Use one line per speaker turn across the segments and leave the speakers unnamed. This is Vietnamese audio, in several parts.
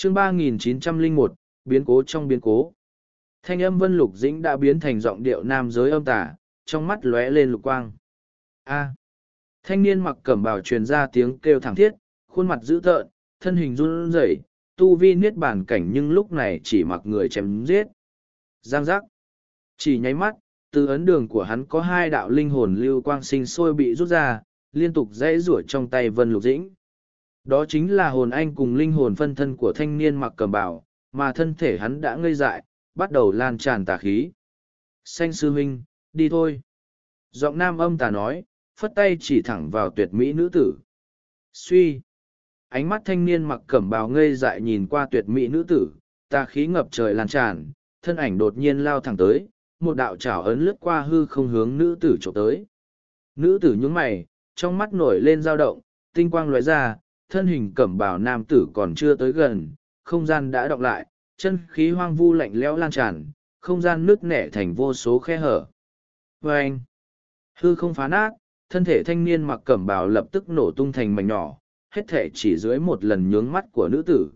chương ba nghìn chín trăm linh một, biến cố trong biến cố. Thanh âm vân lục dĩnh đã biến thành giọng điệu nam giới âm tả trong mắt lóe lên lục quang. A. Thanh niên mặc cẩm bào truyền ra tiếng kêu thảm thiết, khuôn mặt dữ tợn, thân hình run rẩy, tu vi niết bản cảnh nhưng lúc này chỉ mặc người chém giết. Giang giác. Chỉ nháy mắt, từ ấn đường của hắn có hai đạo linh hồn lưu quang sinh sôi bị rút ra, liên tục dãy rủa trong tay vân lục dĩnh đó chính là hồn anh cùng linh hồn phân thân của thanh niên mặc cẩm bào, mà thân thể hắn đã ngây dại, bắt đầu lan tràn tà khí. Xanh sư huynh, đi thôi. Giọng nam âm tà nói, phất tay chỉ thẳng vào tuyệt mỹ nữ tử. Suy. Ánh mắt thanh niên mặc cẩm bào ngây dại nhìn qua tuyệt mỹ nữ tử, tà khí ngập trời lan tràn, thân ảnh đột nhiên lao thẳng tới, một đạo trảo ấn lướt qua hư không hướng nữ tử chụp tới. Nữ tử nhún mày, trong mắt nổi lên dao động, tinh quang lóe ra thân hình cẩm bào nam tử còn chưa tới gần, không gian đã động lại, chân khí hoang vu lạnh lẽo lan tràn, không gian nứt nẻ thành vô số khe hở. Và anh, hư không phá nát, thân thể thanh niên mặc cẩm bào lập tức nổ tung thành mảnh nhỏ, hết thể chỉ dưới một lần nhướng mắt của nữ tử.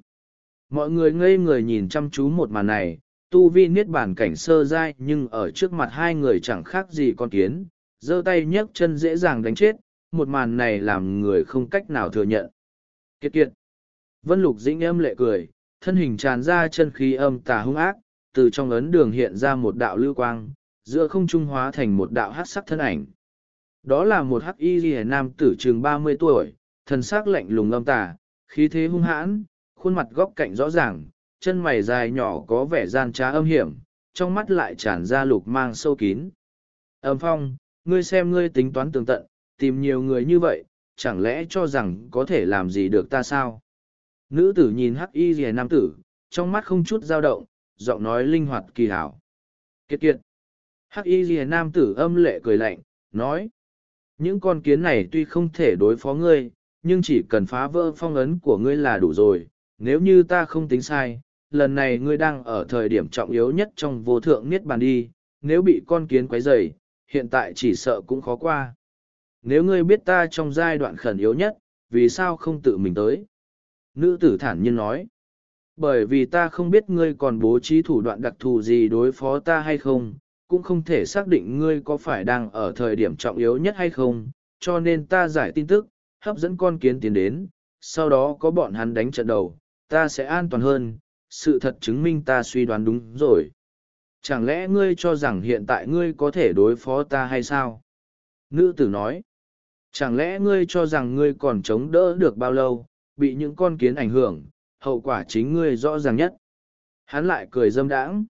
Mọi người ngây người nhìn chăm chú một màn này, tu vi niết bản cảnh sơ dai nhưng ở trước mặt hai người chẳng khác gì con kiến, giơ tay nhấc chân dễ dàng đánh chết, một màn này làm người không cách nào thừa nhận kiệt kiệt. Vân lục dĩnh âm lệ cười, thân hình tràn ra chân khí âm tà hung ác, từ trong ấn đường hiện ra một đạo lưu quang, giữa không trung hóa thành một đạo hát sắc thân ảnh. Đó là một hắc y ghi nam tử trường ba mươi tuổi, thần sắc lạnh lùng âm tà, khí thế hung hãn, khuôn mặt góc cạnh rõ ràng, chân mày dài nhỏ có vẻ gian trá âm hiểm, trong mắt lại tràn ra lục mang sâu kín. Âm phong, ngươi xem ngươi tính toán tường tận, tìm nhiều người như vậy chẳng lẽ cho rằng có thể làm gì được ta sao? Nữ tử nhìn hắc y rìa nam tử trong mắt không chút dao động giọng nói linh hoạt kỳ hảo. Kiệt kiệt. Hắc y rìa nam tử âm lệ cười lạnh nói những con kiến này tuy không thể đối phó ngươi nhưng chỉ cần phá vỡ phong ấn của ngươi là đủ rồi. Nếu như ta không tính sai lần này ngươi đang ở thời điểm trọng yếu nhất trong vô thượng niết bàn đi. Nếu bị con kiến quấy rầy, hiện tại chỉ sợ cũng khó qua nếu ngươi biết ta trong giai đoạn khẩn yếu nhất, vì sao không tự mình tới? Nữ tử thản nhiên nói, bởi vì ta không biết ngươi còn bố trí thủ đoạn đặc thù gì đối phó ta hay không, cũng không thể xác định ngươi có phải đang ở thời điểm trọng yếu nhất hay không, cho nên ta giải tin tức, hấp dẫn con kiến tiến đến, sau đó có bọn hắn đánh trận đầu, ta sẽ an toàn hơn, sự thật chứng minh ta suy đoán đúng rồi. Chẳng lẽ ngươi cho rằng hiện tại ngươi có thể đối phó ta hay sao? Nữ tử nói chẳng lẽ ngươi cho rằng ngươi còn chống đỡ được bao lâu, bị những con kiến ảnh hưởng, hậu quả chính ngươi rõ ràng nhất? Hắn lại cười dâm đãng.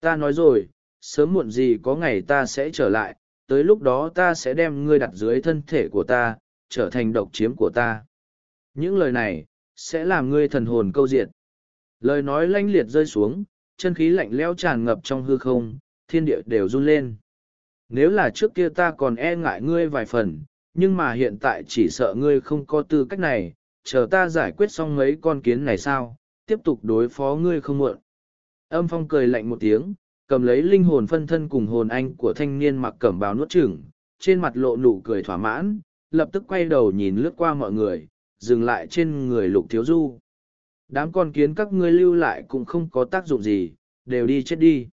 Ta nói rồi, sớm muộn gì có ngày ta sẽ trở lại, tới lúc đó ta sẽ đem ngươi đặt dưới thân thể của ta, trở thành độc chiếm của ta. Những lời này, sẽ làm ngươi thần hồn câu diệt. Lời nói lanh liệt rơi xuống, chân khí lạnh lẽo tràn ngập trong hư không, thiên địa đều run lên. Nếu là trước kia ta còn e ngại ngươi vài phần nhưng mà hiện tại chỉ sợ ngươi không có tư cách này, chờ ta giải quyết xong mấy con kiến này sao, tiếp tục đối phó ngươi không muộn. Âm phong cười lạnh một tiếng, cầm lấy linh hồn phân thân cùng hồn anh của thanh niên mặc cẩm bào nuốt chửng, trên mặt lộ nụ cười thỏa mãn, lập tức quay đầu nhìn lướt qua mọi người, dừng lại trên người lục thiếu du. Đám con kiến các ngươi lưu lại cũng không có tác dụng gì, đều đi chết đi.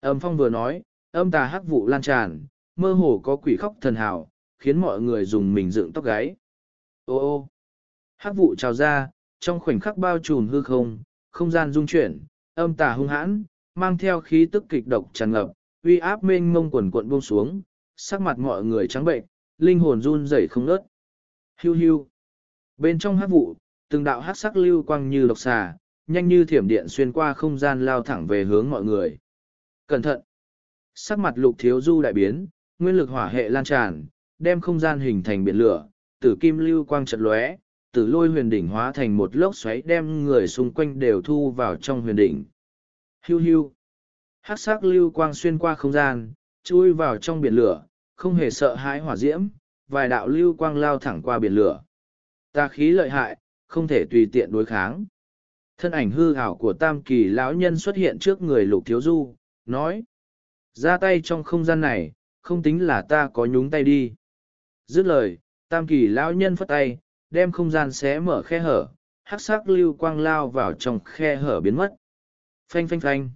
Âm phong vừa nói, âm tà hắc vụ lan tràn, mơ hồ có quỷ khóc thần hào khiến mọi người dùng mình dựng tóc gáy. Ô ô hắc vụ trào ra, trong khoảnh khắc bao trùm hư không không gian rung chuyển, âm tà hung hãn, mang theo khí tức kịch độc tràn ngập, uy áp mênh mông quần cuộn buông xuống, sắc mặt mọi người trắng bệnh, linh hồn run rẩy không ớt. hiu hiu. Bên trong hắc vụ, từng đạo hắc sắc lưu quang như độc xà, nhanh như thiểm điện xuyên qua không gian lao thẳng về hướng mọi người. Cẩn thận. Sắc mặt lục thiếu du đại biến, nguyên lực hỏa hệ lan tràn đem không gian hình thành biển lửa tử kim lưu quang chật lóe tử lôi huyền đỉnh hóa thành một lốc xoáy đem người xung quanh đều thu vào trong huyền đỉnh. Hiu hiu. Hát sắc lưu quang xuyên qua không gian, chui vào trong biển lửa, không hề sợ hãi hỏa diễm, vài đạo lưu quang lao thẳng qua biển lửa. Ta khí lợi hại, không thể tùy tiện đối kháng. Thân ảnh hư ảo của tam kỳ lão nhân xuất hiện trước người lục thiếu du, nói. Ra tay trong không gian này, không tính là ta có nhúng tay đi. Dứt lời, tam kỳ lão nhân phất tay, đem không gian xé mở khe hở, hắc sắc lưu quang lao vào trong khe hở biến mất. Phanh phanh phanh.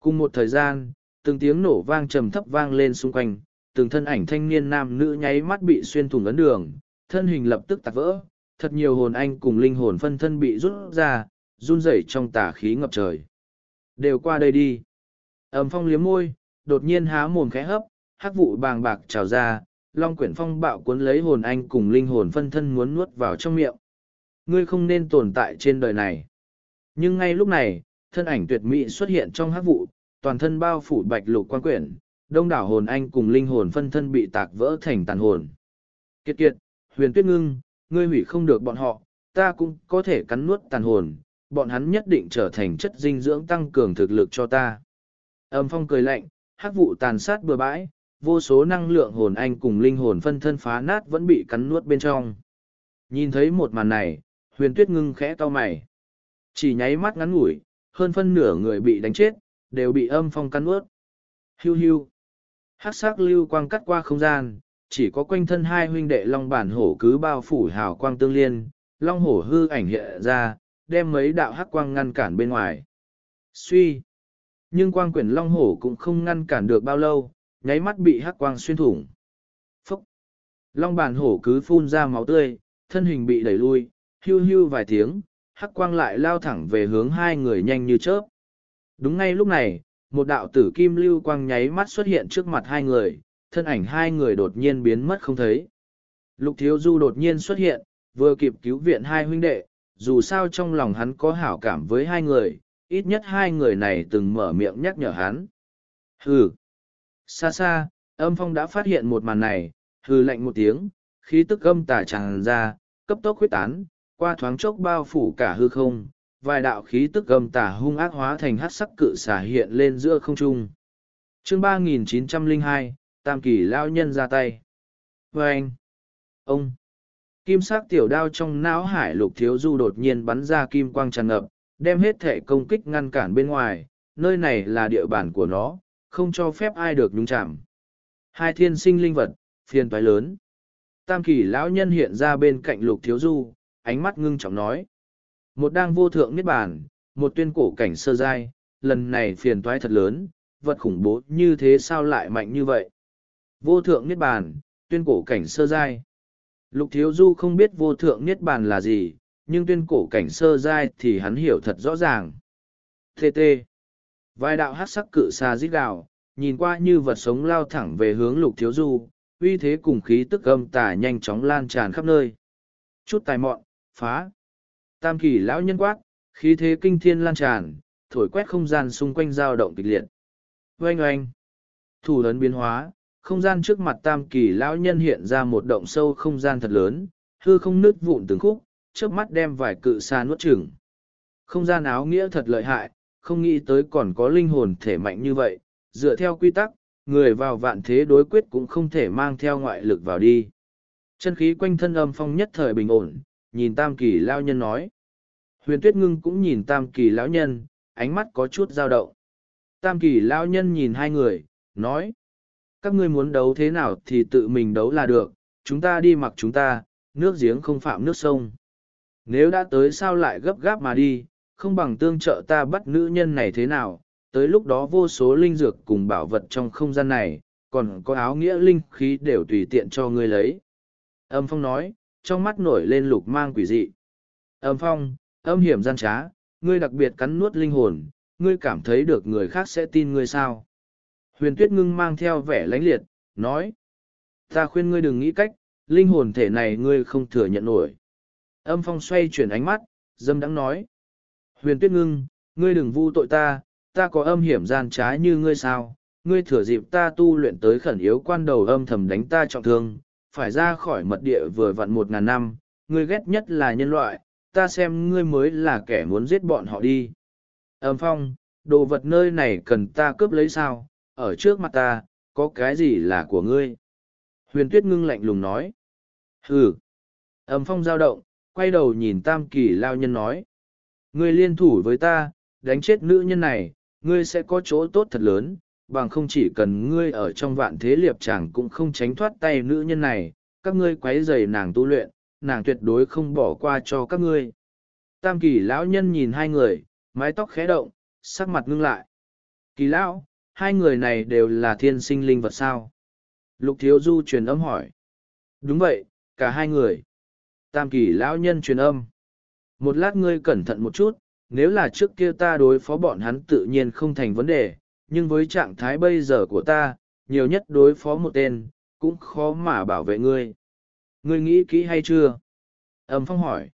Cùng một thời gian, từng tiếng nổ vang trầm thấp vang lên xung quanh, từng thân ảnh thanh niên nam nữ nháy mắt bị xuyên thủng ấn đường, thân hình lập tức tạc vỡ, thật nhiều hồn anh cùng linh hồn phân thân bị rút ra, run rẩy trong tà khí ngập trời. Đều qua đây đi. Ẩm phong liếm môi, đột nhiên há mồm khẽ hấp, hắc vụ bàng bạc trào ra, long quyển phong bạo cuốn lấy hồn anh cùng linh hồn phân thân muốn nuốt vào trong miệng. Ngươi không nên tồn tại trên đời này. Nhưng ngay lúc này, thân ảnh tuyệt mỹ xuất hiện trong hắc vụ, toàn thân bao phủ bạch lục quan quyển, đông đảo hồn anh cùng linh hồn phân thân bị tạc vỡ thành tàn hồn. Kiệt kiệt, huyền tuyết ngưng, ngươi hủy không được bọn họ, ta cũng có thể cắn nuốt tàn hồn, bọn hắn nhất định trở thành chất dinh dưỡng tăng cường thực lực cho ta. Âm phong cười lạnh, hắc vụ tàn sát bừa bãi, vô số năng lượng hồn anh cùng linh hồn phân thân phá nát vẫn bị cắn nuốt bên trong. Nhìn thấy một màn này, huyền tuyết ngưng khẽ to mày. Chỉ nháy mắt ngắn ngủi, hơn phân nửa người bị đánh chết, đều bị âm phong cắn nuốt. Hiu hiu. Hắc sắc lưu quang cắt qua không gian, chỉ có quanh thân hai huynh đệ long bản hổ cứ bao phủ hào quang tương liên, long hổ hư ảnh hiện ra, đem mấy đạo hắc quang ngăn cản bên ngoài. Suy. Nhưng quang quyển long hổ cũng không ngăn cản được bao lâu, nháy mắt bị hắc quang xuyên thủng. Phúc! Long Bàn hổ cứ phun ra máu tươi, thân hình bị đẩy lui, hưu hưu vài tiếng, hắc quang lại lao thẳng về hướng hai người nhanh như chớp. Đúng ngay lúc này, một đạo tử kim lưu quang nháy mắt xuất hiện trước mặt hai người, thân ảnh hai người đột nhiên biến mất không thấy. Lục thiếu du đột nhiên xuất hiện, vừa kịp cứu viện hai huynh đệ, dù sao trong lòng hắn có hảo cảm với hai người, ít nhất hai người này từng mở miệng nhắc nhở hắn. Hừ! Xa xa, âm phong đã phát hiện một màn này, hừ lạnh một tiếng, khí tức âm tà tràn ra, cấp tốc huyết tán, qua thoáng chốc bao phủ cả hư không, vài đạo khí tức âm tà hung ác hóa thành hát sắc cự xả hiện lên giữa không trung. chương ba nghìn chín trăm linh hai Tam Kỳ Lao Nhân ra tay. Và anh! Ông! Kim sắc tiểu đao trong não hải lục thiếu du đột nhiên bắn ra kim quang tràn ngập, đem hết thể công kích ngăn cản bên ngoài, nơi này là địa bàn của nó, không cho phép ai được nhúng chạm. Hai thiên sinh linh vật, phiền toái lớn. Tam kỳ lão nhân hiện ra bên cạnh lục thiếu du, ánh mắt ngưng trọng nói. Một đang vô thượng niết bàn, một tuyên cổ cảnh sơ giai, lần này phiền toái thật lớn, vật khủng bố như thế sao lại mạnh như vậy? Vô thượng niết bàn, tuyên cổ cảnh sơ giai. Lục thiếu du không biết vô thượng niết bàn là gì, nhưng tuyên cổ cảnh sơ giai thì hắn hiểu thật rõ ràng. TT. Vài đạo hát sắc cự xa rít gào, nhìn qua như vật sống lao thẳng về hướng lục thiếu du, uy thế cùng khí tức âm tả nhanh chóng lan tràn khắp nơi. Chút tài mọn, phá. Tam kỳ lão nhân quát, khí thế kinh thiên lan tràn, thổi quét không gian xung quanh dao động kịch liệt. Oanh oanh. Thủ lớn biến hóa, không gian trước mặt tam kỳ lão nhân hiện ra một động sâu không gian thật lớn, hư không nứt vụn từng khúc, trước mắt đem vài cự xa nuốt chửng. Không gian áo nghĩa thật lợi hại, không nghĩ tới còn có linh hồn thể mạnh như vậy, dựa theo quy tắc, người vào vạn thế đối quyết cũng không thể mang theo ngoại lực vào đi. Chân khí quanh thân âm phong nhất thời bình ổn, nhìn tam kỳ lao nhân nói. Huyền tuyết ngưng cũng nhìn tam kỳ lão nhân, ánh mắt có chút dao động. Tam kỳ lão nhân nhìn hai người, nói. Các ngươi muốn đấu thế nào thì tự mình đấu là được, chúng ta đi mặc chúng ta, nước giếng không phạm nước sông. Nếu đã tới sao lại gấp gáp mà đi, không bằng tương trợ ta bắt nữ nhân này thế nào, tới lúc đó vô số linh dược cùng bảo vật trong không gian này, còn có áo nghĩa linh khí đều tùy tiện cho ngươi lấy. Âm phong nói, trong mắt nổi lên lục mang quỷ dị. Âm phong, âm hiểm gian trá, ngươi đặc biệt cắn nuốt linh hồn, ngươi cảm thấy được người khác sẽ tin ngươi sao. Huyền tuyết ngưng mang theo vẻ lãnh liệt, nói. Ta khuyên ngươi đừng nghĩ cách, linh hồn thể này ngươi không thừa nhận nổi. Âm phong xoay chuyển ánh mắt, dâm đắng nói. Huyền tuyết ngưng, ngươi đừng vu tội ta, ta có âm hiểm gian trái như ngươi sao, ngươi thừa dịp ta tu luyện tới khẩn yếu quan đầu âm thầm đánh ta trọng thương, phải ra khỏi mật địa vừa vặn một ngàn năm, ngươi ghét nhất là nhân loại, ta xem ngươi mới là kẻ muốn giết bọn họ đi. Âm phong, đồ vật nơi này cần ta cướp lấy sao, ở trước mặt ta, có cái gì là của ngươi? Huyền tuyết ngưng lạnh lùng nói. Hừ. Âm phong giao động, quay đầu nhìn tam kỳ lao nhân nói. Ngươi liên thủ với ta, đánh chết nữ nhân này, ngươi sẽ có chỗ tốt thật lớn, bằng không chỉ cần ngươi ở trong vạn thế liệp chẳng cũng không tránh thoát tay nữ nhân này, các ngươi quấy rầy nàng tu luyện, nàng tuyệt đối không bỏ qua cho các ngươi. Tam kỳ lão nhân nhìn hai người, mái tóc khẽ động, sắc mặt ngưng lại. Kỳ lão, hai người này đều là thiên sinh linh vật sao? Lục thiếu du truyền âm hỏi. Đúng vậy, cả hai người. Tam kỳ lão nhân truyền âm. Một lát ngươi cẩn thận một chút, nếu là trước kia ta đối phó bọn hắn tự nhiên không thành vấn đề, nhưng với trạng thái bây giờ của ta, nhiều nhất đối phó một tên, cũng khó mà bảo vệ ngươi. Ngươi nghĩ kỹ hay chưa? Âm phong hỏi.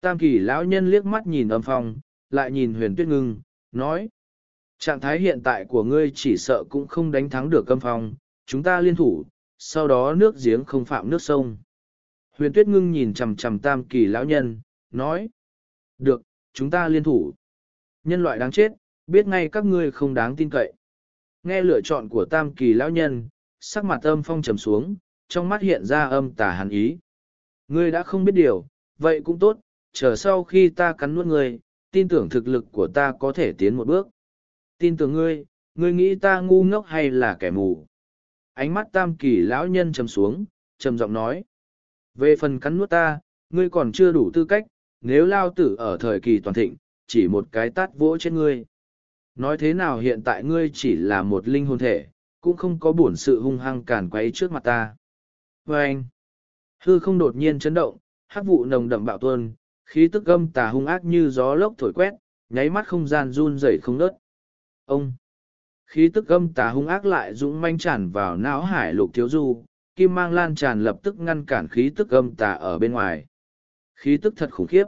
Tam kỳ lão nhân liếc mắt nhìn âm phong, lại nhìn huyền tuyết ngưng, nói. Trạng thái hiện tại của ngươi chỉ sợ cũng không đánh thắng được âm phong, chúng ta liên thủ, sau đó nước giếng không phạm nước sông. Huyền tuyết ngưng nhìn chằm chằm tam kỳ lão nhân, nói. Được, chúng ta liên thủ. Nhân loại đáng chết, biết ngay các ngươi không đáng tin cậy. Nghe lựa chọn của tam kỳ lão nhân, sắc mặt âm phong trầm xuống, trong mắt hiện ra âm tà hàn ý. Ngươi đã không biết điều, vậy cũng tốt, chờ sau khi ta cắn nuốt ngươi, tin tưởng thực lực của ta có thể tiến một bước. Tin tưởng ngươi, ngươi nghĩ ta ngu ngốc hay là kẻ mù? Ánh mắt tam kỳ lão nhân trầm xuống, trầm giọng nói. Về phần cắn nuốt ta, ngươi còn chưa đủ tư cách, nếu lao tử ở thời kỳ toàn thịnh, chỉ một cái tát vỗ trên ngươi. Nói thế nào hiện tại ngươi chỉ là một linh hồn thể, cũng không có bổn sự hung hăng cản quấy trước mặt ta. Và anh, hư không đột nhiên chấn động, hát vụ nồng đậm bạo tuôn, khí tức âm tà hung ác như gió lốc thổi quét, nháy mắt không gian run rẩy không nớt. Ông, khí tức âm tà hung ác lại dũng manh tràn vào não hải lục thiếu du, kim mang lan tràn lập tức ngăn cản khí tức âm tà ở bên ngoài. Khí tức thật khủng khiếp.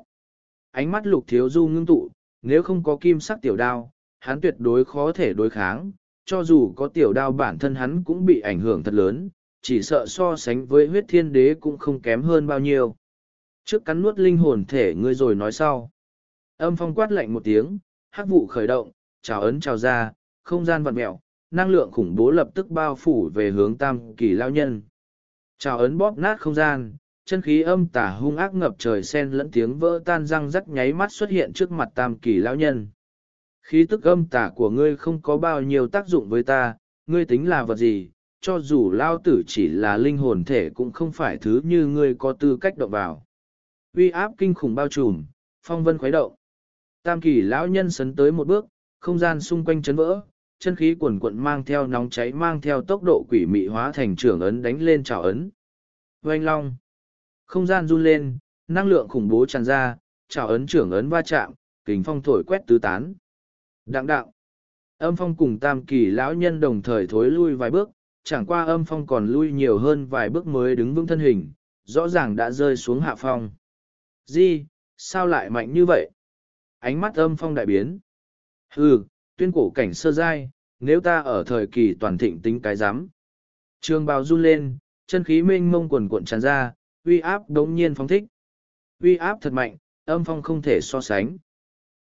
Ánh mắt lục thiếu du ngưng tụ, nếu không có kim sắc tiểu đao, hắn tuyệt đối khó thể đối kháng, cho dù có tiểu đao bản thân hắn cũng bị ảnh hưởng thật lớn, chỉ sợ so sánh với huyết thiên đế cũng không kém hơn bao nhiêu. Trước cắn nuốt linh hồn thể ngươi rồi nói sau. Âm phong quát lạnh một tiếng, hắc vụ khởi động, chào ấn chào ra, không gian vặn mẹo, năng lượng khủng bố lập tức bao phủ về hướng tam kỳ lao nhân. Chào ấn bóp nát không gian, chân khí âm tả hung ác ngập trời sen lẫn tiếng vỡ tan răng rắc nháy mắt xuất hiện trước mặt tam kỳ lão nhân. Khí tức âm tả của ngươi không có bao nhiêu tác dụng với ta, ngươi tính là vật gì, cho dù lao tử chỉ là linh hồn thể cũng không phải thứ như ngươi có tư cách động vào. Uy áp kinh khủng bao trùm, phong vân khuấy động. Tam kỳ lão nhân sấn tới một bước, không gian xung quanh chấn vỡ, chân khí quần quận mang theo nóng cháy mang theo tốc độ quỷ mị hóa thành trưởng ấn đánh lên trào ấn. Oanh long. Không gian run lên, năng lượng khủng bố tràn ra, trào ấn trưởng ấn va chạm, kính phong thổi quét tứ tán. Đặng đạo. Âm phong cùng tam kỳ lão nhân đồng thời thối lui vài bước, chẳng qua âm phong còn lui nhiều hơn vài bước mới đứng vững thân hình, rõ ràng đã rơi xuống hạ phong. Di, sao lại mạnh như vậy? Ánh mắt âm phong đại biến. Hừ, tuyên cổ cảnh sơ giai, nếu ta ở thời kỳ toàn thịnh tính cái giám. Trường bào run lên, chân khí mênh mông quần cuộn tràn ra, uy áp đống nhiên phóng thích. Uy áp thật mạnh, âm phong không thể so sánh.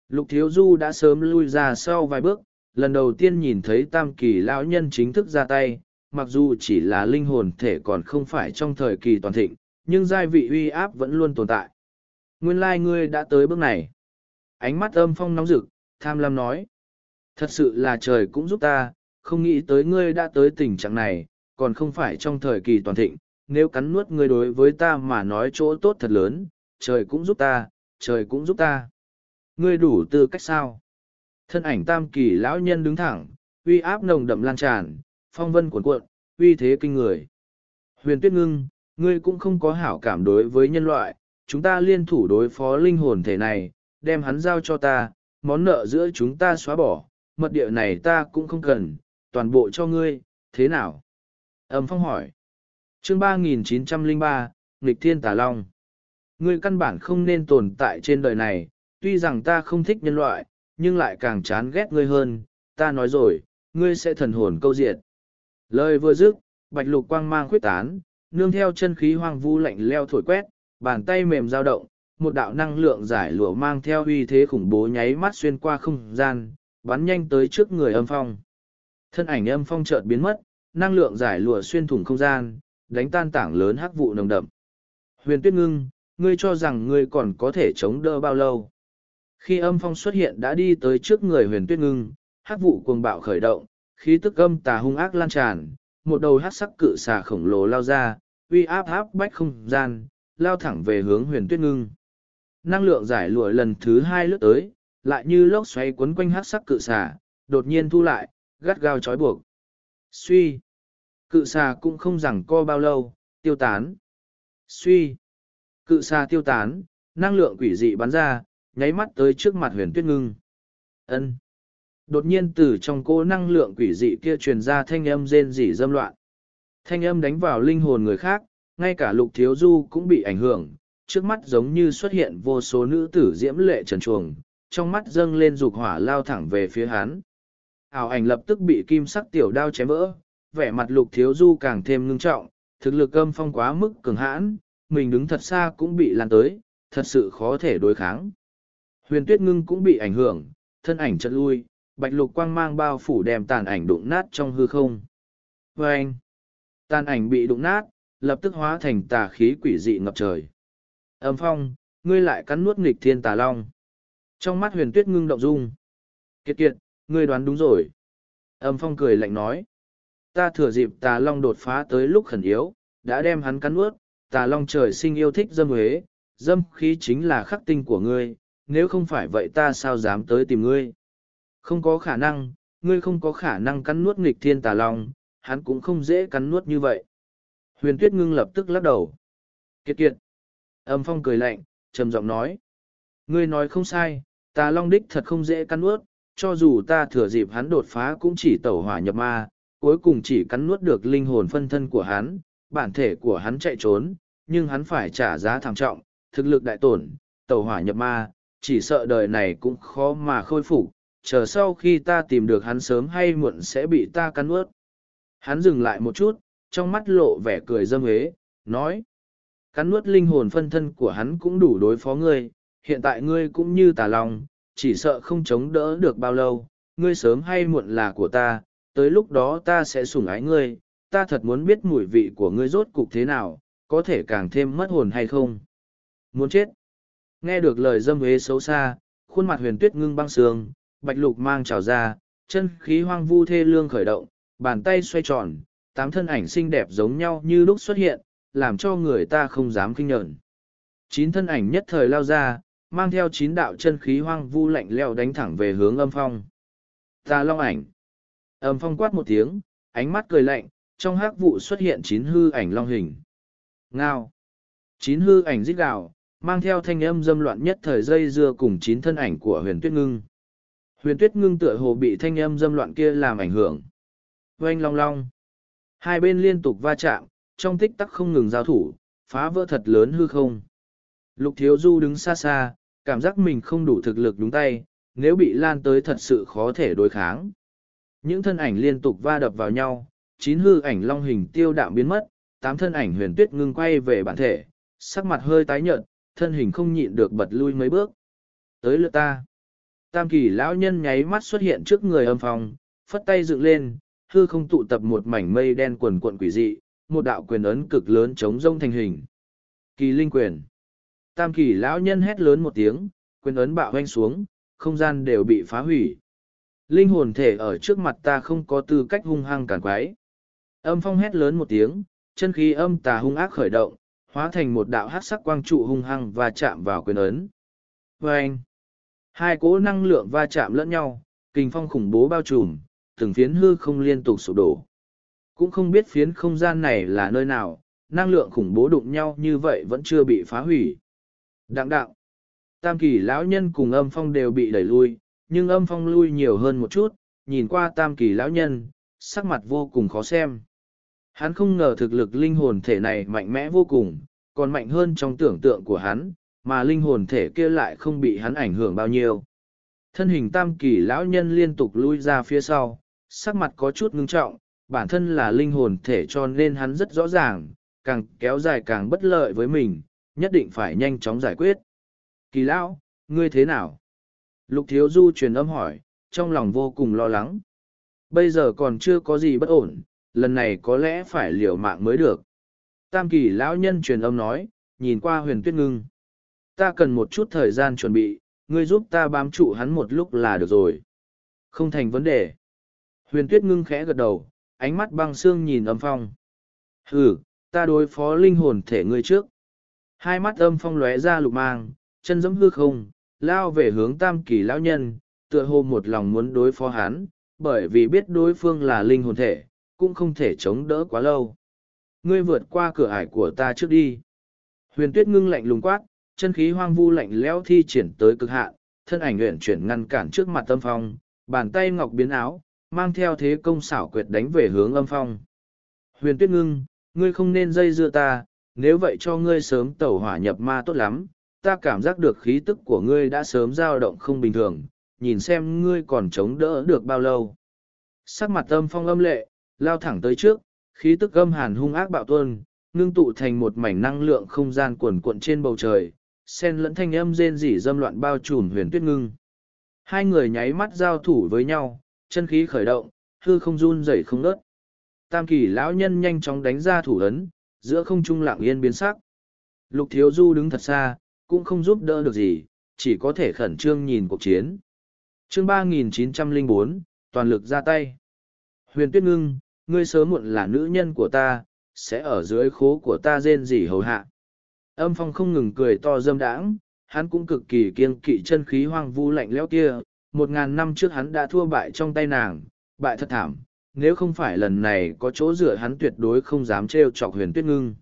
Lục Thiếu Du đã sớm lui ra sau vài bước, lần đầu tiên nhìn thấy tam kỳ lão nhân chính thức ra tay, mặc dù chỉ là linh hồn thể còn không phải trong thời kỳ toàn thịnh, nhưng giai vị uy áp vẫn luôn tồn tại. Nguyên lai ngươi đã tới bước này. Ánh mắt âm phong nóng rực, tham lam nói. Thật sự là trời cũng giúp ta, không nghĩ tới ngươi đã tới tình trạng này, còn không phải trong thời kỳ toàn thịnh, nếu cắn nuốt ngươi đối với ta mà nói chỗ tốt thật lớn, trời cũng giúp ta, trời cũng giúp ta. Ngươi đủ tư cách sao? Thân ảnh tam kỳ lão nhân đứng thẳng, uy áp nồng đậm lan tràn, phong vân cuộn cuộn, uy thế kinh người. Huyền tuyết ngưng, ngươi cũng không có hảo cảm đối với nhân loại, chúng ta liên thủ đối phó linh hồn thể này, đem hắn giao cho ta, món nợ giữa chúng ta xóa bỏ, mật địa này ta cũng không cần, toàn bộ cho ngươi, thế nào? Âm phong hỏi chương ba nghìn chín trăm lẻ ba nghịch thiên tà long. Ngươi căn bản không nên tồn tại trên đời này, tuy rằng ta không thích nhân loại, nhưng lại càng chán ghét ngươi hơn, ta nói rồi, ngươi sẽ thần hồn câu diệt. Lời vừa dứt, bạch lục quang mang khuyết tán, nương theo chân khí hoang vu lạnh leo thổi quét, bàn tay mềm dao động, một đạo năng lượng giải lụa mang theo uy thế khủng bố nháy mắt xuyên qua không gian, bắn nhanh tới trước người âm phong. Thân ảnh âm phong chợt biến mất, năng lượng giải lụa xuyên thủng không gian, đánh tan tảng lớn hắc vụ nồng đậm. Huyền Tuyết Ngưng, ngươi cho rằng ngươi còn có thể chống đỡ bao lâu? Khi âm phong xuất hiện đã đi tới trước người Huyền Tuyết Ngưng, hắc vụ cuồng bạo khởi động, khí tức âm tà hung ác lan tràn, một đầu hắc sắc cự xà khổng lồ lao ra, uy áp áp bách không gian, lao thẳng về hướng Huyền Tuyết Ngưng. năng lượng giải lụa lần thứ hai lướt tới lại như lốc xoáy quấn quanh Hắc sắc cự xả đột nhiên thu lại gắt gao trói buộc suy cự xà cũng không rằng co bao lâu, tiêu tán. Suy. Cự xà tiêu tán, năng lượng quỷ dị bắn ra, nháy mắt tới trước mặt huyền tuyết ngưng. Ân. Đột nhiên từ trong cô năng lượng quỷ dị kia truyền ra thanh âm rên rỉ dâm loạn. Thanh âm đánh vào linh hồn người khác, ngay cả lục thiếu du cũng bị ảnh hưởng, trước mắt giống như xuất hiện vô số nữ tử diễm lệ trần chuồng trong mắt dâng lên dục hỏa lao thẳng về phía hắn. Ảo ảnh lập tức bị kim sắc tiểu đao chém vỡ vẻ mặt lục thiếu du càng thêm ngưng trọng, thực lực âm phong quá mức cường hãn, mình đứng thật xa cũng bị lan tới, thật sự khó thể đối kháng. Huyền tuyết ngưng cũng bị ảnh hưởng, thân ảnh chật lui, bạch lục quang mang bao phủ đem tàn ảnh đụng nát trong hư không. Và anh tàn ảnh bị đụng nát, lập tức hóa thành tà khí quỷ dị ngập trời. Âm phong, ngươi lại cắn nuốt nghịch thiên tà long. Trong mắt huyền tuyết ngưng động dung. Kiệt kiệt, ngươi đoán đúng rồi. Âm phong cười lạnh nói ta thừa dịp tà long đột phá tới lúc khẩn yếu, đã đem hắn cắn nuốt, tà long trời sinh yêu thích dâm huế, dâm khí chính là khắc tinh của ngươi, nếu không phải vậy ta sao dám tới tìm ngươi? Không có khả năng, ngươi không có khả năng cắn nuốt nghịch thiên tà long, hắn cũng không dễ cắn nuốt như vậy. Huyền tuyết ngưng lập tức lắc đầu. Kiệt kiệt. Âm phong cười lạnh, trầm giọng nói. Ngươi nói không sai, tà long đích thật không dễ cắn nuốt, cho dù ta thừa dịp hắn đột phá cũng chỉ tẩu hỏa nhập ma cuối cùng chỉ cắn nuốt được linh hồn phân thân của hắn bản thể của hắn chạy trốn nhưng hắn phải trả giá thảm trọng thực lực đại tổn tẩu hỏa nhập ma chỉ sợ đời này cũng khó mà khôi phục chờ sau khi ta tìm được hắn sớm hay muộn sẽ bị ta cắn nuốt. hắn dừng lại một chút trong mắt lộ vẻ cười dâm hế, nói cắn nuốt linh hồn phân thân của hắn cũng đủ đối phó ngươi hiện tại ngươi cũng như tà lòng chỉ sợ không chống đỡ được bao lâu ngươi sớm hay muộn là của ta tới lúc đó ta sẽ sủng ái ngươi ta thật muốn biết mùi vị của ngươi rốt cục thế nào có thể càng thêm mất hồn hay không muốn chết nghe được lời dâm hế xấu xa khuôn mặt huyền tuyết ngưng băng sương bạch lục mang trào ra, chân khí hoang vu thê lương khởi động, bàn tay xoay tròn, tám thân ảnh xinh đẹp giống nhau như lúc xuất hiện, làm cho người ta không dám kinh nhợn. Chín thân ảnh nhất thời lao ra, mang theo chín đạo chân khí hoang vu lạnh leo đánh thẳng về hướng âm phong. Ta long ảnh. Âm phong quát một tiếng, ánh mắt cười lạnh, trong hắc vụ xuất hiện chín hư ảnh long hình. Ngao. Chín hư ảnh rít gào, mang theo thanh âm dâm loạn nhất thời dây dưa cùng chín thân ảnh của huyền tuyết ngưng. Huyền tuyết ngưng tựa hồ bị thanh âm dâm loạn kia làm ảnh hưởng. Oanh long long. Hai bên liên tục va chạm, trong tích tắc không ngừng giao thủ, phá vỡ thật lớn hư không. Lục thiếu du đứng xa xa, cảm giác mình không đủ thực lực đúng tay, nếu bị lan tới thật sự khó thể đối kháng. Những thân ảnh liên tục va đập vào nhau, chín hư ảnh long hình tiêu đạm biến mất, tám thân ảnh huyền tuyết ngưng quay về bản thể, sắc mặt hơi tái nhợt, thân hình không nhịn được bật lui mấy bước. Tới lượt ta. Tam kỳ lão nhân nháy mắt xuất hiện trước người âm phòng, phất tay dựng lên, hư không tụ tập một mảnh mây đen quần cuộn quỷ dị, một đạo quyền ấn cực lớn chống rông thành hình. Kỳ linh quyền. Tam kỳ lão nhân hét lớn một tiếng, quyền ấn bạo hoanh xuống, không gian đều bị phá hủy. Linh hồn thể ở trước mặt ta không có tư cách hung hăng cản quái. Âm phong hét lớn một tiếng, chân khí âm tà hung ác khởi động, hóa thành một đạo hát sắc quang trụ hung hăng và chạm vào quyền ấn. Vâng! Hai cỗ năng lượng va chạm lẫn nhau, kình phong khủng bố bao trùm, từng phiến hư không liên tục sụp đổ. Cũng không biết phiến không gian này là nơi nào, năng lượng khủng bố đụng nhau như vậy vẫn chưa bị phá hủy. Đặng đạo, tam kỳ lão nhân cùng âm phong đều bị đẩy lui, nhưng âm phong lui nhiều hơn một chút, nhìn qua tam kỳ lão nhân, sắc mặt vô cùng khó xem. Hắn không ngờ thực lực linh hồn thể này mạnh mẽ vô cùng, còn mạnh hơn trong tưởng tượng của hắn, mà linh hồn thể kia lại không bị hắn ảnh hưởng bao nhiêu. Thân hình tam kỳ lão nhân liên tục lui ra phía sau, sắc mặt có chút ngưng trọng, bản thân là linh hồn thể cho nên hắn rất rõ ràng, càng kéo dài càng bất lợi với mình, nhất định phải nhanh chóng giải quyết. Kỳ lão, ngươi thế nào? Lục thiếu du truyền âm hỏi, trong lòng vô cùng lo lắng. Bây giờ còn chưa có gì bất ổn, lần này có lẽ phải liều mạng mới được. Tam kỳ lão nhân truyền âm nói, nhìn qua huyền tuyết ngưng ta cần một chút thời gian chuẩn bị, ngươi giúp ta bám trụ hắn một lúc là được rồi. Không thành vấn đề. Huyền tuyết ngưng khẽ gật đầu, ánh mắt băng xương nhìn âm phong. Hừ, ta đối phó linh hồn thể ngươi trước. Hai mắt âm phong lóe ra lục mang, chân dẫm hư không, lao về hướng tam kỳ lão nhân, tựa hồ một lòng muốn đối phó hắn, bởi vì biết đối phương là linh hồn thể, cũng không thể chống đỡ quá lâu. Ngươi vượt qua cửa ải của ta trước đi. Huyền tuyết ngưng lạnh lùng quát, chân khí hoang vu lạnh lẽo thi triển tới cực hạn, thân ảnh nguyện chuyển ngăn cản trước mặt tâm phong, bàn tay ngọc biến áo, mang theo thế công xảo quyệt đánh về hướng âm phong. Huyền tuyết ngưng, ngươi không nên dây dưa ta, nếu vậy cho ngươi sớm tẩu hỏa nhập ma tốt lắm, ta cảm giác được khí tức của ngươi đã sớm dao động không bình thường, nhìn xem ngươi còn chống đỡ được bao lâu. Sắc mặt âm phong âm lệ, lao thẳng tới trước, khí tức âm hàn hung ác bạo tuôn, ngưng tụ thành một mảnh năng lượng không gian cuồn cuộn trên bầu trời, sen lẫn thanh âm rên rỉ dâm loạn bao trùm huyền tuyết ngưng. Hai người nháy mắt giao thủ với nhau, chân khí khởi động, hư không run rẩy không ngớt. Tam kỳ lão nhân nhanh chóng đánh ra thủ ấn, giữa không trung lặng yên biến sắc. Lục thiếu du đứng thật xa, cũng không giúp đỡ được gì, chỉ có thể khẩn trương nhìn cuộc chiến. chương ba nghìn chín trăm linh bốn toàn lực ra tay. Huyền tuyết ngưng, ngươi sớm muộn là nữ nhân của ta, sẽ ở dưới khố của ta rên rỉ hầu hạ. Âm phong không ngừng cười to dâm đãng, hắn cũng cực kỳ kiêng kỵ chân khí hoang vu lạnh lẽo kia. Một ngàn năm trước hắn đã thua bại trong tay nàng, bại thật thảm. Nếu không phải lần này có chỗ dựa hắn tuyệt đối không dám trêu chọc huyền tuyết ngưng.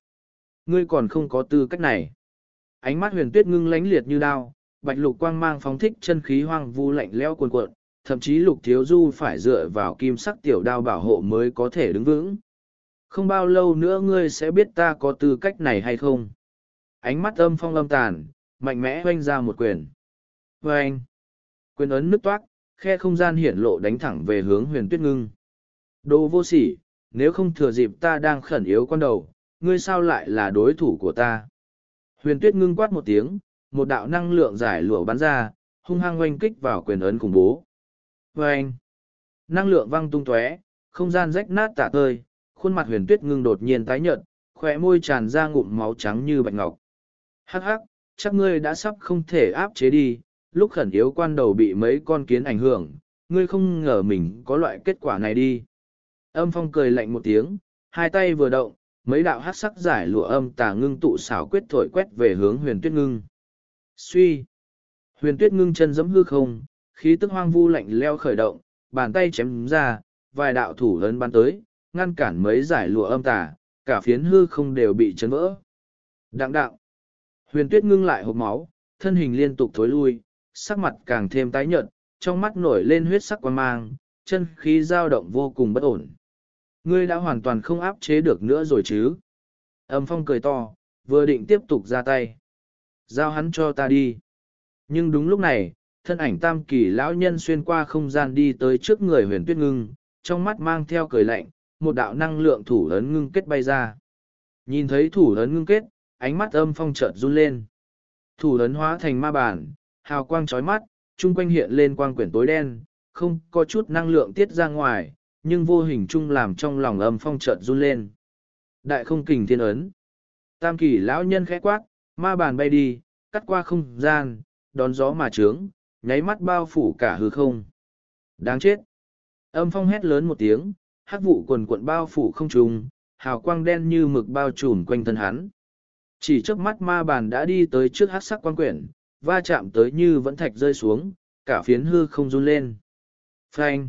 Ngươi còn không có tư cách này. Ánh mắt huyền tuyết ngưng lánh liệt như đao, bạch lục quang mang phóng thích chân khí hoang vu lạnh lẽo cuồn cuộn, thậm chí lục thiếu du phải dựa vào kim sắc tiểu đao bảo hộ mới có thể đứng vững. Không bao lâu nữa ngươi sẽ biết ta có tư cách này hay không. Ánh mắt âm phong âm tàn, mạnh mẽ hoanh ra một quyền. Và anh, quyền ấn nứt toát, khe không gian hiển lộ đánh thẳng về hướng huyền tuyết ngưng. Đồ vô sỉ, nếu không thừa dịp ta đang khẩn yếu con đầu, ngươi sao lại là đối thủ của ta. Huyền tuyết ngưng quát một tiếng, một đạo năng lượng giải lụa bắn ra, hung hăng oanh kích vào quyền ấn khủng bố. Vâng! năng lượng văng tung tóe, không gian rách nát tả tơi, khuôn mặt huyền tuyết ngưng đột nhiên tái nhợt, khỏe môi tràn ra ngụm máu trắng như bạch ngọc. Hắc hắc, chắc ngươi đã sắp không thể áp chế đi, lúc khẩn yếu quan đầu bị mấy con kiến ảnh hưởng, ngươi không ngờ mình có loại kết quả này đi. Âm phong cười lạnh một tiếng, hai tay vừa động, mấy đạo hát sắc giải lụa âm tà ngưng tụ xảo quyết thổi quét về hướng huyền tuyết ngưng. Suy! Huyền tuyết ngưng chân giẫm hư không, khí tức hoang vu lạnh leo khởi động, bàn tay chém ra, vài đạo thủ lớn bắn tới, ngăn cản mấy giải lụa âm tà, cả phiến hư không đều bị chấn vỡ. Đặng đặng! Huyền tuyết ngưng lại hộp máu, thân hình liên tục thối lui, sắc mặt càng thêm tái nhợt, trong mắt nổi lên huyết sắc quan mang, chân khí dao động vô cùng bất ổn. Ngươi đã hoàn toàn không áp chế được nữa rồi chứ? Âm phong cười to, vừa định tiếp tục ra tay. Giao hắn cho ta đi. Nhưng đúng lúc này, thân ảnh tam kỳ lão nhân xuyên qua không gian đi tới trước người huyền tuyết ngưng, trong mắt mang theo cười lạnh, một đạo năng lượng thủ ấn ngưng kết bay ra. Nhìn thấy thủ ấn ngưng kết, ánh mắt âm phong chợt run lên. Thủ ấn hóa thành ma bản, hào quang chói mắt, chung quanh hiện lên quang quyển tối đen, không có chút năng lượng tiết ra ngoài, nhưng vô hình chung làm trong lòng âm phong chợt run lên. Đại không kình thiên ấn. Tam kỳ lão nhân khẽ quát, ma bàn bay đi, cắt qua không gian, đón gió mà trướng, nháy mắt bao phủ cả hư không. Đáng chết. Âm phong hét lớn một tiếng, hắc vụ quần cuộn bao phủ không trùng, hào quang đen như mực bao trùm quanh thân hắn. Chỉ trước mắt ma bàn đã đi tới trước hắc sắc quan quyển, va chạm tới như vẫn thạch rơi xuống, cả phiến hư không run lên. Phanh!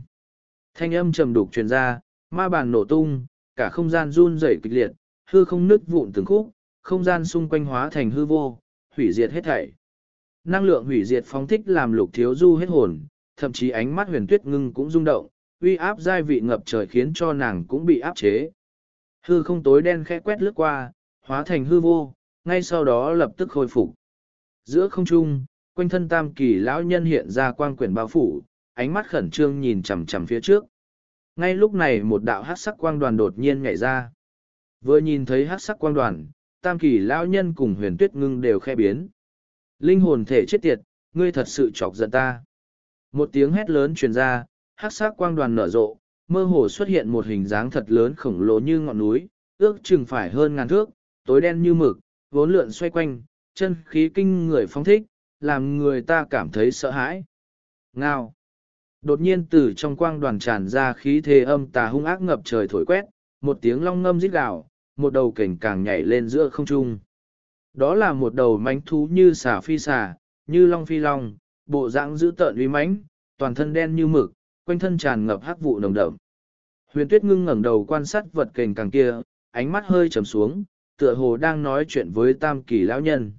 Thanh âm trầm đục truyền ra, ma bàn nổ tung, cả không gian run rẩy kịch liệt, hư không nứt vụn từng khúc, không gian xung quanh hóa thành hư vô, hủy diệt hết thảy. Năng lượng hủy diệt phóng thích làm lục thiếu du hết hồn, thậm chí ánh mắt huyền tuyết ngưng cũng rung động, uy áp giai vị ngập trời khiến cho nàng cũng bị áp chế. Hư không tối đen khẽ quét lướt qua, hóa thành hư vô, ngay sau đó lập tức khôi phục. Giữa không trung, quanh thân tam kỳ lão nhân hiện ra quang quyển bao phủ, ánh mắt khẩn trương nhìn chằm chằm phía trước. Ngay lúc này một đạo hát sắc quang đoàn đột nhiên nhảy ra. Vừa nhìn thấy hát sắc quang đoàn, tam kỳ lão nhân cùng huyền tuyết ngưng đều khe biến. Linh hồn thể chết tiệt, ngươi thật sự chọc giận ta. Một tiếng hét lớn truyền ra, hát sắc quang đoàn nở rộ, mơ hồ xuất hiện một hình dáng thật lớn khổng lồ như ngọn núi, ước chừng phải hơn ngàn thước, tối đen như mực, vốn lượn xoay quanh, chân khí kinh người phóng thích, làm người ta cảm thấy sợ hãi. Ngao! Đột nhiên từ trong quang đoàn tràn ra khí thế âm tà hung ác ngập trời thổi quét, một tiếng long ngâm rít gào, một đầu cảnh càng nhảy lên giữa không trung. Đó là một đầu mánh thú như xà phi xà, như long phi long, bộ dạng dữ tợn uy mãnh, toàn thân đen như mực, quanh thân tràn ngập hắc vụ nồng đậm. Huyền Tuyết ngưng ngẩng đầu quan sát vật kềnh càng kia, ánh mắt hơi trầm xuống, tựa hồ đang nói chuyện với Tam Kỳ lão nhân.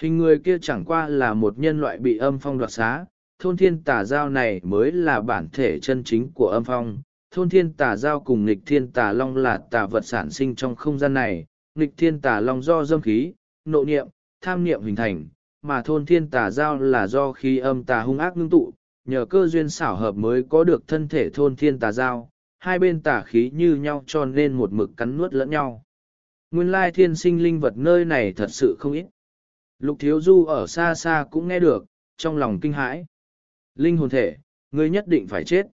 Hình người kia chẳng qua là một nhân loại bị âm phong đoạt xá, thôn thiên tà giao này mới là bản thể chân chính của âm phong. Thôn thiên tà giao cùng nghịch thiên tà long là tà vật sản sinh trong không gian này, nghịch thiên tà long do dâm khí, nộ niệm, tham niệm hình thành, mà thôn thiên tà giao là do khí âm tà hung ác ngưng tụ, nhờ cơ duyên xảo hợp mới có được thân thể thôn thiên tà giao, hai bên tà khí như nhau cho nên một mực cắn nuốt lẫn nhau. Nguyên lai thiên sinh linh vật nơi này thật sự không ít. Lục thiếu du ở xa xa cũng nghe được, trong lòng kinh hãi. Linh hồn thể, ngươi nhất định phải chết.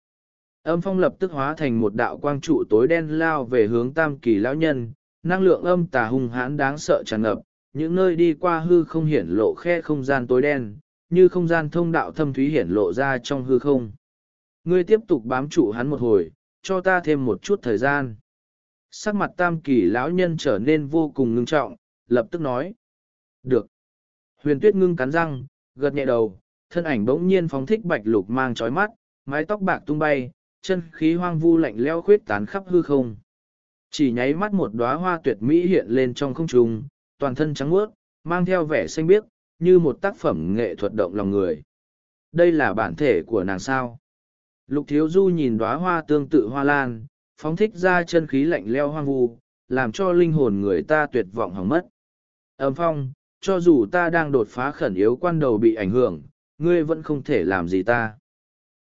Âm phong lập tức hóa thành một đạo quang trụ tối đen lao về hướng tam kỳ lão nhân, năng lượng âm tà hung hãn đáng sợ tràn ngập, những nơi đi qua hư không hiển lộ khe không gian tối đen, như không gian thông đạo thâm thúy hiển lộ ra trong hư không. Ngươi tiếp tục bám trụ hắn một hồi, cho ta thêm một chút thời gian. Sắc mặt tam kỳ lão nhân trở nên vô cùng ngưng trọng, lập tức nói. Được. Huyền tuyết ngưng cắn răng, gật nhẹ đầu, thân ảnh bỗng nhiên phóng thích bạch lục mang trói mắt, mái tóc bạc tung bay, chân khí hoang vu lạnh leo khuyết tán khắp hư không. Chỉ nháy mắt một đóa hoa tuyệt mỹ hiện lên trong không trung, toàn thân trắng muốt, mang theo vẻ xanh biếc, như một tác phẩm nghệ thuật động lòng người. Đây là bản thể của nàng sao. Lục thiếu du nhìn đóa hoa tương tự hoa lan, phóng thích ra chân khí lạnh leo hoang vu, làm cho linh hồn người ta tuyệt vọng hỏng mất. Âm phong, cho dù ta đang đột phá khẩn yếu quan đầu bị ảnh hưởng, ngươi vẫn không thể làm gì ta.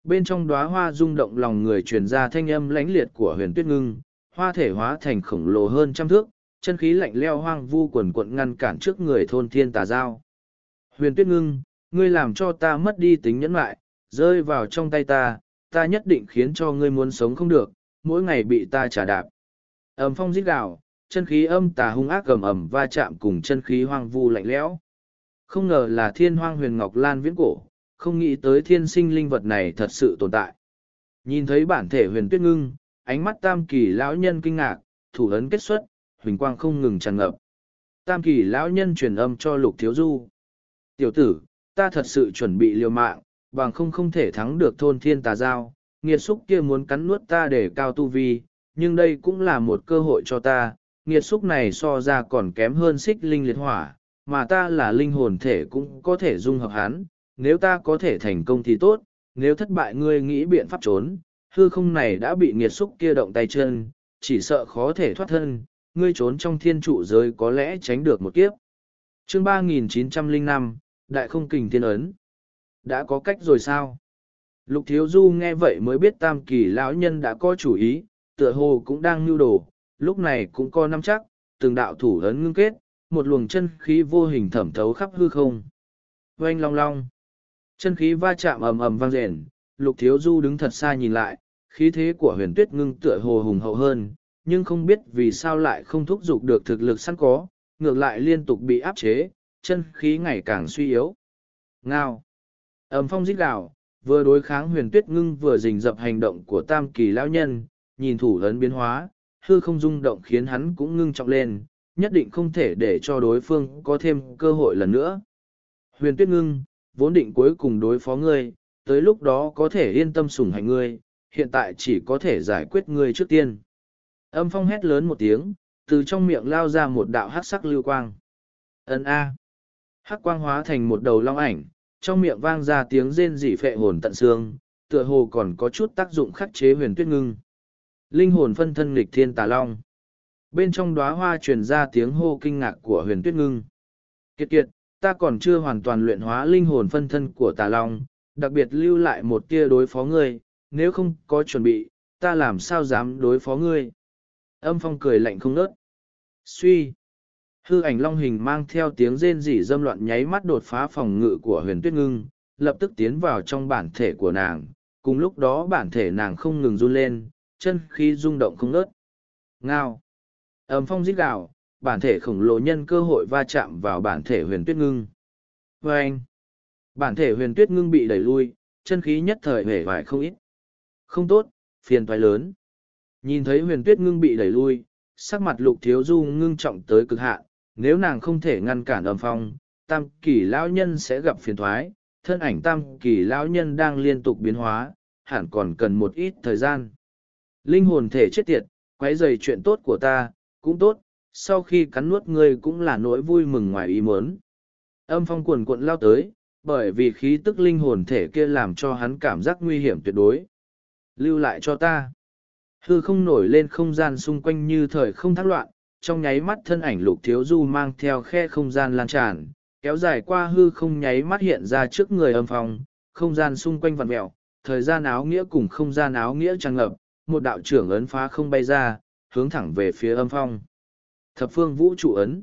Bên trong đóa hoa rung động lòng người truyền ra thanh âm lãnh liệt của huyền tuyết ngưng, hoa thể hóa thành khổng lồ hơn trăm thước, chân khí lạnh leo hoang vu quần quận ngăn cản trước người thôn thiên tà giao. Huyền tuyết ngưng, ngươi làm cho ta mất đi tính nhẫn lại, rơi vào trong tay ta, ta nhất định khiến cho ngươi muốn sống không được, mỗi ngày bị ta trả đạp. Ẩm phong rít gạo chân khí âm tà hung ác gầm ầm va chạm cùng chân khí hoang vu lạnh lẽo. Không ngờ là thiên hoang huyền ngọc lan viễn cổ, không nghĩ tới thiên sinh linh vật này thật sự tồn tại. Nhìn thấy bản thể huyền tuyết ngưng, ánh mắt tam kỳ lão nhân kinh ngạc, thủ ấn kết xuất, huỳnh quang không ngừng tràn ngập. Tam kỳ lão nhân truyền âm cho lục thiếu du. Tiểu tử, ta thật sự chuẩn bị liều mạng, bằng không không thể thắng được thôn thiên tà giao, nghiệt xúc kia muốn cắn nuốt ta để cao tu vi, nhưng đây cũng là một cơ hội cho ta, nghiệt xúc này so ra còn kém hơn xích linh liệt hỏa, mà ta là linh hồn thể cũng có thể dung hợp hắn, nếu ta có thể thành công thì tốt, nếu thất bại ngươi nghĩ biện pháp trốn, hư không này đã bị nghiệt xúc kia động tay chân, chỉ sợ khó thể thoát thân, ngươi trốn trong thiên trụ giới có lẽ tránh được một kiếp. chương 3905, Đại không kình thiên ấn. Đã có cách rồi sao? Lục Thiếu Du nghe vậy mới biết tam kỳ lão nhân đã có chủ ý, tựa hồ cũng đang nưu đồ, lúc này cũng có nắm chắc, từng đạo thủ ấn ngưng kết, một luồng chân khí vô hình thẩm thấu khắp hư không. Oanh long long. Chân khí va chạm ầm ầm vang rền, Lục Thiếu Du đứng thật xa nhìn lại, khí thế của huyền tuyết ngưng tựa hồ hùng hậu hơn, nhưng không biết vì sao lại không thúc giục được thực lực sẵn có, ngược lại liên tục bị áp chế, chân khí ngày càng suy yếu. Ngao. ầm phong rít gào, vừa đối kháng huyền tuyết ngưng vừa rình dập hành động của tam kỳ lão nhân, nhìn thủ lớn biến hóa, hư không rung động khiến hắn cũng ngưng trọng lên, nhất định không thể để cho đối phương có thêm cơ hội lần nữa. Huyền tuyết ngưng, vốn định cuối cùng đối phó ngươi, tới lúc đó có thể yên tâm sủng hạnh ngươi, hiện tại chỉ có thể giải quyết ngươi trước tiên. Âm phong hét lớn một tiếng, từ trong miệng lao ra một đạo hắc sắc lưu quang. Ấn A. Hắc quang hóa thành một đầu long ảnh, trong miệng vang ra tiếng rên rỉ phệ hồn tận xương, tựa hồ còn có chút tác dụng khắc chế huyền tuyết ngưng. Linh hồn phân thân nghịch thiên tà long. Bên trong đóa hoa truyền ra tiếng hô kinh ngạc của huyền tuyết ngưng. Kiệt kiệt, ta còn chưa hoàn toàn luyện hóa linh hồn phân thân của tà long, đặc biệt lưu lại một tia đối phó ngươi, nếu không có chuẩn bị, ta làm sao dám đối phó ngươi. Âm phong cười lạnh không nớt. Suy. Hư ảnh long hình mang theo tiếng rên rỉ dâm loạn nháy mắt đột phá phòng ngự của huyền tuyết ngưng, lập tức tiến vào trong bản thể của nàng. Cùng lúc đó bản thể nàng không ngừng run lên, chân khí rung động không nớt. Ngao. Âm phong rít gào, bản thể khổng lồ nhân cơ hội va chạm vào bản thể huyền tuyết ngưng. Và anh. Bản thể huyền tuyết ngưng bị đẩy lui, chân khí nhất thời hể vải không ít. Không tốt, phiền toái lớn. Nhìn thấy huyền tuyết ngưng bị đẩy lui, sắc mặt lục thiếu du ngưng trọng tới cực hạn, nếu nàng không thể ngăn cản âm phong, tam kỳ lão nhân sẽ gặp phiền thoái, thân ảnh tam kỳ lão nhân đang liên tục biến hóa, hẳn còn cần một ít thời gian. Linh hồn thể chết tiệt, quấy rầy chuyện tốt của ta, cũng tốt, sau khi cắn nuốt ngươi cũng là nỗi vui mừng ngoài ý muốn. Âm phong cuồn cuộn lao tới, bởi vì khí tức linh hồn thể kia làm cho hắn cảm giác nguy hiểm tuyệt đối. Lưu lại cho ta. Hư không nổi lên không gian xung quanh như thời không thác loạn, trong nháy mắt thân ảnh lục thiếu du mang theo khe không gian lan tràn, kéo dài qua hư không nháy mắt hiện ra trước người âm phong, không gian xung quanh vặn mẹo, thời gian áo nghĩa cùng không gian áo nghĩa tràn ngập, một đạo trưởng ấn phá không bay ra, hướng thẳng về phía âm phong. Thập phương vũ trụ ấn.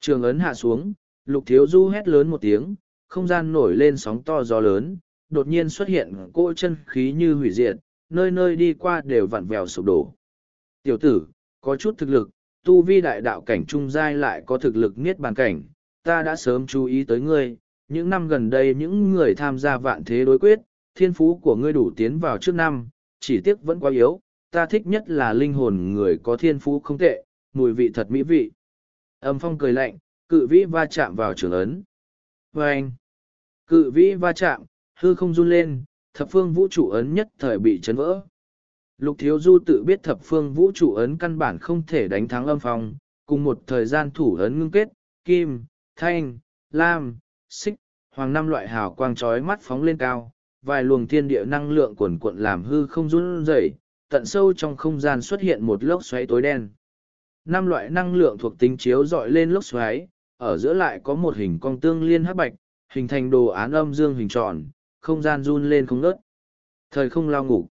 Trường ấn hạ xuống, lục thiếu du hét lớn một tiếng, không gian nổi lên sóng to gió lớn, đột nhiên xuất hiện cỗ chân khí như hủy diệt, nơi nơi đi qua đều vặn vẹo sụp đổ. Tiểu tử, có chút thực lực, tu vi đại đạo cảnh trung giai lại có thực lực niết bàn cảnh, ta đã sớm chú ý tới ngươi, những năm gần đây những người tham gia vạn thế đối quyết, thiên phú của ngươi đủ tiến vào trước năm, chỉ tiếc vẫn quá yếu, ta thích nhất là linh hồn người có thiên phú không tệ, mùi vị thật mỹ vị. Âm phong cười lạnh, cự vĩ va chạm vào trường ấn. Và anh, cự vĩ va chạm, hư không run lên, thập phương vũ trụ ấn nhất thời bị chấn vỡ. Lục thiếu du tự biết thập phương vũ trụ ấn căn bản không thể đánh thắng âm phong, cùng một thời gian thủ ấn ngưng kết, kim, thanh, lam, xích, hoàng năm loại hào quang trói mắt phóng lên cao, vài luồng thiên địa năng lượng cuồn cuộn làm hư không run rẩy, tận sâu trong không gian xuất hiện một lốc xoáy tối đen. Năm loại năng lượng thuộc tính chiếu dọi lên lốc xoáy, ở giữa lại có một hình cong tương liên hắc bạch, hình thành đồ án âm dương hình tròn, không gian run lên không ngớt. Thời không lao ngục.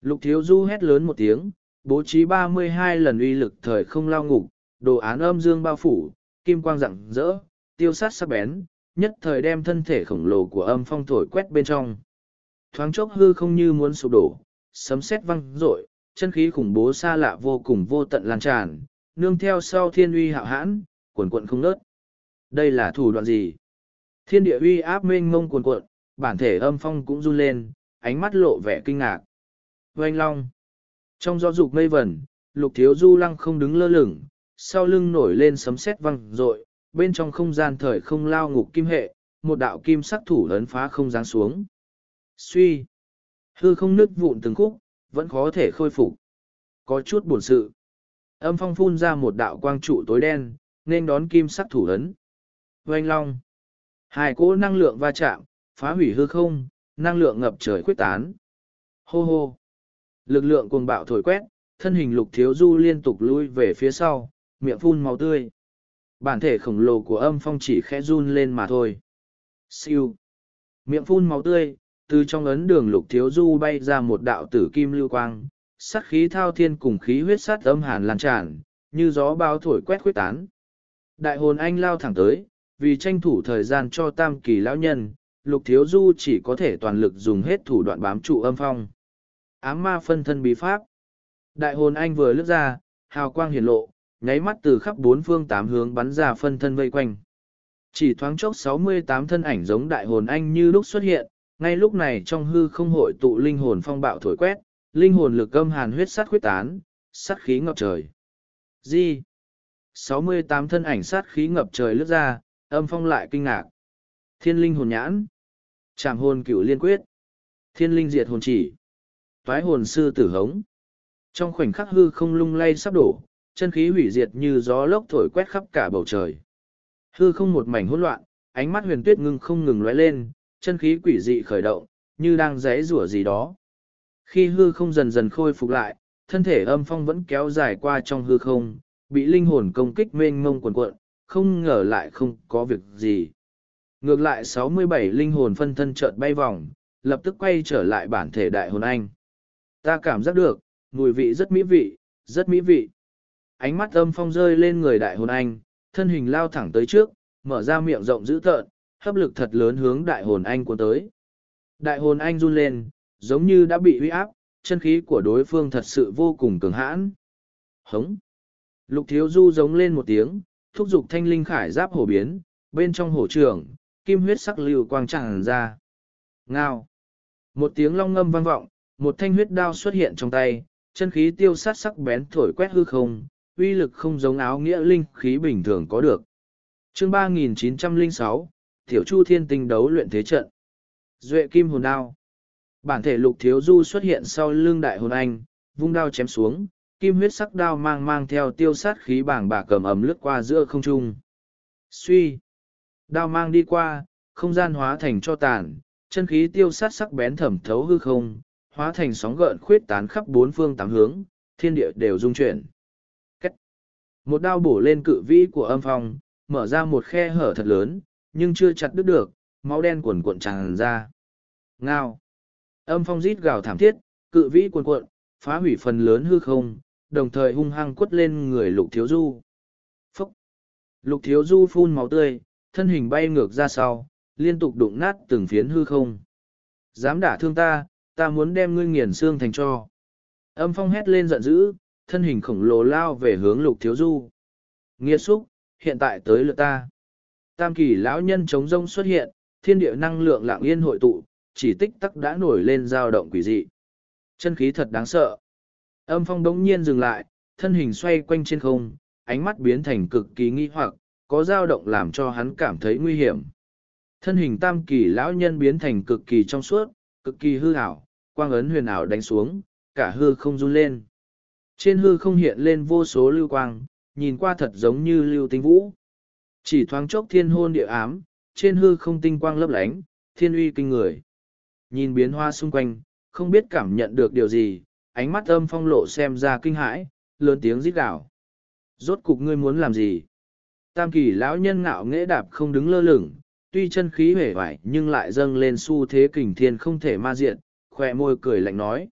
Lục thiếu du hét lớn một tiếng, bố trí ba mươi hai lần uy lực thời không lao ngục, đồ án âm dương bao phủ, kim quang rạng rỡ, tiêu sát sắc bén, nhất thời đem thân thể khổng lồ của âm phong thổi quét bên trong. Thoáng chốc hư không như muốn sụp đổ, sấm sét văng rội, chân khí khủng bố xa lạ vô cùng vô tận lan tràn, nương theo sau thiên uy hạo hãn, cuồn cuộn không nớt. Đây là thủ đoạn gì? Thiên địa uy áp mênh mông cuồn cuộn, bản thể âm phong cũng run lên, ánh mắt lộ vẻ kinh ngạc. Oanh long. Trong gió dục mây vẩn, lục thiếu du lăng không đứng lơ lửng, sau lưng nổi lên sấm sét văng rội, bên trong không gian thời không lao ngục kim hệ, một đạo kim sắc thủ lớn phá không giáng xuống. Suy. Hư không nứt vụn từng khúc, vẫn khó thể khôi phục. Có chút buồn sự. Âm phong phun ra một đạo quang trụ tối đen, nên đón kim sắc thủ ấn. Oanh long. Hai cỗ năng lượng va chạm, phá hủy hư không, năng lượng ngập trời khuyết tán. Hô hô. Lực lượng cuồng bạo thổi quét, thân hình lục thiếu du liên tục lui về phía sau, miệng phun máu tươi. Bản thể khổng lồ của âm phong chỉ khẽ run lên mà thôi. Siêu. Miệng phun máu tươi, từ trong ấn đường lục thiếu du bay ra một đạo tử kim lưu quang, sát khí thao thiên cùng khí huyết sát âm hàn lan tràn, như gió bao thổi quét khuyết tán. Đại hồn anh lao thẳng tới, vì tranh thủ thời gian cho tam kỳ lão nhân, lục thiếu du chỉ có thể toàn lực dùng hết thủ đoạn bám trụ âm phong. Ám ma phân thân bí pháp. Đại hồn anh vừa lướt ra, hào quang hiển lộ, nháy mắt từ khắp bốn phương tám hướng bắn ra phân thân vây quanh. Chỉ thoáng chốc sáu mươi tám thân ảnh giống đại hồn anh như lúc xuất hiện, ngay lúc này trong hư không hội tụ linh hồn phong bạo thổi quét, linh hồn lực âm hàn huyết sát huyết tán, sát khí ngập trời. Gì? sáu mươi tám thân ảnh sát khí ngập trời lướt ra, âm phong lại kinh ngạc. Thiên linh hồn nhãn. Trảm hồn cửu liên quyết. Thiên linh diệt hồn chỉ. Toái hồn sư tử hống. Trong khoảnh khắc hư không lung lay sắp đổ, chân khí hủy diệt như gió lốc thổi quét khắp cả bầu trời. Hư không một mảnh hỗn loạn, ánh mắt huyền tuyết ngưng không ngừng lóe lên, chân khí quỷ dị khởi động, như đang rẽ rủa gì đó. Khi hư không dần dần khôi phục lại, thân thể âm phong vẫn kéo dài qua trong hư không, bị linh hồn công kích mênh mông quần cuộn, không ngờ lại không có việc gì. Ngược lại 67 linh hồn phân thân chợt bay vòng, lập tức quay trở lại bản thể đại hồn anh. Ta cảm giác được, mùi vị rất mỹ vị, rất mỹ vị. Ánh mắt âm phong rơi lên người đại hồn anh, thân hình lao thẳng tới trước, mở ra miệng rộng dữ tợn, hấp lực thật lớn hướng đại hồn anh cuốn tới. Đại hồn anh run lên, giống như đã bị uy áp, chân khí của đối phương thật sự vô cùng cường hãn. Hống! Lục thiếu du giống lên một tiếng, thúc giục thanh linh khải giáp hổ biến, bên trong hổ trường, kim huyết sắc lưu quang tràn ra. Ngao! Một tiếng long ngâm vang vọng, một thanh huyết đao xuất hiện trong tay, chân khí tiêu sát sắc bén thổi quét hư không, uy lực không giống áo nghĩa linh khí bình thường có được. chương ba nghìn chín trăm linh sáu tiểu chu thiên tinh đấu luyện thế trận duệ kim hồn đao bản thể lục thiếu du xuất hiện sau lưng đại hồn anh, vung đao chém xuống, kim huyết sắc đao mang mang theo tiêu sát khí bảng bạc cầm ấm lướt qua giữa không trung. Suy. Đao mang đi qua, không gian hóa thành cho tàn, chân khí tiêu sát sắc bén thẩm thấu hư không, hóa thành sóng gợn khuyết tán khắp bốn phương tám hướng, thiên địa đều rung chuyển. Cách. một đao bổ lên cự vĩ của âm phong, mở ra một khe hở thật lớn, nhưng chưa chặt đứt được, máu đen cuồn cuộn tràn ra. Ngao âm phong rít gào thảm thiết, cự vĩ cuồn cuộn, phá hủy phần lớn hư không, đồng thời hung hăng quất lên người lục thiếu du. Phúc! Lục thiếu du phun máu tươi, thân hình bay ngược ra sau, liên tục đụng nát từng phiến hư không. Dám đả thương ta ta muốn đem ngươi nghiền xương thành cho. Âm phong hét lên giận dữ, thân hình khổng lồ lao về hướng lục thiếu du. Nghiệt xúc, hiện tại tới lượt ta. Tam kỳ lão nhân chống rông xuất hiện, thiên địa năng lượng lạng yên hội tụ chỉ tích tắc đã nổi lên dao động quỷ dị. Chân khí thật đáng sợ. Âm phong đống nhiên dừng lại, thân hình xoay quanh trên không, ánh mắt biến thành cực kỳ nghi hoặc, có dao động làm cho hắn cảm thấy nguy hiểm. Thân hình tam kỳ lão nhân biến thành cực kỳ trong suốt, cực kỳ hư ảo, quang ấn huyền ảo đánh xuống, cả hư không run lên. Trên hư không hiện lên vô số lưu quang, nhìn qua thật giống như lưu tinh vũ. Chỉ thoáng chốc thiên hôn địa ám, trên hư không tinh quang lấp lánh, thiên uy kinh người nhìn biến hoa xung quanh, không biết cảm nhận được điều gì, ánh mắt âm phong lộ xem ra kinh hãi, lớn tiếng rít gào. Rốt cục ngươi muốn làm gì? Tam kỳ lão nhân ngạo nghễ đạp không đứng lơ lửng, tuy chân khí hể vải nhưng lại dâng lên xu thế kình thiên không thể ma diện khỏe môi cười lạnh nói.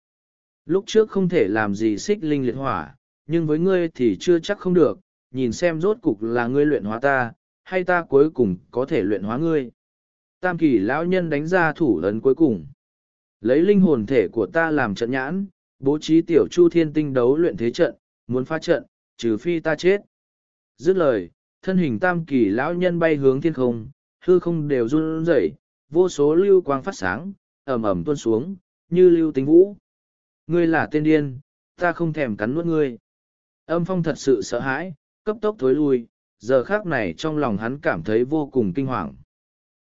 Lúc trước không thể làm gì xích linh liệt hỏa, nhưng với ngươi thì chưa chắc không được, nhìn xem rốt cục là ngươi luyện hóa ta, hay ta cuối cùng có thể luyện hóa ngươi tam kỳ lão nhân đánh ra thủ ấn cuối cùng. Lấy linh hồn thể của ta làm trận nhãn, bố trí tiểu chu thiên tinh đấu luyện thế trận, muốn phá trận, trừ phi ta chết. Dứt lời, thân hình tam kỳ lão nhân bay hướng thiên không, hư không đều run rẩy, vô số lưu quang phát sáng ẩm ẩm tuôn xuống, như lưu tính vũ. Ngươi là tên điên, ta không thèm cắn nuốt ngươi. Âm phong thật sự sợ hãi, cấp tốc thối lui, giờ khác này trong lòng hắn cảm thấy vô cùng kinh hoàng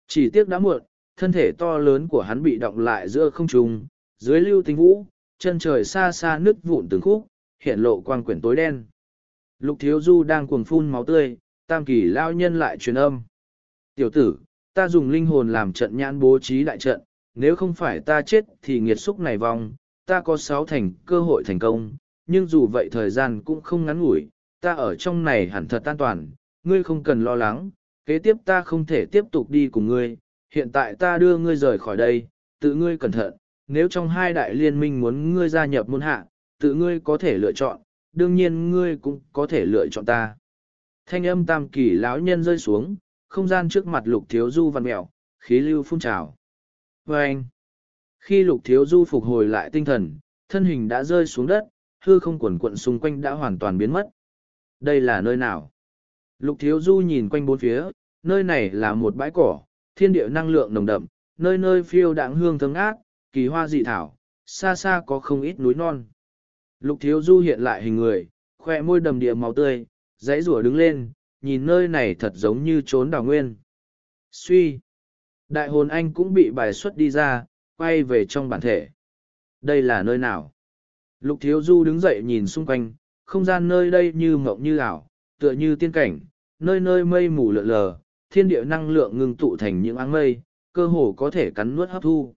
chỉ tiếc đã muộn, thân thể to lớn của hắn bị động lại giữa không trung, dưới lưu tinh vũ, chân trời xa xa nứt vụn từng khúc, hiện lộ quang quyển tối đen. Lục thiếu du đang cuồng phun máu tươi, tam kỳ lao nhân lại truyền âm. Tiểu tử, ta dùng linh hồn làm trận nhãn bố trí đại trận, nếu không phải ta chết thì nghiệt xúc này vong, ta có sáu thành cơ hội thành công, nhưng dù vậy thời gian cũng không ngắn ngủi, ta ở trong này hẳn thật an toàn, ngươi không cần lo lắng kế tiếp ta không thể tiếp tục đi cùng ngươi, hiện tại ta đưa ngươi rời khỏi đây, tự ngươi cẩn thận, nếu trong hai đại liên minh muốn ngươi gia nhập môn hạ, tự ngươi có thể lựa chọn, đương nhiên ngươi cũng có thể lựa chọn ta. Thanh âm tam kỳ lão nhân rơi xuống, không gian trước mặt lục thiếu du văn mẹo, khí lưu phun trào. Và anh, khi lục thiếu du phục hồi lại tinh thần, thân hình đã rơi xuống đất, hư không quần quận xung quanh đã hoàn toàn biến mất. Đây là nơi nào? Lục thiếu du nhìn quanh bốn phía, nơi này là một bãi cỏ, thiên địa năng lượng nồng đậm, nơi nơi phiêu đãng hương thơm ác kỳ hoa dị thảo, xa xa có không ít núi non. Lục thiếu du hiện lại hình người, khoe môi đầm địa máu tươi, dãy rủa đứng lên, nhìn nơi này thật giống như trốn đào nguyên. Suy, đại hồn anh cũng bị bài xuất đi ra, quay về trong bản thể. Đây là nơi nào? Lục thiếu du đứng dậy nhìn xung quanh, không gian nơi đây như mộng như ảo, tựa như tiên cảnh nơi nơi mây mù lợn lờ, thiên địa năng lượng ngừng tụ thành những áng mây, cơ hồ có thể cắn nuốt hấp thu.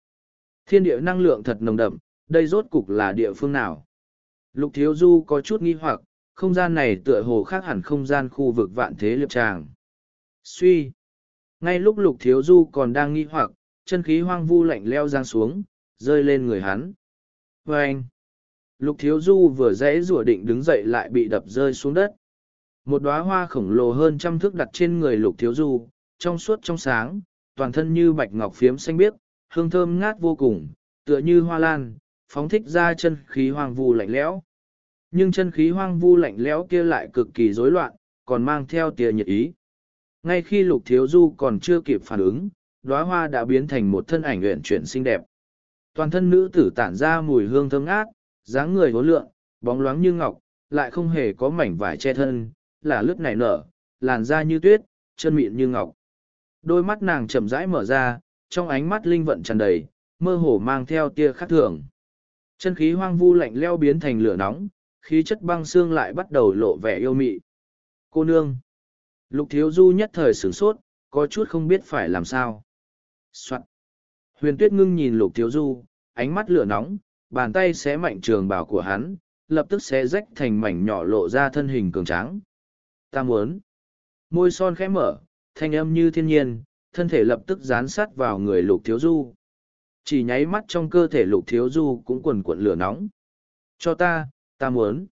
Thiên địa năng lượng thật nồng đậm, đây rốt cục là địa phương nào? Lục thiếu du có chút nghi hoặc, không gian này tựa hồ khác hẳn không gian khu vực vạn thế liệp tràng. Suy. Ngay lúc lục thiếu du còn đang nghi hoặc, chân khí hoang vu lạnh leo giang xuống, rơi lên người hắn. Vâng! lục thiếu du vừa dễ rủa định đứng dậy lại bị đập rơi xuống đất một đóa hoa khổng lồ hơn trăm thước đặt trên người lục thiếu du, trong suốt trong sáng, toàn thân như bạch ngọc phiếm xanh biếc, hương thơm ngát vô cùng, tựa như hoa lan, phóng thích ra chân khí hoang vu lạnh lẽo. Nhưng chân khí hoang vu lạnh lẽo kia lại cực kỳ rối loạn, còn mang theo tia nhiệt ý. Ngay khi lục thiếu du còn chưa kịp phản ứng, đóa hoa đã biến thành một thân ảnh luyện chuyển xinh đẹp. Toàn thân nữ tử tản ra mùi hương thơm ngát, dáng người hối lượng bóng loáng như ngọc, lại không hề có mảnh vải che thân là lướt nảy nở làn da như tuyết chân mịn như ngọc. Đôi mắt nàng chậm rãi mở ra, trong ánh mắt linh vận tràn đầy, mơ hồ mang theo tia khắc thường. Chân khí hoang vu lạnh leo biến thành lửa nóng, khí chất băng xương lại bắt đầu lộ vẻ yêu mị. Cô nương! Lục thiếu du nhất thời sửng sốt, có chút không biết phải làm sao. Soạn! Huyền tuyết ngưng nhìn lục thiếu du, ánh mắt lửa nóng, bàn tay xé mạnh trường bảo của hắn, lập tức xé rách thành mảnh nhỏ lộ ra thân hình cường tráng. Ta muốn! Môi son khẽ mở, thanh âm như thiên nhiên, thân thể lập tức dán sát vào người lục thiếu du. Chỉ nháy mắt trong cơ thể lục thiếu du cũng quần cuộn lửa nóng. Cho ta, ta muốn.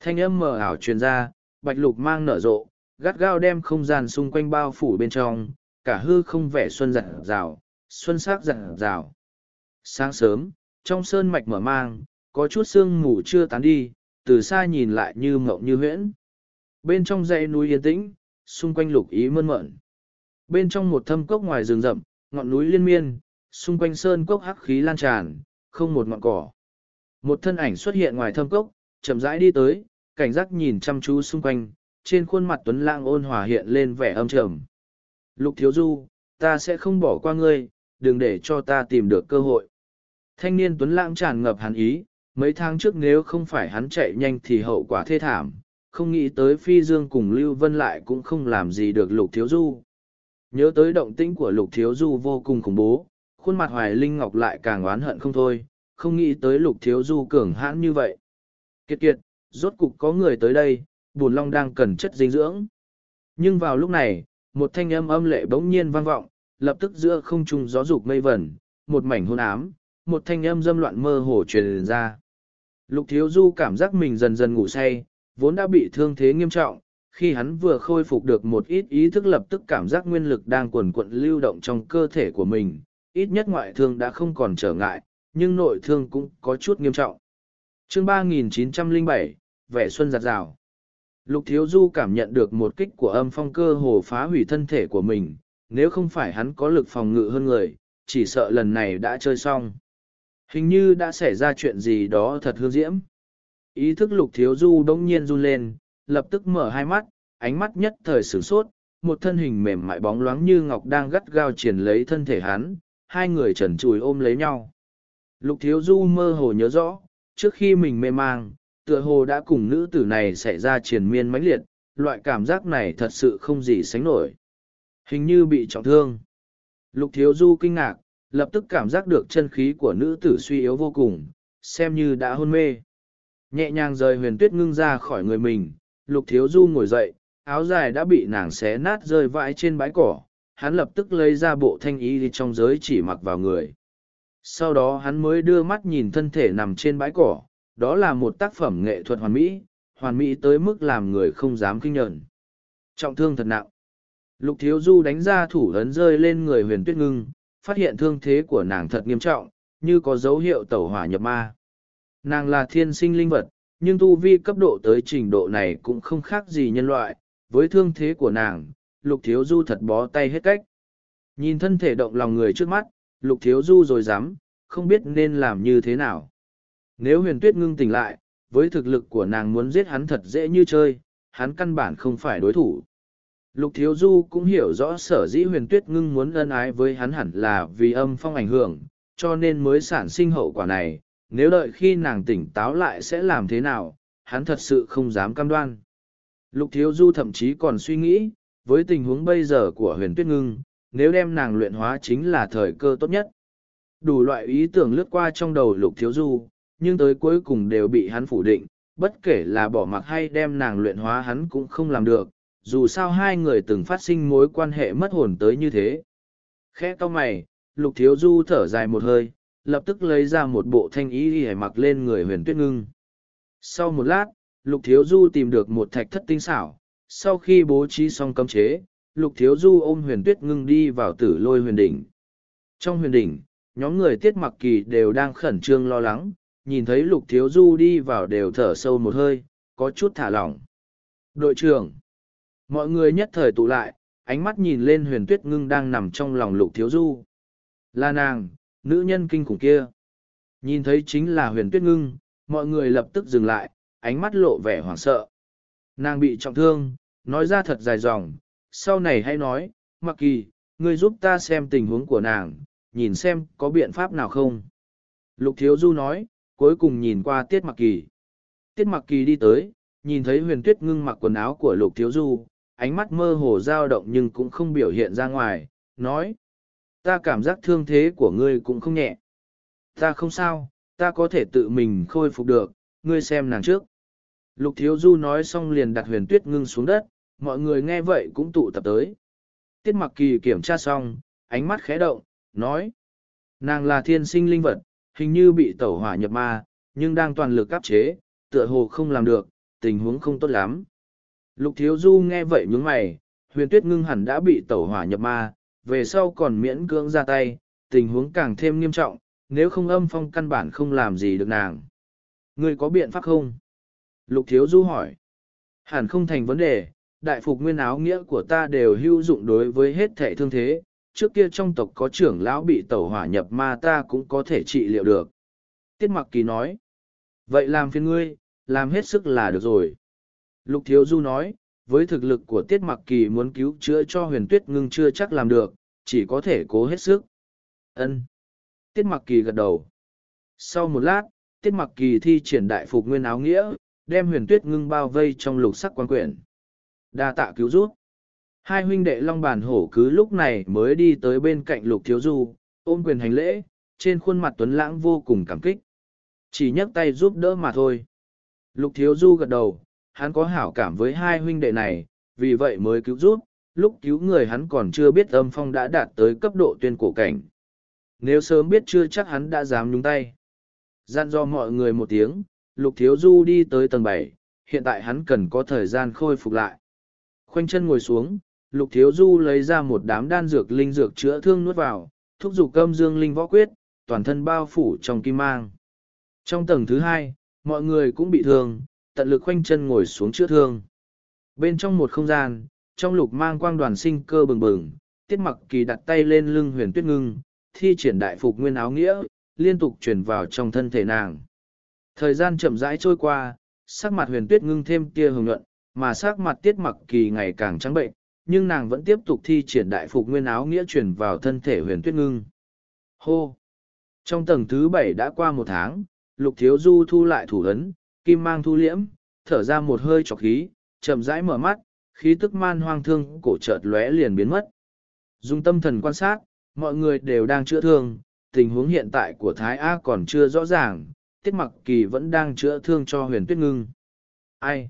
Thanh âm mờ ảo truyền ra, bạch lục mang nở rộ, gắt gao đem không gian xung quanh bao phủ bên trong, cả hư không vẻ xuân dặn rào, xuân sắc dặn rào. Sáng sớm, trong sơn mạch mở mang, có chút sương mù chưa tán đi, từ xa nhìn lại như mộng như huyễn. Bên trong dãy núi yên tĩnh, xung quanh lục ý mơn mởn. Bên trong một thâm cốc ngoài rừng rậm, ngọn núi liên miên, xung quanh sơn cốc hắc khí lan tràn, không một ngọn cỏ. Một thân ảnh xuất hiện ngoài thâm cốc, chậm rãi đi tới, cảnh giác nhìn chăm chú xung quanh, trên khuôn mặt tuấn lãng ôn hòa hiện lên vẻ âm trầm. Lục thiếu du, ta sẽ không bỏ qua ngươi, đừng để cho ta tìm được cơ hội. Thanh niên tuấn lãng tràn ngập hắn ý, mấy tháng trước nếu không phải hắn chạy nhanh thì hậu quả thê thảm, không nghĩ tới phi dương cùng Lưu Vân lại cũng không làm gì được lục thiếu du. Nhớ tới động tĩnh của lục thiếu du vô cùng khủng bố, khuôn mặt hoài linh ngọc lại càng oán hận không thôi, không nghĩ tới lục thiếu du cường hãn như vậy. Kiệt kiệt, rốt cục có người tới đây, bùn long đang cần chất dinh dưỡng. Nhưng vào lúc này, một thanh âm âm lệ bỗng nhiên vang vọng, lập tức giữa không trung gió dục mây vẩn, một mảnh hôn ám, một thanh âm dâm loạn mơ hồ truyền ra. Lục thiếu du cảm giác mình dần dần ngủ say, vốn đã bị thương thế nghiêm trọng, khi hắn vừa khôi phục được một ít ý thức lập tức cảm giác nguyên lực đang quần quận lưu động trong cơ thể của mình, ít nhất ngoại thương đã không còn trở ngại, nhưng nội thương cũng có chút nghiêm trọng. chương 3907, vẻ xuân giặt rào. Lục Thiếu Du cảm nhận được một kích của âm phong cơ hồ phá hủy thân thể của mình, nếu không phải hắn có lực phòng ngự hơn người, chỉ sợ lần này đã chơi xong. Hình như đã xảy ra chuyện gì đó thật hương diễm. Ý thức Lục Thiếu Du đông nhiên run lên, lập tức mở hai mắt, ánh mắt nhất thời sửng sốt, một thân hình mềm mại bóng loáng như ngọc đang gắt gao triển lấy thân thể hắn, hai người trần trùi ôm lấy nhau. Lục Thiếu Du mơ hồ nhớ rõ, trước khi mình mê mang, tựa hồ đã cùng nữ tử này xảy ra triền miên mãnh liệt, loại cảm giác này thật sự không gì sánh nổi. Hình như bị trọng thương. Lục Thiếu Du kinh ngạc, lập tức cảm giác được chân khí của nữ tử suy yếu vô cùng, xem như đã hôn mê. Nhẹ nhàng rời huyền tuyết ngưng ra khỏi người mình, Lục Thiếu Du ngồi dậy, áo dài đã bị nàng xé nát rơi vãi trên bãi cỏ, hắn lập tức lấy ra bộ thanh y đi trong giới chỉ mặc vào người. Sau đó hắn mới đưa mắt nhìn thân thể nằm trên bãi cỏ, đó là một tác phẩm nghệ thuật hoàn mỹ, hoàn mỹ tới mức làm người không dám kinh nhận. Trọng thương thật nặng. Lục Thiếu Du đánh ra thủ ấn rơi lên người huyền tuyết ngưng, phát hiện thương thế của nàng thật nghiêm trọng, như có dấu hiệu tẩu hỏa nhập ma. Nàng là thiên sinh linh vật, nhưng tu vi cấp độ tới trình độ này cũng không khác gì nhân loại, với thương thế của nàng, lục thiếu du thật bó tay hết cách. Nhìn thân thể động lòng người trước mắt, lục thiếu du rồi dám, không biết nên làm như thế nào. Nếu huyền tuyết ngưng tỉnh lại, với thực lực của nàng muốn giết hắn thật dễ như chơi, hắn căn bản không phải đối thủ. Lục Thiếu Du cũng hiểu rõ sở dĩ huyền tuyết ngưng muốn ân ái với hắn hẳn là vì âm phong ảnh hưởng, cho nên mới sản sinh hậu quả này, nếu đợi khi nàng tỉnh táo lại sẽ làm thế nào, hắn thật sự không dám cam đoan. Lục Thiếu Du thậm chí còn suy nghĩ, với tình huống bây giờ của huyền tuyết ngưng, nếu đem nàng luyện hóa chính là thời cơ tốt nhất. Đủ loại ý tưởng lướt qua trong đầu Lục Thiếu Du, nhưng tới cuối cùng đều bị hắn phủ định, bất kể là bỏ mặc hay đem nàng luyện hóa hắn cũng không làm được, dù sao hai người từng phát sinh mối quan hệ mất hồn tới như thế. Khẽ to mày, Lục Thiếu Du thở dài một hơi, lập tức lấy ra một bộ thanh ý y mặc lên người huyền tuyết ngưng. Sau một lát, Lục Thiếu Du tìm được một thạch thất tinh xảo, sau khi bố trí xong cấm chế, Lục Thiếu Du ôm huyền tuyết ngưng đi vào tử lôi huyền đỉnh. Trong huyền đỉnh, nhóm người tiết mặc kỳ đều đang khẩn trương lo lắng, nhìn thấy Lục Thiếu Du đi vào đều thở sâu một hơi, có chút thả lỏng. Đội trưởng! Mọi người nhất thời tụ lại, ánh mắt nhìn lên huyền tuyết ngưng đang nằm trong lòng Lục Thiếu Du. Là nàng, nữ nhân kinh khủng kia. Nhìn thấy chính là huyền tuyết ngưng, mọi người lập tức dừng lại, ánh mắt lộ vẻ hoảng sợ. Nàng bị trọng thương, nói ra thật dài dòng, sau này hãy nói, mặc kỳ, ngươi giúp ta xem tình huống của nàng, nhìn xem có biện pháp nào không. Lục Thiếu Du nói, cuối cùng nhìn qua Tiết Mặc Kỳ. Tiết Mặc Kỳ đi tới, nhìn thấy huyền tuyết ngưng mặc quần áo của Lục Thiếu Du, ánh mắt mơ hồ dao động nhưng cũng không biểu hiện ra ngoài, nói. Ta cảm giác thương thế của ngươi cũng không nhẹ. Ta không sao, ta có thể tự mình khôi phục được, ngươi xem nàng trước. Lục Thiếu Du nói xong liền đặt huyền tuyết ngưng xuống đất, mọi người nghe vậy cũng tụ tập tới. Tiết mặc kỳ kiểm tra xong, ánh mắt khẽ động, nói. Nàng là thiên sinh linh vật, hình như bị tẩu hỏa nhập ma, nhưng đang toàn lực áp chế, tựa hồ không làm được, tình huống không tốt lắm. Lục Thiếu Du nghe vậy nhướng mày, huyền tuyết ngưng hẳn đã bị tẩu hỏa nhập ma, về sau còn miễn cưỡng ra tay, tình huống càng thêm nghiêm trọng, nếu không âm phong căn bản không làm gì được nàng. Ngươi có biện pháp không? Lục Thiếu Du hỏi. Hẳn không thành vấn đề, đại phục nguyên áo nghĩa của ta đều hữu dụng đối với hết thể thương thế, trước kia trong tộc có trưởng lão bị tẩu hỏa nhập ma ta cũng có thể trị liệu được. Tiết mặc kỳ nói. Vậy làm phiền ngươi, làm hết sức là được rồi. Lục Thiếu Du nói, với thực lực của Tiết mặc kỳ muốn cứu chữa cho huyền tuyết ngưng chưa chắc làm được, chỉ có thể cố hết sức. ân Tiết mặc kỳ gật đầu. Sau một lát, Tiết mặc kỳ thi triển đại phục nguyên áo nghĩa, đem huyền tuyết ngưng bao vây trong lục sắc quan quyển. đa tạ cứu rút. Hai huynh đệ long bản hổ cứ lúc này mới đi tới bên cạnh lục thiếu du, ôm quyền hành lễ, trên khuôn mặt tuấn lãng vô cùng cảm kích. Chỉ nhấc tay giúp đỡ mà thôi. Lục thiếu du gật đầu, hắn có hảo cảm với hai huynh đệ này, vì vậy mới cứu giúp, lúc cứu người hắn còn chưa biết âm phong đã đạt tới cấp độ tuyên cổ cảnh. Nếu sớm biết chưa chắc hắn đã dám nhúng tay. Gian do mọi người một tiếng, lục thiếu du đi tới tầng bảy hiện tại hắn cần có thời gian khôi phục lại khoanh chân ngồi xuống lục thiếu du lấy ra một đám đan dược linh dược chữa thương nuốt vào thúc giục cơm dương linh võ quyết toàn thân bao phủ trong kim mang trong tầng thứ hai mọi người cũng bị thương tận lực khoanh chân ngồi xuống chữa thương bên trong một không gian trong lục mang quang đoàn sinh cơ bừng bừng tiết mặc kỳ đặt tay lên lưng huyền tuyết ngưng thi triển đại phục nguyên áo nghĩa liên tục chuyển vào trong thân thể nàng Thời gian chậm rãi trôi qua, sắc mặt huyền tuyết ngưng thêm tia hồng nhuận, mà sắc mặt tiết mặc kỳ ngày càng trắng bệnh, nhưng nàng vẫn tiếp tục thi triển đại phục nguyên áo nghĩa chuyển vào thân thể huyền tuyết ngưng. Hô! Trong tầng thứ bảy đã qua một tháng, lục thiếu du thu lại thủ ấn, kim mang thu liễm, thở ra một hơi chọc khí, chậm rãi mở mắt, khí tức man hoang thương cổ chợt lóe liền biến mất. Dùng tâm thần quan sát, mọi người đều đang chữa thương, tình huống hiện tại của Thái A còn chưa rõ ràng, tiết mặc kỳ vẫn đang chữa thương cho huyền tuyết ngưng. Ai?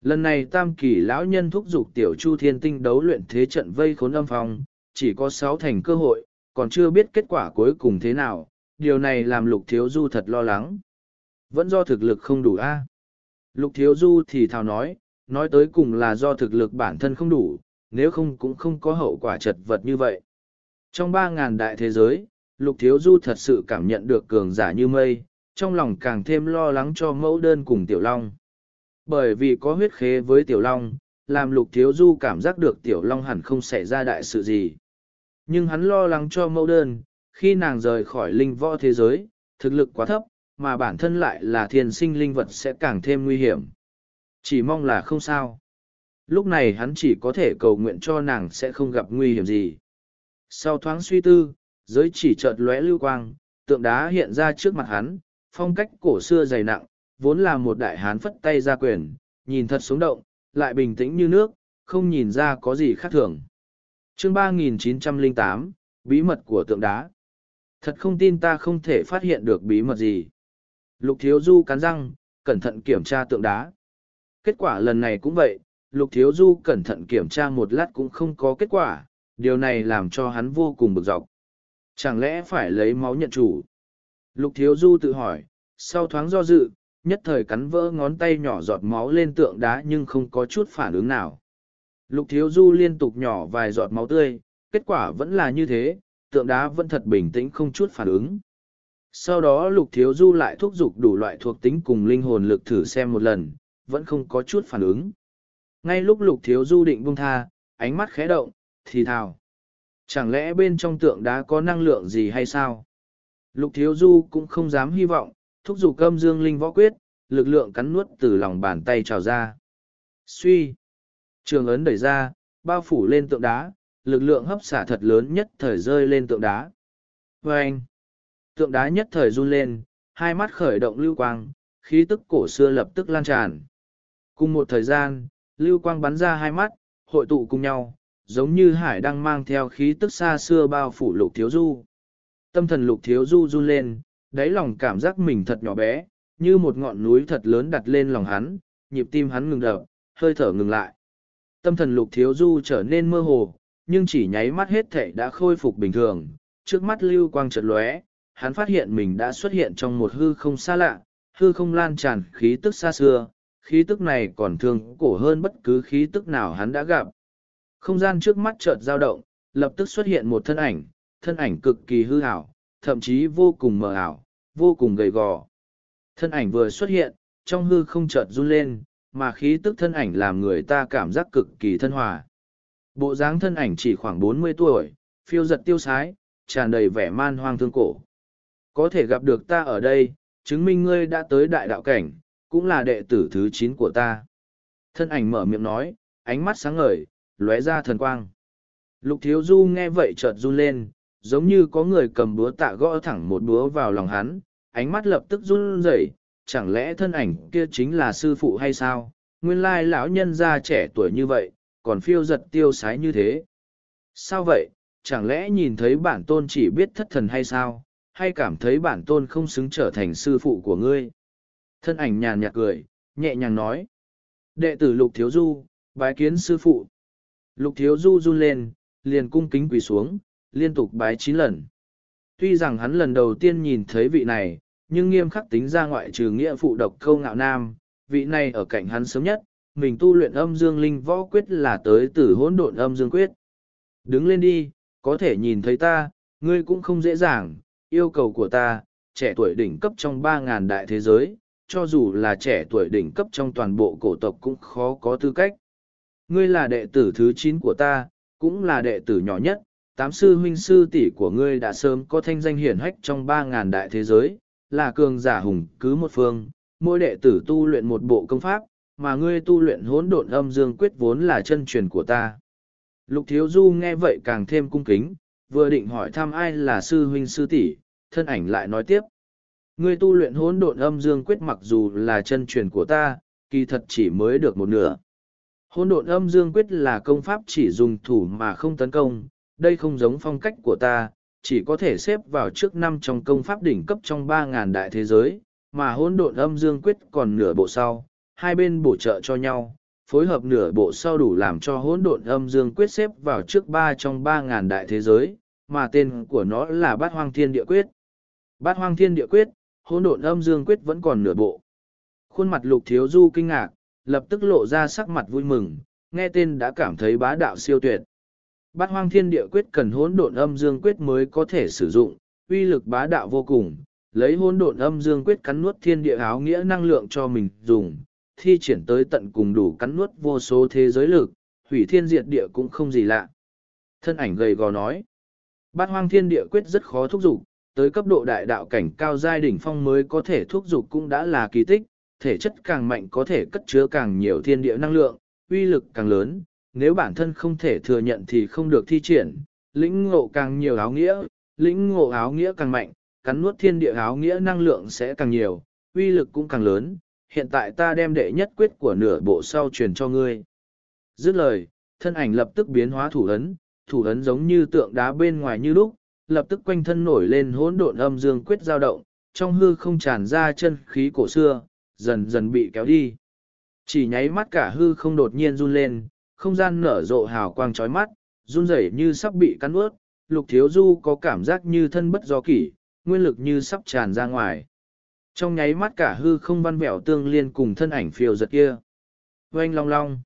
Lần này tam kỳ lão nhân thúc giục tiểu chu thiên tinh đấu luyện thế trận vây khốn âm phong, chỉ có sáu thành cơ hội, còn chưa biết kết quả cuối cùng thế nào, điều này làm lục thiếu du thật lo lắng. Vẫn do thực lực không đủ a Lục thiếu du thì thào nói, nói tới cùng là do thực lực bản thân không đủ, nếu không cũng không có hậu quả chật vật như vậy. Trong ba ngàn đại thế giới, lục thiếu du thật sự cảm nhận được cường giả như mây, trong lòng càng thêm lo lắng cho mẫu đơn cùng tiểu long. Bởi vì có huyết khế với tiểu long làm lục thiếu du cảm giác được tiểu long hẳn không xảy ra đại sự gì. Nhưng hắn lo lắng cho mẫu đơn khi nàng rời khỏi linh võ thế giới thực lực quá thấp mà bản thân lại là thiên sinh linh vật sẽ càng thêm nguy hiểm chỉ mong là không sao lúc này hắn chỉ có thể cầu nguyện cho nàng sẽ không gặp nguy hiểm gì sau thoáng suy tư giới chỉ chợt lóe lưu quang tượng đá hiện ra trước mặt hắn phong cách cổ xưa dày nặng, vốn là một đại hán phất tay ra quyền, nhìn thật sống động, lại bình tĩnh như nước, không nhìn ra có gì khác thường. chương 3908, Bí mật của tượng đá. Thật không tin ta không thể phát hiện được bí mật gì. Lục Thiếu Du cắn răng, cẩn thận kiểm tra tượng đá. Kết quả lần này cũng vậy, Lục Thiếu Du cẩn thận kiểm tra một lát cũng không có kết quả, điều này làm cho hắn vô cùng bực dọc. Chẳng lẽ phải lấy máu nhận chủ? Lục thiếu du tự hỏi, sau thoáng do dự, nhất thời cắn vỡ ngón tay nhỏ giọt máu lên tượng đá nhưng không có chút phản ứng nào. Lục thiếu du liên tục nhỏ vài giọt máu tươi, kết quả vẫn là như thế, tượng đá vẫn thật bình tĩnh không chút phản ứng. Sau đó lục thiếu du lại thúc giục đủ loại thuộc tính cùng linh hồn lực thử xem một lần, vẫn không có chút phản ứng. Ngay lúc lục thiếu du định buông tha, ánh mắt khẽ động, thì thào. Chẳng lẽ bên trong tượng đá có năng lượng gì hay sao? Lục Thiếu Du cũng không dám hy vọng, thúc giục âm dương linh võ quyết, lực lượng cắn nuốt từ lòng bàn tay trào ra. Suy. Trường ấn đẩy ra, bao phủ lên tượng đá, lực lượng hấp xả thật lớn nhất thời rơi lên tượng đá. vâng. tượng đá nhất thời run lên, hai mắt khởi động lưu quang, khí tức cổ xưa lập tức lan tràn. Cùng một thời gian, lưu quang bắn ra hai mắt, hội tụ cùng nhau, giống như hải đang mang theo khí tức xa xưa bao phủ lục thiếu du. Tâm thần lục thiếu du run lên, đáy lòng cảm giác mình thật nhỏ bé, như một ngọn núi thật lớn đặt lên lòng hắn, nhịp tim hắn ngừng đập, hơi thở ngừng lại. Tâm thần lục thiếu du trở nên mơ hồ, nhưng chỉ nháy mắt hết thảy đã khôi phục bình thường, trước mắt lưu quang chợt lóe, hắn phát hiện mình đã xuất hiện trong một hư không xa lạ, hư không lan tràn khí tức xa xưa, khí tức này còn thương cổ hơn bất cứ khí tức nào hắn đã gặp. Không gian trước mắt chợt dao động, lập tức xuất hiện một thân ảnh, thân ảnh cực kỳ hư ảo, thậm chí vô cùng mờ ảo, vô cùng gầy gò. Thân ảnh vừa xuất hiện, trong hư không chợt run lên, mà khí tức thân ảnh làm người ta cảm giác cực kỳ thân hòa. Bộ dáng thân ảnh chỉ khoảng bốn mươi tuổi, phiêu giật tiêu sái, tràn đầy vẻ man hoang thương cổ. Có thể gặp được ta ở đây, chứng minh ngươi đã tới đại đạo cảnh, cũng là đệ tử thứ chín của ta. Thân ảnh mở miệng nói, ánh mắt sáng ngời, lóe ra thần quang. Lục thiếu du nghe vậy chợt run lên, giống như có người cầm búa tạ gõ thẳng một búa vào lòng hắn, ánh mắt lập tức run rẩy, chẳng lẽ thân ảnh kia chính là sư phụ hay sao? Nguyên lai lão nhân già trẻ tuổi như vậy, còn phiêu giật tiêu sái như thế. Sao vậy, chẳng lẽ nhìn thấy bản tôn chỉ biết thất thần hay sao, hay cảm thấy bản tôn không xứng trở thành sư phụ của ngươi? Thân ảnh nhàn nhạt cười, nhẹ nhàng nói. Đệ tử Lục Thiếu Du, bái kiến sư phụ. Lục Thiếu Du run lên, liền cung kính quỳ xuống, liên tục bái chín lần. Tuy rằng hắn lần đầu tiên nhìn thấy vị này, nhưng nghiêm khắc tính ra ngoại trừ nghĩa phụ độc câu ngạo nam, vị này ở cạnh hắn sớm nhất, mình tu luyện âm dương linh võ quyết là tới từ hỗn độn âm dương quyết. Đứng lên đi, có thể nhìn thấy ta, ngươi cũng không dễ dàng, yêu cầu của ta, trẻ tuổi đỉnh cấp trong ba ngàn đại thế giới, cho dù là trẻ tuổi đỉnh cấp trong toàn bộ cổ tộc cũng khó có tư cách. Ngươi là đệ tử thứ chín của ta, cũng là đệ tử nhỏ nhất, tám sư huynh sư tỷ của ngươi đã sớm có thanh danh hiển hách trong ba ngàn đại thế giới, là cường giả hùng cứ một phương, mỗi đệ tử tu luyện một bộ công pháp, mà ngươi tu luyện hỗn độn âm dương quyết vốn là chân truyền của ta. Lục Thiếu Du nghe vậy càng thêm cung kính, vừa định hỏi thăm ai là sư huynh sư tỷ, thân ảnh lại nói tiếp. Ngươi tu luyện hỗn độn âm dương quyết mặc dù là chân truyền của ta, kỳ thật chỉ mới được một nửa. Hỗn độn âm dương quyết là công pháp chỉ dùng thủ mà không tấn công, đây không giống phong cách của ta, chỉ có thể xếp vào trước năm trong công pháp đỉnh cấp trong ba ngàn đại thế giới, mà hỗn độn âm dương quyết còn nửa bộ sau, hai bên bổ trợ cho nhau, phối hợp nửa bộ sau đủ làm cho hỗn độn âm dương quyết xếp vào trước ba trong ba ngàn đại thế giới, mà tên của nó là Bát Hoang Thiên Địa Quyết. Bát Hoang Thiên Địa Quyết, hỗn độn âm dương quyết vẫn còn nửa bộ. Khuôn mặt Lục Thiếu Du kinh ngạc, lập tức lộ ra sắc mặt vui mừng, nghe tên đã cảm thấy bá đạo siêu tuyệt. Bát hoang thiên địa quyết cần hỗn độn âm dương quyết mới có thể sử dụng, uy lực bá đạo vô cùng, lấy hỗn độn âm dương quyết cắn nuốt thiên địa áo nghĩa năng lượng cho mình dùng, thi triển tới tận cùng đủ cắn nuốt vô số thế giới lực, hủy thiên diệt địa cũng không gì lạ. Thân ảnh gầy gò nói, bát hoang thiên địa quyết rất khó thúc giục, tới cấp độ đại đạo cảnh cao giai đỉnh phong mới có thể thúc dục cũng đã là kỳ tích, thể chất càng mạnh có thể cất chứa càng nhiều thiên địa năng lượng, uy lực càng lớn, nếu bản thân không thể thừa nhận thì không được thi triển, lĩnh ngộ càng nhiều áo nghĩa, lĩnh ngộ áo nghĩa càng mạnh, cắn nuốt thiên địa áo nghĩa năng lượng sẽ càng nhiều, uy lực cũng càng lớn, hiện tại ta đem đệ nhất quyết của nửa bộ sau truyền cho ngươi. Dứt lời, thân ảnh lập tức biến hóa thủ ấn, thủ ấn giống như tượng đá bên ngoài như lúc, lập tức quanh thân nổi lên hỗn độn âm dương quyết dao động, trong hư không tràn ra chân khí cổ xưa, dần dần bị kéo đi. Chỉ nháy mắt cả hư không đột nhiên run lên, không gian nở rộ hào quang chói mắt, run rẩy như sắp bị cắn ướt, lục thiếu du có cảm giác như thân bất do kỷ, nguyên lực như sắp tràn ra ngoài. Trong nháy mắt cả hư không văn vẹo tương liên cùng thân ảnh phiêu giật kia. Oanh long long.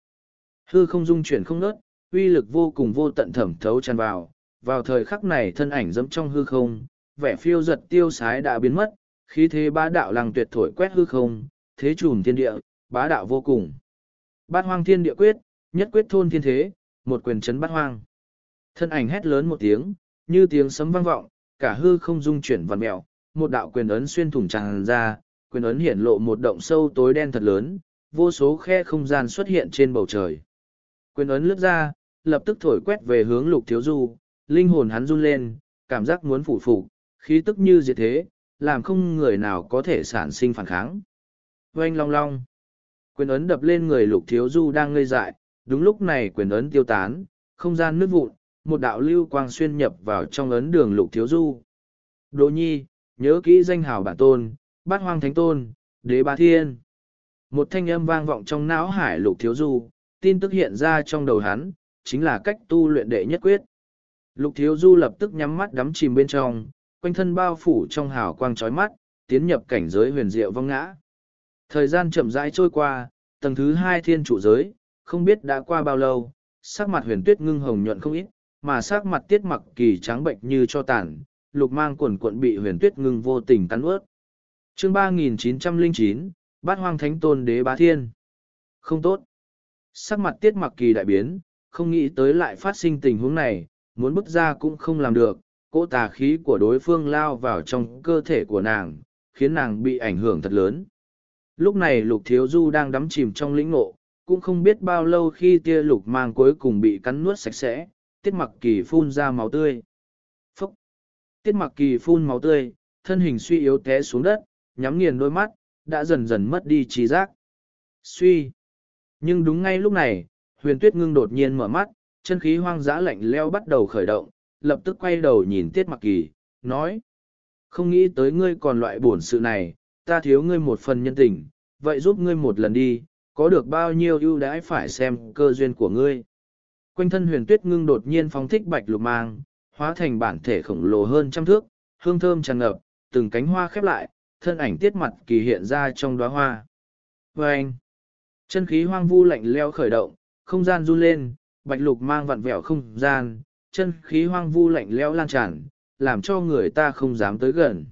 Hư không dung chuyển không nớt, uy lực vô cùng vô tận thẩm thấu tràn vào. Vào thời khắc này thân ảnh dẫm trong hư không, vẻ phiêu giật tiêu sái đã biến mất, khí thế bá đạo lăng tuyệt thổi quét hư không, thế trùm thiên địa, bá đạo vô cùng. Bát hoang thiên địa quyết, nhất quyết thôn thiên thế, một quyền chấn bát hoang. Thân ảnh hét lớn một tiếng, như tiếng sấm vang vọng, cả hư không dung chuyển vằn mèo, một đạo quyền ấn xuyên thủng tràn ra, quyền ấn hiển lộ một động sâu tối đen thật lớn, vô số khe không gian xuất hiện trên bầu trời. Quyền ấn lướt ra, lập tức thổi quét về hướng lục thiếu du, linh hồn hắn run lên, cảm giác muốn phủ phục, khí tức như diệt thế, làm không người nào có thể sản sinh phản kháng. Oanh long long. Quyền ấn đập lên người lục thiếu du đang ngây dại, đúng lúc này quyền ấn tiêu tán, không gian nứt vụn, một đạo lưu quang xuyên nhập vào trong ấn đường lục thiếu du. Đỗ nhi, nhớ kỹ danh hào bản tôn, bát hoang thánh tôn, đế bá thiên. Một thanh âm vang vọng trong não hải lục thiếu du, tin tức hiện ra trong đầu hắn, chính là cách tu luyện đệ nhất quyết. Lục thiếu du lập tức nhắm mắt đắm chìm bên trong, quanh thân bao phủ trong hào quang chói mắt, tiến nhập cảnh giới huyền diệu vong ngã. Thời gian chậm rãi trôi qua, tầng thứ hai thiên trụ giới, không biết đã qua bao lâu, sắc mặt huyền tuyết ngưng hồng nhuận không ít, mà sắc mặt tiết mặc kỳ trắng bệnh như cho tàn, lục mang quần cuộn bị huyền tuyết ngưng vô tình tắn ướt. chương ba nghìn chín trăm linh chín bát hoang thánh tôn đế bá thiên. Không tốt. Sắc mặt tiết mặc kỳ đại biến, không nghĩ tới lại phát sinh tình huống này, muốn bước ra cũng không làm được, cỗ tà khí của đối phương lao vào trong cơ thể của nàng, khiến nàng bị ảnh hưởng thật lớn. Lúc này lục thiếu du đang đắm chìm trong lĩnh ngộ, cũng không biết bao lâu khi tia lục mang cuối cùng bị cắn nuốt sạch sẽ, tiết mặc kỳ phun ra máu tươi. Phúc! Tiết mặc kỳ phun máu tươi, thân hình suy yếu té xuống đất, nhắm nghiền đôi mắt, đã dần dần mất đi trí giác. Suy! Nhưng đúng ngay lúc này, huyền tuyết ngưng đột nhiên mở mắt, chân khí hoang dã lạnh leo bắt đầu khởi động, lập tức quay đầu nhìn tiết mặc kỳ, nói. Không nghĩ tới ngươi còn loại bổn sự này, ta thiếu ngươi một phần nhân tình, vậy giúp ngươi một lần đi, có được bao nhiêu ưu đãi phải xem cơ duyên của ngươi. Quanh thân huyền tuyết ngưng đột nhiên phóng thích bạch lục mang, hóa thành bản thể khổng lồ hơn trăm thước, hương thơm tràn ngập, từng cánh hoa khép lại, thân ảnh tiết mặt kỳ hiện ra trong đóa hoa. Và anh, chân khí hoang vu lạnh leo khởi động, không gian run lên, bạch lục mang vặn vẹo không gian, chân khí hoang vu lạnh lẽo lan tràn, làm cho người ta không dám tới gần.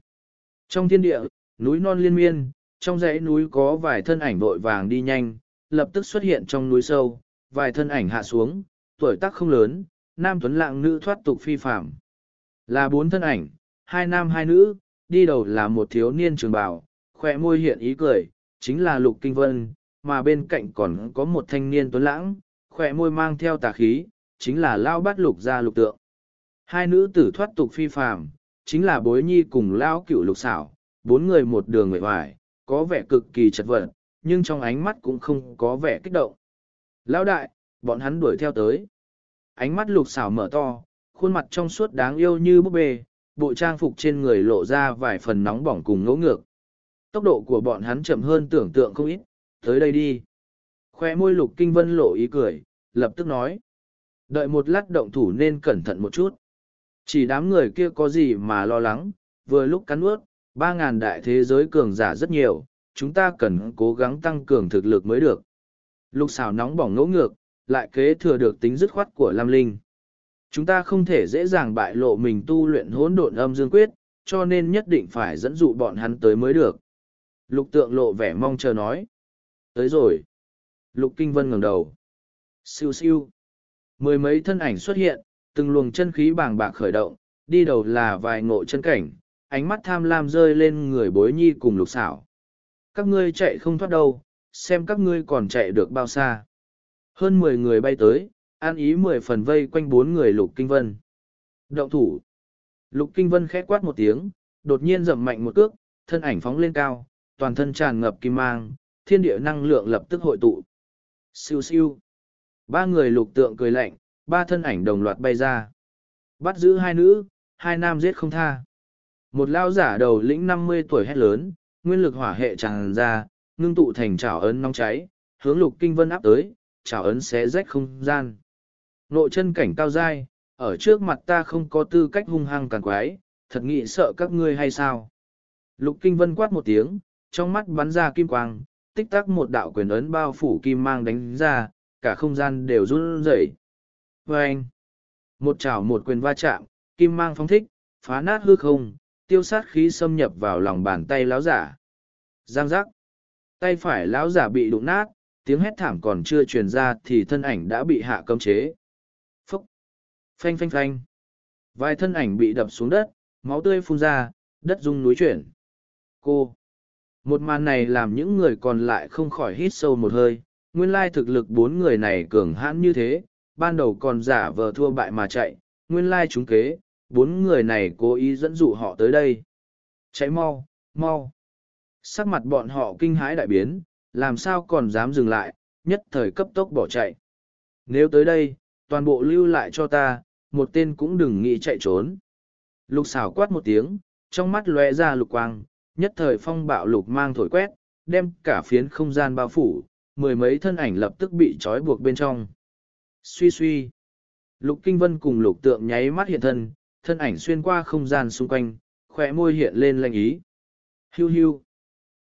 Trong thiên địa, núi non liên miên, trong dãy núi có vài thân ảnh vội vàng đi nhanh, lập tức xuất hiện trong núi sâu, vài thân ảnh hạ xuống, tuổi tác không lớn, nam tuấn lạng nữ thoát tục phi phạm. Là bốn thân ảnh, hai nam hai nữ, đi đầu là một thiếu niên trường bào, khỏe môi hiện ý cười, chính là Lục Kinh Vân, mà bên cạnh còn có một thanh niên tuấn lãng, khỏe môi mang theo tà khí, chính là Lao Bát Lục gia lục tượng. Hai nữ tử thoát tục phi phàm, chính là bối nhi cùng Lao cửu lục xảo, bốn người một đường người hoài, có vẻ cực kỳ chật vật, nhưng trong ánh mắt cũng không có vẻ kích động. Lão đại, bọn hắn đuổi theo tới. Ánh mắt lục xảo mở to, khuôn mặt trong suốt đáng yêu như búp bê, bộ trang phục trên người lộ ra vài phần nóng bỏng cùng ngỗ ngược. Tốc độ của bọn hắn chậm hơn tưởng tượng không ít, tới đây đi. Khoe môi lục kinh vân lộ ý cười, lập tức nói. Đợi một lát động thủ nên cẩn thận một chút. Chỉ đám người kia có gì mà lo lắng, vừa lúc cắn ướt, ba ngàn đại thế giới cường giả rất nhiều, chúng ta cần cố gắng tăng cường thực lực mới được. Lục xào nóng bỏng ngỗ ngược, lại kế thừa được tính dứt khoát của Lam Linh. Chúng ta không thể dễ dàng bại lộ mình tu luyện hỗn độn âm dương quyết, cho nên nhất định phải dẫn dụ bọn hắn tới mới được. Lục tượng lộ vẻ mong chờ nói. Tới rồi. Lục Kinh Vân ngẩng đầu. Siêu siêu. Mười mấy thân ảnh xuất hiện, từng luồng chân khí bàng bạc khởi động, đi đầu là vài ngộ chân cảnh, ánh mắt tham lam rơi lên người bối nhi cùng lục xảo. Các ngươi chạy không thoát đâu, xem các ngươi còn chạy được bao xa. Hơn mười người bay tới, an ý mười phần vây quanh bốn người lục kinh vân. Động thủ. Lục kinh vân khẽ quát một tiếng, đột nhiên dậm mạnh một cước, thân ảnh phóng lên cao, toàn thân tràn ngập kim mang, thiên địa năng lượng lập tức hội tụ. Siêu siêu. Ba người lục tượng cười lạnh, ba thân ảnh đồng loạt bay ra. Bắt giữ hai nữ, hai nam giết không tha. Một lao giả đầu lĩnh năm mươi tuổi hét lớn, nguyên lực hỏa hệ tràn ra, ngưng tụ thành chảo ấn nóng cháy, hướng lục kinh vân áp tới, chảo ấn xé rách không gian. Nội chân cảnh cao dai, ở trước mặt ta không có tư cách hung hăng càng quái, thật nghĩ sợ các ngươi hay sao. Lục kinh vân quát một tiếng, trong mắt bắn ra kim quang, tích tắc một đạo quyền ấn bao phủ kim mang đánh ra, cả không gian đều run rẩy. Và anh, một chảo một quyền va chạm, kim mang phóng thích, phá nát hư không, tiêu sát khí xâm nhập vào lòng bàn tay lão giả. Giang giác, tay phải lão giả bị đụng nát, tiếng hét thảm còn chưa truyền ra thì thân ảnh đã bị hạ cấm chế. Phúc, phanh phanh phanh, vài thân ảnh bị đập xuống đất, máu tươi phun ra, đất rung núi chuyển. Cô, một màn này làm những người còn lại không khỏi hít sâu một hơi, nguyên lai thực lực bốn người này cường hãn như thế, ban đầu còn giả vờ thua bại mà chạy, nguyên lai chúng kế, bốn người này cố ý dẫn dụ họ tới đây. Chạy mau, mau. Sắc mặt bọn họ kinh hãi đại biến, làm sao còn dám dừng lại, nhất thời cấp tốc bỏ chạy. Nếu tới đây, toàn bộ lưu lại cho ta, một tên cũng đừng nghĩ chạy trốn. Lục xảo quát một tiếng, trong mắt lóe ra lục quang, nhất thời phong bạo lục mang thổi quét, đem cả phiến không gian bao phủ, mười mấy thân ảnh lập tức bị trói buộc bên trong. Suy suy. Lục Kinh Vân cùng lục tượng nháy mắt hiện thân, thân ảnh xuyên qua không gian xung quanh, khỏe môi hiện lên lanh ý. Hiu hiu.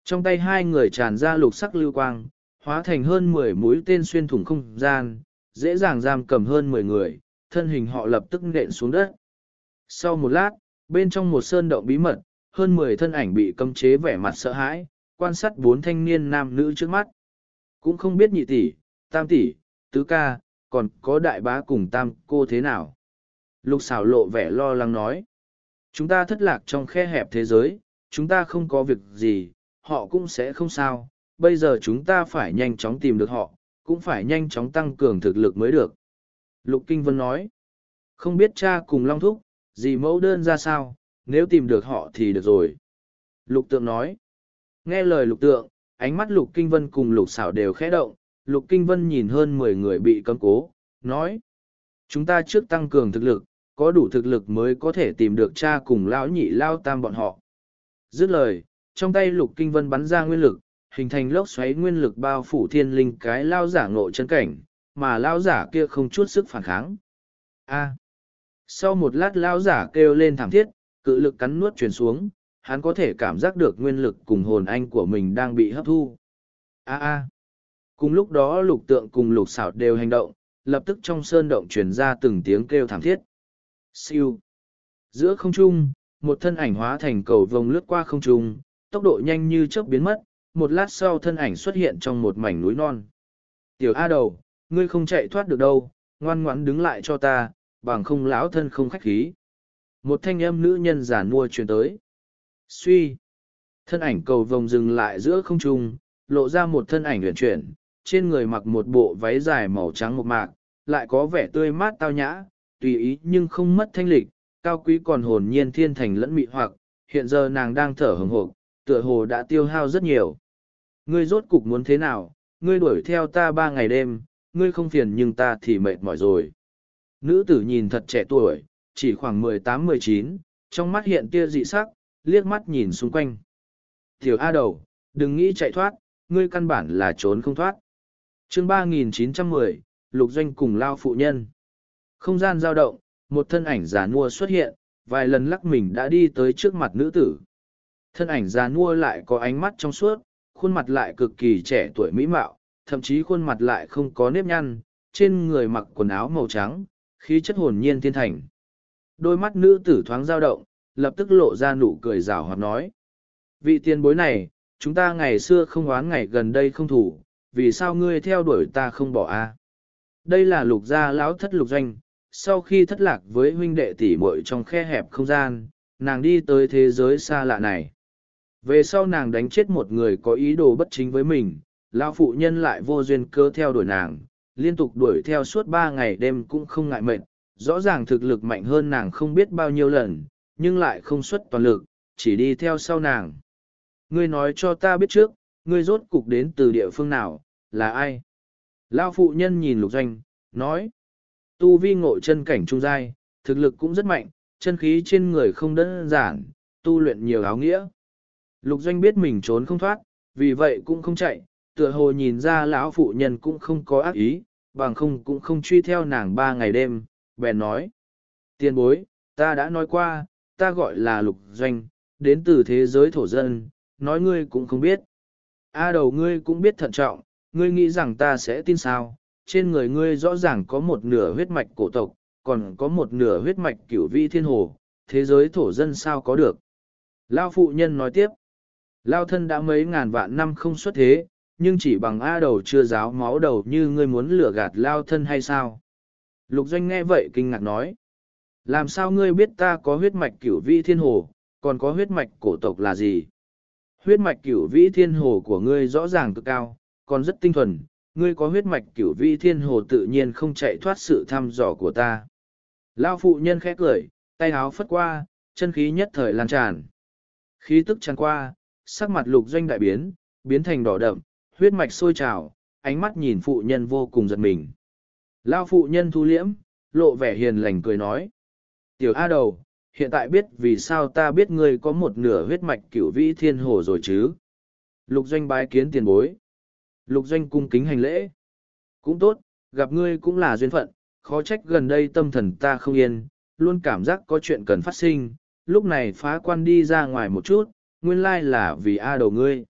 Trong tay hai người tràn ra lục sắc lưu quang, hóa thành hơn mười mũi tên xuyên thủng không gian, dễ dàng giam cầm hơn mười người, thân hình họ lập tức nện xuống đất. Sau một lát, bên trong một sơn động bí mật, hơn mười thân ảnh bị cấm chế vẻ mặt sợ hãi, quan sát bốn thanh niên nam nữ trước mắt. Cũng không biết nhị tỷ, tam tỷ, tứ ca, còn có đại bá cùng tam cô thế nào. Lục xảo lộ vẻ lo lắng nói. Chúng ta thất lạc trong khe hẹp thế giới, chúng ta không có việc gì, họ cũng sẽ không sao. Bây giờ chúng ta phải nhanh chóng tìm được họ, cũng phải nhanh chóng tăng cường thực lực mới được. Lục Kinh Vân nói. Không biết cha cùng Long Thúc, gì mẫu đơn ra sao, nếu tìm được họ thì được rồi. Lục Tượng nói. Nghe lời Lục Tượng, ánh mắt Lục Kinh Vân cùng Lục Sảo đều khẽ động, Lục Kinh Vân nhìn hơn mười người bị cấm cố, nói. Chúng ta trước tăng cường thực lực, có đủ thực lực mới có thể tìm được cha cùng lão nhị lao tam bọn họ. Dứt lời, trong tay Lục Kinh Vân bắn ra nguyên lực, hình thành lốc xoáy nguyên lực bao phủ thiên linh cái lao giả ngộ chân cảnh, mà lao giả kia không chút sức phản kháng. A. Sau một lát lao giả kêu lên thảm thiết, cự lực cắn nuốt truyền xuống, hắn có thể cảm giác được nguyên lực cùng hồn anh của mình đang bị hấp thu. A a. Cùng lúc đó lục tượng cùng lục xảo đều hành động, lập tức trong sơn động truyền ra từng tiếng kêu thảm thiết. Siêu. Giữa không trung, một thân ảnh hóa thành cầu vồng lướt qua không trung, tốc độ nhanh như chớp biến mất, một lát sau thân ảnh xuất hiện trong một mảnh núi non. Tiểu A đầu, ngươi không chạy thoát được đâu, ngoan ngoãn đứng lại cho ta, bằng không lão thân không khách khí. Một thanh âm nữ nhân giả mua truyền tới. Suy. Thân ảnh cầu vồng dừng lại giữa không trung, lộ ra một thân ảnh huyền chuyển, trên người mặc một bộ váy dài màu trắng một mạc, lại có vẻ tươi mát tao nhã, tùy ý nhưng không mất thanh lịch, cao quý còn hồn nhiên thiên thành lẫn mị hoặc, hiện giờ nàng đang thở hừng hộp, tựa hồ đã tiêu hao rất nhiều. Ngươi rốt cục muốn thế nào, ngươi đuổi theo ta ba ngày đêm, ngươi không phiền nhưng ta thì mệt mỏi rồi. Nữ tử nhìn thật trẻ tuổi, chỉ khoảng mười tám mười chín, trong mắt hiện tia dị sắc, liếc mắt nhìn xung quanh. Tiểu A đầu, đừng nghĩ chạy thoát, ngươi căn bản là trốn không thoát. chương ba nghìn chín trăm mười, lục doanh cùng lao phụ nhân. Không gian dao động, một thân ảnh giả nua xuất hiện, vài lần lắc mình đã đi tới trước mặt nữ tử. Thân ảnh già nua lại có ánh mắt trong suốt, khuôn mặt lại cực kỳ trẻ tuổi mỹ mạo, thậm chí khuôn mặt lại không có nếp nhăn, trên người mặc quần áo màu trắng, khí chất hồn nhiên thiên thành. Đôi mắt nữ tử thoáng dao động, lập tức lộ ra nụ cười rào hoạt nói. Vị tiền bối này, chúng ta ngày xưa không oán ngày gần đây không thủ, vì sao ngươi theo đuổi ta không bỏ a? Đây là lục gia lão thất lục doanh, sau khi thất lạc với huynh đệ tỷ muội trong khe hẹp không gian, nàng đi tới thế giới xa lạ này. Về sau nàng đánh chết một người có ý đồ bất chính với mình, lão phụ nhân lại vô duyên cơ theo đuổi nàng, liên tục đuổi theo suốt ba ngày đêm cũng không ngại mệt, rõ ràng thực lực mạnh hơn nàng không biết bao nhiêu lần, nhưng lại không xuất toàn lực, chỉ đi theo sau nàng. Ngươi nói cho ta biết trước, ngươi rốt cục đến từ địa phương nào, là ai? Lão phụ nhân nhìn lục doanh, nói. Tu vi ngộ chân cảnh trung giai, thực lực cũng rất mạnh, chân khí trên người không đơn giản, tu luyện nhiều áo nghĩa. Lục doanh biết mình trốn không thoát, vì vậy cũng không chạy, tựa hồ nhìn ra lão phụ nhân cũng không có ác ý, bằng không cũng không truy theo nàng ba ngày đêm, bèn nói. Tiên bối, ta đã nói qua, ta gọi là lục doanh, đến từ thế giới thổ dân, nói ngươi cũng không biết. A đầu ngươi cũng biết thận trọng, ngươi nghĩ rằng ta sẽ tin sao, trên người ngươi rõ ràng có một nửa huyết mạch cổ tộc, còn có một nửa huyết mạch cửu vi thiên hồ, thế giới thổ dân sao có được. Lao phụ nhân nói tiếp, Lao thân đã mấy ngàn vạn năm không xuất thế, nhưng chỉ bằng A đầu chưa giáo máu đầu như ngươi muốn lừa gạt Lao thân hay sao? Lục Doanh nghe vậy kinh ngạc nói. Làm sao ngươi biết ta có huyết mạch cửu vĩ thiên hồ, còn có huyết mạch cổ tộc là gì? Huyết mạch cửu vĩ thiên hồ của ngươi rõ ràng cực cao, còn rất tinh thuần, ngươi có huyết mạch cửu vi thiên hồ tự nhiên không chạy thoát sự thăm dò của ta. Lao phụ nhân khẽ cười, tay áo phất qua, chân khí nhất thời lan tràn. Khí tức tràn qua, sắc mặt lục doanh đại biến, biến thành đỏ đậm, huyết mạch sôi trào, ánh mắt nhìn phụ nhân vô cùng giật mình. Lao phụ nhân thu liễm, lộ vẻ hiền lành cười nói. Tiểu A đầu, hiện tại biết vì sao ta biết ngươi có một nửa huyết mạch cửu vĩ thiên hồ rồi chứ. Lục doanh bái kiến tiền bối. Lục doanh cung kính hành lễ. Cũng tốt, gặp ngươi cũng là duyên phận, khó trách gần đây tâm thần ta không yên, luôn cảm giác có chuyện cần phát sinh, lúc này phá quan đi ra ngoài một chút, nguyên lai là vì A đầu ngươi.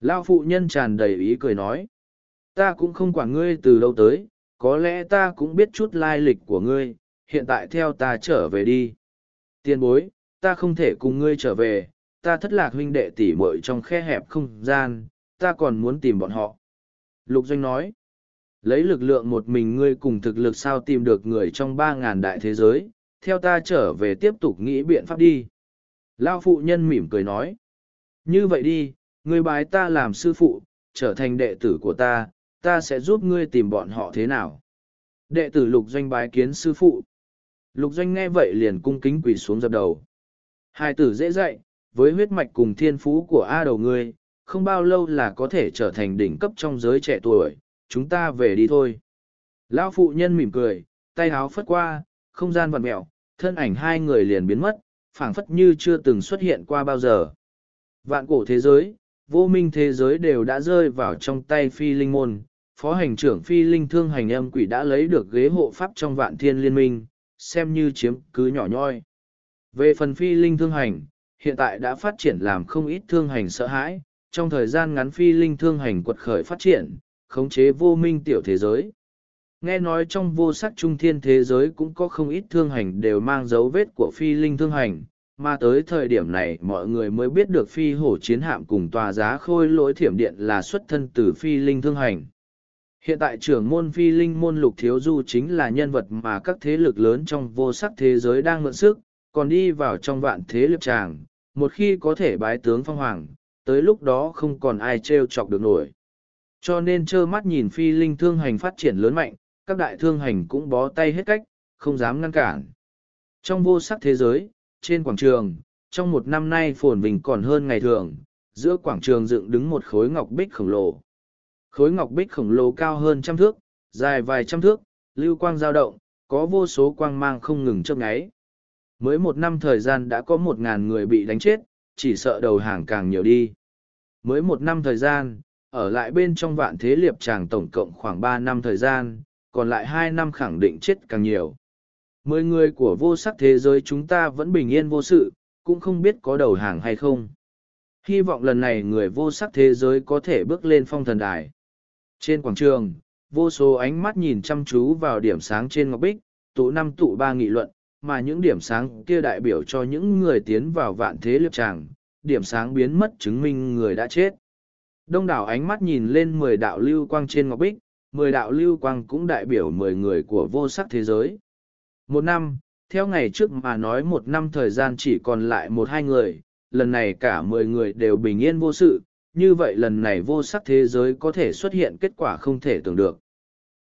Lao phụ nhân tràn đầy ý cười nói. Ta cũng không quản ngươi từ đâu tới, có lẽ ta cũng biết chút lai lịch của ngươi, hiện tại theo ta trở về đi. Tiên bối, ta không thể cùng ngươi trở về, ta thất lạc huynh đệ tỷ muội trong khe hẹp không gian, ta còn muốn tìm bọn họ. Lục Doanh nói, lấy lực lượng một mình ngươi cùng thực lực sao tìm được người trong ba ngàn đại thế giới, theo ta trở về tiếp tục nghĩ biện pháp đi. Lao phụ nhân mỉm cười nói, như vậy đi, ngươi bái ta làm sư phụ, trở thành đệ tử của ta, ta sẽ giúp ngươi tìm bọn họ thế nào. Đệ tử lục doanh bái kiến sư phụ. Lục doanh nghe vậy liền cung kính quỳ xuống dập đầu. Hai tử dễ dạy, với huyết mạch cùng thiên phú của A đầu ngươi, không bao lâu là có thể trở thành đỉnh cấp trong giới trẻ tuổi, chúng ta về đi thôi. Lão phụ nhân mỉm cười, tay háo phất qua, không gian vặn mẹo, thân ảnh hai người liền biến mất, phảng phất như chưa từng xuất hiện qua bao giờ. Vạn cổ thế giới, vô minh thế giới đều đã rơi vào trong tay phi linh môn, phó hành trưởng phi linh thương hành âm quỷ đã lấy được ghế hộ pháp trong vạn thiên liên minh, xem như chiếm cứ nhỏ nhoi. Về phần phi linh thương hành, hiện tại đã phát triển làm không ít thương hành sợ hãi, trong thời gian ngắn phi linh thương hành quật khởi phát triển, khống chế vô minh tiểu thế giới. Nghe nói trong vô sắc trung thiên thế giới cũng có không ít thương hành đều mang dấu vết của phi linh thương hành, mà tới thời điểm này mọi người mới biết được phi hổ chiến hạm cùng tòa giá khôi lỗi thiểm điện là xuất thân từ phi linh thương hành. Hiện tại trưởng môn phi linh môn lục thiếu du chính là nhân vật mà các thế lực lớn trong vô sắc thế giới đang mượn sức, còn đi vào trong vạn thế liệp tràng, một khi có thể bái tướng phong hoàng, tới lúc đó không còn ai trêu chọc được nổi. Cho nên trơ mắt nhìn phi linh thương hành phát triển lớn mạnh, các đại thương hành cũng bó tay hết cách, không dám ngăn cản. Trong vô sắc thế giới, trên quảng trường, trong một năm nay phồn vinh còn hơn ngày thường, giữa quảng trường dựng đứng một khối ngọc bích khổng lồ. Khối ngọc bích khổng lồ cao hơn trăm thước, dài vài trăm thước, lưu quang dao động, có vô số quang mang không ngừng chớp nháy. Mới một năm thời gian đã có một ngàn người bị đánh chết, chỉ sợ đầu hàng càng nhiều đi. Mới một năm thời gian, ở lại bên trong vạn thế liệp tràng tổng cộng khoảng ba năm thời gian, còn lại hai năm khẳng định chết càng nhiều. Mười người của vô sắc thế giới chúng ta vẫn bình yên vô sự, cũng không biết có đầu hàng hay không. Hy vọng lần này người vô sắc thế giới có thể bước lên phong thần đài. Trên quảng trường, vô số ánh mắt nhìn chăm chú vào điểm sáng trên ngọc bích, tụ năm tụ ba nghị luận, mà những điểm sáng kia đại biểu cho những người tiến vào vạn thế liệp tràng, điểm sáng biến mất chứng minh người đã chết. Đông đảo ánh mắt nhìn lên mười đạo lưu quang trên ngọc bích, mười đạo lưu quang cũng đại biểu mười người của vô sắc thế giới. Một năm, theo ngày trước mà nói một năm thời gian chỉ còn lại một hai người, lần này cả mười người đều bình yên vô sự, như vậy lần này vô sắc thế giới có thể xuất hiện kết quả không thể tưởng được.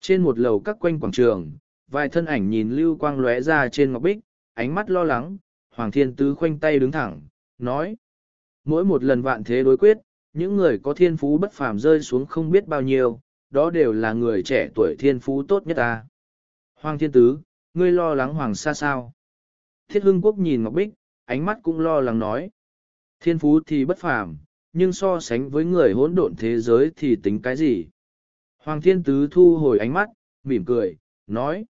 Trên một lầu các quanh quảng trường, vài thân ảnh nhìn lưu quang lóe ra trên ngọc bích, ánh mắt lo lắng, Hoàng Thiên Tứ khoanh tay đứng thẳng, nói. Mỗi một lần vạn thế đối quyết, những người có thiên phú bất phàm rơi xuống không biết bao nhiêu, đó đều là người trẻ tuổi thiên phú tốt nhất ta. Hoàng Thiên Tứ, ngươi lo lắng Hoàng sa sao? Thiết Hưng Quốc nhìn Ngọc Bích, ánh mắt cũng lo lắng nói. Thiên phú thì bất phàm, nhưng so sánh với người hỗn độn thế giới thì tính cái gì? Hoàng Thiên Tứ thu hồi ánh mắt, mỉm cười, nói.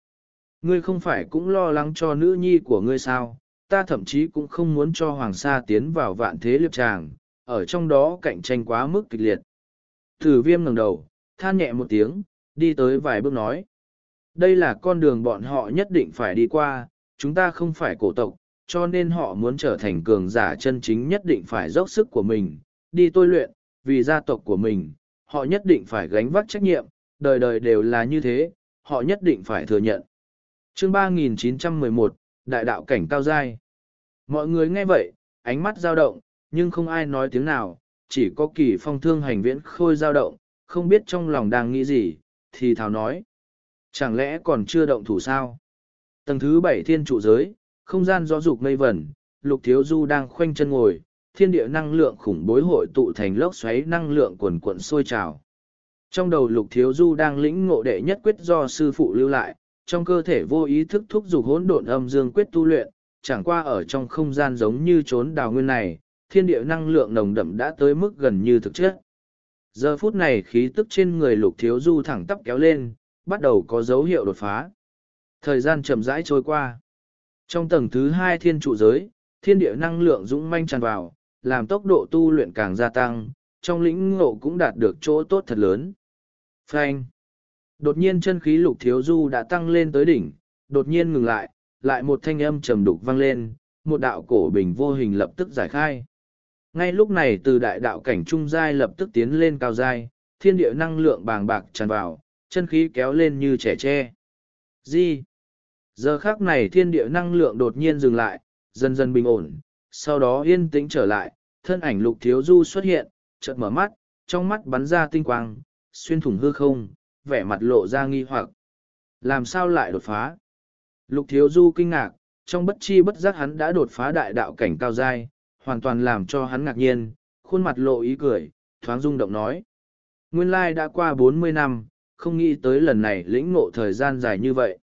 Ngươi không phải cũng lo lắng cho nữ nhi của ngươi sao? Ta thậm chí cũng không muốn cho Hoàng Sa tiến vào vạn thế liệp tràng, ở trong đó cạnh tranh quá mức kịch liệt. Tử viêm ngẩng đầu, than nhẹ một tiếng, đi tới vài bước nói. Đây là con đường bọn họ nhất định phải đi qua, chúng ta không phải cổ tộc, cho nên họ muốn trở thành cường giả chân chính nhất định phải dốc sức của mình, đi tôi luyện, vì gia tộc của mình, họ nhất định phải gánh vác trách nhiệm, đời đời đều là như thế, họ nhất định phải thừa nhận. Chương 3911, Đại đạo cảnh cao giai. Mọi người nghe vậy, ánh mắt dao động, nhưng không ai nói tiếng nào, chỉ có kỳ phong thương hành viễn khôi dao động, không biết trong lòng đang nghĩ gì, thì thảo nói. Chẳng lẽ còn chưa động thủ sao? Tầng thứ bảy thiên trụ giới, không gian gió dục mây vẩn, lục thiếu du đang khoanh chân ngồi, thiên địa năng lượng khủng bối hội tụ thành lốc xoáy năng lượng quần quận sôi trào. Trong đầu lục thiếu du đang lĩnh ngộ đệ nhất quyết do sư phụ lưu lại, trong cơ thể vô ý thức thúc giục hỗn độn âm dương quyết tu luyện, chẳng qua ở trong không gian giống như trốn đào nguyên này, thiên địa năng lượng nồng đậm đã tới mức gần như thực chất. Giờ phút này khí tức trên người lục thiếu du thẳng tắp kéo lên, bắt đầu có dấu hiệu đột phá. Thời gian chậm rãi trôi qua. Trong tầng thứ hai thiên trụ giới, thiên địa năng lượng dũng manh tràn vào, làm tốc độ tu luyện càng gia tăng, trong lĩnh ngộ cũng đạt được chỗ tốt thật lớn. Phanh. Đột nhiên chân khí lục thiếu du đã tăng lên tới đỉnh, đột nhiên ngừng lại, lại một thanh âm trầm đục vang lên, một đạo cổ bình vô hình lập tức giải khai. Ngay lúc này từ đại đạo cảnh trung giai lập tức tiến lên cao giai, thiên địa năng lượng bàng bạc tràn vào, chân khí kéo lên như trẻ tre. Gì? Giờ khác này thiên địa năng lượng đột nhiên dừng lại, dần dần bình ổn, sau đó yên tĩnh trở lại, thân ảnh lục thiếu du xuất hiện, chợt mở mắt, trong mắt bắn ra tinh quang, xuyên thủng hư không, vẻ mặt lộ ra nghi hoặc. Làm sao lại đột phá? Lục thiếu du kinh ngạc, trong bất chi bất giác hắn đã đột phá đại đạo cảnh cao giai, hoàn toàn làm cho hắn ngạc nhiên, khuôn mặt lộ ý cười, thoáng rung động nói. Nguyên lai đã qua bốn mươi năm, không nghĩ tới lần này lĩnh ngộ thời gian dài như vậy.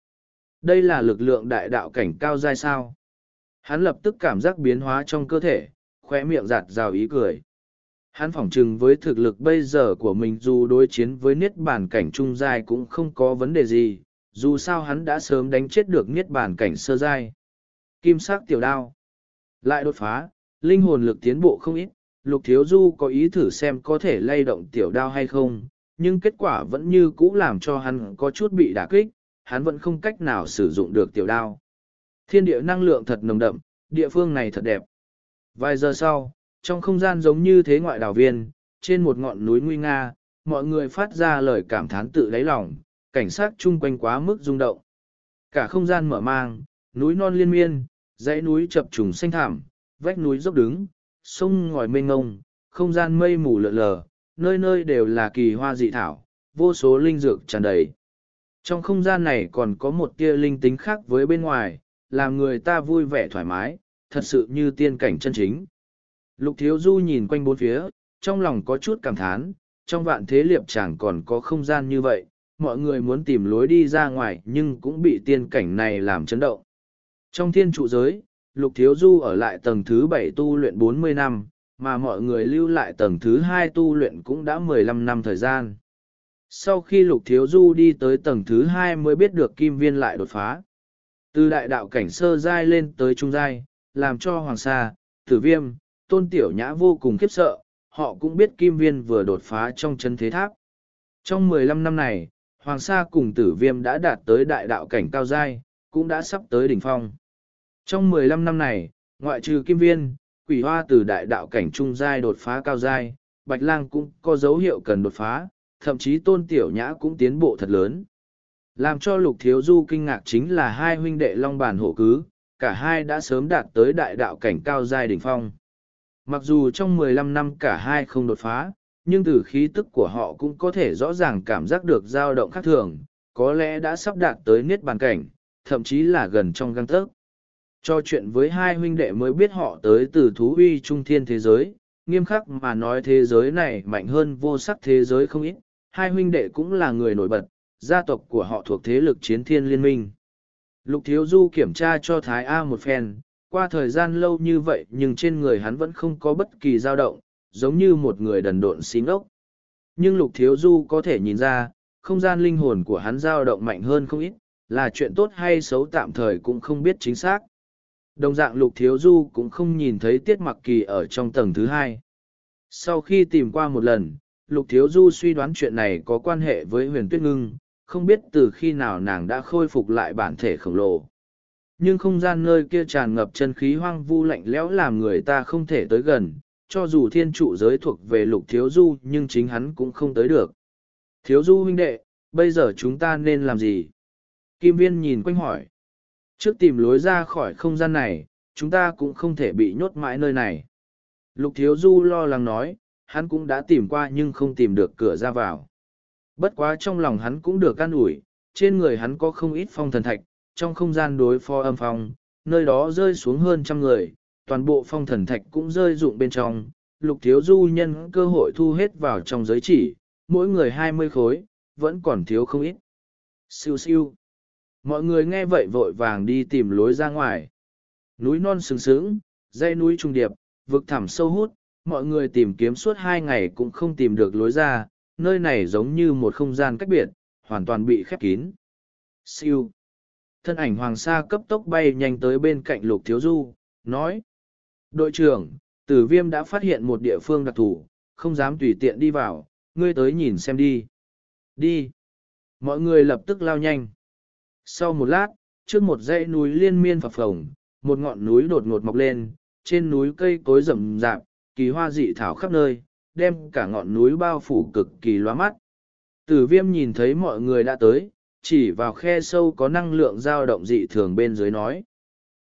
Đây là lực lượng đại đạo cảnh cao giai sao? Hắn lập tức cảm giác biến hóa trong cơ thể, khóe miệng giạt rào ý cười. Hắn phỏng chừng với thực lực bây giờ của mình dù đối chiến với niết bàn cảnh trung giai cũng không có vấn đề gì, dù sao hắn đã sớm đánh chết được niết bàn cảnh sơ giai. Kim sắc tiểu đao. Lại đột phá, linh hồn lực tiến bộ không ít, lục thiếu du có ý thử xem có thể lay động tiểu đao hay không, nhưng kết quả vẫn như cũ làm cho hắn có chút bị đả kích, hắn vẫn không cách nào sử dụng được tiểu đao. Thiên địa năng lượng thật nồng đậm, địa phương này thật đẹp. Vài giờ sau, trong không gian giống như thế ngoại đảo viên, trên một ngọn núi nguy nga, mọi người phát ra lời cảm thán tự đáy lòng, cảnh sát chung quanh quá mức rung động. Cả không gian mở mang, núi non liên miên, dãy núi chập trùng xanh thảm, vách núi dốc đứng, sông ngòi mênh ngông, không gian mây mù lợn lờ, nơi nơi đều là kỳ hoa dị thảo, vô số linh dược tràn đầy. Trong không gian này còn có một tia linh tính khác với bên ngoài, làm người ta vui vẻ thoải mái, thật sự như tiên cảnh chân chính. Lục Thiếu Du nhìn quanh bốn phía, trong lòng có chút cảm thán, trong vạn thế liệp chẳng còn có không gian như vậy, mọi người muốn tìm lối đi ra ngoài nhưng cũng bị tiên cảnh này làm chấn động. Trong thiên trụ giới, Lục Thiếu Du ở lại tầng thứ bảy tu luyện bốn mươi năm, mà mọi người lưu lại tầng thứ hai tu luyện cũng đã mười lăm năm thời gian. Sau khi Lục Thiếu Du đi tới tầng thứ hai mới biết được Kim Viên lại đột phá. Từ đại đạo cảnh sơ giai lên tới trung giai, làm cho Hoàng Sa, Tử Viêm, Tôn Tiểu Nhã vô cùng khiếp sợ, họ cũng biết Kim Viên vừa đột phá trong chân thế tháp. Trong mười lăm năm này, Hoàng Sa cùng Tử Viêm đã đạt tới đại đạo cảnh cao giai, cũng đã sắp tới đỉnh phong. Trong mười lăm năm này, ngoại trừ Kim Viên, Quỷ Hoa từ đại đạo cảnh trung giai đột phá cao giai, Bạch Lang cũng có dấu hiệu cần đột phá, thậm chí Tôn Tiểu Nhã cũng tiến bộ thật lớn. Làm cho Lục Thiếu Du kinh ngạc chính là hai huynh đệ Long bàn hộ cứ, cả hai đã sớm đạt tới đại đạo cảnh cao giai đỉnh phong. Mặc dù trong mười lăm năm cả hai không đột phá, nhưng từ khí tức của họ cũng có thể rõ ràng cảm giác được dao động khác thường, có lẽ đã sắp đạt tới niết bàn cảnh, thậm chí là gần trong găng tấc. Cho chuyện với hai huynh đệ mới biết họ tới từ thú uy trung thiên thế giới, nghiêm khắc mà nói thế giới này mạnh hơn vô sắc thế giới không ít, hai huynh đệ cũng là người nổi bật, gia tộc của họ thuộc thế lực chiến thiên liên minh. Lục Thiếu Du kiểm tra cho Thái A một phen, qua thời gian lâu như vậy nhưng trên người hắn vẫn không có bất kỳ dao động, giống như một người đần độn xí ngốc. Nhưng Lục Thiếu Du có thể nhìn ra, không gian linh hồn của hắn dao động mạnh hơn không ít, là chuyện tốt hay xấu tạm thời cũng không biết chính xác. Đồng dạng Lục Thiếu Du cũng không nhìn thấy Tiết Mặc Kỳ ở trong tầng thứ hai. Sau khi tìm qua một lần, Lục Thiếu Du suy đoán chuyện này có quan hệ với huyền tuyết ngưng, không biết từ khi nào nàng đã khôi phục lại bản thể khổng lồ. Nhưng không gian nơi kia tràn ngập chân khí hoang vu lạnh lẽo làm người ta không thể tới gần, cho dù thiên trụ giới thuộc về lục thiếu du nhưng chính hắn cũng không tới được. Thiếu du huynh đệ, bây giờ chúng ta nên làm gì? Kim viên nhìn quanh hỏi. Trước tìm lối ra khỏi không gian này, chúng ta cũng không thể bị nhốt mãi nơi này. Lục thiếu du lo lắng nói, hắn cũng đã tìm qua nhưng không tìm được cửa ra vào. Bất quá trong lòng hắn cũng được can ủi, trên người hắn có không ít phong thần thạch, trong không gian đối phó âm phong, nơi đó rơi xuống hơn trăm người, toàn bộ phong thần thạch cũng rơi rụng bên trong, lục thiếu du nhân cơ hội thu hết vào trong giới chỉ, mỗi người hai mươi khối, vẫn còn thiếu không ít. Siêu siêu. Mọi người nghe vậy vội vàng đi tìm lối ra ngoài. Núi non sừng sững, dãy núi trung điệp, vực thẳm sâu hút, mọi người tìm kiếm suốt hai ngày cũng không tìm được lối ra, nơi này giống như một không gian cách biệt, hoàn toàn bị khép kín. Siêu. Thân ảnh hoàng sa cấp tốc bay nhanh tới bên cạnh lục thiếu du, nói. Đội trưởng, tử viêm đã phát hiện một địa phương đặc thù, không dám tùy tiện đi vào, ngươi tới nhìn xem đi. Đi. Mọi người lập tức lao nhanh. Sau một lát, trước một dãy núi liên miên phập phồng, một ngọn núi đột ngột mọc lên, trên núi cây cối rậm rạp, kỳ hoa dị thảo khắp nơi, đem cả ngọn núi bao phủ cực kỳ loa mắt. Tử viêm nhìn thấy mọi người đã tới, chỉ vào khe sâu có năng lượng dao động dị thường bên dưới nói.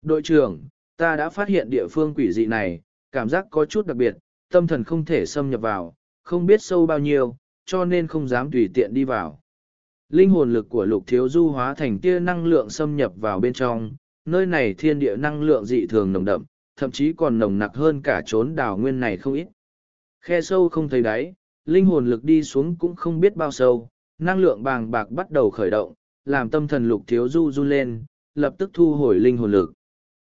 Đội trưởng, ta đã phát hiện địa phương quỷ dị này, cảm giác có chút đặc biệt, tâm thần không thể xâm nhập vào, không biết sâu bao nhiêu, cho nên không dám tùy tiện đi vào. Linh hồn lực của lục thiếu du hóa thành tia năng lượng xâm nhập vào bên trong, nơi này thiên địa năng lượng dị thường nồng đậm, thậm chí còn nồng nặc hơn cả trốn đảo nguyên này không ít. Khe sâu không thấy đáy, linh hồn lực đi xuống cũng không biết bao sâu, năng lượng bàng bạc bắt đầu khởi động, làm tâm thần lục thiếu du run lên, lập tức thu hồi linh hồn lực.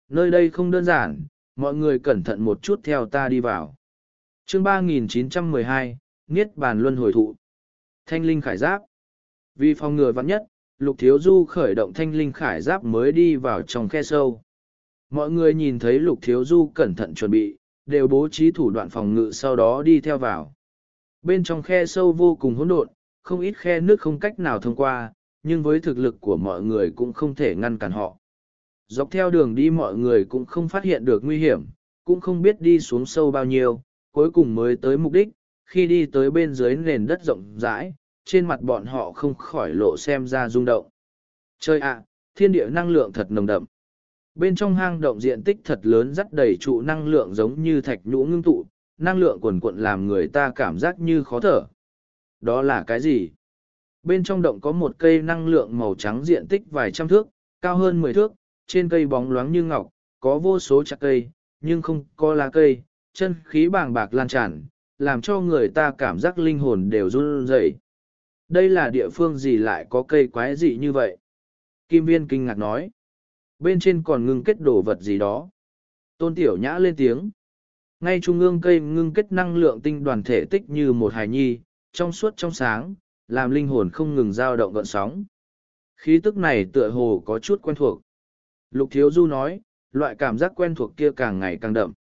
Nơi đây không đơn giản, mọi người cẩn thận một chút theo ta đi vào. chương 3912, Niết Bàn Luân Hồi Thụ Thanh Linh Khải Giáp Vì phòng ngừa vắng nhất, Lục Thiếu Du khởi động Thanh Linh Khải Giáp mới đi vào trong khe sâu. Mọi người nhìn thấy Lục Thiếu Du cẩn thận chuẩn bị, đều bố trí thủ đoạn phòng ngự sau đó đi theo vào. Bên trong khe sâu vô cùng hỗn độn, không ít khe nước không cách nào thông qua, nhưng với thực lực của mọi người cũng không thể ngăn cản họ. Dọc theo đường đi mọi người cũng không phát hiện được nguy hiểm, cũng không biết đi xuống sâu bao nhiêu, cuối cùng mới tới mục đích, khi đi tới bên dưới nền đất rộng rãi, trên mặt bọn họ không khỏi lộ xem ra rung động. Chơi ạ, thiên địa năng lượng thật nồng đậm. Bên trong hang động diện tích thật lớn dắt đầy trụ năng lượng giống như thạch nhũ ngưng tụ, năng lượng quần cuộn làm người ta cảm giác như khó thở. Đó là cái gì? Bên trong động có một cây năng lượng màu trắng diện tích vài trăm thước, cao hơn mười thước, trên cây bóng loáng như ngọc, có vô số chạc cây, nhưng không có lá cây, chân khí bàng bạc lan tràn, làm cho người ta cảm giác linh hồn đều run rẩy. Đây là địa phương gì lại có cây quái dị như vậy? Kim viên kinh ngạc nói. Bên trên còn ngưng kết đồ vật gì đó. Tôn tiểu nhã lên tiếng. Ngay trung ương cây ngưng kết năng lượng tinh đoàn thể tích như một hài nhi, trong suốt trong sáng, làm linh hồn không ngừng dao động gợn sóng. Khí tức này tựa hồ có chút quen thuộc. Lục Thiếu Du nói, loại cảm giác quen thuộc kia càng ngày càng đậm.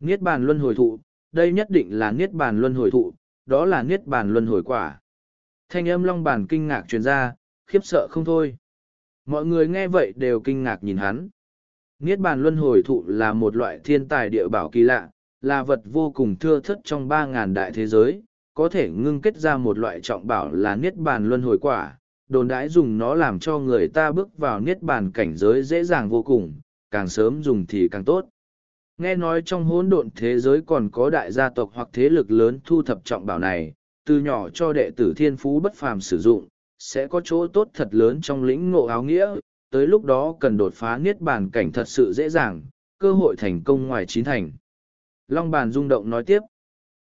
Niết bàn luân hồi thụ, đây nhất định là niết bàn luân hồi thụ, đó là niết bàn luân hồi quả. Thanh âm long bàn kinh ngạc truyền ra, khiếp sợ không thôi. Mọi người nghe vậy đều kinh ngạc nhìn hắn. Niết bàn luân hồi thụ là một loại thiên tài địa bảo kỳ lạ, là vật vô cùng thưa thất trong ba ngàn đại thế giới, có thể ngưng kết ra một loại trọng bảo là niết bàn luân hồi quả, đồn đãi dùng nó làm cho người ta bước vào niết bàn cảnh giới dễ dàng vô cùng, càng sớm dùng thì càng tốt. Nghe nói trong hỗn độn thế giới còn có đại gia tộc hoặc thế lực lớn thu thập trọng bảo này, từ nhỏ cho đệ tử thiên phú bất phàm sử dụng, sẽ có chỗ tốt thật lớn trong lĩnh ngộ áo nghĩa, tới lúc đó cần đột phá niết bàn cảnh thật sự dễ dàng, cơ hội thành công ngoài chín thành. Long bàn rung động nói tiếp,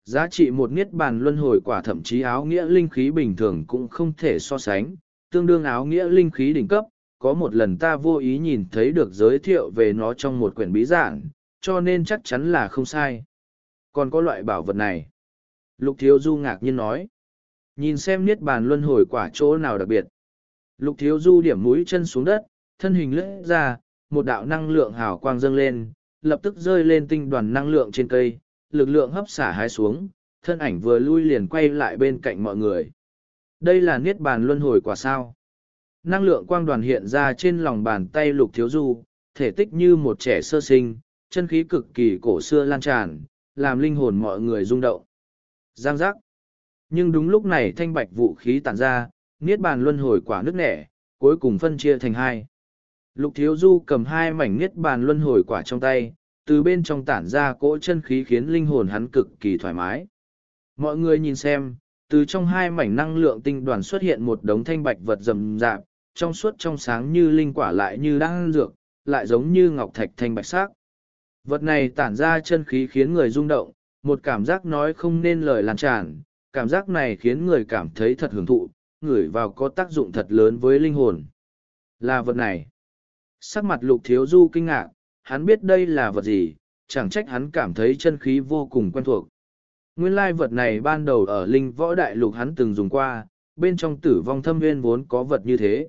giá trị một niết bàn luân hồi quả thậm chí áo nghĩa linh khí bình thường cũng không thể so sánh, tương đương áo nghĩa linh khí đỉnh cấp, có một lần ta vô ý nhìn thấy được giới thiệu về nó trong một quyển bí giảng, cho nên chắc chắn là không sai. Còn có loại bảo vật này. Lục Thiếu Du ngạc nhiên nói. Nhìn xem niết bàn luân hồi quả chỗ nào đặc biệt. Lục Thiếu Du điểm mũi chân xuống đất, thân hình lướt ra, một đạo năng lượng hào quang dâng lên, lập tức rơi lên tinh đoàn năng lượng trên cây, lực lượng hấp xả hái xuống, thân ảnh vừa lui liền quay lại bên cạnh mọi người. Đây là niết bàn luân hồi quả sao. Năng lượng quang đoàn hiện ra trên lòng bàn tay lục thiếu du, thể tích như một trẻ sơ sinh, chân khí cực kỳ cổ xưa lan tràn, làm linh hồn mọi người rung động. Giang giác. Nhưng đúng lúc này thanh bạch vũ khí tản ra, niết bàn luân hồi quả nước nẻ, cuối cùng phân chia thành hai. Lục thiếu du cầm hai mảnh niết bàn luân hồi quả trong tay, từ bên trong tản ra cỗ chân khí khiến linh hồn hắn cực kỳ thoải mái. Mọi người nhìn xem, từ trong hai mảnh năng lượng tinh đoàn xuất hiện một đống thanh bạch vật rầm rạp, trong suốt trong sáng như linh quả lại như đang dược, lại giống như ngọc thạch thanh bạch sắc. Vật này tản ra chân khí khiến người rung động, một cảm giác nói không nên lời lan tràn, cảm giác này khiến người cảm thấy thật hưởng thụ, ngửi vào có tác dụng thật lớn với linh hồn. Là vật này. Sắc mặt lục thiếu du kinh ngạc, hắn biết đây là vật gì, chẳng trách hắn cảm thấy chân khí vô cùng quen thuộc. Nguyên lai vật này ban đầu ở linh võ đại lục hắn từng dùng qua, bên trong tử vong thâm viên vốn có vật như thế.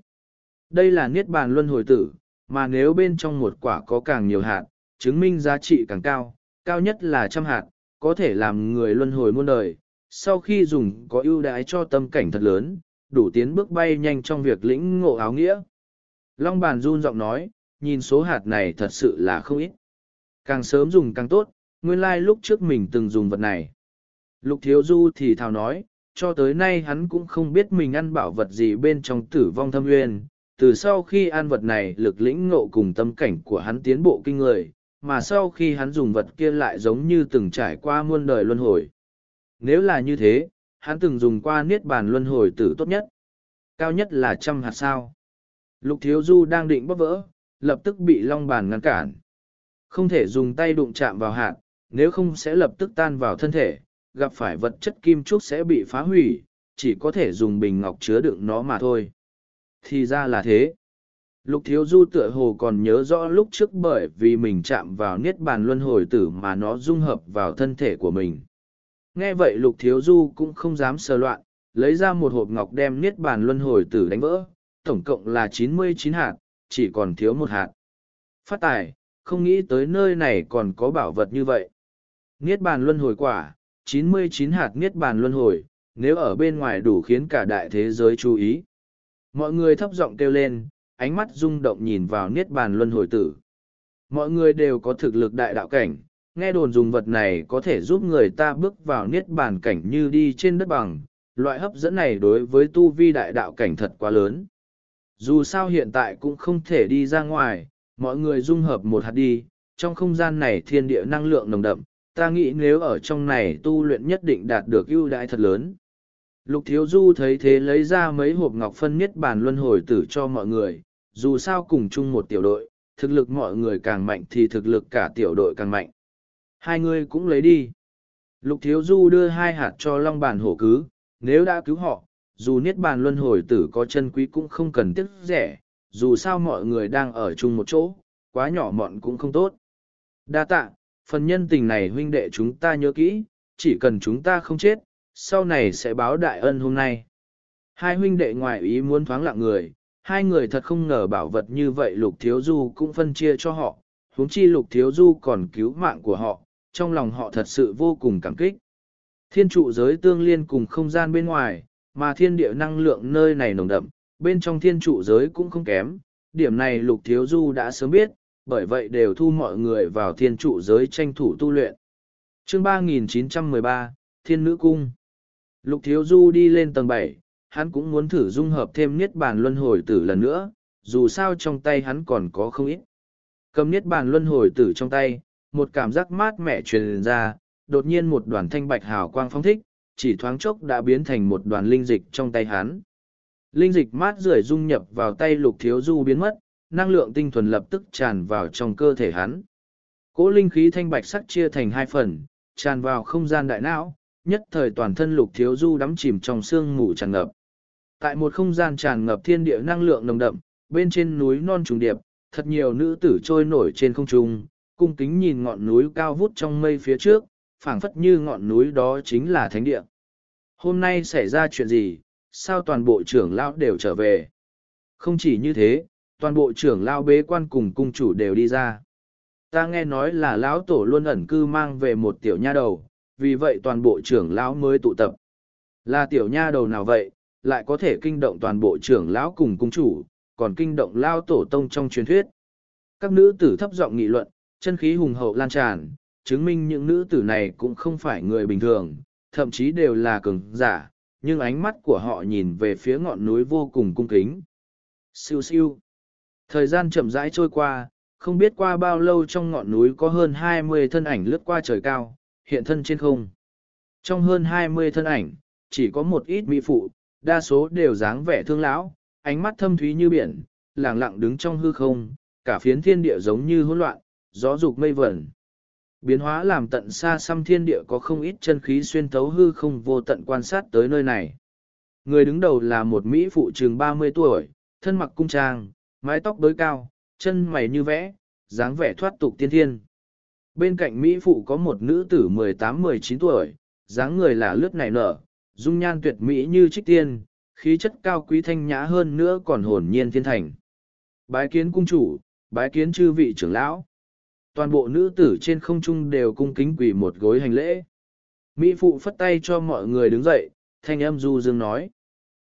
Đây là niết bàn luân hồi tử, mà nếu bên trong một quả có càng nhiều hạt, chứng minh giá trị càng cao, cao nhất là trăm hạt, có thể làm người luân hồi muôn đời. Sau khi dùng có ưu đãi cho tâm cảnh thật lớn, đủ tiến bước bay nhanh trong việc lĩnh ngộ áo nghĩa. Long bàn run giọng nói, nhìn số hạt này thật sự là không ít. Càng sớm dùng càng tốt, nguyên lai like lúc trước mình từng dùng vật này. Lục thiếu du thì thào nói, cho tới nay hắn cũng không biết mình ăn bảo vật gì bên trong tử vong thâm nguyên. Từ sau khi ăn vật này lực lĩnh ngộ cùng tâm cảnh của hắn tiến bộ kinh người, mà sau khi hắn dùng vật kia lại giống như từng trải qua muôn đời luân hồi. Nếu là như thế, hắn từng dùng qua niết bàn luân hồi tử tốt nhất. Cao nhất là trăm hạt sao. Lục thiếu du đang định bóp vỡ, lập tức bị long bàn ngăn cản. Không thể dùng tay đụng chạm vào hạt, nếu không sẽ lập tức tan vào thân thể, gặp phải vật chất kim trúc sẽ bị phá hủy, chỉ có thể dùng bình ngọc chứa đựng nó mà thôi. Thì ra là thế. Lục thiếu du tựa hồ còn nhớ rõ lúc trước bởi vì mình chạm vào niết bàn luân hồi tử mà nó dung hợp vào thân thể của mình. Nghe vậy lục thiếu du cũng không dám sờ loạn, lấy ra một hộp ngọc đem niết bàn luân hồi tử đánh vỡ, tổng cộng là chín mươi chín hạt, chỉ còn thiếu một hạt. Phát tài, không nghĩ tới nơi này còn có bảo vật như vậy. Niết bàn luân hồi quả, chín mươi chín hạt niết bàn luân hồi, nếu ở bên ngoài đủ khiến cả đại thế giới chú ý. Mọi người thấp giọng kêu lên, ánh mắt rung động nhìn vào niết bàn luân hồi tử. Mọi người đều có thực lực đại đạo cảnh, nghe đồn dùng vật này có thể giúp người ta bước vào niết bàn cảnh như đi trên đất bằng. Loại hấp dẫn này đối với tu vi đại đạo cảnh thật quá lớn. Dù sao hiện tại cũng không thể đi ra ngoài, mọi người dung hợp một hạt đi, trong không gian này thiên địa năng lượng nồng đậm, ta nghĩ nếu ở trong này tu luyện nhất định đạt được ưu đãi thật lớn. Lục Thiếu Du thấy thế lấy ra mấy hộp ngọc phân niết bàn luân hồi tử cho mọi người, dù sao cùng chung một tiểu đội, thực lực mọi người càng mạnh thì thực lực cả tiểu đội càng mạnh. Hai người cũng lấy đi. Lục Thiếu Du đưa hai hạt cho Long Bản hổ cứ, nếu đã cứu họ, dù niết bàn luân hồi tử có chân quý cũng không cần tiếc rẻ, dù sao mọi người đang ở chung một chỗ, quá nhỏ mọn cũng không tốt. Đa tạ, phần nhân tình này huynh đệ chúng ta nhớ kỹ, chỉ cần chúng ta không chết, sau này sẽ báo đại ân hôm nay. Hai huynh đệ ngoại ý muốn thoáng lặng người, hai người thật không ngờ bảo vật như vậy lục thiếu du cũng phân chia cho họ, huống chi lục thiếu du còn cứu mạng của họ, trong lòng họ thật sự vô cùng cảm kích. Thiên trụ giới tương liên cùng không gian bên ngoài, mà thiên địa năng lượng nơi này nồng đậm, bên trong thiên trụ giới cũng không kém, điểm này lục thiếu du đã sớm biết, bởi vậy đều thu mọi người vào thiên trụ giới tranh thủ tu luyện. chương 3913, Thiên Nữ Cung Lục thiếu du đi lên tầng bảy, hắn cũng muốn thử dung hợp thêm niết bàn luân hồi tử lần nữa, dù sao trong tay hắn còn có không ít. Cầm niết bàn luân hồi tử trong tay, một cảm giác mát mẻ truyền ra, đột nhiên một đoàn thanh bạch hào quang phong thích, chỉ thoáng chốc đã biến thành một đoàn linh dịch trong tay hắn. Linh dịch mát rưởi dung nhập vào tay lục thiếu du biến mất, năng lượng tinh thuần lập tức tràn vào trong cơ thể hắn. Cỗ linh khí thanh bạch sắc chia thành hai phần, tràn vào không gian đại não, nhất thời toàn thân lục thiếu du đắm chìm trong sương mù tràn ngập. Tại một không gian tràn ngập thiên địa năng lượng nồng đậm, bên trên núi non trùng điệp, thật nhiều nữ tử trôi nổi trên không trung, cung kính nhìn ngọn núi cao vút trong mây phía trước, phảng phất như ngọn núi đó chính là thánh địa. Hôm nay xảy ra chuyện gì, sao toàn bộ trưởng lão đều trở về? Không chỉ như thế, toàn bộ trưởng lão bế quan cùng cung chủ đều đi ra. Ta nghe nói là lão tổ luôn ẩn cư mang về một tiểu nha đầu, vì vậy toàn bộ trưởng lão mới tụ tập. Là tiểu nha đầu nào vậy, lại có thể kinh động toàn bộ trưởng lão cùng cung chủ, còn kinh động lao tổ tông trong truyền thuyết. Các nữ tử thấp giọng nghị luận, chân khí hùng hậu lan tràn, chứng minh những nữ tử này cũng không phải người bình thường, thậm chí đều là cường giả, nhưng ánh mắt của họ nhìn về phía ngọn núi vô cùng cung kính. Siêu siêu. Thời gian chậm rãi trôi qua, không biết qua bao lâu trong ngọn núi có hơn hai mươi thân ảnh lướt qua trời cao, hiện thân trên không. Trong hơn hai mươi thân ảnh, chỉ có một ít mỹ phụ, đa số đều dáng vẻ thương lão, ánh mắt thâm thúy như biển, lẳng lặng đứng trong hư không, cả phiến thiên địa giống như hỗn loạn, gió dục mây vẩn. Biến hóa làm tận xa xăm thiên địa có không ít chân khí xuyên thấu hư không vô tận quan sát tới nơi này. Người đứng đầu là một Mỹ phụ trường mươi tuổi, thân mặc cung trang, mái tóc bới cao, chân mày như vẽ, dáng vẻ thoát tục tiên thiên. Bên cạnh Mỹ phụ có một nữ tử mười tám mười chín tuổi, dáng người là lướt nảy nở, dung nhan tuyệt mỹ như trích tiên, khí chất cao quý thanh nhã hơn nữa còn hồn nhiên thiên thành. Bái kiến cung chủ, bái kiến chư vị trưởng lão. Toàn bộ nữ tử trên không trung đều cung kính quỳ một gối hành lễ. Mỹ phụ phất tay cho mọi người đứng dậy, thanh âm du dương nói.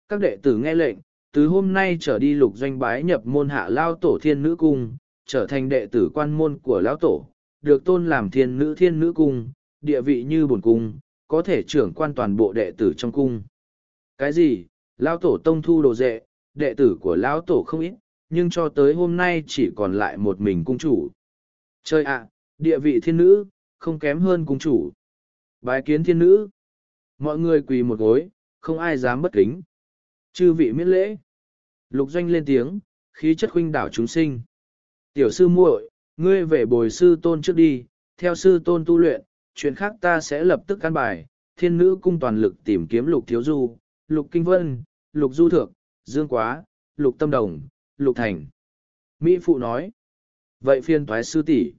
Các đệ tử nghe lệnh, từ hôm nay trở đi lục doanh bái nhập môn hạ lao tổ thiên nữ cung, trở thành đệ tử quan môn của lão tổ, được tôn làm thiên nữ thiên nữ cung, địa vị như bổn cung, có thể trưởng quan toàn bộ đệ tử trong cung. Cái gì? Lão tổ tông thu đồ dệ, đệ tử của lão tổ không ít, nhưng cho tới hôm nay chỉ còn lại một mình cung chủ trời ạ, địa vị thiên nữ, không kém hơn cung chủ. Bái kiến thiên nữ. Mọi người quỳ một gối, không ai dám bất kính. Chư vị miễn lễ. Lục doanh lên tiếng, khí chất huynh đảo chúng sinh. Tiểu sư muội, ngươi về bồi sư tôn trước đi, theo sư tôn tu luyện, chuyện khác ta sẽ lập tức căn bài. Thiên nữ cung toàn lực tìm kiếm lục thiếu du, lục kinh vân, lục du thượng, dương quá, lục tâm đồng, lục thành. Mỹ phụ nói. Vậy phiên thoái sư tỷ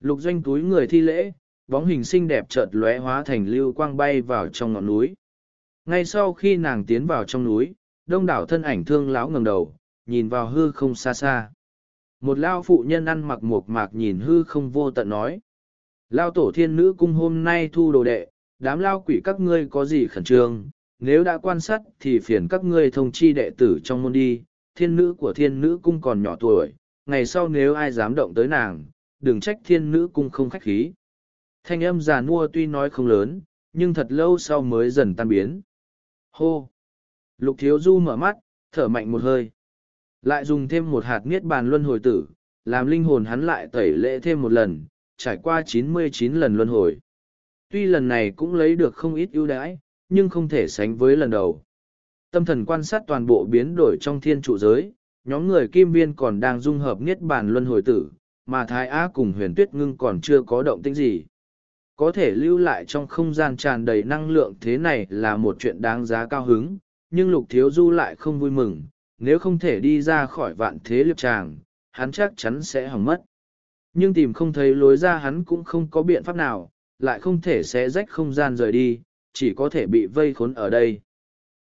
Lục doanh túi người thi lễ, bóng hình xinh đẹp chợt lóe hóa thành lưu quang bay vào trong ngọn núi. Ngay sau khi nàng tiến vào trong núi, đông đảo thân ảnh thương lão ngẩng đầu, nhìn vào hư không xa xa. Một lao phụ nhân ăn mặc mộc mạc nhìn hư không vô tận nói. Lao tổ thiên nữ cung hôm nay thu đồ đệ, đám lao quỷ các ngươi có gì khẩn trương, nếu đã quan sát thì phiền các ngươi thông chi đệ tử trong môn đi, thiên nữ của thiên nữ cung còn nhỏ tuổi, ngày sau nếu ai dám động tới nàng, đừng trách thiên nữ cung không khách khí. Thanh âm già nua tuy nói không lớn, nhưng thật lâu sau mới dần tan biến. Hô! Lục thiếu du mở mắt, thở mạnh một hơi. Lại dùng thêm một hạt niết bàn luân hồi tử, làm linh hồn hắn lại tẩy lễ thêm một lần, trải qua chín mươi chín lần luân hồi. Tuy lần này cũng lấy được không ít ưu đãi, nhưng không thể sánh với lần đầu. Tâm thần quan sát toàn bộ biến đổi trong thiên trụ giới, nhóm người kim viên còn đang dung hợp niết bàn luân hồi tử, mà Thái Á cùng huyền tuyết ngưng còn chưa có động tĩnh gì. Có thể lưu lại trong không gian tràn đầy năng lượng thế này là một chuyện đáng giá cao hứng, nhưng lục thiếu du lại không vui mừng, nếu không thể đi ra khỏi vạn thế liệp tràng, hắn chắc chắn sẽ hỏng mất. Nhưng tìm không thấy lối ra hắn cũng không có biện pháp nào, lại không thể xé rách không gian rời đi, chỉ có thể bị vây khốn ở đây.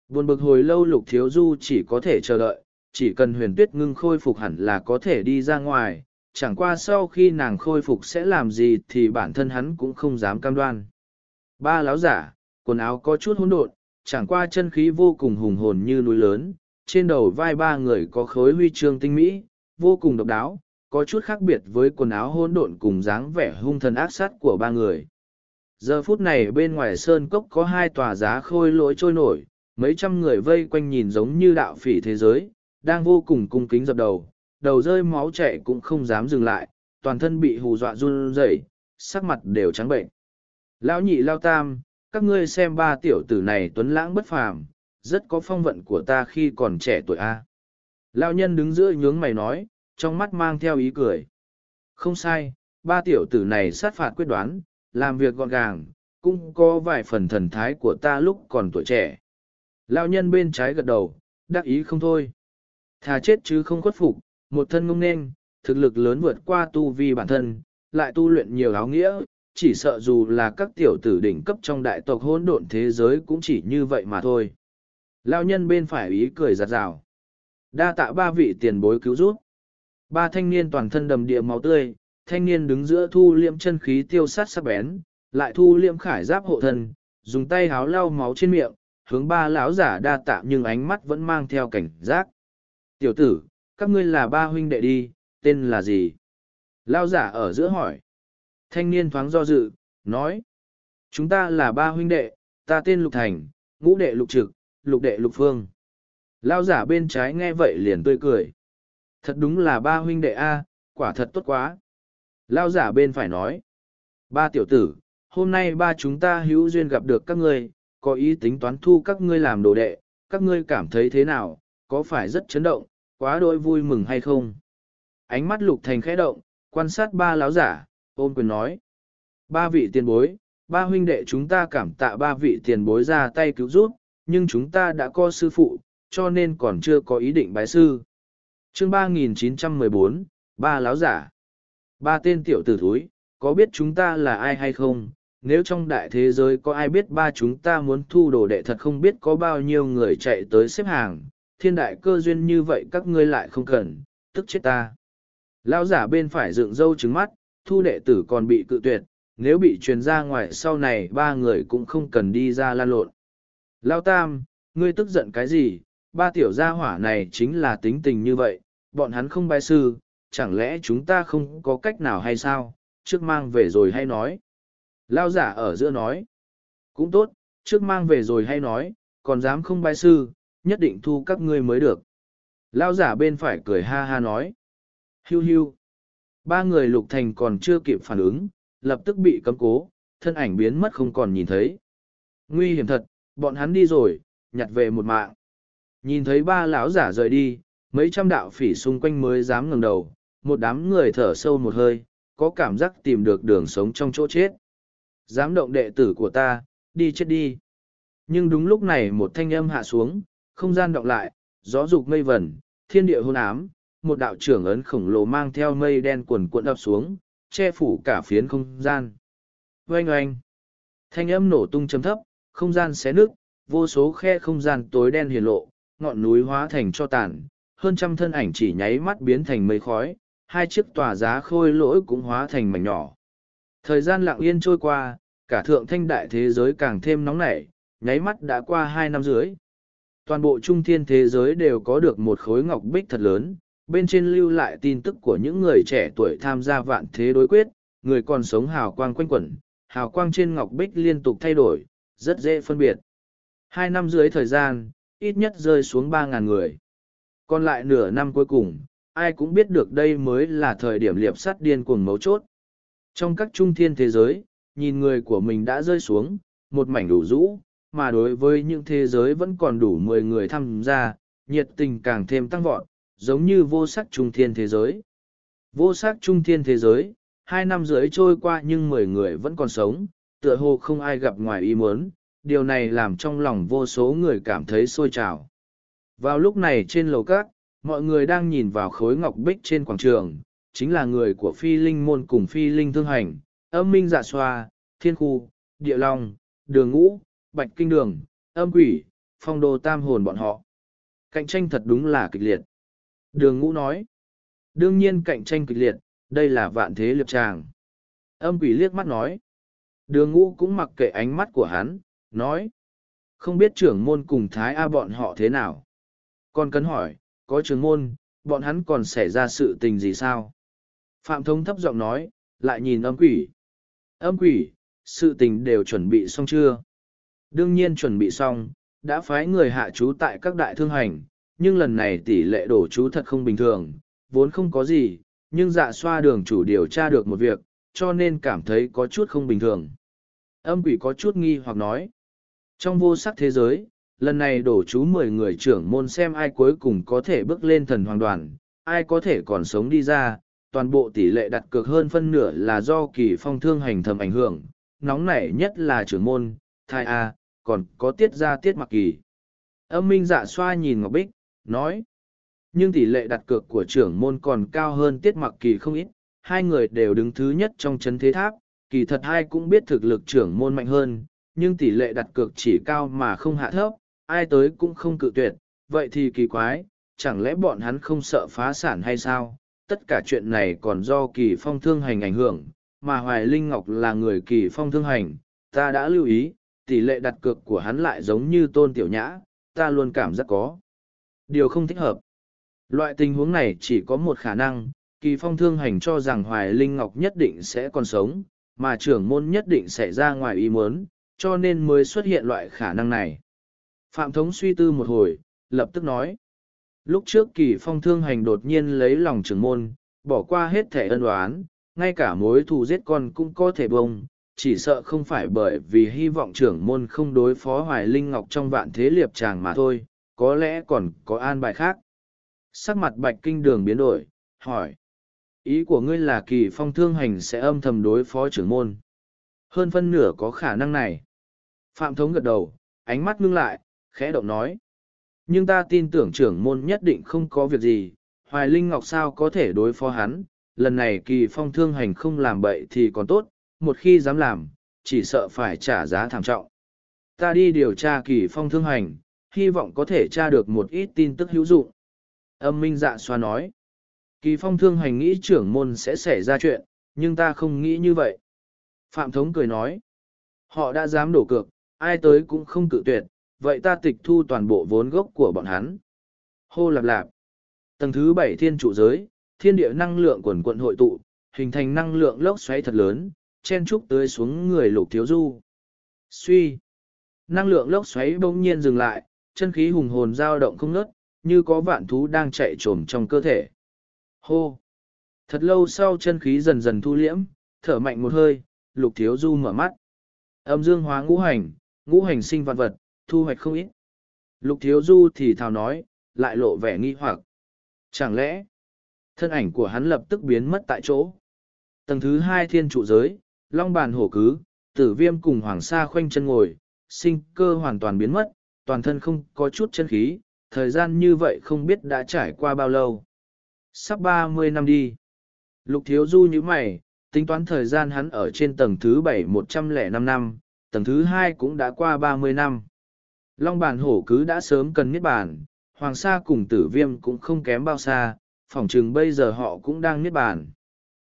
Buồn bực hồi lâu lục thiếu du chỉ có thể chờ đợi, chỉ cần huyền tuyết ngưng khôi phục hẳn là có thể đi ra ngoài, chẳng qua sau khi nàng khôi phục sẽ làm gì thì bản thân hắn cũng không dám cam đoan. Ba láo giả, quần áo có chút hỗn độn, chẳng qua chân khí vô cùng hùng hồn như núi lớn, trên đầu vai ba người có khối huy chương tinh mỹ, vô cùng độc đáo, có chút khác biệt với quần áo hỗn độn cùng dáng vẻ hung thần ác sát của ba người. Giờ phút này bên ngoài sơn cốc có hai tòa giá khôi lỗi trôi nổi, mấy trăm người vây quanh nhìn giống như đạo phỉ thế giới, đang vô cùng cung kính dập đầu, đầu rơi máu chảy cũng không dám dừng lại, toàn thân bị hù dọa run rẩy, sắc mặt đều trắng bệnh. Lão nhị lao tam, các ngươi xem ba tiểu tử này tuấn lãng bất phàm, rất có phong vận của ta khi còn trẻ tuổi A. Lão nhân đứng giữa nhướng mày nói, trong mắt mang theo ý cười. Không sai, ba tiểu tử này sát phạt quyết đoán, làm việc gọn gàng, cũng có vài phần thần thái của ta lúc còn tuổi trẻ. Lão nhân bên trái gật đầu, đắc ý không thôi. Thà chết chứ không khuất phục, một thân ngông nên, thực lực lớn vượt qua tu vi bản thân, lại tu luyện nhiều áo nghĩa, chỉ sợ dù là các tiểu tử đỉnh cấp trong đại tộc hỗn độn thế giới cũng chỉ như vậy mà thôi. Lao nhân bên phải ý cười giặt rào. Đa tạ ba vị tiền bối cứu rút. Ba thanh niên toàn thân đầm địa máu tươi, thanh niên đứng giữa thu liệm chân khí tiêu sát sắc bén, lại thu liệm khải giáp hộ thân, dùng tay háo lau máu trên miệng, hướng ba lão giả đa tạ nhưng ánh mắt vẫn mang theo cảnh giác. Tiểu tử, các ngươi là ba huynh đệ đi, tên là gì? Lao giả ở giữa hỏi. Thanh niên thoáng do dự, nói. Chúng ta là ba huynh đệ, ta tên Lục Thành, ngũ đệ Lục Trực, Lục đệ Lục Phương. Lao giả bên trái nghe vậy liền tươi cười. Thật đúng là ba huynh đệ A, quả thật tốt quá. Lao giả bên phải nói. Ba tiểu tử, hôm nay ba chúng ta hữu duyên gặp được các ngươi, có ý tính toán thu các ngươi làm đồ đệ, các ngươi cảm thấy thế nào, có phải rất chấn động, quá đôi vui mừng hay không? Ánh mắt lục thành khẽ động, quan sát ba láo giả, ôm quyền nói. Ba vị tiền bối, ba huynh đệ chúng ta cảm tạ ba vị tiền bối ra tay cứu giúp, nhưng chúng ta đã có sư phụ, cho nên còn chưa có ý định bái sư. chương 3914, ba láo giả. Ba tên tiểu tử thúi, có biết chúng ta là ai hay không? Nếu trong đại thế giới có ai biết ba chúng ta muốn thu đồ đệ thật không biết có bao nhiêu người chạy tới xếp hàng, thiên đại cơ duyên như vậy các ngươi lại không cần, tức chết ta. Lão giả bên phải dựng râu trứng mắt, thu đệ tử còn bị cự tuyệt, nếu bị truyền ra ngoài sau này ba người cũng không cần đi ra lan lộn. Lão Tam, ngươi tức giận cái gì, ba tiểu gia hỏa này chính là tính tình như vậy, bọn hắn không bài sư, chẳng lẽ chúng ta không có cách nào hay sao, trước mang về rồi hay nói. Lao giả ở giữa nói, cũng tốt, trước mang về rồi hay nói, còn dám không bài sư, nhất định thu các ngươi mới được. Lao giả bên phải cười ha ha nói, hiu hiu. Ba người lục thành còn chưa kịp phản ứng, lập tức bị cấm cố, thân ảnh biến mất không còn nhìn thấy. Nguy hiểm thật, bọn hắn đi rồi, nhặt về một mạng. Nhìn thấy ba lão giả rời đi, mấy trăm đạo phỉ xung quanh mới dám ngẩng đầu, một đám người thở sâu một hơi, có cảm giác tìm được đường sống trong chỗ chết. Dám động đệ tử của ta, đi chết đi. Nhưng đúng lúc này một thanh âm hạ xuống, không gian động lại, gió dục mây vẩn, thiên địa hôn ám, một đạo trưởng ấn khổng lồ mang theo mây đen cuồn cuộn đập xuống, che phủ cả phiến không gian. Oanh oanh! Thanh âm nổ tung chấm thấp, không gian xé nước, vô số khe không gian tối đen hiển lộ, ngọn núi hóa thành cho tàn, hơn trăm thân ảnh chỉ nháy mắt biến thành mây khói, hai chiếc tòa giá khôi lỗi cũng hóa thành mảnh nhỏ. Thời gian lặng yên trôi qua, cả thượng thanh đại thế giới càng thêm nóng nảy, nháy mắt đã qua hai năm dưới. Toàn bộ trung thiên thế giới đều có được một khối ngọc bích thật lớn, bên trên lưu lại tin tức của những người trẻ tuổi tham gia vạn thế đối quyết, người còn sống hào quang quanh quẩn, hào quang trên ngọc bích liên tục thay đổi, rất dễ phân biệt. Hai năm dưới thời gian, ít nhất rơi xuống ba ngàn người. Còn lại nửa năm cuối cùng, ai cũng biết được đây mới là thời điểm liệp sắt điên cuồng mấu chốt. Trong các trung thiên thế giới, nhìn người của mình đã rơi xuống, một mảnh đủ rũ, mà đối với những thế giới vẫn còn đủ mười người tham gia, nhiệt tình càng thêm tăng vọt, giống như vô sắc trung thiên thế giới. Vô sắc trung thiên thế giới, hai năm rưỡi trôi qua nhưng mười người vẫn còn sống, tựa hồ không ai gặp ngoài ý muốn, điều này làm trong lòng vô số người cảm thấy sôi trào. Vào lúc này trên lầu cát, mọi người đang nhìn vào khối ngọc bích trên quảng trường, chính là người của phi linh môn cùng phi linh thương hành, âm minh dạ xoa, thiên khu, địa long, đường ngũ, bạch kinh đường, âm quỷ, phong đô tam hồn bọn họ. Cạnh tranh thật đúng là kịch liệt. Đường ngũ nói, đương nhiên cạnh tranh kịch liệt, đây là vạn thế liệp tràng. Âm quỷ liếc mắt nói, đường ngũ cũng mặc kệ ánh mắt của hắn, nói, không biết trưởng môn cùng thái A bọn họ thế nào. Còn cấn hỏi, có trưởng môn, bọn hắn còn xảy ra sự tình gì sao? Phạm Thông thấp giọng nói, lại nhìn âm quỷ. Âm quỷ, sự tình đều chuẩn bị xong chưa? Đương nhiên chuẩn bị xong, đã phái người hạ chú tại các đại thương hành, nhưng lần này tỷ lệ đổ chú thật không bình thường, vốn không có gì, nhưng dạ xoa đường chủ điều tra được một việc, cho nên cảm thấy có chút không bình thường. Âm quỷ có chút nghi hoặc nói, trong vô sắc thế giới, lần này đổ chú mười người trưởng môn xem ai cuối cùng có thể bước lên thần hoàng đoàn, ai có thể còn sống đi ra, toàn bộ tỷ lệ đặt cược hơn phân nửa là do kỳ phong thương hành thầm ảnh hưởng, nóng nảy nhất là trưởng môn, thai A, còn có tiết ra tiết mặc kỳ. Âm minh dạ xoa nhìn Ngọc Bích, nói, nhưng tỷ lệ đặt cược của trưởng môn còn cao hơn tiết mặc kỳ không ít, hai người đều đứng thứ nhất trong chấn thế tháp, kỳ thật hai cũng biết thực lực trưởng môn mạnh hơn, nhưng tỷ lệ đặt cược chỉ cao mà không hạ thấp, ai tới cũng không cự tuyệt, vậy thì kỳ quái, chẳng lẽ bọn hắn không sợ phá sản hay sao? Tất cả chuyện này còn do kỳ phong thương hành ảnh hưởng, mà Hoài Linh Ngọc là người kỳ phong thương hành, ta đã lưu ý, tỷ lệ đặt cược của hắn lại giống như tôn tiểu nhã, ta luôn cảm giác có. Điều không thích hợp. Loại tình huống này chỉ có một khả năng, kỳ phong thương hành cho rằng Hoài Linh Ngọc nhất định sẽ còn sống, mà trưởng môn nhất định sẽ ra ngoài ý muốn, cho nên mới xuất hiện loại khả năng này. Phạm Thống suy tư một hồi, lập tức nói. Lúc trước kỳ phong thương hành đột nhiên lấy lòng trưởng môn, bỏ qua hết thể ân oán, ngay cả mối thù giết con cũng có thể bông, chỉ sợ không phải bởi vì hy vọng trưởng môn không đối phó Hoài Linh Ngọc trong vạn thế liệp chàng mà thôi, có lẽ còn có an bài khác. Sắc mặt bạch kinh đường biến đổi, hỏi. Ý của ngươi là kỳ phong thương hành sẽ âm thầm đối phó trưởng môn. Hơn phân nửa có khả năng này. Phạm thống gật đầu, ánh mắt ngưng lại, khẽ động nói. Nhưng ta tin tưởng trưởng môn nhất định không có việc gì, Hoài Linh Ngọc sao có thể đối phó hắn, lần này kỳ phong thương hành không làm bậy thì còn tốt, một khi dám làm, chỉ sợ phải trả giá thảm trọng. Ta đi điều tra kỳ phong thương hành, hy vọng có thể tra được một ít tin tức hữu dụng. Âm minh dạ xoa nói. Kỳ phong thương hành nghĩ trưởng môn sẽ xảy ra chuyện, nhưng ta không nghĩ như vậy. Phạm Thống cười nói. Họ đã dám đổ cược, ai tới cũng không cự tuyệt, vậy ta tịch thu toàn bộ vốn gốc của bọn hắn. Hô lạp lạp. Tầng thứ bảy thiên trụ giới, thiên địa năng lượng quần quận hội tụ, hình thành năng lượng lốc xoáy thật lớn, chen trúc tới xuống người lục thiếu du. Suy. Năng lượng lốc xoáy bỗng nhiên dừng lại, chân khí hùng hồn dao động không ngớt, như có vạn thú đang chạy trồm trong cơ thể. Hô! Thật lâu sau chân khí dần dần thu liễm, thở mạnh một hơi, lục thiếu du mở mắt. Âm dương hóa ngũ hành, ngũ hành sinh vạn vật, thu hoạch không ít. Lục thiếu du thì thào nói, lại lộ vẻ nghi hoặc. Chẳng lẽ, thân ảnh của hắn lập tức biến mất tại chỗ. Tầng thứ hai thiên trụ giới, long bàn hổ cứ, tử viêm cùng hoàng sa khoanh chân ngồi, sinh cơ hoàn toàn biến mất, toàn thân không có chút chân khí, thời gian như vậy không biết đã trải qua bao lâu. Sắp ba mươi năm đi. Lục thiếu du như mày, tính toán thời gian hắn ở trên tầng thứ bảy một trăm lẻ năm năm, tầng thứ hai cũng đã qua ba mươi năm. Long bàn hổ cứ đã sớm cần niết bàn, hoàng sa cùng tử viêm cũng không kém bao xa, phỏng chừng bây giờ họ cũng đang niết bàn.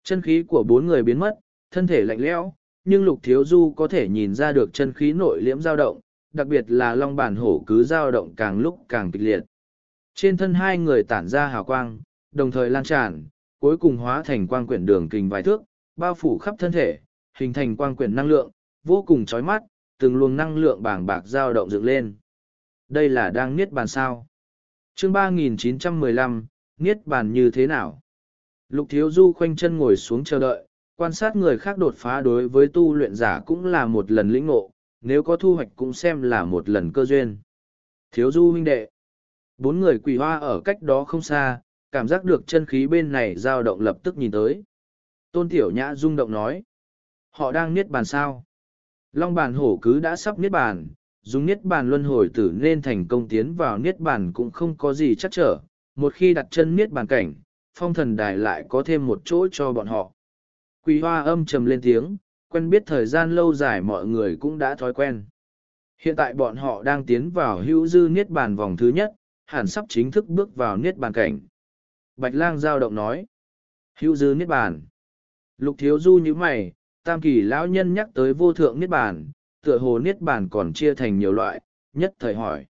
Chân khí của bốn người biến mất, thân thể lạnh lẽo, nhưng lục thiếu du có thể nhìn ra được chân khí nội liễm dao động, đặc biệt là long bản hổ cứ dao động càng lúc càng kịch liệt. Trên thân hai người tản ra hào quang, đồng thời lan tràn, cuối cùng hóa thành quang quyển đường kình vài thước, bao phủ khắp thân thể, hình thành quang quyển năng lượng, vô cùng chói mắt, từng luồng năng lượng bàng bạc dao động dựng lên. Đây là đang niết bàn sao. chương 3915, niết bàn như thế nào? Lục thiếu du khoanh chân ngồi xuống chờ đợi, quan sát người khác đột phá đối với tu luyện giả cũng là một lần lĩnh ngộ, nếu có thu hoạch cũng xem là một lần cơ duyên. Thiếu du huynh đệ. Bốn người quỳ hoa ở cách đó không xa, cảm giác được chân khí bên này dao động lập tức nhìn tới. Tôn Tiểu Nhã rung động nói. Họ đang niết bàn sao? Long bàn hổ cứ đã sắp niết bàn, dùng niết bàn luân hồi tử nên thành công tiến vào niết bàn cũng không có gì chắc trở. Một khi đặt chân niết bàn cảnh, phong thần đài lại có thêm một chỗ cho bọn họ. Quỳ hoa âm trầm lên tiếng, quen biết thời gian lâu dài mọi người cũng đã thói quen. Hiện tại bọn họ đang tiến vào hữu dư niết bàn vòng thứ nhất, hẳn sắp chính thức bước vào niết bàn cảnh. Bạch lang giao động nói. Hữu dư niết bàn. Lục thiếu du như mày, tam kỳ lão nhân nhắc tới vô thượng niết bàn, tựa hồ niết bàn còn chia thành nhiều loại, nhất thời hỏi.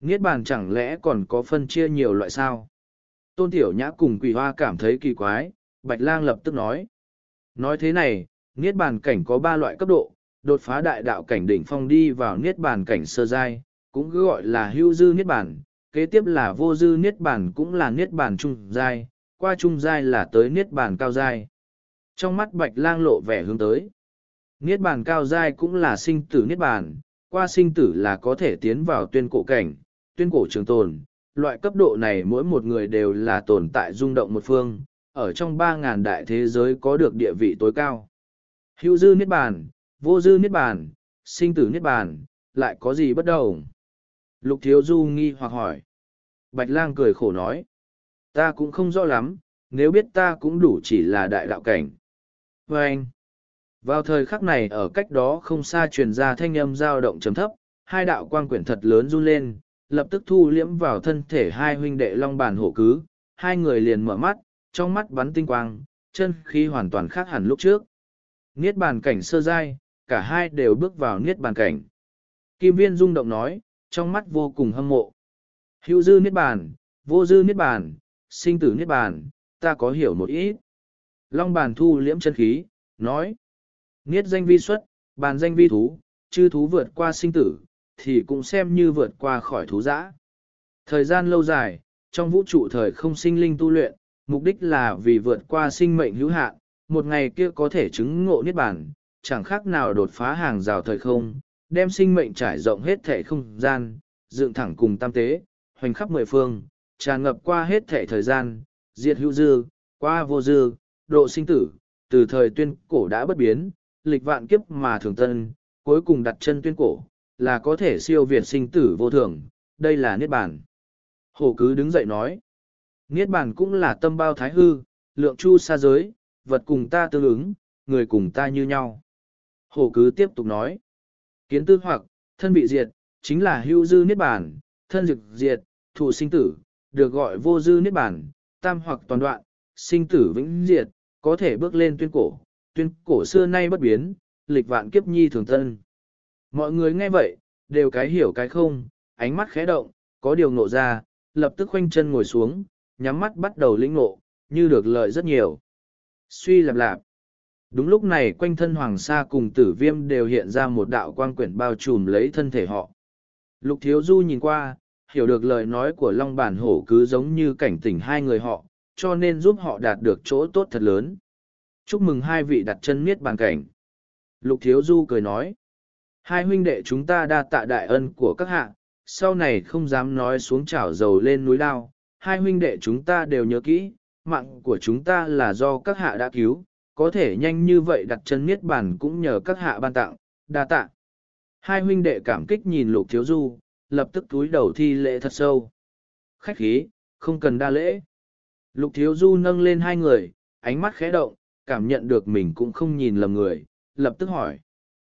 Niết bàn chẳng lẽ còn có phân chia nhiều loại sao? Tôn tiểu nhã cùng quỷ hoa cảm thấy kỳ quái, bạch lang lập tức nói. Nói thế này, niết bàn cảnh có ba loại cấp độ, đột phá đại đạo cảnh đỉnh phong đi vào niết bàn cảnh sơ giai, cũng cứ gọi là hưu dư niết bàn, kế tiếp là vô dư niết bàn cũng là niết bàn trung giai, qua trung giai là tới niết bàn cao giai. Trong mắt Bạch Lang lộ vẻ hướng tới. Niết bàn cao giai cũng là sinh tử niết bàn, qua sinh tử là có thể tiến vào tuyên cổ cảnh, tuyên cổ trường tồn. Loại cấp độ này mỗi một người đều là tồn tại rung động một phương, ở trong ba ngàn đại thế giới có được địa vị tối cao. Hữu dư niết bàn, vô dư niết bàn, sinh tử niết bàn, lại có gì bất đồng? Lục thiếu du nghi hoặc hỏi. Bạch lang cười khổ nói. Ta cũng không rõ lắm, nếu biết ta cũng đủ chỉ là đại đạo cảnh. Và anh, vào thời khắc này ở cách đó không xa truyền ra thanh âm dao động chấm thấp, hai đạo quang quyển thật lớn run lên, lập tức thu liễm vào thân thể hai huynh đệ long bàn hổ cứ, hai người liền mở mắt, trong mắt bắn tinh quang, chân khí hoàn toàn khác hẳn lúc trước. Niết bàn cảnh sơ giai, cả hai đều bước vào niết bàn cảnh. Kim viên rung động nói, trong mắt vô cùng hâm mộ. Hữu dư niết bàn, vô dư niết bàn, sinh tử niết bàn, ta có hiểu một ít. Long bàn thu liễm chân khí, nói. Niết danh vi xuất, bàn danh vi thú, chư thú vượt qua sinh tử, thì cũng xem như vượt qua khỏi thú giã. Thời gian lâu dài, trong vũ trụ thời không sinh linh tu luyện, mục đích là vì vượt qua sinh mệnh hữu hạn, một ngày kia có thể chứng ngộ niết bàn, chẳng khác nào đột phá hàng rào thời không, đem sinh mệnh trải rộng hết thể không gian, dựng thẳng cùng tam tế, hoành khắp mười phương, tràn ngập qua hết thể thời gian, diệt hữu dư, qua vô dư, độ sinh tử, từ thời tuyên cổ đã bất biến, lịch vạn kiếp mà thường tân, cuối cùng đặt chân tuyên cổ, là có thể siêu việt sinh tử vô thường, đây là Niết Bàn. Hổ cứ đứng dậy nói, Niết Bàn cũng là tâm bao thái hư, lượng chu xa giới, vật cùng ta tương ứng, người cùng ta như nhau. Hổ cứ tiếp tục nói, kiến tư hoặc, thân bị diệt, chính là hưu dư Niết Bàn, thân dực diệt, thụ sinh tử, được gọi vô dư Niết Bàn, tam hoặc toàn đoạn, sinh tử vĩnh diệt, có thể bước lên tuyên cổ, tuyên cổ xưa nay bất biến, lịch vạn kiếp nhi thường thân. Mọi người nghe vậy, đều cái hiểu cái không, ánh mắt khẽ động, có điều nộ ra, lập tức khoanh chân ngồi xuống, nhắm mắt bắt đầu lĩnh ngộ, như được lợi rất nhiều. Suy lạp lạp. Đúng lúc này quanh thân hoàng sa cùng tử viêm đều hiện ra một đạo quang quyển bao trùm lấy thân thể họ. Lục thiếu du nhìn qua, hiểu được lời nói của Long Bản Hổ cứ giống như cảnh tỉnh hai người họ, cho nên giúp họ đạt được chỗ tốt thật lớn. Chúc mừng hai vị đặt chân miết bàn cảnh. Lục Thiếu Du cười nói. Hai huynh đệ chúng ta đa tạ đại ân của các hạ, sau này không dám nói xuống chảo dầu lên núi lao. Hai huynh đệ chúng ta đều nhớ kỹ, mạng của chúng ta là do các hạ đã cứu, có thể nhanh như vậy đặt chân miết bàn cũng nhờ các hạ ban tặng, đa tạ. Hai huynh đệ cảm kích nhìn lục thiếu du, lập tức túi đầu thi lễ thật sâu. Khách khí, không cần đa lễ. Lục thiếu du nâng lên hai người, ánh mắt khẽ động, cảm nhận được mình cũng không nhìn lầm người, lập tức hỏi.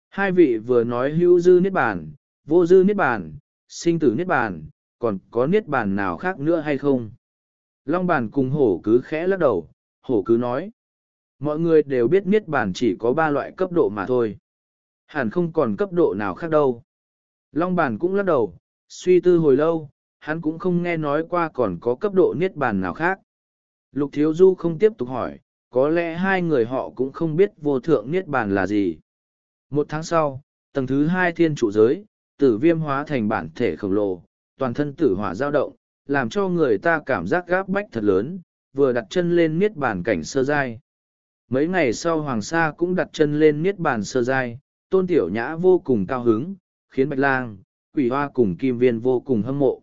Hai vị vừa nói hữu dư niết bàn, vô dư niết bàn, sinh tử niết bàn, còn có niết bàn nào khác nữa hay không? Long bàn cùng hổ cứ khẽ lắc đầu, hổ cứ nói. Mọi người đều biết niết bàn chỉ có ba loại cấp độ mà thôi. Hẳn không còn cấp độ nào khác đâu. Long bàn cũng lắc đầu, suy tư hồi lâu, hắn cũng không nghe nói qua còn có cấp độ niết bàn nào khác. Lục Thiếu Du không tiếp tục hỏi, có lẽ hai người họ cũng không biết vô thượng niết bàn là gì. Một tháng sau, tầng thứ hai thiên trụ giới, tử viêm hóa thành bản thể khổng lồ, toàn thân tử hỏa dao động, làm cho người ta cảm giác gáp bách thật lớn, vừa đặt chân lên niết bàn cảnh sơ giai. Mấy ngày sau Hoàng Sa cũng đặt chân lên niết bàn sơ giai, tôn tiểu nhã vô cùng cao hứng, khiến Bạch Lang, quỷ hoa cùng kim viên vô cùng hâm mộ.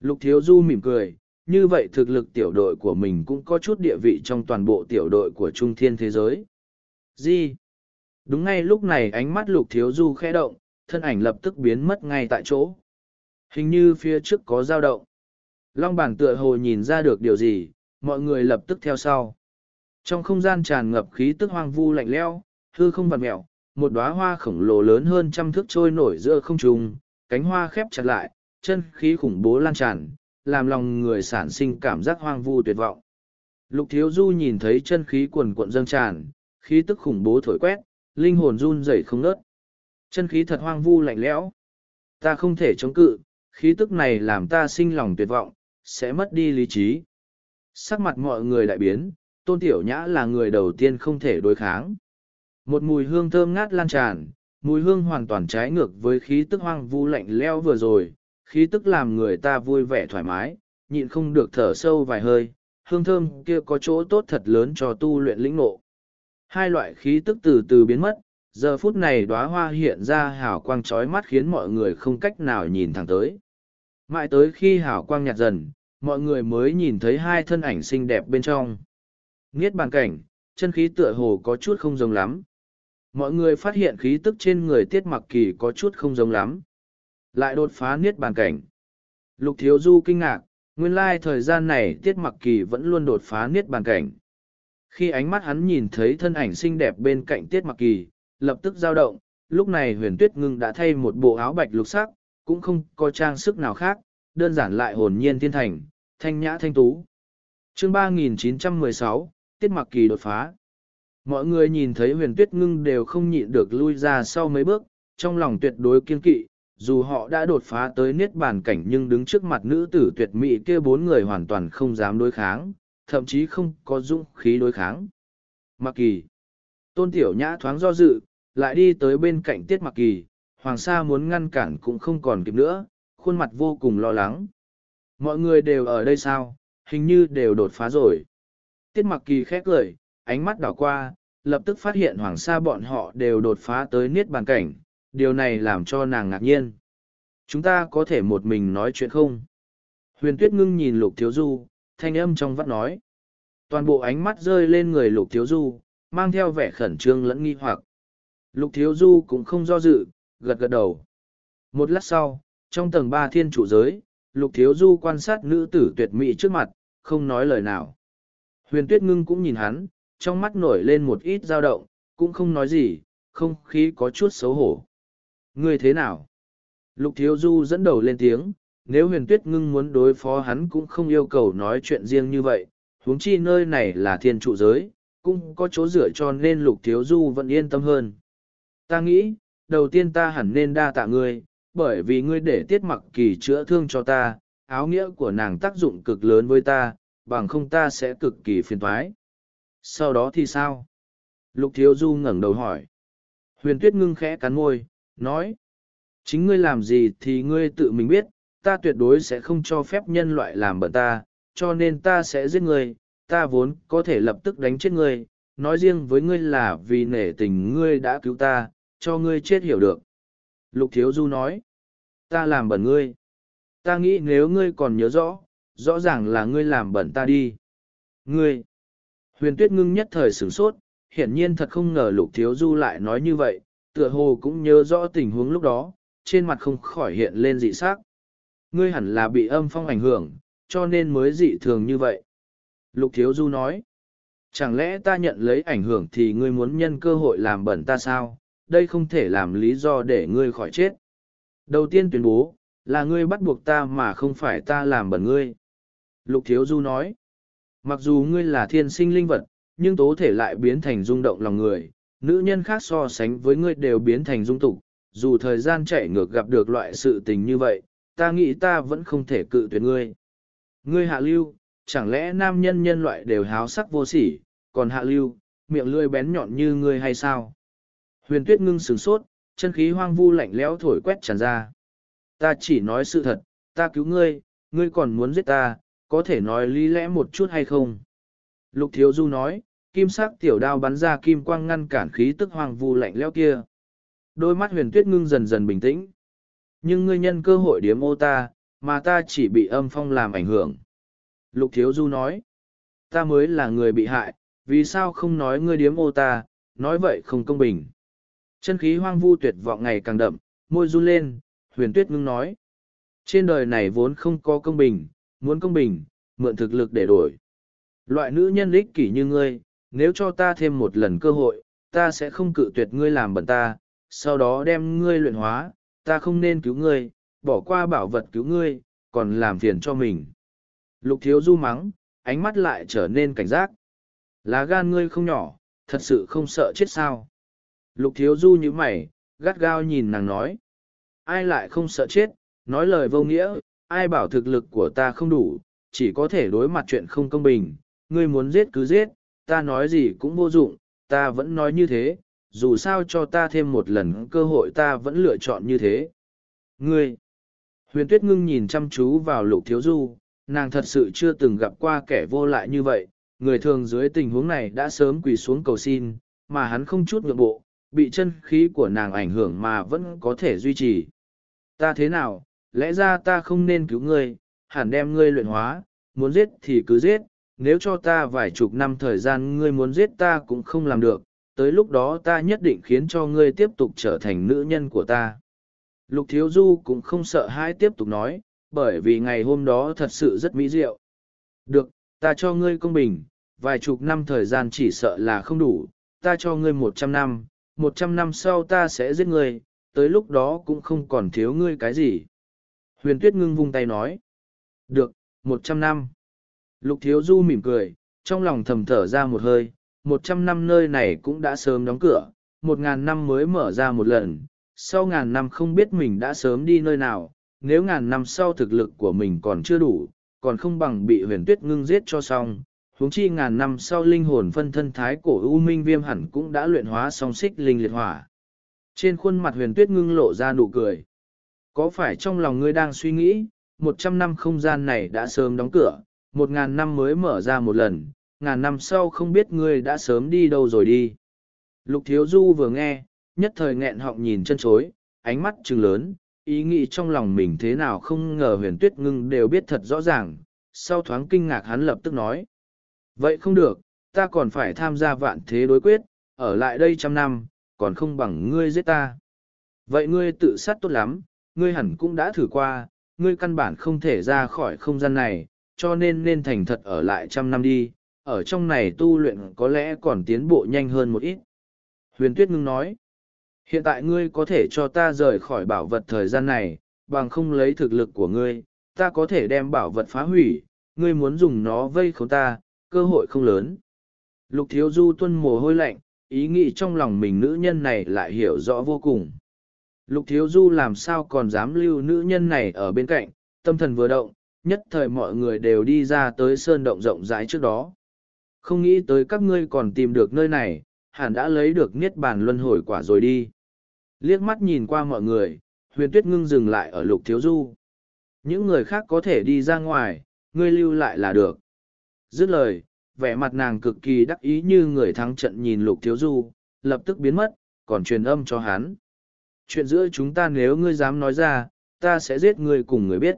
Lục Thiếu Du mỉm cười, như vậy thực lực tiểu đội của mình cũng có chút địa vị trong toàn bộ tiểu đội của trung thiên thế giới. Gì? Đúng ngay lúc này ánh mắt lục thiếu du khẽ động, thân ảnh lập tức biến mất ngay tại chỗ. Hình như phía trước có dao động. Long bản tựa hồ nhìn ra được điều gì, mọi người lập tức theo sau. Trong không gian tràn ngập khí tức hoang vu lạnh leo, hư không vặt mẹo, một đóa hoa khổng lồ lớn hơn trăm thước trôi nổi giữa không trung, cánh hoa khép chặt lại, chân khí khủng bố lan tràn, làm lòng người sản sinh cảm giác hoang vu tuyệt vọng. Lục thiếu du nhìn thấy chân khí quần cuộn dâng tràn, khí tức khủng bố thổi quét, linh hồn run rẩy không nớt. Chân khí thật hoang vu lạnh lẽo. Ta không thể chống cự, khí tức này làm ta sinh lòng tuyệt vọng, sẽ mất đi lý trí. Sắc mặt mọi người đại biến, tôn tiểu nhã là người đầu tiên không thể đối kháng. Một mùi hương thơm ngát lan tràn, mùi hương hoàn toàn trái ngược với khí tức hoang vu lạnh lẽo vừa rồi, khí tức làm người ta vui vẻ thoải mái, nhịn không được thở sâu vài hơi, hương thơm kia có chỗ tốt thật lớn cho tu luyện lĩnh ngộ. Hai loại khí tức từ từ biến mất, giờ phút này đóa hoa hiện ra hào quang chói mắt khiến mọi người không cách nào nhìn thẳng tới. Mãi tới khi hảo quang nhạt dần, mọi người mới nhìn thấy hai thân ảnh xinh đẹp bên trong. Nghiết bàn cảnh, chân khí tựa hồ có chút không giống lắm. Mọi người phát hiện khí tức trên người tiết mặc kỳ có chút không giống lắm. Lại đột phá niết bàn cảnh. Lục thiếu du kinh ngạc, nguyên lai thời gian này tiết mặc kỳ vẫn luôn đột phá niết bàn cảnh. Khi ánh mắt hắn nhìn thấy thân ảnh xinh đẹp bên cạnh tiết mặc kỳ, lập tức dao động, lúc này huyền tuyết ngưng đã thay một bộ áo bạch lục sắc, cũng không có trang sức nào khác, đơn giản lại hồn nhiên thiên thành, thanh nhã thanh tú. chương 3916, tiết mặc kỳ đột phá. Mọi người nhìn thấy huyền tuyết ngưng đều không nhịn được lui ra sau mấy bước, trong lòng tuyệt đối kiên kỵ, dù họ đã đột phá tới niết bàn cảnh nhưng đứng trước mặt nữ tử tuyệt mỹ kia bốn người hoàn toàn không dám đối kháng, thậm chí không có dũng khí đối kháng. Mặc kỳ. Tôn Tiểu Nhã thoáng do dự, lại đi tới bên cạnh Tiết Mặc kỳ, Hoàng Sa muốn ngăn cản cũng không còn kịp nữa, khuôn mặt vô cùng lo lắng. Mọi người đều ở đây sao, hình như đều đột phá rồi. Tiết Mặc kỳ khét lời, ánh mắt đảo qua, lập tức phát hiện hoàng sa bọn họ đều đột phá tới niết bàn cảnh, điều này làm cho nàng ngạc nhiên. Chúng ta có thể một mình nói chuyện không? Huyền tuyết ngưng nhìn lục thiếu du, thanh âm trong vắt nói. Toàn bộ ánh mắt rơi lên người lục thiếu du, mang theo vẻ khẩn trương lẫn nghi hoặc. Lục thiếu du cũng không do dự, gật gật đầu. Một lát sau, trong tầng ba thiên trụ giới, lục thiếu du quan sát nữ tử tuyệt mỹ trước mặt, không nói lời nào. Huyền tuyết ngưng cũng nhìn hắn, trong mắt nổi lên một ít dao động, cũng không nói gì, không khí có chút xấu hổ. Ngươi thế nào? Lục thiếu du dẫn đầu lên tiếng, nếu huyền tuyết ngưng muốn đối phó hắn cũng không yêu cầu nói chuyện riêng như vậy, huống chi nơi này là thiên trụ giới, cũng có chỗ dựa cho nên lục thiếu du vẫn yên tâm hơn. Ta nghĩ, đầu tiên ta hẳn nên đa tạ ngươi, bởi vì ngươi để tiết mặc kỳ chữa thương cho ta, áo nghĩa của nàng tác dụng cực lớn với ta, bằng không ta sẽ cực kỳ phiền thoái. Sau đó thì sao? Lục thiếu du ngẩng đầu hỏi. Huyền tuyết ngưng khẽ cắn môi, nói. Chính ngươi làm gì thì ngươi tự mình biết, ta tuyệt đối sẽ không cho phép nhân loại làm bận ta, cho nên ta sẽ giết ngươi, ta vốn có thể lập tức đánh chết ngươi, nói riêng với ngươi là vì nể tình ngươi đã cứu ta, cho ngươi chết hiểu được. Lục Thiếu Du nói, ta làm bẩn ngươi. Ta nghĩ nếu ngươi còn nhớ rõ, rõ ràng là ngươi làm bẩn ta đi. Ngươi! Huyền Tuyết ngưng nhất thời sửng sốt, hiển nhiên thật không ngờ Lục Thiếu Du lại nói như vậy, tựa hồ cũng nhớ rõ tình huống lúc đó, trên mặt không khỏi hiện lên dị sắc. Ngươi hẳn là bị âm phong ảnh hưởng, cho nên mới dị thường như vậy. Lục Thiếu Du nói, chẳng lẽ ta nhận lấy ảnh hưởng thì ngươi muốn nhân cơ hội làm bẩn ta sao? Đây không thể làm lý do để ngươi khỏi chết. Đầu tiên tuyên bố, là ngươi bắt buộc ta mà không phải ta làm bẩn ngươi. Lục Thiếu Du nói, mặc dù ngươi là thiên sinh linh vật, nhưng tố thể lại biến thành rung động lòng người, nữ nhân khác so sánh với ngươi đều biến thành dung tục, dù thời gian chạy ngược gặp được loại sự tình như vậy, ta nghĩ ta vẫn không thể cự tuyệt ngươi. Ngươi hạ lưu, chẳng lẽ nam nhân nhân loại đều háo sắc vô sỉ, còn hạ lưu, miệng lươi bén nhọn như ngươi hay sao? Huyền tuyết ngưng sửng sốt, chân khí hoang vu lạnh lẽo thổi quét tràn ra. Ta chỉ nói sự thật, ta cứu ngươi, ngươi còn muốn giết ta, có thể nói lý lẽ một chút hay không? Lục thiếu du nói, kim sắc tiểu đao bắn ra kim quang ngăn cản khí tức hoang vu lạnh lẽo kia. Đôi mắt huyền tuyết ngưng dần dần bình tĩnh. Nhưng ngươi nhân cơ hội điếm ô ta, mà ta chỉ bị âm phong làm ảnh hưởng. Lục Thiếu Du nói, ta mới là người bị hại, vì sao không nói ngươi điếm ô ta, nói vậy không công bình. Chân khí hoang vu tuyệt vọng ngày càng đậm, môi run lên, huyền tuyết ngưng nói. Trên đời này vốn không có công bình, muốn công bình, mượn thực lực để đổi. Loại nữ nhân ích kỷ như ngươi, nếu cho ta thêm một lần cơ hội, ta sẽ không cự tuyệt ngươi làm bẩn ta, sau đó đem ngươi luyện hóa, ta không nên cứu ngươi, bỏ qua bảo vật cứu ngươi, còn làm phiền cho mình. Lục thiếu du mắng, ánh mắt lại trở nên cảnh giác. Lá gan ngươi không nhỏ, thật sự không sợ chết sao. Lục thiếu du như mày, gắt gao nhìn nàng nói. Ai lại không sợ chết, nói lời vô nghĩa, ai bảo thực lực của ta không đủ, chỉ có thể đối mặt chuyện không công bình. Ngươi muốn giết cứ giết, ta nói gì cũng vô dụng, ta vẫn nói như thế, dù sao cho ta thêm một lần cơ hội ta vẫn lựa chọn như thế. Ngươi! Huyền tuyết ngưng nhìn chăm chú vào lục thiếu du, nàng thật sự chưa từng gặp qua kẻ vô lại như vậy, người thường dưới tình huống này đã sớm quỳ xuống cầu xin, mà hắn không chút nhượng bộ, bị chân khí của nàng ảnh hưởng mà vẫn có thể duy trì. Ta thế nào, lẽ ra ta không nên cứu ngươi, hẳn đem ngươi luyện hóa, muốn giết thì cứ giết, nếu cho ta vài chục năm thời gian ngươi muốn giết ta cũng không làm được, tới lúc đó ta nhất định khiến cho ngươi tiếp tục trở thành nữ nhân của ta. Lục Thiếu Du cũng không sợ hãi tiếp tục nói, bởi vì ngày hôm đó thật sự rất mỹ diệu. Được, ta cho ngươi công bình, vài chục năm thời gian chỉ sợ là không đủ, ta cho ngươi một trăm năm, một trăm năm sau ta sẽ giết ngươi, tới lúc đó cũng không còn thiếu ngươi cái gì. Huyền Tuyết ngưng vung tay nói. Được, một trăm năm. Lục Thiếu Du mỉm cười, trong lòng thầm thở ra một hơi, một trăm năm nơi này cũng đã sớm đóng cửa, một ngàn năm mới mở ra một lần, sau ngàn năm không biết mình đã sớm đi nơi nào, nếu ngàn năm sau thực lực của mình còn chưa đủ, còn không bằng bị huyền tuyết ngưng giết cho xong huống chi ngàn năm sau linh hồn phân thân thái cổ U Minh Viêm hẳn cũng đã luyện hóa song xích linh liệt hỏa. Trên khuôn mặt huyền tuyết ngưng lộ ra nụ cười. Có phải trong lòng ngươi đang suy nghĩ, một trăm năm không gian này đã sớm đóng cửa, một ngàn năm mới mở ra một lần, ngàn năm sau không biết ngươi đã sớm đi đâu rồi đi. Lục thiếu du vừa nghe, nhất thời nghẹn họng nhìn chân chối, ánh mắt trừng lớn, ý nghĩ trong lòng mình thế nào không ngờ huyền tuyết ngưng đều biết thật rõ ràng, sau thoáng kinh ngạc hắn lập tức nói. Vậy không được, ta còn phải tham gia vạn thế đối quyết, ở lại đây trăm năm, còn không bằng ngươi giết ta. Vậy ngươi tự sát tốt lắm, ngươi hẳn cũng đã thử qua, ngươi căn bản không thể ra khỏi không gian này, cho nên nên thành thật ở lại trăm năm đi, ở trong này tu luyện có lẽ còn tiến bộ nhanh hơn một ít. Huyền Tuyết ngưng nói, hiện tại ngươi có thể cho ta rời khỏi bảo vật thời gian này, bằng không lấy thực lực của ngươi, ta có thể đem bảo vật phá hủy, ngươi muốn dùng nó vây khốn ta, cơ hội không lớn. Lục thiếu du tuân mồ hôi lạnh, ý nghĩ trong lòng mình nữ nhân này lại hiểu rõ vô cùng. Lục thiếu du làm sao còn dám lưu nữ nhân này ở bên cạnh, tâm thần vừa động, nhất thời mọi người đều đi ra tới sơn động rộng rãi trước đó. Không nghĩ tới các ngươi còn tìm được nơi này, hẳn đã lấy được niết bàn luân hồi quả rồi đi. Liếc mắt nhìn qua mọi người, huyền tuyết ngưng dừng lại ở lục thiếu du. Những người khác có thể đi ra ngoài, ngươi lưu lại là được. Dứt lời, vẻ mặt nàng cực kỳ đắc ý như người thắng trận nhìn lục thiếu du, lập tức biến mất, còn truyền âm cho hắn. Chuyện giữa chúng ta nếu ngươi dám nói ra, ta sẽ giết ngươi cùng người biết.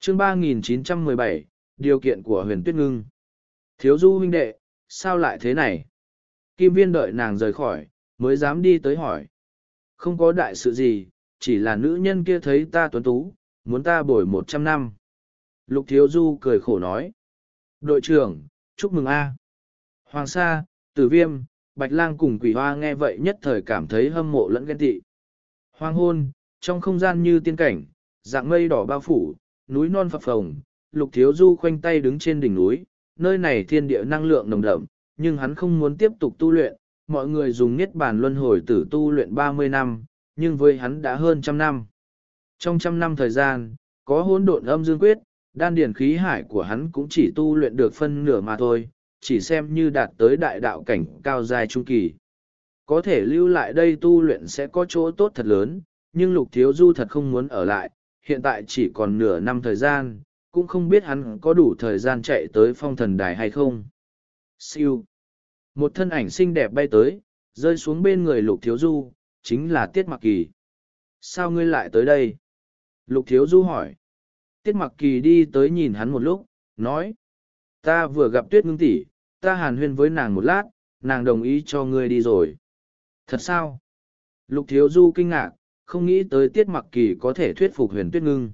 chương ba nghìn chín trăm mười bảy điều kiện của huyền tuyết ngưng. Thiếu du huynh đệ, sao lại thế này? Kim viên đợi nàng rời khỏi, mới dám đi tới hỏi. Không có đại sự gì, chỉ là nữ nhân kia thấy ta tuấn tú, muốn ta bồi một trăm năm. Lục thiếu du cười khổ nói. Đội trưởng, chúc mừng a Hoàng sa, tử viêm, bạch lang cùng quỷ hoa nghe vậy nhất thời cảm thấy hâm mộ lẫn ghen tị. Hoàng hôn, trong không gian như tiên cảnh, dạng mây đỏ bao phủ, núi non phập phồng, lục thiếu du khoanh tay đứng trên đỉnh núi, nơi này thiên địa năng lượng nồng đậm, nhưng hắn không muốn tiếp tục tu luyện, mọi người dùng niết bàn luân hồi tử tu luyện ba mươi năm, nhưng với hắn đã hơn trăm năm. Trong trăm năm thời gian, có hỗn độn âm dương quyết, đan điền khí hải của hắn cũng chỉ tu luyện được phân nửa mà thôi, chỉ xem như đạt tới đại đạo cảnh cao dài trung kỳ. Có thể lưu lại đây tu luyện sẽ có chỗ tốt thật lớn, nhưng lục thiếu du thật không muốn ở lại, hiện tại chỉ còn nửa năm thời gian, cũng không biết hắn có đủ thời gian chạy tới phong thần đài hay không. Siêu. Một thân ảnh xinh đẹp bay tới, rơi xuống bên người lục thiếu du, chính là Tiết Mặc Kỳ. Sao ngươi lại tới đây? Lục thiếu du hỏi. Tiết Mặc Kỳ đi tới nhìn hắn một lúc, nói. Ta vừa gặp tuyết ngưng tỷ, ta hàn huyên với nàng một lát, nàng đồng ý cho ngươi đi rồi. Thật sao? Lục thiếu du kinh ngạc, không nghĩ tới Tiết Mặc Kỳ có thể thuyết phục huyền tuyết ngưng.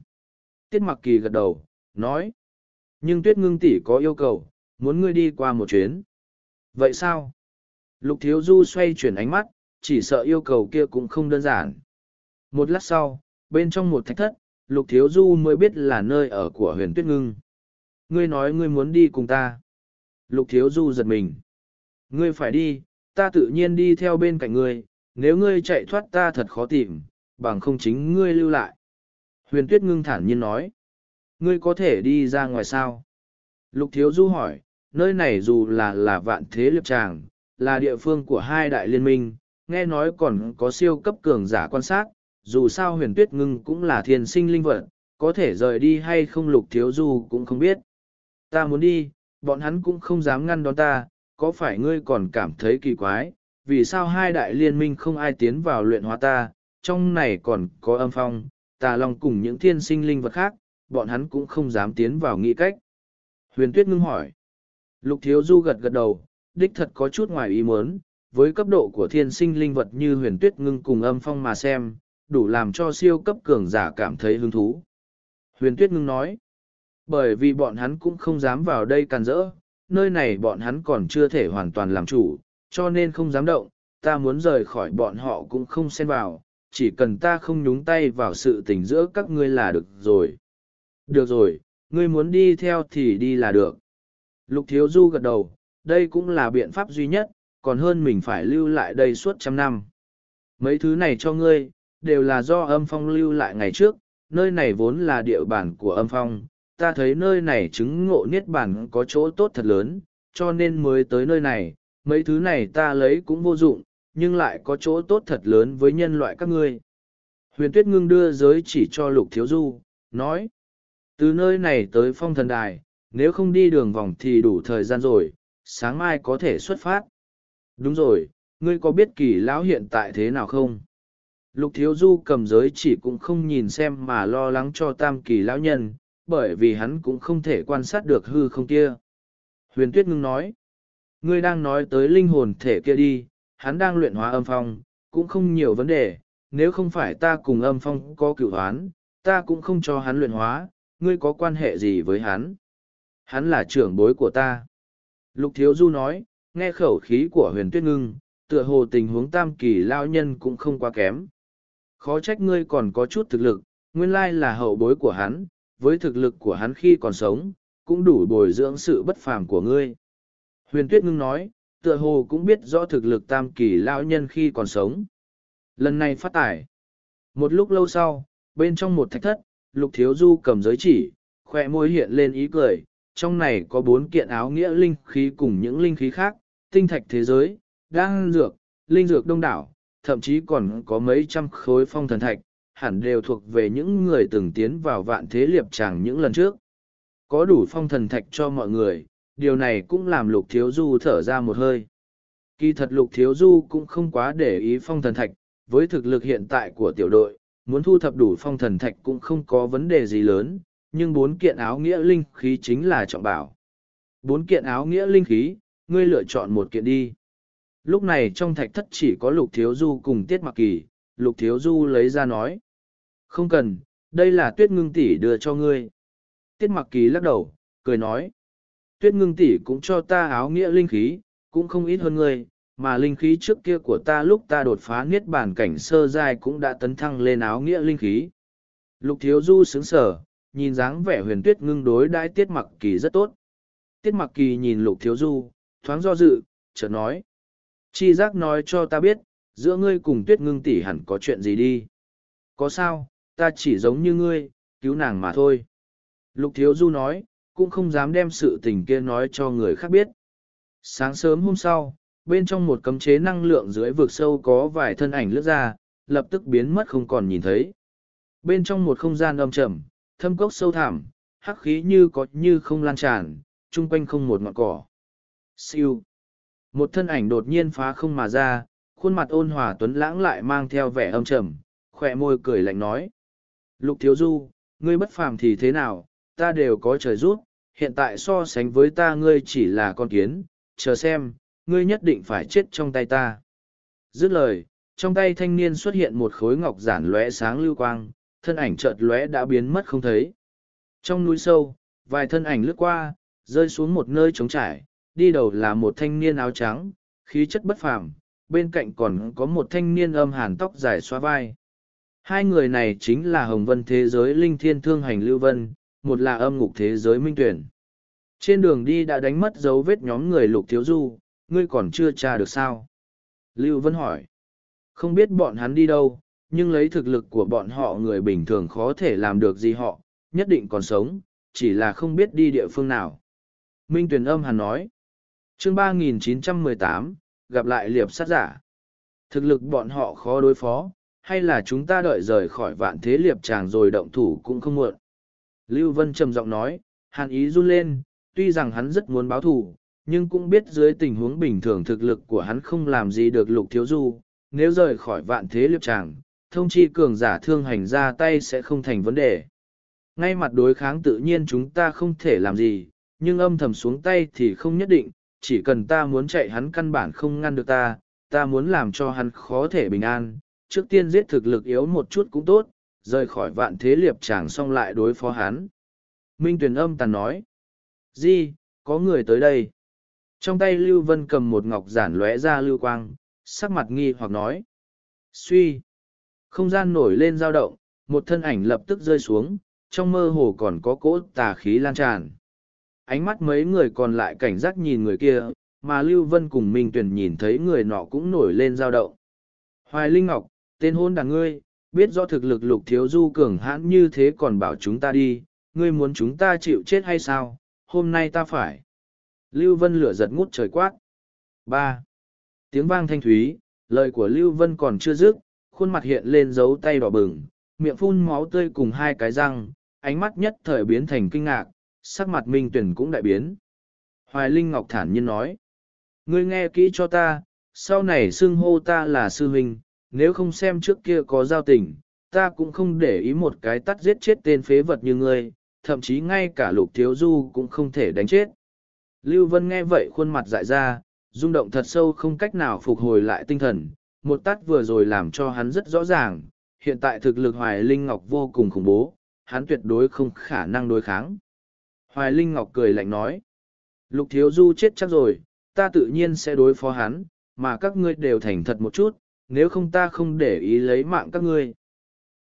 Tiết Mặc Kỳ gật đầu, nói. Nhưng tuyết ngưng tỷ có yêu cầu, muốn ngươi đi qua một chuyến. Vậy sao? Lục thiếu du xoay chuyển ánh mắt, chỉ sợ yêu cầu kia cũng không đơn giản. Một lát sau, bên trong một thạch thất, lục thiếu du mới biết là nơi ở của huyền tuyết ngưng. Ngươi nói ngươi muốn đi cùng ta. Lục thiếu du giật mình. Ngươi phải đi, ta tự nhiên đi theo bên cạnh ngươi, nếu ngươi chạy thoát ta thật khó tìm, bằng không chính ngươi lưu lại. Huyền tuyết ngưng thản nhiên nói. Ngươi có thể đi ra ngoài sao? Lục thiếu du hỏi, nơi này dù là là vạn thế liệp tràng, là địa phương của hai đại liên minh, nghe nói còn có siêu cấp cường giả quan sát, dù sao huyền tuyết ngưng cũng là thiên sinh linh vật, có thể rời đi hay không lục thiếu du cũng không biết. Ta muốn đi, bọn hắn cũng không dám ngăn đón ta, có phải ngươi còn cảm thấy kỳ quái, vì sao hai đại liên minh không ai tiến vào luyện hóa ta, trong này còn có âm phong, tà long cùng những thiên sinh linh vật khác, bọn hắn cũng không dám tiến vào nghĩ cách. Huyền tuyết ngưng hỏi. Lục thiếu du gật gật đầu, đích thật có chút ngoài ý muốn, với cấp độ của thiên sinh linh vật như huyền tuyết ngưng cùng âm phong mà xem, đủ làm cho siêu cấp cường giả cảm thấy hứng thú. Huyền tuyết ngưng nói, bởi vì bọn hắn cũng không dám vào đây càn rỡ, nơi này bọn hắn còn chưa thể hoàn toàn làm chủ, cho nên không dám động, ta muốn rời khỏi bọn họ cũng không xen vào, chỉ cần ta không nhúng tay vào sự tình giữa các ngươi là được rồi. Được rồi, ngươi muốn đi theo thì đi là được. Lục Thiếu Du gật đầu, đây cũng là biện pháp duy nhất, còn hơn mình phải lưu lại đây suốt trăm năm. Mấy thứ này cho ngươi, đều là do âm phong lưu lại ngày trước, nơi này vốn là địa bàn của âm phong, ta thấy nơi này chứng ngộ niết bản có chỗ tốt thật lớn, cho nên mới tới nơi này, mấy thứ này ta lấy cũng vô dụng, nhưng lại có chỗ tốt thật lớn với nhân loại các ngươi. Huyền Tuyết Ngưng đưa giới chỉ cho Lục Thiếu Du, nói, từ nơi này tới phong thần đài, nếu không đi đường vòng thì đủ thời gian rồi, sáng mai có thể xuất phát. Đúng rồi, ngươi có biết kỳ lão hiện tại thế nào không? Lục thiếu du cầm giới chỉ cũng không nhìn xem mà lo lắng cho tam kỳ lão nhân, bởi vì hắn cũng không thể quan sát được hư không kia. Huyền tuyết ngưng nói, ngươi đang nói tới linh hồn thể kia đi, hắn đang luyện hóa âm phong, cũng không nhiều vấn đề, nếu không phải ta cùng âm phong có cửu hoán, ta cũng không cho hắn luyện hóa, ngươi có quan hệ gì với hắn? Hắn là trưởng bối của ta. Lục Thiếu Du nói, nghe khẩu khí của huyền tuyết ngưng, tựa hồ tình huống tam kỳ lao nhân cũng không quá kém. Khó trách ngươi còn có chút thực lực, nguyên lai là hậu bối của hắn, với thực lực của hắn khi còn sống, cũng đủ bồi dưỡng sự bất phàm của ngươi. Huyền tuyết ngưng nói, tựa hồ cũng biết rõ thực lực tam kỳ Lão nhân khi còn sống. Lần này phát tải. Một lúc lâu sau, bên trong một thạch thất, lục thiếu du cầm giới chỉ, khoe môi hiện lên ý cười, trong này có bốn kiện áo nghĩa linh khí cùng những linh khí khác, tinh thạch thế giới, đang dược, linh dược đông đảo, thậm chí còn có mấy trăm khối phong thần thạch, hẳn đều thuộc về những người từng tiến vào vạn thế liệp tràng những lần trước. Có đủ phong thần thạch cho mọi người, điều này cũng làm lục thiếu du thở ra một hơi. Kỳ thật lục thiếu du cũng không quá để ý phong thần thạch, với thực lực hiện tại của tiểu đội, muốn thu thập đủ phong thần thạch cũng không có vấn đề gì lớn, nhưng bốn kiện áo nghĩa linh khí chính là trọng bảo. Bốn kiện áo nghĩa linh khí, ngươi lựa chọn một kiện đi. Lúc này trong thạch thất chỉ có lục thiếu du cùng tiết mặc kỳ, lục thiếu du lấy ra nói. Không cần, đây là tuyết ngưng tỷ đưa cho ngươi. Tiết mặc kỳ lắc đầu, cười nói. Tuyết ngưng tỷ cũng cho ta áo nghĩa linh khí, cũng không ít hơn ngươi, mà linh khí trước kia của ta lúc ta đột phá niết bản cảnh sơ giai cũng đã tấn thăng lên áo nghĩa linh khí. Lục thiếu du sướng sở, nhìn dáng vẻ huyền tuyết ngưng đối đãi tiết mặc kỳ rất tốt. Tiết mặc kỳ nhìn lục thiếu du, thoáng do dự, chợt nói. Chi giác nói cho ta biết, giữa ngươi cùng tuyết ngưng tỷ hẳn có chuyện gì đi. Có sao, ta chỉ giống như ngươi, cứu nàng mà thôi. Lục thiếu du nói, cũng không dám đem sự tình kia nói cho người khác biết. Sáng sớm hôm sau, bên trong một cấm chế năng lượng dưới vực sâu có vài thân ảnh lướt ra, lập tức biến mất không còn nhìn thấy. Bên trong một không gian âm trầm, thâm cốc sâu thẳm, hắc khí như có như không lan tràn, chung quanh không một ngọn cỏ. Siêu. Một thân ảnh đột nhiên phá không mà ra, khuôn mặt ôn hòa tuấn lãng lại mang theo vẻ âm trầm, khỏe môi cười lạnh nói. Lục thiếu du, ngươi bất phàm thì thế nào, ta đều có trời rút, hiện tại so sánh với ta ngươi chỉ là con kiến, chờ xem, ngươi nhất định phải chết trong tay ta. Dứt lời, trong tay thanh niên xuất hiện một khối ngọc giản lóe sáng lưu quang, thân ảnh chợt lóe đã biến mất không thấy. Trong núi sâu, vài thân ảnh lướt qua, rơi xuống một nơi trống trải, đi đầu là một thanh niên áo trắng, khí chất bất phàm, bên cạnh còn có một thanh niên âm hàn tóc dài xoa vai. Hai người này chính là Hồng Vân Thế Giới Linh Thiên Thương Hành Lưu Vân, một là âm ngục thế giới Minh Tuyển. Trên đường đi đã đánh mất dấu vết nhóm người lục thiếu du, ngươi còn chưa tra được sao? Lưu Vân hỏi. Không biết bọn hắn đi đâu, nhưng lấy thực lực của bọn họ người bình thường khó thể làm được gì họ, nhất định còn sống, chỉ là không biết đi địa phương nào. Minh Tuyền âm hàn nói chương 3918, gặp lại liệp sát giả. Thực lực bọn họ khó đối phó, hay là chúng ta đợi rời khỏi vạn thế liệp tràng rồi động thủ cũng không muộn. Lưu Vân trầm giọng nói, hàn ý run lên, tuy rằng hắn rất muốn báo thù, nhưng cũng biết dưới tình huống bình thường thực lực của hắn không làm gì được lục thiếu du, nếu rời khỏi vạn thế liệp tràng, thông chi cường giả thương hành ra tay sẽ không thành vấn đề. Ngay mặt đối kháng tự nhiên chúng ta không thể làm gì, nhưng âm thầm xuống tay thì không nhất định, chỉ cần ta muốn chạy hắn căn bản không ngăn được ta, ta muốn làm cho hắn khó thể bình an, trước tiên giết thực lực yếu một chút cũng tốt, rời khỏi vạn thế liệp chàng xong lại đối phó hắn. Minh Tuyền âm tàn nói, Di, có người tới đây. Trong tay Lưu Vân cầm một ngọc giản lóe ra lưu quang, sắc mặt nghi hoặc nói. Suy. Không gian nổi lên dao động, một thân ảnh lập tức rơi xuống, trong mơ hồ còn có cỗ tà khí lan tràn. Ánh mắt mấy người còn lại cảnh giác nhìn người kia, mà Lưu Vân cùng Minh Tuyền nhìn thấy người nọ cũng nổi lên dao động. Hoài Linh Ngọc, tên hôn đàn ngươi, biết rõ thực lực lục thiếu du cường hãn như thế còn bảo chúng ta đi, ngươi muốn chúng ta chịu chết hay sao, hôm nay ta phải. Lưu Vân lửa giật ngút trời quát. ba Tiếng vang thanh thúy, lời của Lưu Vân còn chưa dứt, khuôn mặt hiện lên dấu tay đỏ bừng, miệng phun máu tươi cùng hai cái răng, ánh mắt nhất thời biến thành kinh ngạc, sắc mặt Minh Tuyển cũng đại biến. Hoài Linh Ngọc thản nhiên nói. Ngươi nghe kỹ cho ta, sau này xưng hô ta là sư huynh, nếu không xem trước kia có giao tình, ta cũng không để ý một cái tắt giết chết tên phế vật như ngươi, thậm chí ngay cả lục thiếu du cũng không thể đánh chết. Lưu Vân nghe vậy khuôn mặt dại ra, rung động thật sâu không cách nào phục hồi lại tinh thần, một tắt vừa rồi làm cho hắn rất rõ ràng, hiện tại thực lực Hoài Linh Ngọc vô cùng khủng bố, hắn tuyệt đối không khả năng đối kháng. Hoài Linh Ngọc cười lạnh nói, Lục Thiếu Du chết chắc rồi, ta tự nhiên sẽ đối phó hắn, mà các ngươi đều thành thật một chút, nếu không ta không để ý lấy mạng các ngươi.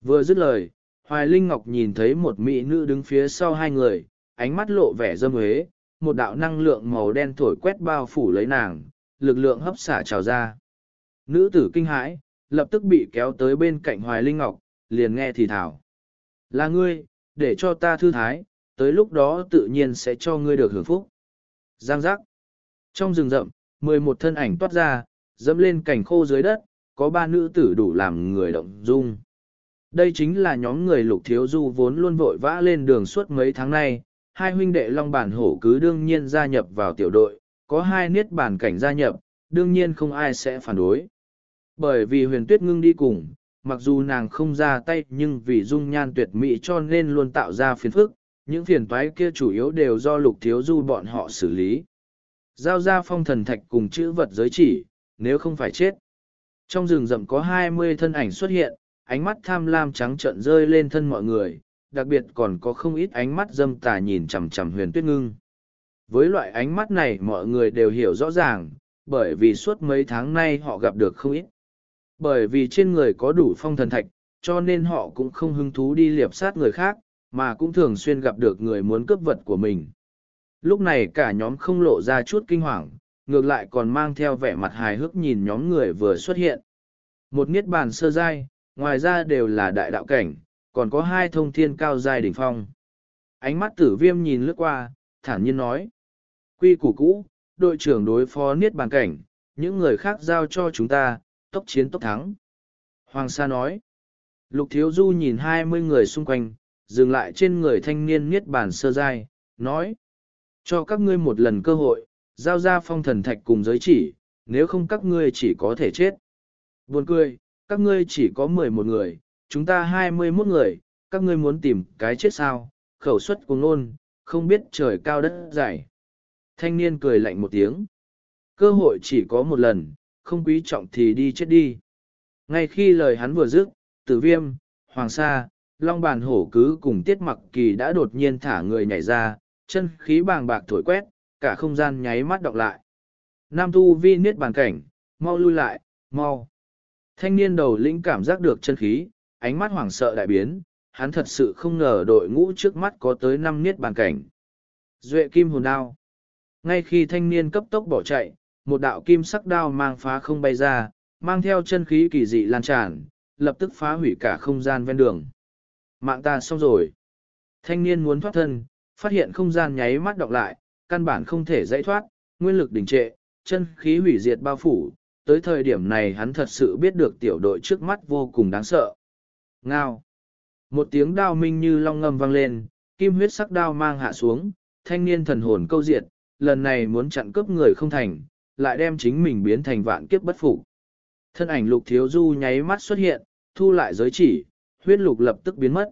Vừa dứt lời, Hoài Linh Ngọc nhìn thấy một mỹ nữ đứng phía sau hai người, ánh mắt lộ vẻ dâm huế, một đạo năng lượng màu đen thổi quét bao phủ lấy nàng, lực lượng hấp xả trào ra. Nữ tử kinh hãi, lập tức bị kéo tới bên cạnh Hoài Linh Ngọc, liền nghe thì thảo. Là ngươi, để cho ta thư thái, tới lúc đó tự nhiên sẽ cho ngươi được hưởng phúc. Giang giác. Trong rừng rậm, mười một thân ảnh toát ra, dẫm lên cảnh khô dưới đất, có ba nữ tử đủ làm người động dung. Đây chính là nhóm người lục thiếu du vốn luôn vội vã lên đường suốt mấy tháng nay, hai huynh đệ Long Bản Hổ cứ đương nhiên gia nhập vào tiểu đội, có hai niết bản cảnh gia nhập, đương nhiên không ai sẽ phản đối. Bởi vì huyền tuyết ngưng đi cùng, mặc dù nàng không ra tay nhưng vì dung nhan tuyệt mỹ cho nên luôn tạo ra phiền phức, những phiền toái kia chủ yếu đều do lục thiếu du bọn họ xử lý. Giao ra phong thần thạch cùng chữ vật giới chỉ, nếu không phải chết. Trong rừng rậm có hai mươi thân ảnh xuất hiện, ánh mắt tham lam trắng trợn rơi lên thân mọi người, đặc biệt còn có không ít ánh mắt dâm tà nhìn chằm chằm huyền tuyết ngưng. Với loại ánh mắt này mọi người đều hiểu rõ ràng, bởi vì suốt mấy tháng nay họ gặp được không ít. Bởi vì trên người có đủ phong thần thạch, cho nên họ cũng không hứng thú đi liệp sát người khác, mà cũng thường xuyên gặp được người muốn cướp vật của mình. Lúc này cả nhóm không lộ ra chút kinh hoàng, ngược lại còn mang theo vẻ mặt hài hước nhìn nhóm người vừa xuất hiện. Một niết bàn sơ giai, ngoài ra đều là đại đạo cảnh, còn có hai thông thiên cao giai đỉnh phong. Ánh mắt tử viêm nhìn lướt qua, thản nhiên nói. Quy củ cũ, đội trưởng đối phó niết bàn cảnh, những người khác giao cho chúng ta, tốc chiến tốc thắng. Hoàng Sa nói. Lục Thiếu Du nhìn hai mươi người xung quanh, dừng lại trên người thanh niên niết bàn sơ giai, nói. Cho các ngươi một lần cơ hội, giao ra phong thần thạch cùng giới chỉ, nếu không các ngươi chỉ có thể chết. Buồn cười, các ngươi chỉ có mười một người, chúng ta hai mươi 21 người, các ngươi muốn tìm cái chết sao, khẩu suất cùng nôn, không biết trời cao đất dài. Thanh niên cười lạnh một tiếng. Cơ hội chỉ có một lần, không quý trọng thì đi chết đi. Ngay khi lời hắn vừa dứt, tử viêm, hoàng sa, long bàn hổ cứ cùng tiết mặc kỳ đã đột nhiên thả người nhảy ra, chân khí bàng bạc thổi quét, cả không gian nháy mắt đọc lại. Nam tu vi niết bàn cảnh, mau lui lại, mau. Thanh niên đầu lĩnh cảm giác được chân khí, ánh mắt hoảng sợ đại biến, hắn thật sự không ngờ đội ngũ trước mắt có tới năm niết bàn cảnh. Duệ kim hồn đao. Ngay khi thanh niên cấp tốc bỏ chạy, một đạo kim sắc đao mang phá không bay ra, mang theo chân khí kỳ dị lan tràn, lập tức phá hủy cả không gian ven đường. Mạng ta xong rồi. Thanh niên muốn thoát thân, phát hiện không gian nháy mắt đọc lại, căn bản không thể dãy thoát, nguyên lực đình trệ, chân khí hủy diệt bao phủ. Tới thời điểm này hắn thật sự biết được tiểu đội trước mắt vô cùng đáng sợ. Ngao. Một tiếng đao minh như long ngâm vang lên, kim huyết sắc đao mang hạ xuống, thanh niên thần hồn câu diệt, lần này muốn chặn cướp người không thành, lại đem chính mình biến thành vạn kiếp bất phục. Thân ảnh lục thiếu du nháy mắt xuất hiện, thu lại giới chỉ, huyết lục lập tức biến mất.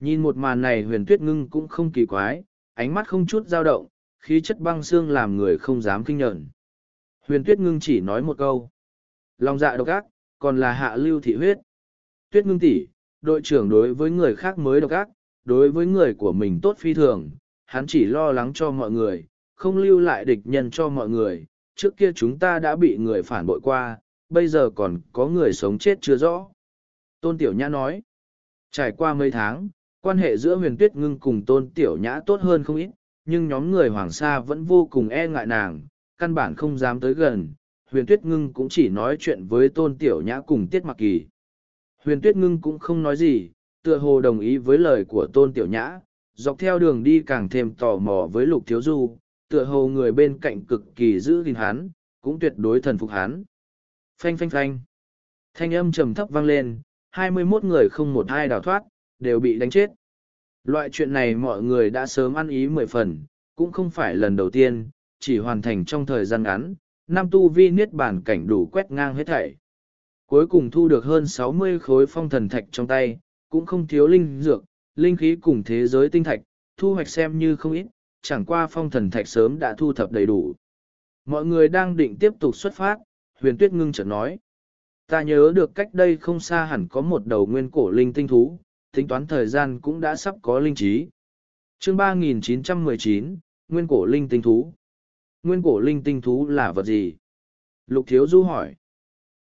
Nhìn một màn này huyền tuyết ngưng cũng không kỳ quái, ánh mắt không chút dao động, khí chất băng xương làm người không dám kinh nhợn. Huyền tuyết ngưng chỉ nói một câu. Lòng dạ độc ác, còn là hạ lưu thị huyết. Tuyết ngưng tỷ, đội trưởng đối với người khác mới độc ác, đối với người của mình tốt phi thường, hắn chỉ lo lắng cho mọi người, không lưu lại địch nhân cho mọi người. Trước kia chúng ta đã bị người phản bội qua, bây giờ còn có người sống chết chưa rõ. Tôn Tiểu Nhã nói, trải qua mấy tháng, quan hệ giữa huyền tuyết ngưng cùng Tôn Tiểu Nhã tốt hơn không ít, nhưng nhóm người Hoàng Sa vẫn vô cùng e ngại nàng, căn bản không dám tới gần. Huyền tuyết ngưng cũng chỉ nói chuyện với Tôn Tiểu Nhã cùng Tiết Mặc Kỳ. Huyền tuyết ngưng cũng không nói gì, tựa hồ đồng ý với lời của Tôn Tiểu Nhã, dọc theo đường đi càng thêm tò mò với Lục Thiếu Du, tựa hồ người bên cạnh cực kỳ giữ gìn hắn, cũng tuyệt đối thần phục hắn. Phanh phanh phanh. Thanh âm trầm thấp vang lên, 21 người không một ai đào thoát, đều bị đánh chết. Loại chuyện này mọi người đã sớm ăn ý mười phần, cũng không phải lần đầu tiên, chỉ hoàn thành trong thời gian ngắn, năm tu vi niết bản cảnh đủ quét ngang hết thảy. Cuối cùng thu được hơn sáu mươi khối phong thần thạch trong tay, cũng không thiếu linh dược, linh khí cùng thế giới tinh thạch, thu hoạch xem như không ít, chẳng qua phong thần thạch sớm đã thu thập đầy đủ. Mọi người đang định tiếp tục xuất phát, huyền tuyết ngưng chợt nói. Ta nhớ được cách đây không xa hẳn có một đầu nguyên cổ linh tinh thú, tính toán thời gian cũng đã sắp có linh trí. chương 3919, Nguyên cổ linh tinh thú. Nguyên cổ linh tinh thú là vật gì? Lục Thiếu Du hỏi.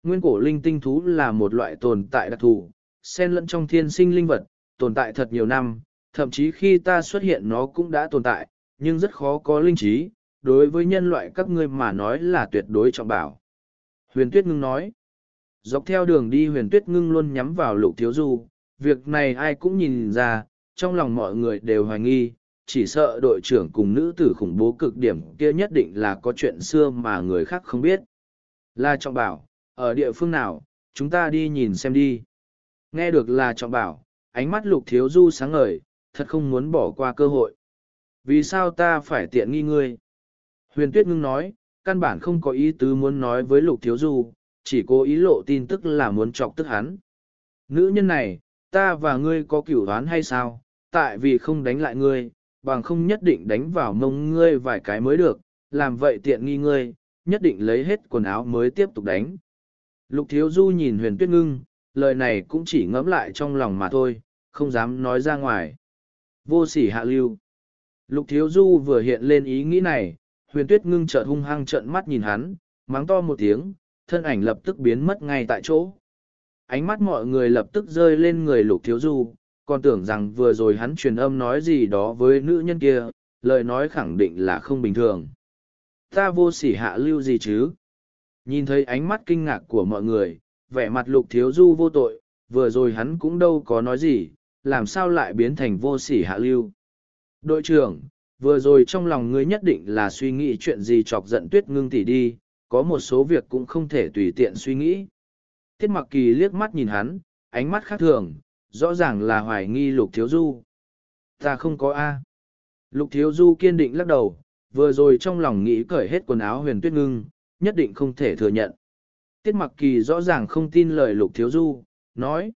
Nguyên cổ linh tinh thú là một loại tồn tại đặc thù, xen lẫn trong thiên sinh linh vật, tồn tại thật nhiều năm, thậm chí khi ta xuất hiện nó cũng đã tồn tại, nhưng rất khó có linh trí, đối với nhân loại các ngươi mà nói là tuyệt đối trọng bảo. Huyền Tuyết Ngưng nói, dọc theo đường đi Huyền Tuyết Ngưng luôn nhắm vào Lục Thiếu Du, việc này ai cũng nhìn ra, trong lòng mọi người đều hoài nghi, chỉ sợ đội trưởng cùng nữ tử khủng bố cực điểm kia nhất định là có chuyện xưa mà người khác không biết. La trọng bảo, ở địa phương nào, chúng ta đi nhìn xem đi. Nghe được là trọng bảo, ánh mắt lục thiếu du sáng ngời, thật không muốn bỏ qua cơ hội. Vì sao ta phải tiện nghi ngươi? Huyền Tuyết ngưng nói, căn bản không có ý tứ muốn nói với lục thiếu du, chỉ cố ý lộ tin tức là muốn chọc tức hắn. Nữ nhân này, ta và ngươi có cửu đoán hay sao? Tại vì không đánh lại ngươi, bằng không nhất định đánh vào mông ngươi vài cái mới được, làm vậy tiện nghi ngươi, nhất định lấy hết quần áo mới tiếp tục đánh. Lục Thiếu Du nhìn huyền tuyết ngưng, lời này cũng chỉ ngẫm lại trong lòng mà thôi, không dám nói ra ngoài. Vô sỉ hạ lưu. Lục Thiếu Du vừa hiện lên ý nghĩ này, huyền tuyết ngưng chợt hung hăng trợn mắt nhìn hắn, mắng to một tiếng, thân ảnh lập tức biến mất ngay tại chỗ. Ánh mắt mọi người lập tức rơi lên người lục thiếu du, còn tưởng rằng vừa rồi hắn truyền âm nói gì đó với nữ nhân kia, lời nói khẳng định là không bình thường. Ta vô sỉ hạ lưu gì chứ? Nhìn thấy ánh mắt kinh ngạc của mọi người, vẻ mặt lục thiếu du vô tội, vừa rồi hắn cũng đâu có nói gì, làm sao lại biến thành vô sỉ hạ lưu. Đội trưởng, vừa rồi trong lòng ngươi nhất định là suy nghĩ chuyện gì chọc giận tuyết ngưng tỷ đi, có một số việc cũng không thể tùy tiện suy nghĩ. Tiết mặc kỳ liếc mắt nhìn hắn, ánh mắt khác thường, rõ ràng là hoài nghi lục thiếu du. Ta không có A. Lục thiếu du kiên định lắc đầu, vừa rồi trong lòng nghĩ cởi hết quần áo huyền tuyết ngưng, nhất định không thể thừa nhận. Tiết mặc kỳ rõ ràng không tin lời lục thiếu du, nói.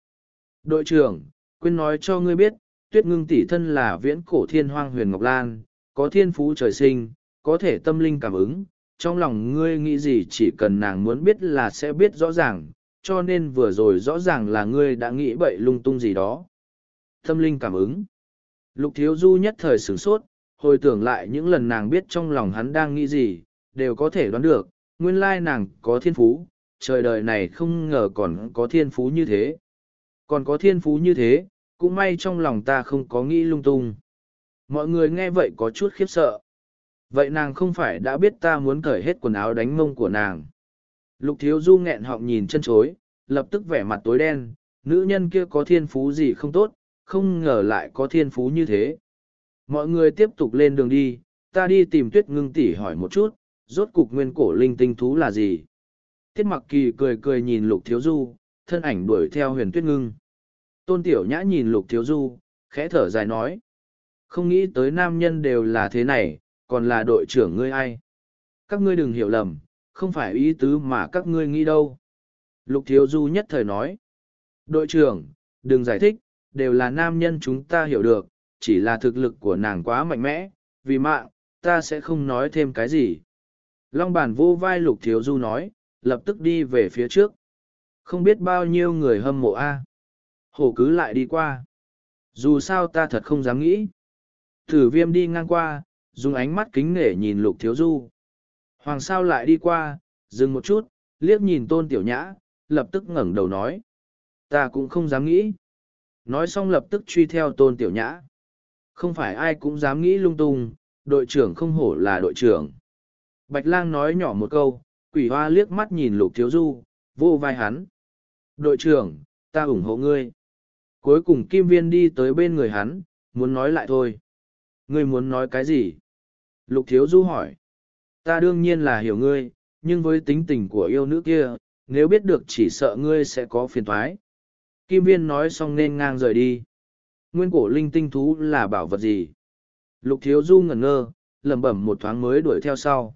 Đội trưởng, quên nói cho ngươi biết, tuyết ngưng tỷ thân là viễn cổ thiên hoang huyền Ngọc Lan, có thiên phú trời sinh, có thể tâm linh cảm ứng. Trong lòng ngươi nghĩ gì chỉ cần nàng muốn biết là sẽ biết rõ ràng, cho nên vừa rồi rõ ràng là ngươi đã nghĩ bậy lung tung gì đó. Tâm linh cảm ứng. Lục thiếu du nhất thời sửng sốt, hồi tưởng lại những lần nàng biết trong lòng hắn đang nghĩ gì, đều có thể đoán được, nguyên lai nàng có thiên phú, trời đời này không ngờ còn có thiên phú như thế. Còn có thiên phú như thế, cũng may trong lòng ta không có nghĩ lung tung. Mọi người nghe vậy có chút khiếp sợ. Vậy nàng không phải đã biết ta muốn cởi hết quần áo đánh mông của nàng. Lục thiếu du nghẹn họng nhìn chân chối, lập tức vẻ mặt tối đen, nữ nhân kia có thiên phú gì không tốt, không ngờ lại có thiên phú như thế. Mọi người tiếp tục lên đường đi, ta đi tìm tuyết ngưng tỉ hỏi một chút, rốt cục nguyên cổ linh tinh thú là gì. Tiết mặc kỳ cười cười nhìn lục thiếu du, thân ảnh đuổi theo huyền tuyết ngưng. Tôn tiểu nhã nhìn lục thiếu du, khẽ thở dài nói. Không nghĩ tới nam nhân đều là thế này, còn là đội trưởng ngươi ai. Các ngươi đừng hiểu lầm, không phải ý tứ mà các ngươi nghĩ đâu. Lục Thiếu Du nhất thời nói. Đội trưởng, đừng giải thích, đều là nam nhân chúng ta hiểu được, chỉ là thực lực của nàng quá mạnh mẽ, vì mạng, ta sẽ không nói thêm cái gì. Long bản vô vai Lục Thiếu Du nói, lập tức đi về phía trước. Không biết bao nhiêu người hâm mộ A. Hổ cứ lại đi qua. Dù sao ta thật không dám nghĩ. Thử viêm đi ngang qua, dùng ánh mắt kính nể nhìn Lục Thiếu Du. Hoàng sao lại đi qua, dừng một chút, liếc nhìn tôn tiểu nhã, lập tức ngẩng đầu nói. Ta cũng không dám nghĩ. Nói xong lập tức truy theo tôn tiểu nhã. Không phải ai cũng dám nghĩ lung tung, đội trưởng không hổ là đội trưởng. Bạch lang nói nhỏ một câu, quỷ hoa liếc mắt nhìn lục thiếu du, vô vai hắn. Đội trưởng, ta ủng hộ ngươi. Cuối cùng kim viên đi tới bên người hắn, muốn nói lại thôi. Ngươi muốn nói cái gì? Lục thiếu du hỏi. Ta đương nhiên là hiểu ngươi, nhưng với tính tình của yêu nữ kia, nếu biết được chỉ sợ ngươi sẽ có phiền thoái. Kim viên nói xong nên ngang rời đi. Nguyên cổ linh tinh thú là bảo vật gì? Lục thiếu du ngẩn ngơ, lẩm bẩm một thoáng mới đuổi theo sau.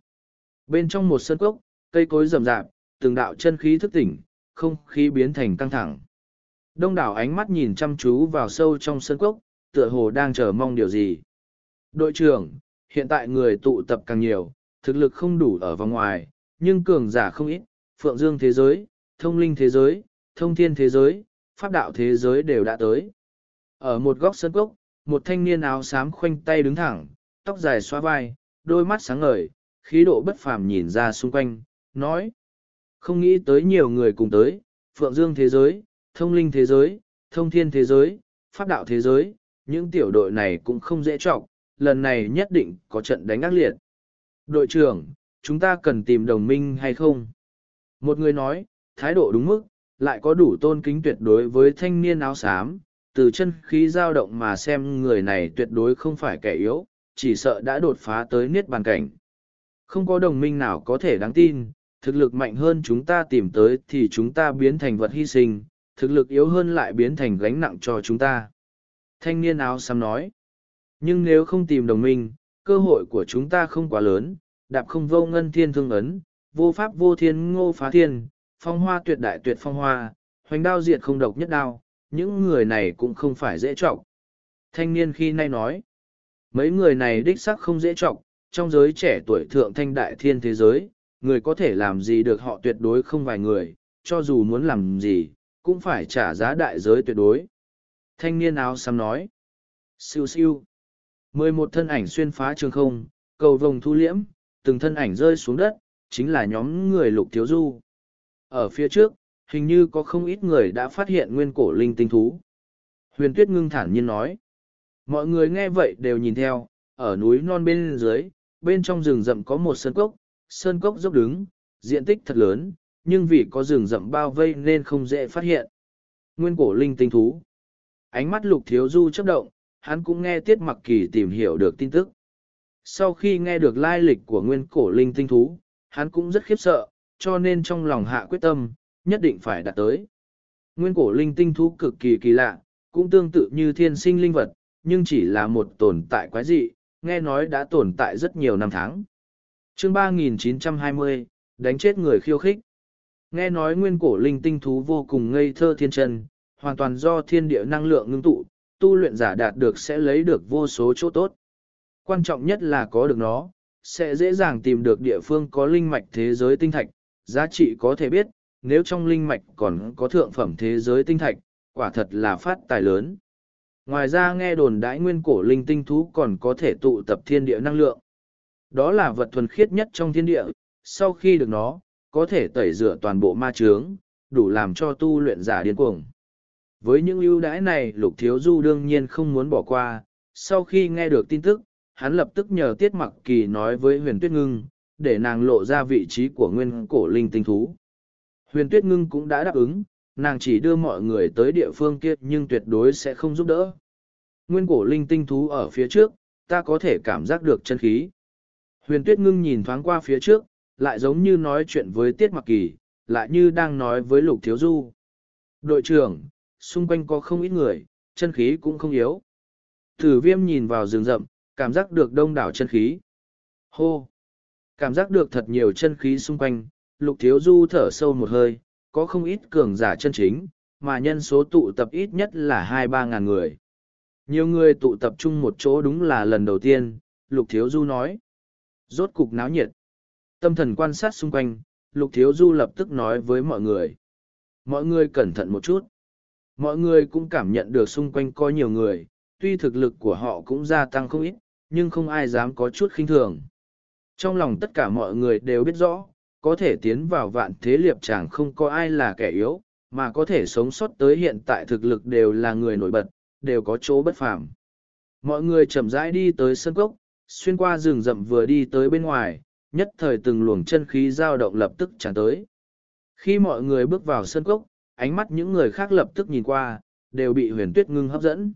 Bên trong một sân cốc, cây cối rậm rạp, từng đạo chân khí thức tỉnh, không khí biến thành căng thẳng. Đông đảo ánh mắt nhìn chăm chú vào sâu trong sân cốc, tựa hồ đang chờ mong điều gì. Đội trưởng, hiện tại người tụ tập càng nhiều, thực lực không đủ ở vòng ngoài, nhưng cường giả không ít, phượng dương thế giới, thông linh thế giới, thông thiên thế giới, pháp đạo thế giới đều đã tới. Ở một góc sân cốc, một thanh niên áo xám khoanh tay đứng thẳng, tóc dài xóa vai, đôi mắt sáng ngời, khí độ bất phàm nhìn ra xung quanh, nói. Không nghĩ tới nhiều người cùng tới, phượng dương thế giới, thông linh thế giới, thông thiên thế giới, pháp đạo thế giới, những tiểu đội này cũng không dễ trọng, lần này nhất định có trận đánh ác liệt. Đội trưởng, chúng ta cần tìm đồng minh hay không? Một người nói, thái độ đúng mức, lại có đủ tôn kính tuyệt đối với thanh niên áo xám, từ chân khí dao động mà xem người này tuyệt đối không phải kẻ yếu, chỉ sợ đã đột phá tới niết bàn cảnh. Không có đồng minh nào có thể đáng tin, thực lực mạnh hơn chúng ta tìm tới thì chúng ta biến thành vật hy sinh, thực lực yếu hơn lại biến thành gánh nặng cho chúng ta. Thanh niên áo xám nói, nhưng nếu không tìm đồng minh, cơ hội của chúng ta không quá lớn, đạp không vô ngân thiên thương ấn, vô pháp vô thiên ngô phá thiên, phong hoa tuyệt đại tuyệt phong hoa, hoành đao diệt không độc nhất đao, những người này cũng không phải dễ trọng. Thanh niên khi nay nói, mấy người này đích sắc không dễ trọng, trong giới trẻ tuổi thượng thanh đại thiên thế giới, người có thể làm gì được họ tuyệt đối không vài người, cho dù muốn làm gì, cũng phải trả giá đại giới tuyệt đối. Thanh niên áo xăm nói, siêu siêu, mười một thân ảnh xuyên phá trường không, cầu vồng thu liễm, từng thân ảnh rơi xuống đất, chính là nhóm người lục thiếu du. Ở phía trước, hình như có không ít người đã phát hiện nguyên cổ linh tinh thú. Huyền Tuyết ngưng thản nhiên nói. Mọi người nghe vậy đều nhìn theo, ở núi non bên dưới, bên trong rừng rậm có một sơn cốc, sơn cốc dốc đứng, diện tích thật lớn, nhưng vì có rừng rậm bao vây nên không dễ phát hiện. Nguyên cổ linh tinh thú. Ánh mắt lục thiếu du chấp động, hắn cũng nghe tiết mặc kỳ tìm hiểu được tin tức. Sau khi nghe được lai lịch của nguyên cổ linh tinh thú, hắn cũng rất khiếp sợ, cho nên trong lòng hạ quyết tâm, nhất định phải đạt tới. Nguyên cổ linh tinh thú cực kỳ kỳ lạ, cũng tương tự như thiên sinh linh vật, nhưng chỉ là một tồn tại quái dị, nghe nói đã tồn tại rất nhiều năm tháng. chương 3920, đánh chết người khiêu khích. Nghe nói nguyên cổ linh tinh thú vô cùng ngây thơ thiên chân, hoàn toàn do thiên địa năng lượng ngưng tụ, tu luyện giả đạt được sẽ lấy được vô số chỗ tốt. Quan trọng nhất là có được nó, sẽ dễ dàng tìm được địa phương có linh mạch thế giới tinh thạch, giá trị có thể biết, nếu trong linh mạch còn có thượng phẩm thế giới tinh thạch, quả thật là phát tài lớn. Ngoài ra nghe đồn đãi nguyên cổ linh tinh thú còn có thể tụ tập thiên địa năng lượng. Đó là vật thuần khiết nhất trong thiên địa, sau khi được nó, có thể tẩy rửa toàn bộ ma chướng, đủ làm cho tu luyện giả điên cuồng. Với những ưu đãi này Lục Thiếu Du đương nhiên không muốn bỏ qua, sau khi nghe được tin tức, hắn lập tức nhờ Tiết Mặc Kỳ nói với Huyền Tuyết Ngưng, để nàng lộ ra vị trí của nguyên cổ linh tinh thú. Huyền Tuyết Ngưng cũng đã đáp ứng, nàng chỉ đưa mọi người tới địa phương kia nhưng tuyệt đối sẽ không giúp đỡ. Nguyên cổ linh tinh thú ở phía trước, ta có thể cảm giác được chân khí. Huyền Tuyết Ngưng nhìn thoáng qua phía trước, lại giống như nói chuyện với Tiết Mặc Kỳ, lại như đang nói với Lục Thiếu Du. Đội trưởng, xung quanh có không ít người, chân khí cũng không yếu. Thử viêm nhìn vào rừng rậm, cảm giác được đông đảo chân khí. Hô! Cảm giác được thật nhiều chân khí xung quanh, lục thiếu du thở sâu một hơi, có không ít cường giả chân chính, mà nhân số tụ tập ít nhất là hai ba ngàn người. Nhiều người tụ tập trung một chỗ đúng là lần đầu tiên, lục thiếu du nói. Rốt cục náo nhiệt. Tâm thần quan sát xung quanh, lục thiếu du lập tức nói với mọi người. Mọi người cẩn thận một chút. Mọi người cũng cảm nhận được xung quanh có nhiều người, tuy thực lực của họ cũng gia tăng không ít, nhưng không ai dám có chút khinh thường. Trong lòng tất cả mọi người đều biết rõ, có thể tiến vào vạn thế liệp chàng không có ai là kẻ yếu, mà có thể sống sót tới hiện tại thực lực đều là người nổi bật, đều có chỗ bất phàm. Mọi người chậm rãi đi tới sân cốc, xuyên qua rừng rậm vừa đi tới bên ngoài, nhất thời từng luồng chân khí dao động lập tức tràn tới. Khi mọi người bước vào sân cốc, ánh mắt những người khác lập tức nhìn qua, đều bị huyền tuyết ngưng hấp dẫn.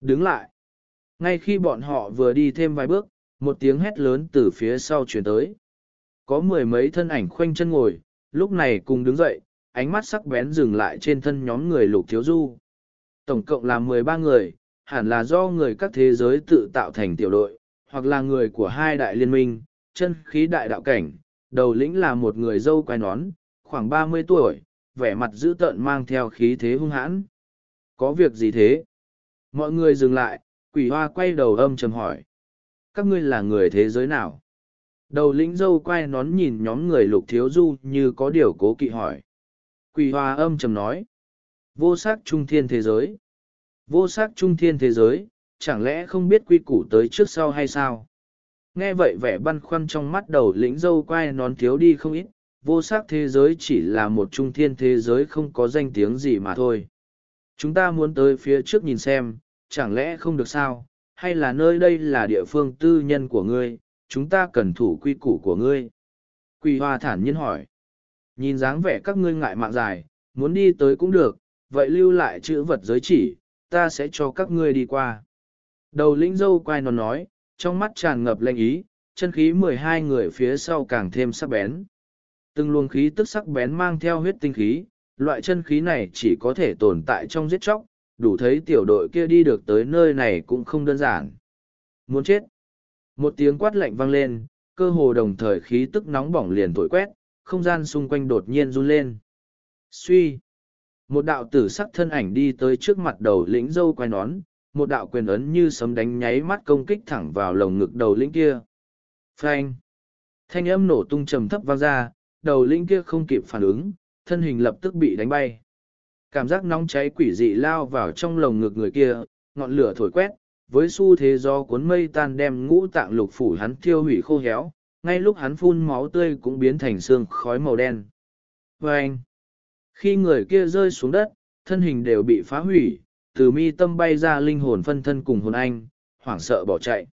Đứng lại. Ngay khi bọn họ vừa đi thêm vài bước, một tiếng hét lớn từ phía sau chuyển tới. Có mười mấy thân ảnh khoanh chân ngồi, lúc này cùng đứng dậy, ánh mắt sắc bén dừng lại trên thân nhóm người lục thiếu du. Tổng cộng là mười ba người, hẳn là do người các thế giới tự tạo thành tiểu đội, hoặc là người của hai đại liên minh, chân khí đại đạo cảnh, Đầu lĩnh là một người dâu quai nón, khoảng ba mươi tuổi, vẻ mặt dữ tợn mang theo khí thế hung hãn. Có việc gì thế? Mọi người dừng lại, quỷ hoa quay đầu âm trầm hỏi. Các ngươi là người thế giới nào? Đầu lĩnh dâu quay nón nhìn nhóm người lục thiếu du như có điều cố kỵ hỏi. Quỷ hoa âm trầm nói. Vô sắc trung thiên thế giới. Vô sắc trung thiên thế giới, chẳng lẽ không biết quy củ tới trước sau hay sao? Nghe vậy vẻ băn khoăn trong mắt đầu lĩnh dâu quay nón thiếu đi không ít, vô sắc thế giới chỉ là một trung thiên thế giới không có danh tiếng gì mà thôi. Chúng ta muốn tới phía trước nhìn xem, chẳng lẽ không được sao, hay là nơi đây là địa phương tư nhân của ngươi, chúng ta cần thủ quy củ của ngươi. Quỳ hoa thản nhiên hỏi. Nhìn dáng vẻ các ngươi ngại mạng dài, muốn đi tới cũng được, vậy lưu lại chữ vật giới chỉ, ta sẽ cho các ngươi đi qua. Đầu lĩnh dâu quay nó nói, trong mắt tràn ngập lanh ý, chân khí mười hai người phía sau càng thêm sắc bén. Từng luồng khí tức sắc bén mang theo huyết tinh khí, loại chân khí này chỉ có thể tồn tại trong giết chóc, đủ thấy tiểu đội kia đi được tới nơi này cũng không đơn giản. Muốn chết. Một tiếng quát lạnh vang lên, cơ hồ đồng thời khí tức nóng bỏng liền thổi quét, không gian xung quanh đột nhiên run lên. Suy. Một đạo tử sắc thân ảnh đi tới trước mặt đầu lĩnh dâu quay nón, một đạo quyền ấn như sấm đánh nháy mắt công kích thẳng vào lồng ngực đầu lĩnh kia. Phanh. Thanh âm nổ tung trầm thấp vang ra, đầu lĩnh kia không kịp phản ứng, thân hình lập tức bị đánh bay. Cảm giác nóng cháy quỷ dị lao vào trong lồng ngực người kia, ngọn lửa thổi quét, với xu thế do cuốn mây tan đem ngũ tạng lục phủ hắn thiêu hủy khô héo, ngay lúc hắn phun máu tươi cũng biến thành xương khói màu đen. Và anh, khi người kia rơi xuống đất, thân hình đều bị phá hủy, từ mi tâm bay ra linh hồn phân thân cùng hồn anh, hoảng sợ bỏ chạy.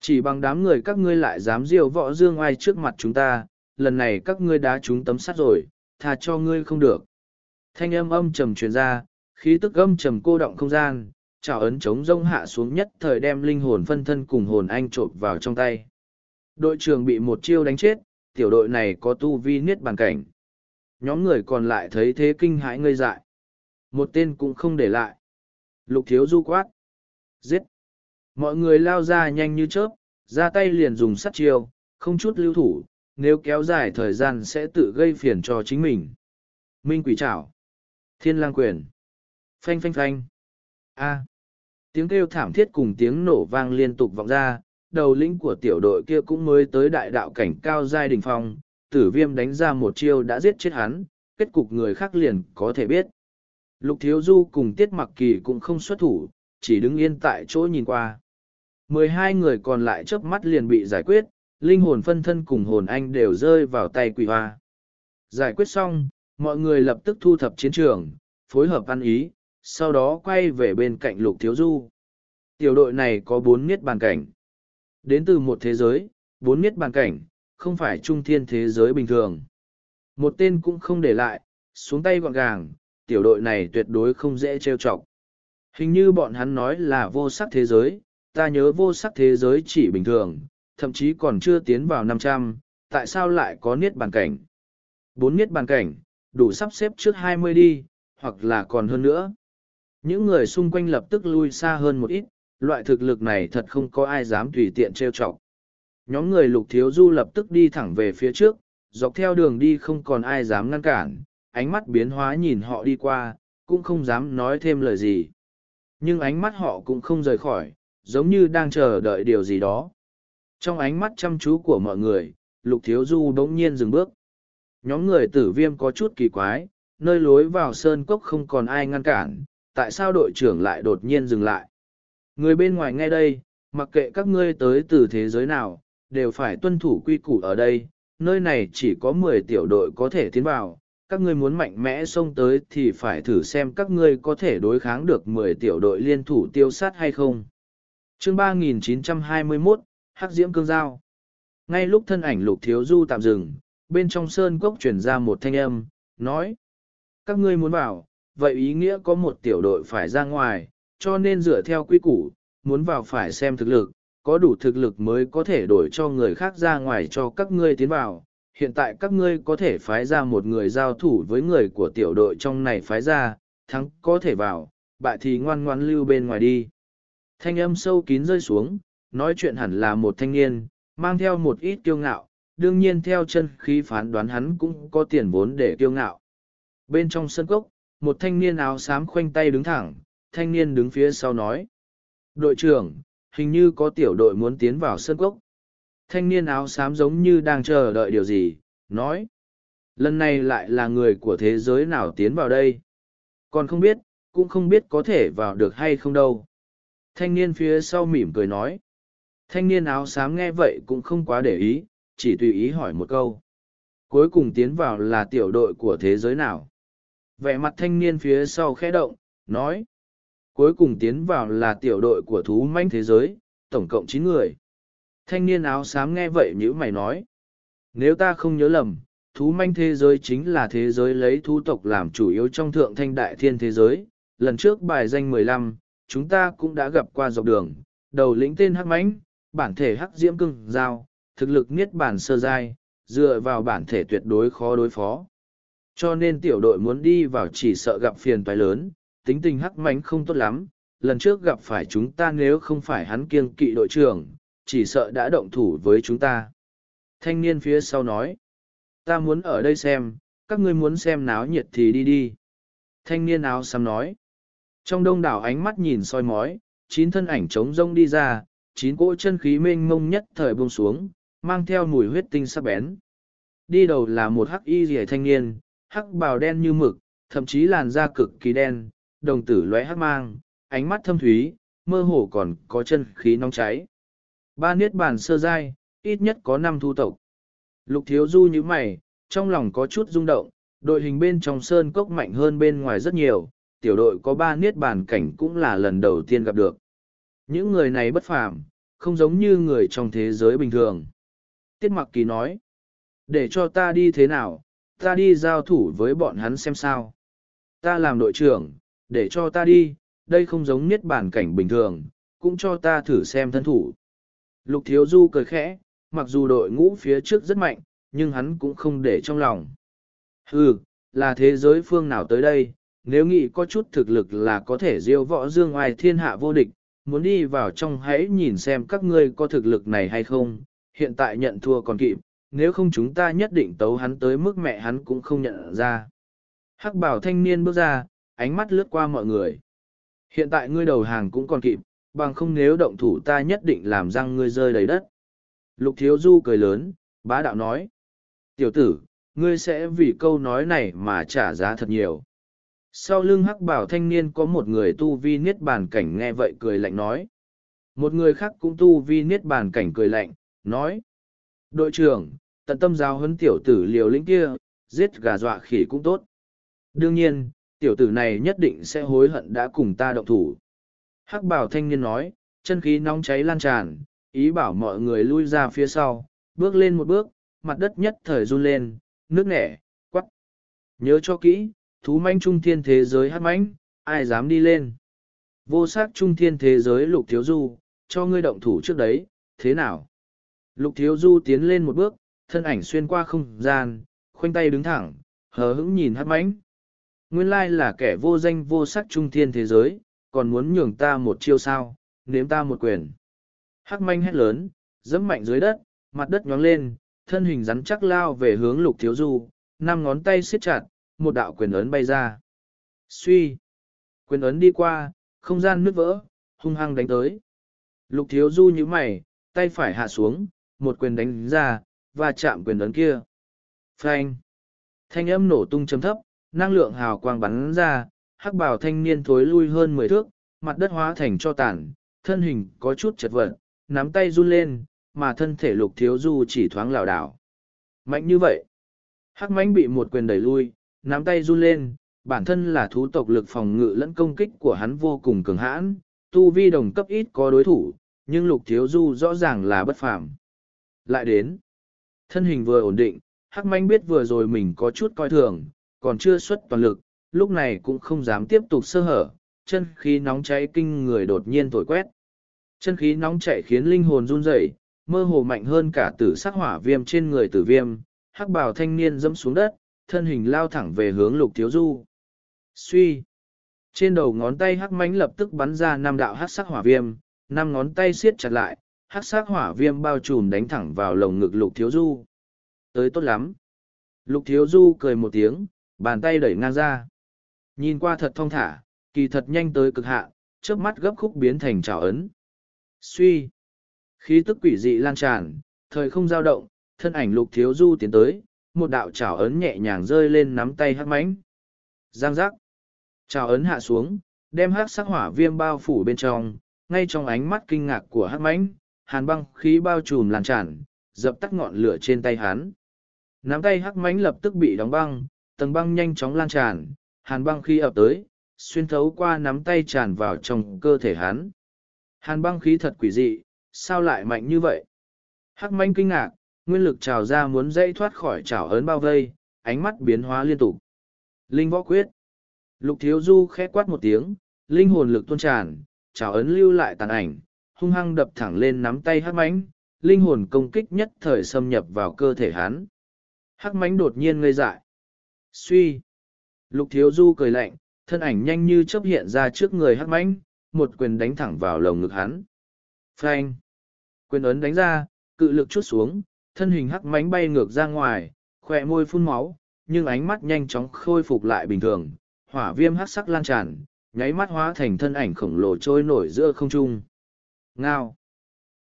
Chỉ bằng đám người các ngươi lại dám diều võ dương ai trước mặt chúng ta, lần này các ngươi đá trúng tấm sắt rồi, thà cho ngươi không được. Thanh âm âm trầm truyền ra, khí tức âm trầm cô động không gian, trào ấn chống rông hạ xuống nhất thời đem linh hồn phân thân cùng hồn anh trộm vào trong tay. Đội trưởng bị một chiêu đánh chết, tiểu đội này có tu vi niết bàn cảnh. Nhóm người còn lại thấy thế kinh hãi ngây dại. Một tên cũng không để lại. Lục thiếu du quát. Giết. Mọi người lao ra nhanh như chớp, ra tay liền dùng sắt chiêu, không chút lưu thủ, nếu kéo dài thời gian sẽ tự gây phiền cho chính mình. Minh quỷ trảo. Thiên lang quyền. Phanh phanh phanh. A. Tiếng kêu thảm thiết cùng tiếng nổ vang liên tục vọng ra, đầu lĩnh của tiểu đội kia cũng mới tới đại đạo cảnh cao giai đình phong, tử viêm đánh ra một chiêu đã giết chết hắn, kết cục người khác liền có thể biết. Lục Thiếu Du cùng Tiết Mặc Kỳ cũng không xuất thủ, chỉ đứng yên tại chỗ nhìn qua. mười hai người còn lại chớp mắt liền bị giải quyết, linh hồn phân thân cùng hồn anh đều rơi vào tay quỷ hoa. Giải quyết xong, mọi người lập tức thu thập chiến trường, phối hợp ăn ý, sau đó quay về bên cạnh lục thiếu du. Tiểu đội này có bốn miết bàn cảnh. Đến từ một thế giới, bốn miết bàn cảnh, không phải trung thiên thế giới bình thường. Một tên cũng không để lại, xuống tay gọn gàng, tiểu đội này tuyệt đối không dễ trêu chọc. Hình như bọn hắn nói là vô sắc thế giới, ta nhớ vô sắc thế giới chỉ bình thường, thậm chí còn chưa tiến vào năm trăm tại sao lại có niết bàn cảnh? Bốn niết bàn cảnh, đủ sắp xếp trước hai mươi đi, hoặc là còn hơn nữa. Những người xung quanh lập tức lui xa hơn một ít, loại thực lực này thật không có ai dám tùy tiện trêu chọc. Nhóm người lục thiếu du lập tức đi thẳng về phía trước, dọc theo đường đi không còn ai dám ngăn cản, ánh mắt biến hóa nhìn họ đi qua, cũng không dám nói thêm lời gì. Nhưng ánh mắt họ cũng không rời khỏi, giống như đang chờ đợi điều gì đó. Trong ánh mắt chăm chú của mọi người, lục thiếu du bỗng nhiên dừng bước. Nhóm người tử viêm có chút kỳ quái, nơi lối vào sơn cốc không còn ai ngăn cản, tại sao đội trưởng lại đột nhiên dừng lại? Người bên ngoài nghe đây, mặc kệ các ngươi tới từ thế giới nào, đều phải tuân thủ quy củ ở đây, nơi này chỉ có mười tiểu đội có thể tiến vào, các ngươi muốn mạnh mẽ xông tới thì phải thử xem các ngươi có thể đối kháng được mười tiểu đội liên thủ tiêu sát hay không. Chương 3921, Hắc Diễm Cương dao Ngay lúc thân ảnh lục thiếu du tạm dừng, bên trong sơn cốc chuyển ra một thanh âm, nói Các ngươi muốn vào, vậy ý nghĩa có một tiểu đội phải ra ngoài, cho nên dựa theo quy củ, muốn vào phải xem thực lực, có đủ thực lực mới có thể đổi cho người khác ra ngoài cho các ngươi tiến vào. Hiện tại các ngươi có thể phái ra một người giao thủ với người của tiểu đội trong này phái ra, thắng có thể vào, bại thì ngoan ngoan lưu bên ngoài đi. Thanh âm sâu kín rơi xuống, nói chuyện hẳn là một thanh niên, mang theo một ít kiêu ngạo, đương nhiên theo chân khí phán đoán hắn cũng có tiền vốn để kiêu ngạo. Bên trong sân cốc, một thanh niên áo xám khoanh tay đứng thẳng, thanh niên đứng phía sau nói. Đội trưởng, hình như có tiểu đội muốn tiến vào sân cốc. Thanh niên áo xám giống như đang chờ đợi điều gì, nói. Lần này lại là người của thế giới nào tiến vào đây. Còn không biết, cũng không biết có thể vào được hay không đâu. Thanh niên phía sau mỉm cười nói. Thanh niên áo xám nghe vậy cũng không quá để ý, chỉ tùy ý hỏi một câu. Cuối cùng tiến vào là tiểu đội của thế giới nào? Vẻ mặt thanh niên phía sau khẽ động, nói. Cuối cùng tiến vào là tiểu đội của thú manh thế giới, tổng cộng chín người. Thanh niên áo xám nghe vậy như mày nói. Nếu ta không nhớ lầm, thú manh thế giới chính là thế giới lấy thú tộc làm chủ yếu trong thượng thanh đại thiên thế giới. Lần trước bài danh mười lăm, chúng ta cũng đã gặp qua dọc đường, đầu lĩnh tên hắc mãnh, bản thể hắc diễm cưng, giao, thực lực niết bản sơ giai, dựa vào bản thể tuyệt đối khó đối phó. Cho nên tiểu đội muốn đi vào chỉ sợ gặp phiền toái lớn, tính tình hắc mãnh không tốt lắm, lần trước gặp phải chúng ta nếu không phải hắn kiêng kỵ đội trưởng, chỉ sợ đã động thủ với chúng ta. Thanh niên phía sau nói, ta muốn ở đây xem, các ngươi muốn xem náo nhiệt thì đi đi. Thanh niên áo xăm nói, trong đông đảo ánh mắt nhìn soi mói, chín thân ảnh trống rông đi ra, chín cỗ chân khí mênh mông nhất thời buông xuống, mang theo mùi huyết tinh sắc bén. Đi đầu là một hắc y rẻ thanh niên, hắc bào đen như mực, thậm chí làn da cực kỳ đen, đồng tử lóe hắc mang, ánh mắt thâm thúy, mơ hồ còn có chân khí nóng cháy. Ba niết bàn sơ giai, ít nhất có năm thu tộc. Lục thiếu du như mày, trong lòng có chút rung động, đội hình bên trong sơn cốc mạnh hơn bên ngoài rất nhiều, tiểu đội có ba niết bàn cảnh cũng là lần đầu tiên gặp được. Những người này bất phàm, không giống như người trong thế giới bình thường. Tiết mặc kỳ nói, để cho ta đi thế nào, ta đi giao thủ với bọn hắn xem sao. Ta làm đội trưởng, để cho ta đi, đây không giống niết bàn cảnh bình thường, cũng cho ta thử xem thân thủ. Lục thiếu du cười khẽ, mặc dù đội ngũ phía trước rất mạnh, nhưng hắn cũng không để trong lòng. Ừ, là thế giới phương nào tới đây, nếu nghĩ có chút thực lực là có thể diêu võ dương ngoài thiên hạ vô địch, muốn đi vào trong hãy nhìn xem các ngươi có thực lực này hay không, hiện tại nhận thua còn kịp, nếu không chúng ta nhất định tấu hắn tới mức mẹ hắn cũng không nhận ra. Hắc bảo thanh niên bước ra, ánh mắt lướt qua mọi người. Hiện tại ngươi đầu hàng cũng còn kịp, bằng không nếu động thủ ta nhất định làm răng ngươi rơi đầy đất. Lục thiếu du cười lớn, bá đạo nói. Tiểu tử, ngươi sẽ vì câu nói này mà trả giá thật nhiều. Sau lưng hắc bảo thanh niên có một người tu vi niết bàn cảnh nghe vậy cười lạnh nói. Một người khác cũng tu vi niết bàn cảnh cười lạnh, nói. Đội trưởng, tận tâm giáo huấn tiểu tử liều lĩnh kia, giết gà dọa khỉ cũng tốt. Đương nhiên, tiểu tử này nhất định sẽ hối hận đã cùng ta động thủ. Hắc bảo thanh niên nói, chân khí nóng cháy lan tràn, ý bảo mọi người lui ra phía sau, bước lên một bước, mặt đất nhất thời run lên, nước nẻ, quắc. Nhớ cho kỹ, thú manh trung thiên thế giới hát mãnh, ai dám đi lên. Vô sắc trung thiên thế giới lục thiếu du, cho ngươi động thủ trước đấy, thế nào? Lục thiếu du tiến lên một bước, thân ảnh xuyên qua không gian, khoanh tay đứng thẳng, hờ hững nhìn hát mãnh. Nguyên lai là kẻ vô danh vô sắc trung thiên thế giới, còn muốn nhường ta một chiêu sao, nếm ta một quyền. Hắc manh hét lớn, dẫm mạnh dưới đất, mặt đất nhóng lên, thân hình rắn chắc lao về hướng lục thiếu du, năm ngón tay siết chặt, một đạo quyền ấn bay ra. Suy! Quyền ấn đi qua, không gian nứt vỡ, hung hăng đánh tới. Lục thiếu du như mày, tay phải hạ xuống, một quyền đánh ra, và chạm quyền ấn kia. Phanh! Thanh âm nổ tung chấm thấp, năng lượng hào quang bắn ra, hắc bào thanh niên thối lui hơn mười thước, mặt đất hóa thành cho tàn, thân hình có chút chật vật, nắm tay run lên, mà thân thể lục thiếu du chỉ thoáng lảo đảo. Mạnh như vậy, hắc mãnh bị một quyền đẩy lui, nắm tay run lên, bản thân là thú tộc lực phòng ngự lẫn công kích của hắn vô cùng cường hãn, tu vi đồng cấp ít có đối thủ, nhưng lục thiếu du rõ ràng là bất phàm. Lại đến, thân hình vừa ổn định, hắc manh biết vừa rồi mình có chút coi thường, còn chưa xuất toàn lực, lúc này cũng không dám tiếp tục sơ hở, chân khí nóng cháy kinh người đột nhiên thổi quét. Chân khí nóng chảy khiến linh hồn run rẩy, mơ hồ mạnh hơn cả tử sắc hỏa viêm trên người tử viêm, hắc bào thanh niên dẫm xuống đất, thân hình lao thẳng về hướng lục thiếu du. Suy! Trên đầu ngón tay hắc mánh lập tức bắn ra năm đạo hắc sắc hỏa viêm, năm ngón tay siết chặt lại, hắc sắc hỏa viêm bao trùm đánh thẳng vào lồng ngực lục thiếu du. tới tốt lắm. Lục thiếu du cười một tiếng, bàn tay đẩy ngang ra. Nhìn qua thật thong thả, kỳ thật nhanh tới cực hạn, trước mắt gấp khúc biến thành trào ấn. Suy. Khí tức quỷ dị lan tràn, thời không dao động, thân ảnh lục thiếu du tiến tới, một đạo trào ấn nhẹ nhàng rơi lên nắm tay hắc mãnh. Giang giác. Trào ấn hạ xuống, đem hắc sắc hỏa viêm bao phủ bên trong, ngay trong ánh mắt kinh ngạc của hắc mãnh, hàn băng khí bao trùm lan tràn, dập tắt ngọn lửa trên tay hắn. Nắm tay hắc mãnh lập tức bị đóng băng, tầng băng nhanh chóng lan tràn, hàn băng khí ập tới, xuyên thấu qua nắm tay tràn vào trong cơ thể hắn. Hàn băng khí thật quỷ dị, sao lại mạnh như vậy? Hắc mãnh kinh ngạc, nguyên lực trào ra muốn dây thoát khỏi trào ấn bao vây, ánh mắt biến hóa liên tục. Linh võ quyết. Lục thiếu du khẽ quát một tiếng, linh hồn lực tuôn tràn, trào ấn lưu lại tàn ảnh, hung hăng đập thẳng lên nắm tay hắc mãnh, linh hồn công kích nhất thời xâm nhập vào cơ thể hắn. Hắc mãnh đột nhiên ngây dại. Suy. Lục thiếu du cười lạnh, thân ảnh nhanh như chớp hiện ra trước người hắc mãnh, một quyền đánh thẳng vào lồng ngực hắn. Phanh. Quyền ấn đánh ra, cự lực chút xuống, thân hình hắc mánh bay ngược ra ngoài, khỏe môi phun máu, nhưng ánh mắt nhanh chóng khôi phục lại bình thường, hỏa viêm hắc sắc lan tràn, nháy mắt hóa thành thân ảnh khổng lồ trôi nổi giữa không trung. Ngao.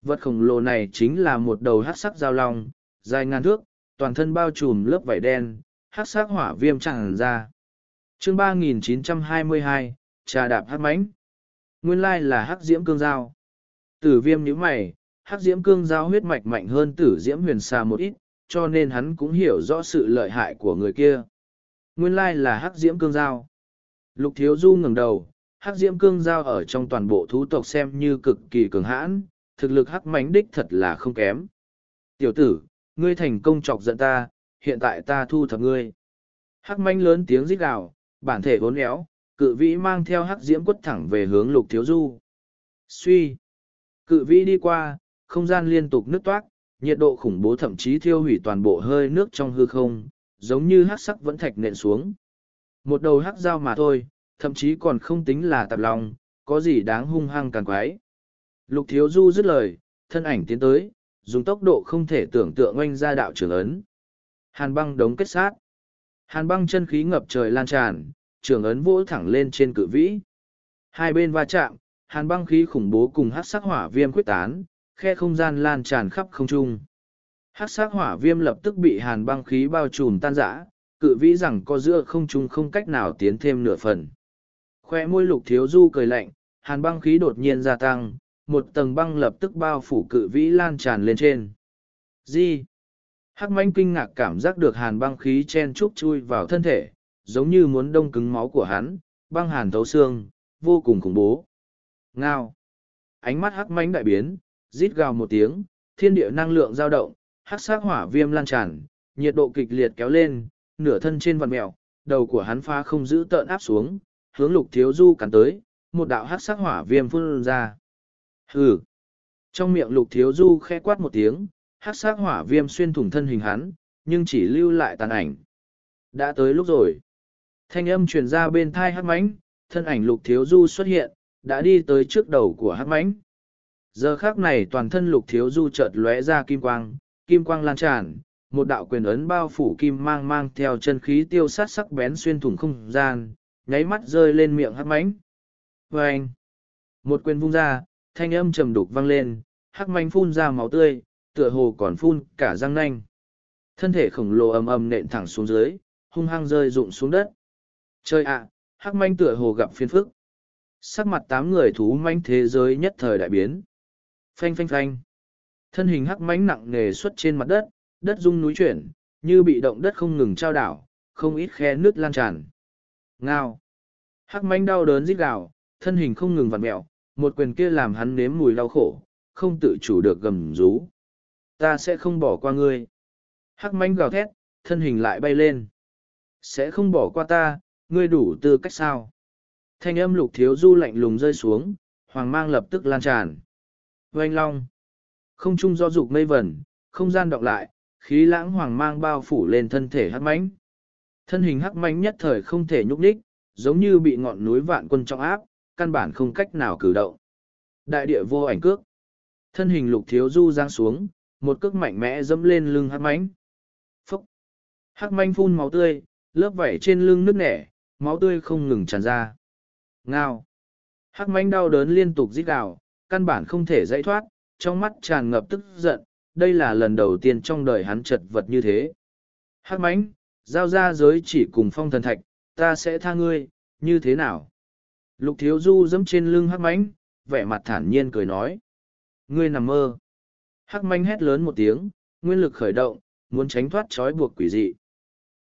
Vật khổng lồ này chính là một đầu hắc sắc dao long, dài ngàn thước, toàn thân bao trùm lớp vảy đen, hắc sắc hỏa viêm tràn ra. Chương 3922, trà đạp hắc mãnh. Nguyên lai là hắc diễm cương dao. Tử viêm nhíu mày, hắc diễm cương Giao huyết mạch mạnh hơn tử diễm huyền xa một ít, cho nên hắn cũng hiểu rõ sự lợi hại của người kia. Nguyên lai là hắc diễm cương Giao. Lục thiếu du ngẩng đầu, hắc diễm cương Giao ở trong toàn bộ thú tộc xem như cực kỳ cường hãn, thực lực hắc mánh đích thật là không kém. Tiểu tử, ngươi thành công chọc giận ta, hiện tại ta thu thập ngươi. Hắc mánh lớn tiếng rít gào, bản thể vốn éo, cự vĩ mang theo hắc diễm quất thẳng về hướng lục thiếu du. Suy. Cự vĩ đi qua, không gian liên tục nứt toát, nhiệt độ khủng bố thậm chí thiêu hủy toàn bộ hơi nước trong hư không, giống như hắc sắc vẫn thạch nện xuống. Một đầu hắc dao mà thôi, thậm chí còn không tính là tạp lòng, có gì đáng hung hăng càng quái. Lục thiếu du dứt lời, thân ảnh tiến tới, dùng tốc độ không thể tưởng tượng oanh ra đạo trưởng ấn. Hàn băng đống kết sát. Hàn băng chân khí ngập trời lan tràn, trường ấn vỗ thẳng lên trên cự vĩ. Hai bên va chạm, hàn băng khí khủng bố cùng hát sắc hỏa viêm quyết tán, khe không gian lan tràn khắp không trung. hắc sắc hỏa viêm lập tức bị hàn băng khí bao trùm tan rã, cự vĩ rằng có giữa không trung không cách nào tiến thêm nửa phần. Khoe môi lục thiếu du cười lạnh, hàn băng khí đột nhiên gia tăng, một tầng băng lập tức bao phủ cự vĩ lan tràn lên trên. Gì? Hắc manh kinh ngạc cảm giác được hàn băng khí chen chúc chui vào thân thể, giống như muốn đông cứng máu của hắn, băng hàn thấu xương, vô cùng khủng bố. Ngao. Ánh mắt hắc manh đại biến, rít gào một tiếng, thiên địa năng lượng dao động, hắc sắc hỏa viêm lan tràn, nhiệt độ kịch liệt kéo lên, nửa thân trên vằn mèo, đầu của hắn pha không giữ tợn áp xuống, hướng lục thiếu du cắn tới, một đạo hắc sắc hỏa viêm phun ra. Hừ. Trong miệng lục thiếu du khẽ quát một tiếng, hắc sát hỏa viêm xuyên thủng thân hình hắn, nhưng chỉ lưu lại tàn ảnh. Đã tới lúc rồi. Thanh âm truyền ra bên thai hắc mánh, thân ảnh lục thiếu du xuất hiện, đã đi tới trước đầu của hắc mánh. Giờ khác này toàn thân lục thiếu du chợt lóe ra kim quang, kim quang lan tràn, một đạo quyền ấn bao phủ kim mang mang theo chân khí tiêu sát sắc bén xuyên thủng không gian, nháy mắt rơi lên miệng hắc mánh. Vâng! một quyền vung ra, thanh âm trầm đục vang lên, hắc mãnh phun ra máu tươi, tựa hồ còn phun cả răng nanh. Thân thể khổng lồ ầm ầm nện thẳng xuống dưới, hung hăng rơi rụng xuống đất. Chơi ạ, hắc manh tựa hồ gặp phiên phức. Sắc mặt tám người thú manh thế giới nhất thời đại biến. Phanh phanh phanh. Thân hình hắc mãnh nặng nề xuất trên mặt đất, đất rung núi chuyển, như bị động đất không ngừng trao đảo, không ít khe nước lan tràn. Ngao. Hắc mãnh đau đớn rít gào, thân hình không ngừng vặn mẹo, một quyền kia làm hắn nếm mùi đau khổ, không tự chủ được gầm rú. Ta sẽ không bỏ qua ngươi. Hắc mãnh gào thét, thân hình lại bay lên. Sẽ không bỏ qua ta, ngươi đủ tư cách sao. Thanh âm lục thiếu du lạnh lùng rơi xuống, hoàng mang lập tức lan tràn. Oanh long. Không trung do dục mây vẩn, không gian đọc lại, khí lãng hoàng mang bao phủ lên thân thể hắc mãnh. Thân hình hắc mãnh nhất thời không thể nhúc nhích, giống như bị ngọn núi vạn quân trọng áp, căn bản không cách nào cử động. Đại địa vô ảnh cước. Thân hình lục thiếu du giang xuống, một cước mạnh mẽ dẫm lên lưng hắc mãnh. Hắc mãnh phun máu tươi, lớp vảy trên lưng nứt nẻ, máu tươi không ngừng tràn ra. Ngao. Hắc mãnh đau đớn liên tục rít gào, căn bản không thể dãy thoát, trong mắt tràn ngập tức giận, đây là lần đầu tiên trong đời hắn chật vật như thế. Hắc manh, giao ra giới chỉ cùng phong thần thạch, ta sẽ tha ngươi, như thế nào? Lục thiếu du dẫm trên lưng hắc manh, vẻ mặt thản nhiên cười nói. Ngươi nằm mơ. Hắc manh hét lớn một tiếng, nguyên lực khởi động, muốn tránh thoát trói buộc quỷ dị.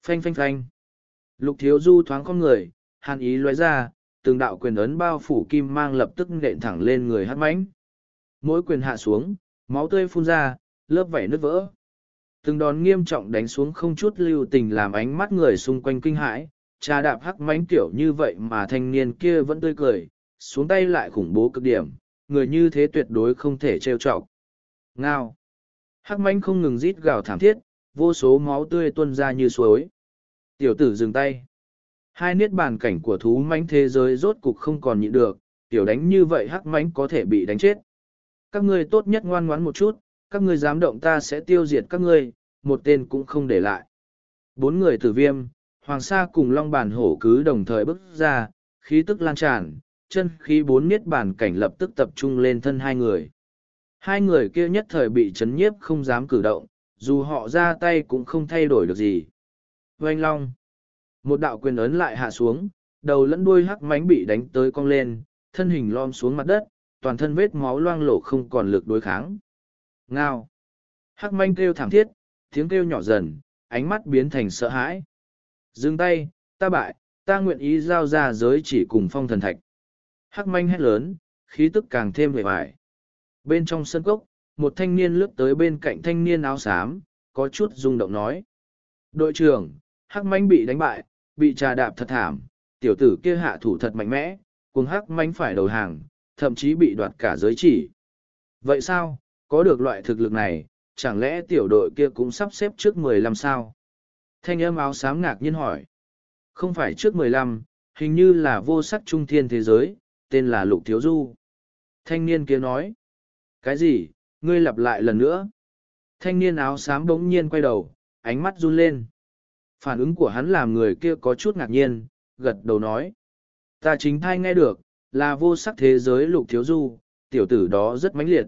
Phanh phanh phanh. Lục thiếu du thoáng con người, hàn ý loé ra, từng đạo quyền ấn bao phủ kim mang lập tức nện thẳng lên người hắc mãnh. Mỗi quyền hạ xuống, máu tươi phun ra, lớp vảy nứt vỡ. Từng đòn nghiêm trọng đánh xuống không chút lưu tình làm ánh mắt người xung quanh kinh hãi, trà đạp hắc mãnh tiểu như vậy mà thanh niên kia vẫn tươi cười, xuống tay lại khủng bố cực điểm, người như thế tuyệt đối không thể trêu chọc. Ngao. Hắc mãnh không ngừng rít gào thảm thiết, vô số máu tươi tuôn ra như suối. Tiểu tử dừng tay. Hai niết bàn cảnh của thú mãnh thế giới rốt cục không còn nhịn được, tiểu đánh như vậy hắc mãnh có thể bị đánh chết. Các ngươi tốt nhất ngoan ngoãn một chút, các ngươi dám động ta sẽ tiêu diệt các ngươi, một tên cũng không để lại. Bốn người tử viêm, hoàng sa cùng long bàn hổ cứ đồng thời bước ra, khí tức lan tràn, chân khí bốn niết bàn cảnh lập tức tập trung lên thân hai người. Hai người kia nhất thời bị chấn nhiếp không dám cử động, dù họ ra tay cũng không thay đổi được gì. Oanh long. Một đạo quyền ấn lại hạ xuống, đầu lẫn đuôi hắc mánh bị đánh tới cong lên, thân hình lom xuống mặt đất, toàn thân vết máu loang lổ không còn lực đối kháng. Ngao. Hắc manh kêu thảm thiết, tiếng kêu nhỏ dần, ánh mắt biến thành sợ hãi. Dừng tay, ta bại, ta nguyện ý giao ra giới chỉ cùng phong thần thạch. Hắc manh hét lớn, khí tức càng thêm vẻ vải. Bên trong sân cốc, một thanh niên lướt tới bên cạnh thanh niên áo xám, có chút rung động nói. Đội trưởng, Hắc manh bị đánh bại, bị trà đạp thật thảm, tiểu tử kia hạ thủ thật mạnh mẽ, cuồng hắc mánh phải đầu hàng, thậm chí bị đoạt cả giới chỉ. Vậy sao, có được loại thực lực này, chẳng lẽ tiểu đội kia cũng sắp xếp trước mười lăm sao? Thanh âm áo xám ngạc nhiên hỏi. Không phải trước mười lăm, hình như là vô sắc trung thiên thế giới, tên là Lục Thiếu Du. Thanh niên kia nói. Cái gì, ngươi lặp lại lần nữa? Thanh niên áo xám bỗng nhiên quay đầu, ánh mắt run lên. Phản ứng của hắn làm người kia có chút ngạc nhiên, gật đầu nói. Ta chính thai nghe được, là vô sắc thế giới lục thiếu du, tiểu tử đó rất mãnh liệt.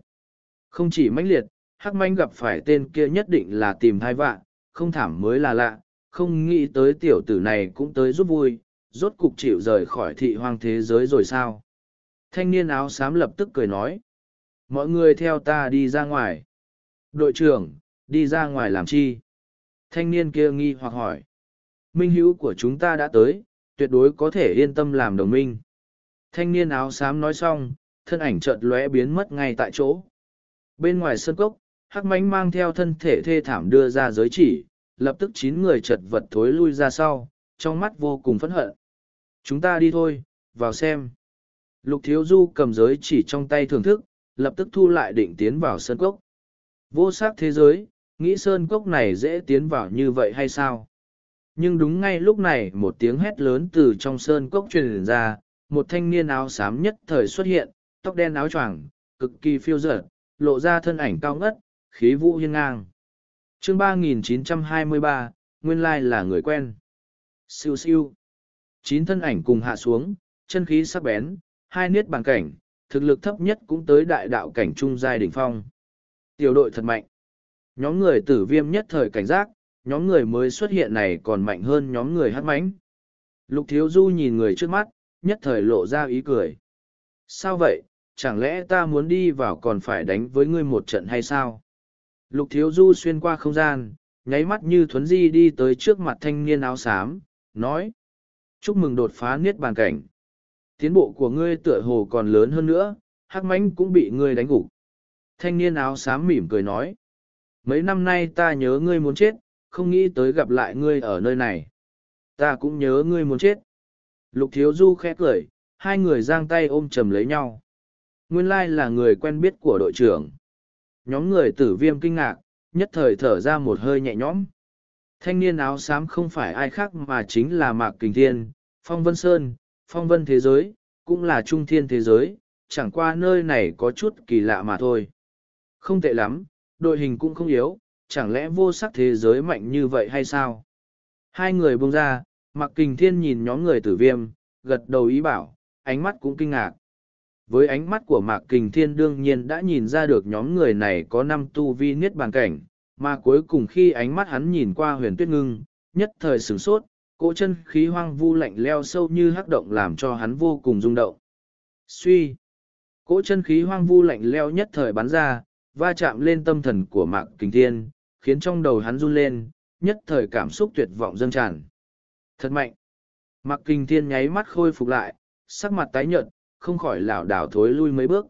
Không chỉ mãnh liệt, hắc manh gặp phải tên kia nhất định là tìm thai vạn, không thảm mới là lạ, không nghĩ tới tiểu tử này cũng tới giúp vui, rốt cục chịu rời khỏi thị hoang thế giới rồi sao. Thanh niên áo xám lập tức cười nói. Mọi người theo ta đi ra ngoài. Đội trưởng, đi ra ngoài làm chi? Thanh niên kia nghi hoặc hỏi. Minh hữu của chúng ta đã tới, tuyệt đối có thể yên tâm làm đồng minh. Thanh niên áo xám nói xong, thân ảnh chợt lóe biến mất ngay tại chỗ. Bên ngoài sân cốc, hắc mánh mang theo thân thể thê thảm đưa ra giới chỉ, lập tức chín người chật vật thối lui ra sau, trong mắt vô cùng phẫn hận. Chúng ta đi thôi, vào xem. Lục thiếu du cầm giới chỉ trong tay thưởng thức, lập tức thu lại định tiến vào sân cốc. Vô sắc thế giới, nghĩ sơn cốc này dễ tiến vào như vậy hay sao? Nhưng đúng ngay lúc này một tiếng hét lớn từ trong sơn cốc truyền ra, một thanh niên áo xám nhất thời xuất hiện, tóc đen áo choàng, cực kỳ phiêu dở, lộ ra thân ảnh cao ngất, khí vũ hiên ngang. chương 3923, nguyên lai là người quen. Siêu siêu. Chín thân ảnh cùng hạ xuống, chân khí sắc bén, hai niết bàn cảnh, thực lực thấp nhất cũng tới đại đạo cảnh trung giai đỉnh phong. Tiểu đội thật mạnh. Nhóm người tử viêm nhất thời cảnh giác, nhóm người mới xuất hiện này còn mạnh hơn nhóm người hát mánh. Lục thiếu du nhìn người trước mắt, nhất thời lộ ra ý cười. Sao vậy, chẳng lẽ ta muốn đi vào còn phải đánh với ngươi một trận hay sao? Lục thiếu du xuyên qua không gian, nháy mắt như thuấn di đi tới trước mặt thanh niên áo xám, nói. Chúc mừng đột phá niết bàn cảnh. Tiến bộ của ngươi tựa hồ còn lớn hơn nữa, hắc mánh cũng bị ngươi đánh gục. Thanh niên áo xám mỉm cười nói. Mấy năm nay ta nhớ ngươi muốn chết, không nghĩ tới gặp lại ngươi ở nơi này. Ta cũng nhớ ngươi muốn chết. Lục thiếu du khẽ cười, hai người giang tay ôm chầm lấy nhau. Nguyên lai là người quen biết của đội trưởng. Nhóm người tử viêm kinh ngạc, nhất thời thở ra một hơi nhẹ nhõm. Thanh niên áo xám không phải ai khác mà chính là Mạc Kình Thiên, Phong Vân Sơn, Phong Vân Thế Giới, cũng là Trung Thiên Thế Giới, chẳng qua nơi này có chút kỳ lạ mà thôi. Không tệ lắm, đội hình cũng không yếu, chẳng lẽ vô sắc thế giới mạnh như vậy hay sao? Hai người buông ra, mặc kình thiên nhìn nhóm người tử viêm, gật đầu ý bảo, ánh mắt cũng kinh ngạc. Với ánh mắt của Mạc Kình Thiên đương nhiên đã nhìn ra được nhóm người này có năm tu vi niết bàn cảnh, mà cuối cùng khi ánh mắt hắn nhìn qua huyền tuyết ngưng, nhất thời sửng sốt, cỗ chân khí hoang vu lạnh leo sâu như hắc động làm cho hắn vô cùng rung động. Suy! Cỗ chân khí hoang vu lạnh leo nhất thời bắn ra, va chạm lên tâm thần của Mạc Kình Thiên, khiến trong đầu hắn run lên, nhất thời cảm xúc tuyệt vọng dâng tràn. Thật mạnh! Mạc Kình Thiên nháy mắt khôi phục lại, sắc mặt tái nhợt, không khỏi lảo đảo thối lui mấy bước.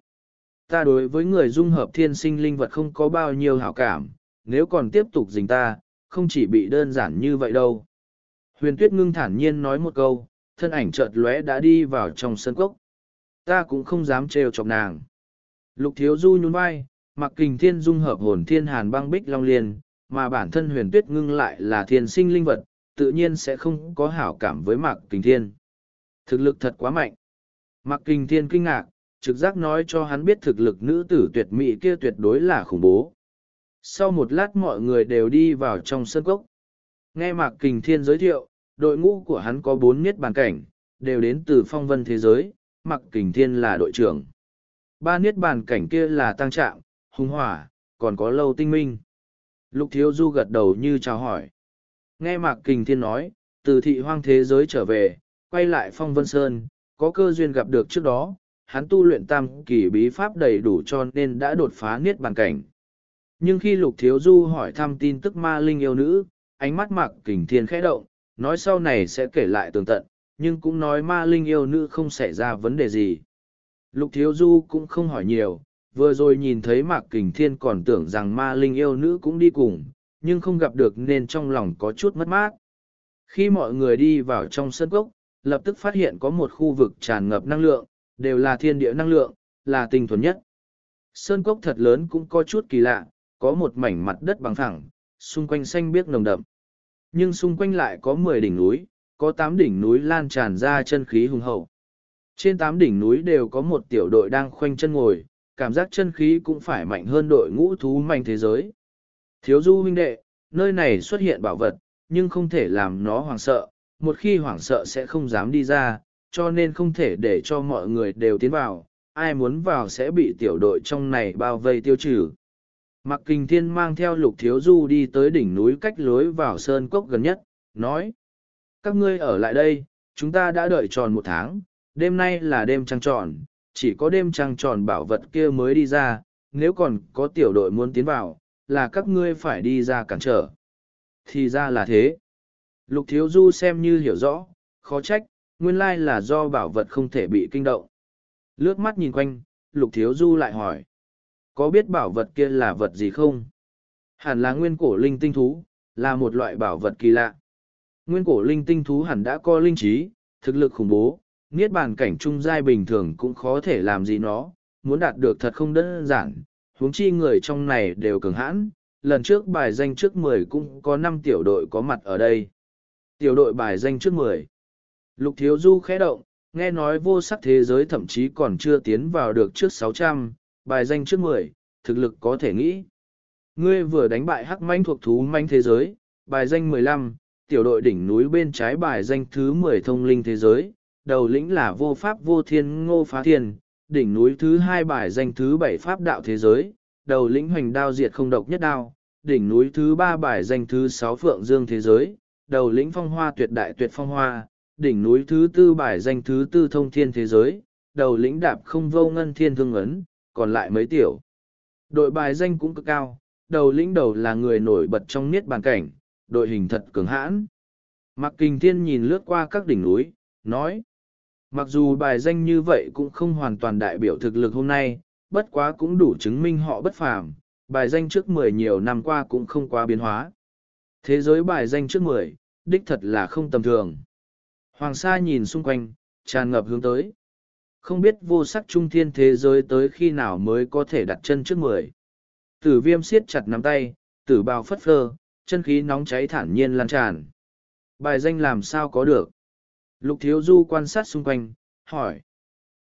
Ta đối với người dung hợp thiên sinh linh vật không có bao nhiêu hảo cảm, nếu còn tiếp tục dính ta, không chỉ bị đơn giản như vậy đâu. Huyền Tuyết ngưng thản nhiên nói một câu, thân ảnh chợt lóe đã đi vào trong sân cốc. Ta cũng không dám trêu chọc nàng. Lục Thiếu Du nhún vai, mặc kình thiên dung hợp hồn thiên hàn băng bích long liên, mà bản thân huyền tuyết ngưng lại là thiên sinh linh vật, tự nhiên sẽ không có hảo cảm với mạc kình thiên. Thực lực thật quá mạnh. Mạc kình thiên kinh ngạc, trực giác nói cho hắn biết thực lực nữ tử tuyệt mỹ kia tuyệt đối là khủng bố. Sau một lát mọi người đều đi vào trong sân cốc. Nghe Mạc Kình Thiên giới thiệu, đội ngũ của hắn có bốn niết bàn cảnh, đều đến từ phong vân thế giới, Mạc Kình Thiên là đội trưởng. Ba niết bàn cảnh kia là tăng trạng, hùng hỏa, còn có lâu tinh minh. Lục Thiếu Du gật đầu như chào hỏi. Nghe Mạc Kình Thiên nói, từ thị hoang thế giới trở về, quay lại phong vân sơn, có cơ duyên gặp được trước đó, hắn tu luyện tam kỳ bí pháp đầy đủ cho nên đã đột phá niết bàn cảnh. Nhưng khi Lục Thiếu Du hỏi thăm tin tức ma linh yêu nữ, ánh mắt Mạc Kình Thiên khẽ động, nói sau này sẽ kể lại tường tận, nhưng cũng nói ma linh yêu nữ không xảy ra vấn đề gì. Lục Thiếu Du cũng không hỏi nhiều, vừa rồi nhìn thấy Mạc Kình Thiên còn tưởng rằng ma linh yêu nữ cũng đi cùng, nhưng không gặp được nên trong lòng có chút mất mát. Khi mọi người đi vào trong sân gốc, lập tức phát hiện có một khu vực tràn ngập năng lượng, đều là thiên địa năng lượng, là tinh thuần nhất. Sơn cốc thật lớn cũng có chút kỳ lạ, có một mảnh mặt đất bằng phẳng, xung quanh xanh biếc nồng đậm. Nhưng xung quanh lại có mười đỉnh núi, có tám đỉnh núi lan tràn ra chân khí hùng hậu. Trên tám đỉnh núi đều có một tiểu đội đang khoanh chân ngồi, cảm giác chân khí cũng phải mạnh hơn đội ngũ thú mạnh thế giới. Thiếu du huynh đệ, nơi này xuất hiện bảo vật, nhưng không thể làm nó hoảng sợ, một khi hoảng sợ sẽ không dám đi ra, cho nên không thể để cho mọi người đều tiến vào, ai muốn vào sẽ bị tiểu đội trong này bao vây tiêu trừ. Mạc Kình Thiên mang theo lục thiếu du đi tới đỉnh núi cách lối vào sơn cốc gần nhất, nói. Các ngươi ở lại đây, chúng ta đã đợi tròn một tháng, đêm nay là đêm trăng tròn, chỉ có đêm trăng tròn bảo vật kia mới đi ra, nếu còn có tiểu đội muốn tiến vào, là các ngươi phải đi ra cản trở. Thì ra là thế. Lục thiếu du xem như hiểu rõ, khó trách, nguyên lai là do bảo vật không thể bị kinh động. Lướt mắt nhìn quanh, lục thiếu du lại hỏi. Có biết bảo vật kia là vật gì không? Hẳn là nguyên cổ linh tinh thú, là một loại bảo vật kỳ lạ. Nguyên cổ linh tinh thú hẳn đã có linh trí, thực lực khủng bố, niết bàn cảnh trung giai bình thường cũng khó thể làm gì nó, muốn đạt được thật không đơn giản, huống chi người trong này đều cường hãn, lần trước bài danh trước mười cũng có năm tiểu đội có mặt ở đây. Tiểu đội bài danh trước mười Lục Thiếu Du khẽ động, nghe nói vô sắc thế giới thậm chí còn chưa tiến vào được trước sáu trăm bài danh trước mười thực lực có thể nghĩ. Ngươi vừa đánh bại hắc manh thuộc thú manh thế giới, bài danh mười lăm tiểu đội đỉnh núi bên trái bài danh thứ mười thông linh thế giới, đầu lĩnh là vô pháp vô thiên ngô phá thiên, đỉnh núi thứ hai bài danh thứ bảy pháp đạo thế giới, đầu lĩnh hoành đao diệt không độc nhất đao, đỉnh núi thứ ba bài danh thứ sáu phượng dương thế giới, đầu lĩnh phong hoa tuyệt đại tuyệt phong hoa, đỉnh núi thứ tư bài danh thứ tư thông thiên thế giới, đầu lĩnh đạp không vô ngân thiên thương ấn, còn lại mấy tiểu. Đội bài danh cũng cực cao, đầu lĩnh đầu là người nổi bật trong niết bàn cảnh, đội hình thật cường hãn. Mạc Kình Thiên nhìn lướt qua các đỉnh núi, nói. Mặc dù bài danh như vậy cũng không hoàn toàn đại biểu thực lực hôm nay, bất quá cũng đủ chứng minh họ bất phàm, bài danh trước mười nhiều năm qua cũng không quá biến hóa. Thế giới bài danh trước mười, đích thật là không tầm thường. Hoàng Sa nhìn xung quanh, tràn ngập hướng tới. Không biết vô sắc trung thiên thế giới tới khi nào mới có thể đặt chân trước mười. Tử viêm siết chặt nắm tay, tử bào phất phơ, chân khí nóng cháy thản nhiên lan tràn. Bài danh làm sao có được? Lục Thiếu Du quan sát xung quanh, hỏi.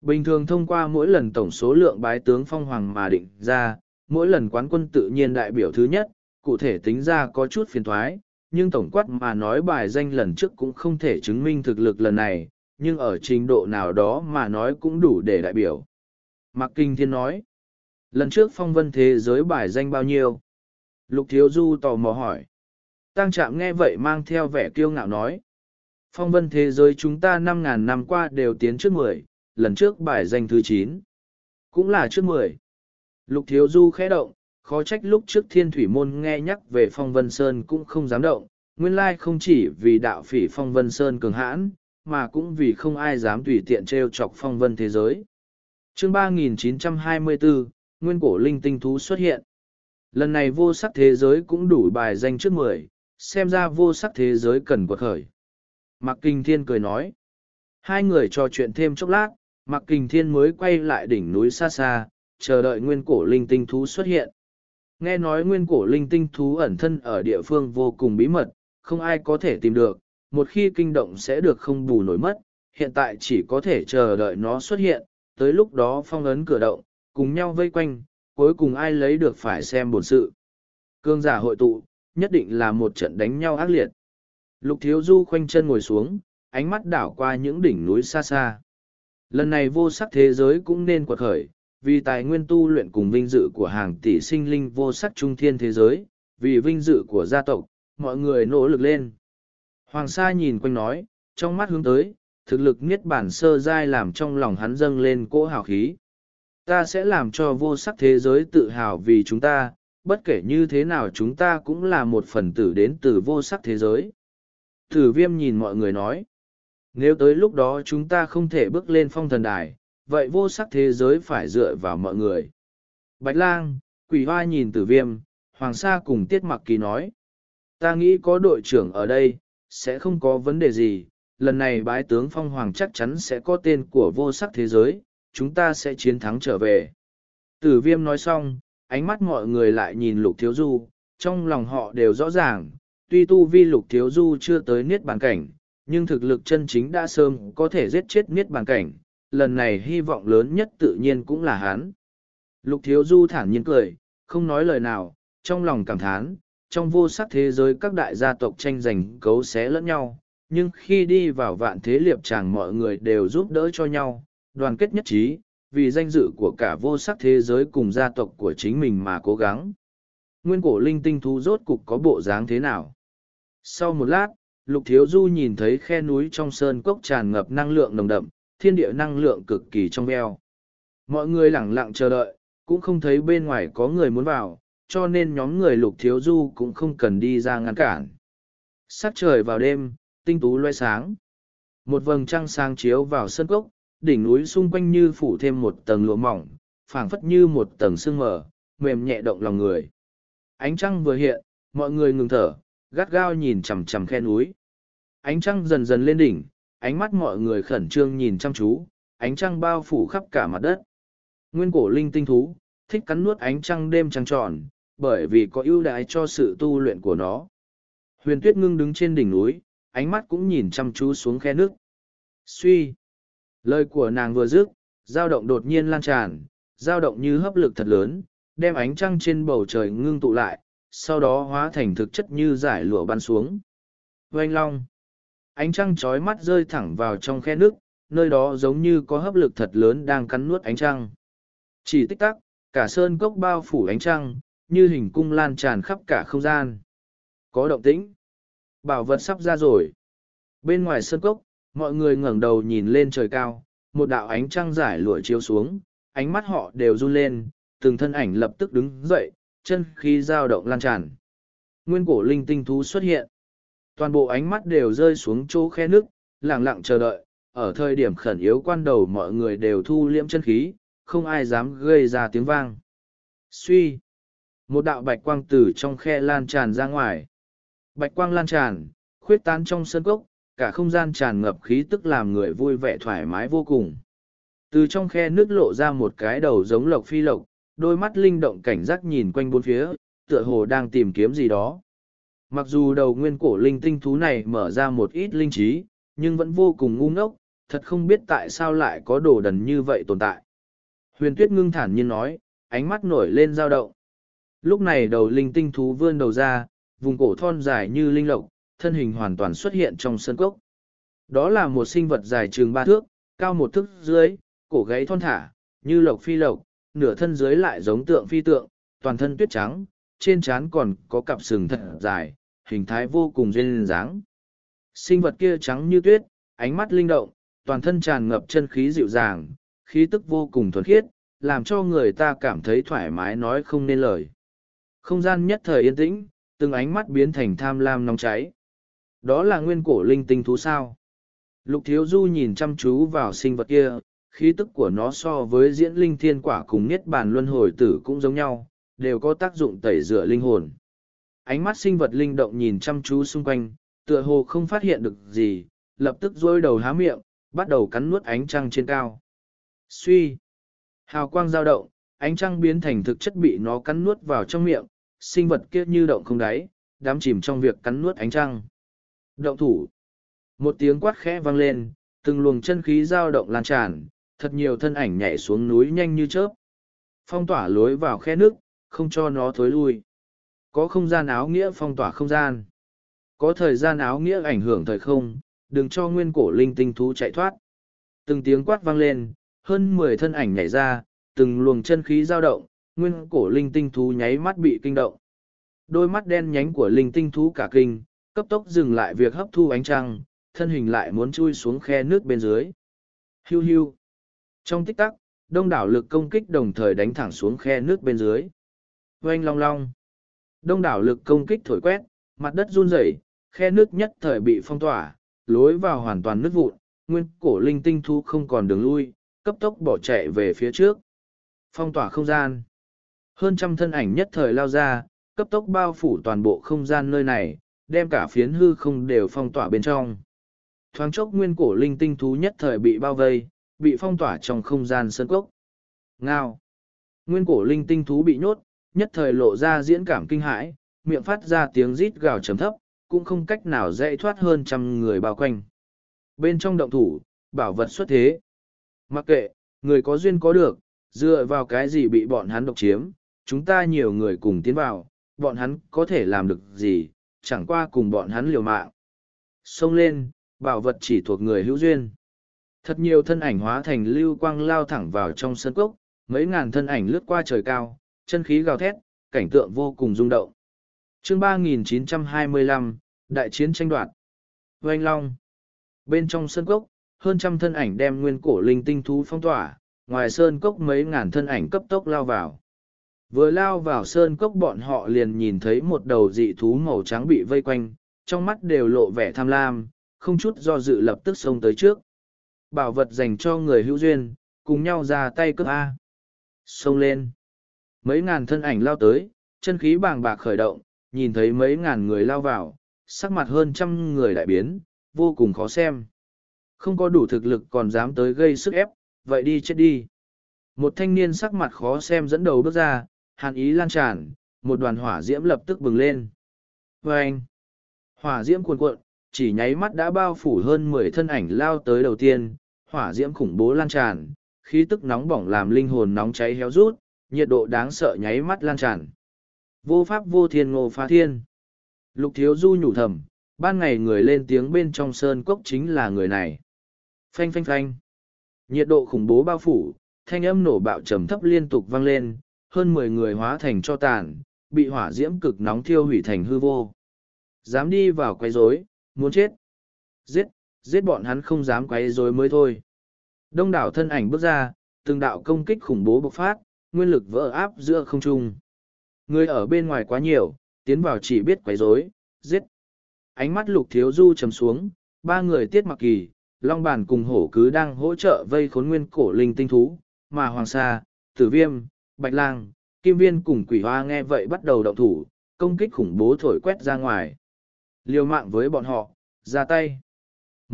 Bình thường thông qua mỗi lần tổng số lượng bái tướng phong hoàng mà định ra, mỗi lần quán quân tự nhiên đại biểu thứ nhất, cụ thể tính ra có chút phiền thoái, nhưng tổng quát mà nói bài danh lần trước cũng không thể chứng minh thực lực lần này, nhưng ở trình độ nào đó mà nói cũng đủ để đại biểu. Mạc Kinh Thiên nói, lần trước phong vân thế giới bài danh bao nhiêu? Lục Thiếu Du tò mò hỏi. Tăng Trạm nghe vậy mang theo vẻ kiêu ngạo nói. Phong vân thế giới chúng ta năm ngàn năm qua đều tiến trước mười, lần trước bài danh thứ chín, Cũng là trước mười. Lục Thiếu Du khẽ động, khó trách lúc trước thiên thủy môn nghe nhắc về phong vân sơn cũng không dám động, nguyên lai không chỉ vì đạo phỉ phong vân sơn cường hãn, mà cũng vì không ai dám tùy tiện treo chọc phong vân thế giới. chương 3924, Nguyên cổ linh tinh thú xuất hiện. Lần này vô sắc thế giới cũng đủ bài danh trước mười, xem ra vô sắc thế giới cần quật khởi. Mạc Kinh Thiên cười nói. Hai người trò chuyện thêm chốc lát, Mạc Kinh Thiên mới quay lại đỉnh núi xa xa, chờ đợi nguyên cổ linh tinh thú xuất hiện. Nghe nói nguyên cổ linh tinh thú ẩn thân ở địa phương vô cùng bí mật, không ai có thể tìm được, một khi kinh động sẽ được không bù nổi mất, hiện tại chỉ có thể chờ đợi nó xuất hiện, tới lúc đó phong ấn cửa động, cùng nhau vây quanh, cuối cùng ai lấy được phải xem bổn sự. Cương giả hội tụ, nhất định là một trận đánh nhau ác liệt. Lục thiếu du khoanh chân ngồi xuống, ánh mắt đảo qua những đỉnh núi xa xa. Lần này vô sắc thế giới cũng nên quật khởi, vì tài nguyên tu luyện cùng vinh dự của hàng tỷ sinh linh vô sắc trung thiên thế giới, vì vinh dự của gia tộc, mọi người nỗ lực lên. Hoàng Sa nhìn quanh nói, trong mắt hướng tới, thực lực niết bản sơ giai làm trong lòng hắn dâng lên cỗ hào khí. Ta sẽ làm cho vô sắc thế giới tự hào vì chúng ta, bất kể như thế nào chúng ta cũng là một phần tử đến từ vô sắc thế giới. Tử viêm nhìn mọi người nói, nếu tới lúc đó chúng ta không thể bước lên phong thần đài, vậy vô sắc thế giới phải dựa vào mọi người. Bạch lang, quỷ hoa nhìn tử viêm, hoàng sa cùng tiết mặc kỳ nói. Ta nghĩ có đội trưởng ở đây, sẽ không có vấn đề gì, lần này bái tướng phong hoàng chắc chắn sẽ có tên của vô sắc thế giới, chúng ta sẽ chiến thắng trở về. Tử viêm nói xong, ánh mắt mọi người lại nhìn lục thiếu du, trong lòng họ đều rõ ràng, tuy tu vi lục thiếu du chưa tới niết bàn cảnh, nhưng thực lực chân chính đã sớm có thể giết chết niết bàn cảnh, lần này hy vọng lớn nhất tự nhiên cũng là hắn. Lục thiếu du thản nhiên cười, không nói lời nào, trong lòng cảm thán, trong vô sắc thế giới các đại gia tộc tranh giành cấu xé lẫn nhau, nhưng khi đi vào vạn thế liệp tràng mọi người đều giúp đỡ cho nhau, đoàn kết nhất trí, vì danh dự của cả vô sắc thế giới cùng gia tộc của chính mình mà cố gắng. Nguyên cổ linh tinh thú rốt cục có bộ dáng thế nào? Sau một lát, Lục Thiếu Du nhìn thấy khe núi trong sơn cốc tràn ngập năng lượng nồng đậm, thiên địa năng lượng cực kỳ trong veo. Mọi người lẳng lặng chờ đợi, cũng không thấy bên ngoài có người muốn vào, cho nên nhóm người Lục Thiếu Du cũng không cần đi ra ngăn cản. Sát trời vào đêm, tinh tú loe sáng. Một vầng trăng sáng chiếu vào sân cốc, đỉnh núi xung quanh như phủ thêm một tầng lụa mỏng, phảng phất như một tầng sương mờ, mềm nhẹ động lòng người. Ánh trăng vừa hiện, mọi người ngừng thở, gắt gao nhìn chằm chằm khe núi. Ánh trăng dần dần lên đỉnh, ánh mắt mọi người khẩn trương nhìn chăm chú, ánh trăng bao phủ khắp cả mặt đất. Nguyên cổ linh tinh thú, thích cắn nuốt ánh trăng đêm trăng tròn, bởi vì có ưu đãi cho sự tu luyện của nó. Huyền tuyết ngưng đứng trên đỉnh núi, ánh mắt cũng nhìn chăm chú xuống khe nước. Suy. Lời của nàng vừa dứt, dao động đột nhiên lan tràn, dao động như hấp lực thật lớn, đem ánh trăng trên bầu trời ngưng tụ lại, sau đó hóa thành thực chất như giải lụa bắn xuống. Oanh long. Ánh trăng trói mắt rơi thẳng vào trong khe nước, nơi đó giống như có hấp lực thật lớn đang cắn nuốt ánh trăng. Chỉ tích tắc, cả sơn cốc bao phủ ánh trăng, như hình cung lan tràn khắp cả không gian. Có động tĩnh. Bảo vật sắp ra rồi. Bên ngoài sơn cốc, mọi người ngẩng đầu nhìn lên trời cao, một đạo ánh trăng giải lụa chiếu xuống, ánh mắt họ đều run lên, từng thân ảnh lập tức đứng dậy, chân khí dao động lan tràn. Nguyên cổ linh tinh thú xuất hiện. Toàn bộ ánh mắt đều rơi xuống chỗ khe nước, lặng lặng chờ đợi, ở thời điểm khẩn yếu quan đầu mọi người đều thu liễm chân khí, không ai dám gây ra tiếng vang. Suy! Một đạo bạch quang từ trong khe lan tràn ra ngoài. Bạch quang lan tràn, khuyết tán trong sân cốc, cả không gian tràn ngập khí tức làm người vui vẻ thoải mái vô cùng. Từ trong khe nước lộ ra một cái đầu giống lộc phi lộc, đôi mắt linh động cảnh giác nhìn quanh bốn phía, tựa hồ đang tìm kiếm gì đó. Mặc dù đầu nguyên cổ linh tinh thú này mở ra một ít linh trí, nhưng vẫn vô cùng ngu ngốc, thật không biết tại sao lại có đồ đần như vậy tồn tại. Huyền tuyết ngưng thản nhiên nói, ánh mắt nổi lên dao động. Lúc này đầu linh tinh thú vươn đầu ra, vùng cổ thon dài như linh lộc, thân hình hoàn toàn xuất hiện trong sân cốc. Đó là một sinh vật dài trường ba thước, cao một thước dưới, cổ gáy thon thả, như lộc phi lộc, nửa thân dưới lại giống tượng phi tượng, toàn thân tuyết trắng, trên trán còn có cặp sừng thật dài, hình thái vô cùng duyên dáng. Sinh vật kia trắng như tuyết, ánh mắt linh động, toàn thân tràn ngập chân khí dịu dàng, khí tức vô cùng thuần khiết, làm cho người ta cảm thấy thoải mái nói không nên lời. Không gian nhất thời yên tĩnh, từng ánh mắt biến thành tham lam nóng cháy. Đó là nguyên cổ linh tinh thú sao. Lục thiếu du nhìn chăm chú vào sinh vật kia, khí tức của nó so với diễn linh thiên quả cùng niết bàn luân hồi tử cũng giống nhau, đều có tác dụng tẩy rửa linh hồn. Ánh mắt sinh vật linh động nhìn chăm chú xung quanh, tựa hồ không phát hiện được gì, lập tức dôi đầu há miệng, bắt đầu cắn nuốt ánh trăng trên cao. Suy! Hào quang dao động, ánh trăng biến thành thực chất bị nó cắn nuốt vào trong miệng, sinh vật kia như động không đáy, đám chìm trong việc cắn nuốt ánh trăng. Động thủ! Một tiếng quát khẽ vang lên, từng luồng chân khí dao động lan tràn, thật nhiều thân ảnh nhảy xuống núi nhanh như chớp. Phong tỏa lối vào khe nước, không cho nó thối lui. Có không gian áo nghĩa phong tỏa không gian. Có thời gian áo nghĩa ảnh hưởng thời không, đừng cho nguyên cổ linh tinh thú chạy thoát. Từng tiếng quát vang lên, hơn mười thân ảnh nhảy ra, từng luồng chân khí dao động, nguyên cổ linh tinh thú nháy mắt bị kinh động. Đôi mắt đen nhánh của linh tinh thú cả kinh, cấp tốc dừng lại việc hấp thu ánh trăng, thân hình lại muốn chui xuống khe nước bên dưới. Hiu hiu. Trong tích tắc, đông đảo lực công kích đồng thời đánh thẳng xuống khe nước bên dưới. Oanh long long. Đông đảo lực công kích thổi quét, mặt đất run rẩy, khe nước nhất thời bị phong tỏa, lối vào hoàn toàn nứt vụn, nguyên cổ linh tinh thu không còn đường lui, cấp tốc bỏ chạy về phía trước. Phong tỏa không gian. Hơn trăm thân ảnh nhất thời lao ra, cấp tốc bao phủ toàn bộ không gian nơi này, đem cả phiến hư không đều phong tỏa bên trong. Thoáng chốc nguyên cổ linh tinh thú nhất thời bị bao vây, bị phong tỏa trong không gian sân cốc. Ngao. Nguyên cổ linh tinh thú bị nhốt, nhất thời lộ ra diễn cảm kinh hãi, miệng phát ra tiếng rít gào trầm thấp, cũng không cách nào dễ thoát hơn trăm người bao quanh. Bên trong động thủ, bảo vật xuất thế. Mặc kệ, người có duyên có được, dựa vào cái gì bị bọn hắn độc chiếm, chúng ta nhiều người cùng tiến vào, bọn hắn có thể làm được gì, chẳng qua cùng bọn hắn liều mạng. Xông lên, bảo vật chỉ thuộc người hữu duyên. Thật nhiều thân ảnh hóa thành lưu quang lao thẳng vào trong sân cốc, mấy ngàn thân ảnh lướt qua trời cao, chân khí gào thét, cảnh tượng vô cùng rung động. chương 3925, Đại chiến tranh đoạt. Oanh Long. Bên trong sân cốc, hơn trăm thân ảnh đem nguyên cổ linh tinh thú phong tỏa, ngoài sơn cốc mấy ngàn thân ảnh cấp tốc lao vào. Vừa lao vào sơn cốc bọn họ liền nhìn thấy một đầu dị thú màu trắng bị vây quanh, trong mắt đều lộ vẻ tham lam, không chút do dự lập tức xông tới trước. Bảo vật dành cho người hữu duyên, cùng nhau ra tay cướp A. Xông lên. Mấy ngàn thân ảnh lao tới, chân khí bàng bạc khởi động, nhìn thấy mấy ngàn người lao vào, sắc mặt hơn trăm người đại biến, vô cùng khó xem. Không có đủ thực lực còn dám tới gây sức ép, vậy đi chết đi. Một thanh niên sắc mặt khó xem dẫn đầu bước ra, hàn ý lan tràn, một đoàn hỏa diễm lập tức bừng lên. Và anh, hỏa diễm cuồn cuộn, chỉ nháy mắt đã bao phủ hơn mười thân ảnh lao tới đầu tiên, hỏa diễm khủng bố lan tràn, khí tức nóng bỏng làm linh hồn nóng cháy héo rút, nhiệt độ đáng sợ nháy mắt lan tràn. Vô pháp vô thiên ngô phá thiên. Lục thiếu du nhủ thầm, ban ngày người lên tiếng bên trong sơn cốc chính là người này. Phanh phanh phanh. Nhiệt độ khủng bố bao phủ, thanh âm nổ bạo trầm thấp liên tục vang lên, hơn mười người hóa thành cho tàn, bị hỏa diễm cực nóng thiêu hủy thành hư vô. Dám đi vào quấy rối, muốn chết. Giết, giết bọn hắn không dám quấy rối mới thôi. Đông đảo thân ảnh bước ra, từng đạo công kích khủng bố bộc phát, nguyên lực vỡ áp giữa không trung. Người ở bên ngoài quá nhiều, tiến vào chỉ biết quấy rối, giết. Ánh mắt lục thiếu du trầm xuống, ba người tiết mặc kỳ, long bản cùng hổ cứ đang hỗ trợ vây khốn nguyên cổ linh tinh thú, mà hoàng sa, tử viêm, bạch lang, kim viên cùng quỷ hoa nghe vậy bắt đầu động thủ, công kích khủng bố thổi quét ra ngoài. Liều mạng với bọn họ, ra tay.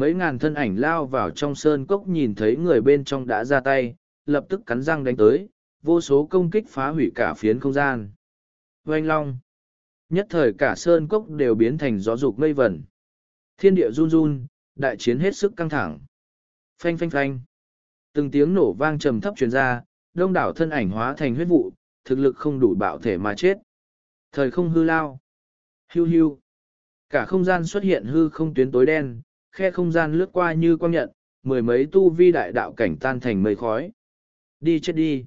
Mấy ngàn thân ảnh lao vào trong sơn cốc nhìn thấy người bên trong đã ra tay, lập tức cắn răng đánh tới, vô số công kích phá hủy cả phiến không gian. Oanh long. Nhất thời cả sơn cốc đều biến thành gió dục mây vẩn. Thiên địa run run, đại chiến hết sức căng thẳng. Phanh phanh phanh. Từng tiếng nổ vang trầm thấp truyền ra, đông đảo thân ảnh hóa thành huyết vụ, thực lực không đủ bạo thể mà chết. Thời không hư lao. hưu hưu Cả không gian xuất hiện hư không tuyến tối đen, khe không gian lướt qua như quang nhận, mười mấy tu vi đại đạo cảnh tan thành mây khói. Đi chết đi.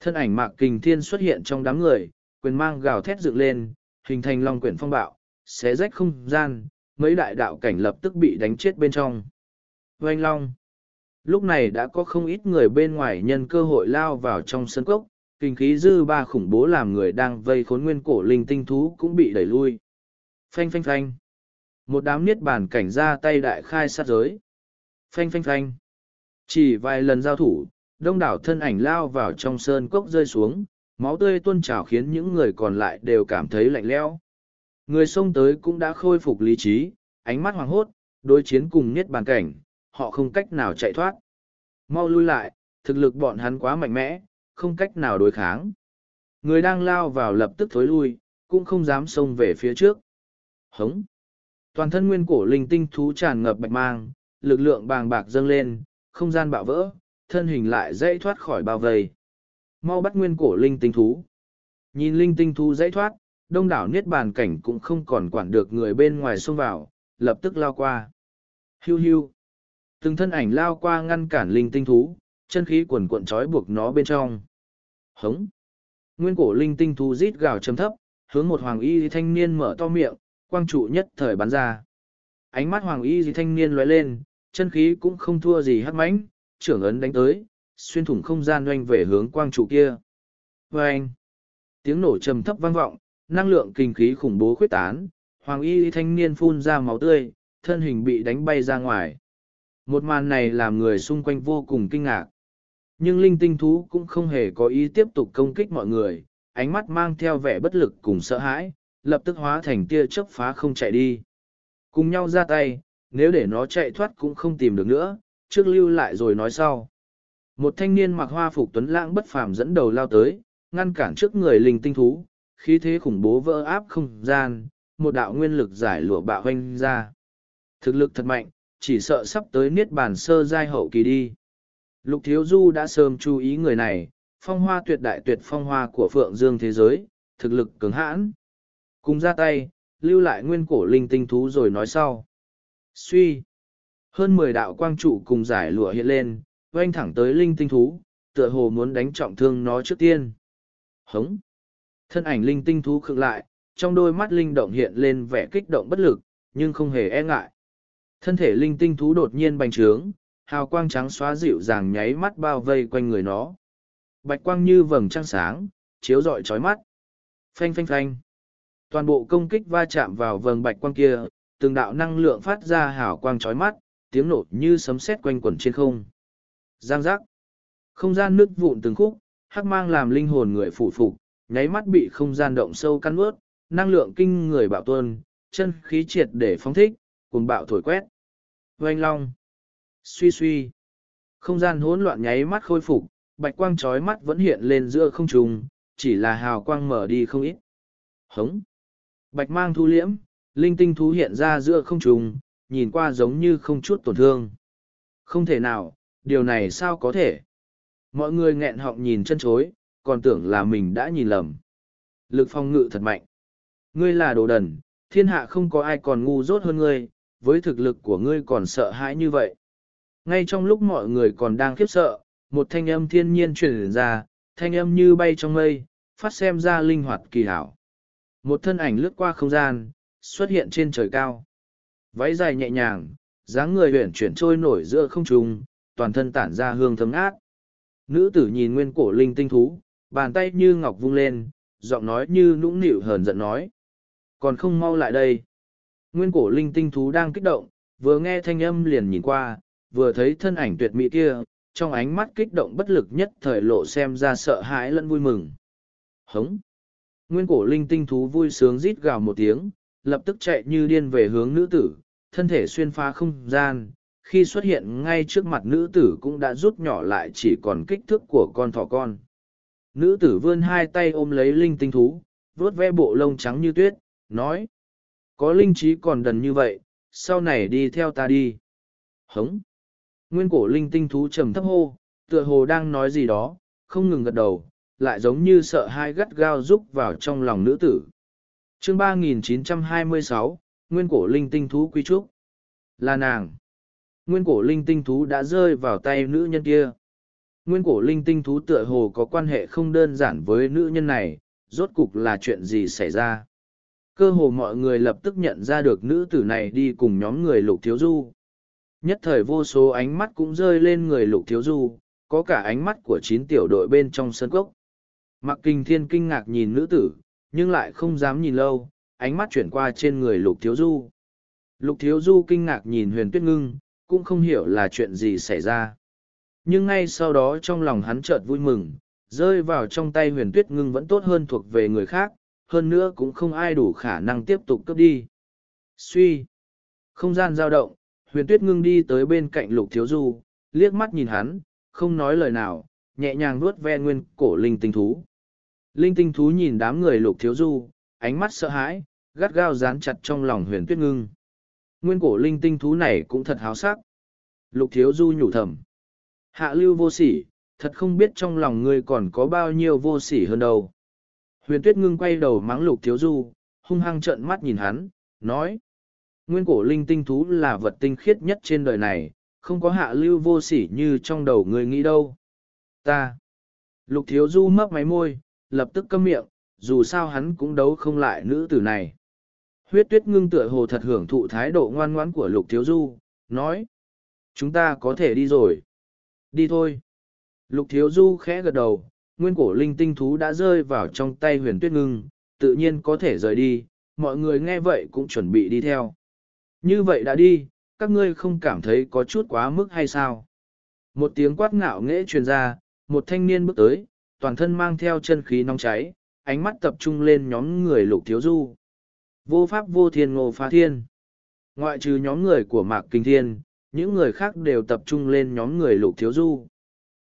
Thân ảnh mạc kình thiên xuất hiện trong đám người, quyền mang gào thét dựng lên, hình thành long quyển phong bạo, xé rách không gian, mấy đại đạo cảnh lập tức bị đánh chết bên trong. Oanh long. Lúc này đã có không ít người bên ngoài nhân cơ hội lao vào trong sân cốc, kinh khí dư ba khủng bố làm người đang vây khốn nguyên cổ linh tinh thú cũng bị đẩy lui. Phanh phanh phanh. Một đám niết bàn cảnh ra tay đại khai sát giới. Phanh phanh phanh. Chỉ vài lần giao thủ, đông đảo thân ảnh lao vào trong sơn cốc rơi xuống, máu tươi tuôn trào khiến những người còn lại đều cảm thấy lạnh lẽo. Người xông tới cũng đã khôi phục lý trí, ánh mắt hoàng hốt, đối chiến cùng niết bàn cảnh, họ không cách nào chạy thoát. Mau lui lại, thực lực bọn hắn quá mạnh mẽ, không cách nào đối kháng. Người đang lao vào lập tức thối lui, cũng không dám xông về phía trước. Hống! Toàn thân nguyên cổ linh tinh thú tràn ngập bạch mang, lực lượng bàng bạc dâng lên, không gian bạo vỡ, thân hình lại dãy thoát khỏi bao vây. Mau bắt nguyên cổ linh tinh thú. Nhìn linh tinh thú dãy thoát, đông đảo niết bàn cảnh cũng không còn quản được người bên ngoài xông vào, lập tức lao qua. Hiu hiu. Từng thân ảnh lao qua ngăn cản linh tinh thú, chân khí quần cuộn trói buộc nó bên trong. Hống. Nguyên cổ linh tinh thú rít gào chấm thấp, hướng một hoàng y thanh niên mở to miệng, quang trụ nhất thời bắn ra. Ánh mắt hoàng y thanh niên lóe lên, chân khí cũng không thua gì hắc mãnh, trưởng ấn đánh tới, xuyên thủng không gian doanh về hướng quang trụ kia. Vâng! Tiếng nổ trầm thấp vang vọng, năng lượng kinh khí khủng bố khuyết tán, hoàng y thanh niên phun ra máu tươi, thân hình bị đánh bay ra ngoài. Một màn này làm người xung quanh vô cùng kinh ngạc. Nhưng linh tinh thú cũng không hề có ý tiếp tục công kích mọi người, ánh mắt mang theo vẻ bất lực cùng sợ hãi, lập tức hóa thành tia chớp phá không chạy đi. Cùng nhau ra tay, nếu để nó chạy thoát cũng không tìm được nữa, trước lưu lại rồi nói sau. Một thanh niên mặc hoa phục tuấn lãng bất phàm dẫn đầu lao tới, ngăn cản trước người linh tinh thú, khí thế khủng bố vỡ áp không gian, một đạo nguyên lực giải lụa bạo hoanh ra. Thực lực thật mạnh, chỉ sợ sắp tới niết bàn sơ giai hậu kỳ đi. Lục Thiếu Du đã sớm chú ý người này, phong hoa tuyệt đại tuyệt phong hoa của Phượng Dương thế giới, thực lực cứng hãn. Cùng ra tay, lưu lại nguyên cổ linh tinh thú rồi nói sau. Suy. Hơn mười đạo quang trụ cùng giải lụa hiện lên, oanh thẳng tới linh tinh thú, tựa hồ muốn đánh trọng thương nó trước tiên. Hống. Thân ảnh linh tinh thú khựng lại, trong đôi mắt linh động hiện lên vẻ kích động bất lực, nhưng không hề e ngại. Thân thể linh tinh thú đột nhiên bành trướng, hào quang trắng xóa dịu dàng nháy mắt bao vây quanh người nó. Bạch quang như vầng trăng sáng, chiếu rọi chói mắt. Phanh phanh phanh. Toàn bộ công kích va chạm vào vầng bạch quang kia, từng đạo năng lượng phát ra hào quang chói mắt, tiếng nổ như sấm sét quanh quẩn trên không. Giang giác. Không gian nứt vụn từng khúc, hắc mang làm linh hồn người phủ phục, nháy mắt bị không gian động sâu căn ướt, năng lượng kinh người bạo tuôn, chân khí triệt để phóng thích, cùng bạo thổi quét. Oanh long. Suy suy. Không gian hỗn loạn nháy mắt khôi phục, bạch quang chói mắt vẫn hiện lên giữa không trung, chỉ là hào quang mở đi không ít. Hống. Bạch mang thu liễm, linh tinh thú hiện ra giữa không trung, nhìn qua giống như không chút tổn thương. Không thể nào, điều này sao có thể? Mọi người nghẹn họng nhìn chân chối, còn tưởng là mình đã nhìn lầm. Lực phong ngự thật mạnh. Ngươi là đồ đần, thiên hạ không có ai còn ngu dốt hơn ngươi, với thực lực của ngươi còn sợ hãi như vậy. Ngay trong lúc mọi người còn đang khiếp sợ, một thanh âm thiên nhiên truyền ra, thanh âm như bay trong mây, phát xem ra linh hoạt kỳ hảo. Một thân ảnh lướt qua không gian, xuất hiện trên trời cao. Váy dài nhẹ nhàng, dáng người huyển chuyển trôi nổi giữa không trung, toàn thân tản ra hương thấm át. Nữ tử nhìn nguyên cổ linh tinh thú, bàn tay như ngọc vung lên, giọng nói như nũng nịu hờn giận nói. Còn không mau lại đây. Nguyên cổ linh tinh thú đang kích động, vừa nghe thanh âm liền nhìn qua, vừa thấy thân ảnh tuyệt mỹ kia, trong ánh mắt kích động bất lực nhất thời lộ xem ra sợ hãi lẫn vui mừng. Hống! Nguyên cổ linh tinh thú vui sướng rít gào một tiếng, lập tức chạy như điên về hướng nữ tử, thân thể xuyên phá không gian, khi xuất hiện ngay trước mặt nữ tử cũng đã rút nhỏ lại chỉ còn kích thước của con thỏ con. Nữ tử vươn hai tay ôm lấy linh tinh thú, vuốt ve bộ lông trắng như tuyết, nói. Có linh trí còn đần như vậy, sau này đi theo ta đi. Hống. Nguyên cổ linh tinh thú trầm thấp hô, tựa hồ đang nói gì đó, không ngừng gật đầu, lại giống như sợ hai gắt gao rúc vào trong lòng nữ tử. chương 3926, Nguyên cổ linh tinh thú quý trúc. Là nàng. Nguyên cổ linh tinh thú đã rơi vào tay nữ nhân kia. Nguyên cổ linh tinh thú tựa hồ có quan hệ không đơn giản với nữ nhân này, rốt cục là chuyện gì xảy ra. Cơ hồ mọi người lập tức nhận ra được nữ tử này đi cùng nhóm người lục thiếu du. Nhất thời vô số ánh mắt cũng rơi lên người lục thiếu du, có cả ánh mắt của chín tiểu đội bên trong sân cốc. Mặc kinh thiên kinh ngạc nhìn nữ tử, nhưng lại không dám nhìn lâu, ánh mắt chuyển qua trên người lục thiếu du. Lục thiếu du kinh ngạc nhìn huyền tuyết ngưng, cũng không hiểu là chuyện gì xảy ra. Nhưng ngay sau đó trong lòng hắn chợt vui mừng, rơi vào trong tay huyền tuyết ngưng vẫn tốt hơn thuộc về người khác, hơn nữa cũng không ai đủ khả năng tiếp tục cướp đi. Suy. Không gian dao động, huyền tuyết ngưng đi tới bên cạnh lục thiếu du, liếc mắt nhìn hắn, không nói lời nào, nhẹ nhàng vuốt ve nguyên cổ linh tinh thú. Linh tinh thú nhìn đám người lục thiếu du, ánh mắt sợ hãi, gắt gao dán chặt trong lòng huyền tuyết ngưng. Nguyên cổ linh tinh thú này cũng thật háo sắc. Lục thiếu du nhủ thầm. Hạ lưu vô sỉ, thật không biết trong lòng ngươi còn có bao nhiêu vô sỉ hơn đâu. Huyền tuyết ngưng quay đầu mắng lục thiếu du, hung hăng trợn mắt nhìn hắn, nói. Nguyên cổ linh tinh thú là vật tinh khiết nhất trên đời này, không có hạ lưu vô sỉ như trong đầu ngươi nghĩ đâu. Ta. Lục thiếu du mấp máy môi, lập tức câm miệng, dù sao hắn cũng đấu không lại nữ tử này. Huyết tuyết ngưng tựa hồ thật hưởng thụ thái độ ngoan ngoãn của lục thiếu du, nói. Chúng ta có thể đi rồi. Đi thôi. Lục thiếu du khẽ gật đầu, nguyên cổ linh tinh thú đã rơi vào trong tay huyền tuyết ngưng, tự nhiên có thể rời đi, mọi người nghe vậy cũng chuẩn bị đi theo. Như vậy đã đi, các ngươi không cảm thấy có chút quá mức hay sao? Một tiếng quát ngạo nghễ truyền ra, một thanh niên bước tới, toàn thân mang theo chân khí nóng cháy, ánh mắt tập trung lên nhóm người lục thiếu du. Vô pháp vô thiên ngô phá thiên. Ngoại trừ nhóm người của Mạc Kinh Thiên, những người khác đều tập trung lên nhóm người lục thiếu du.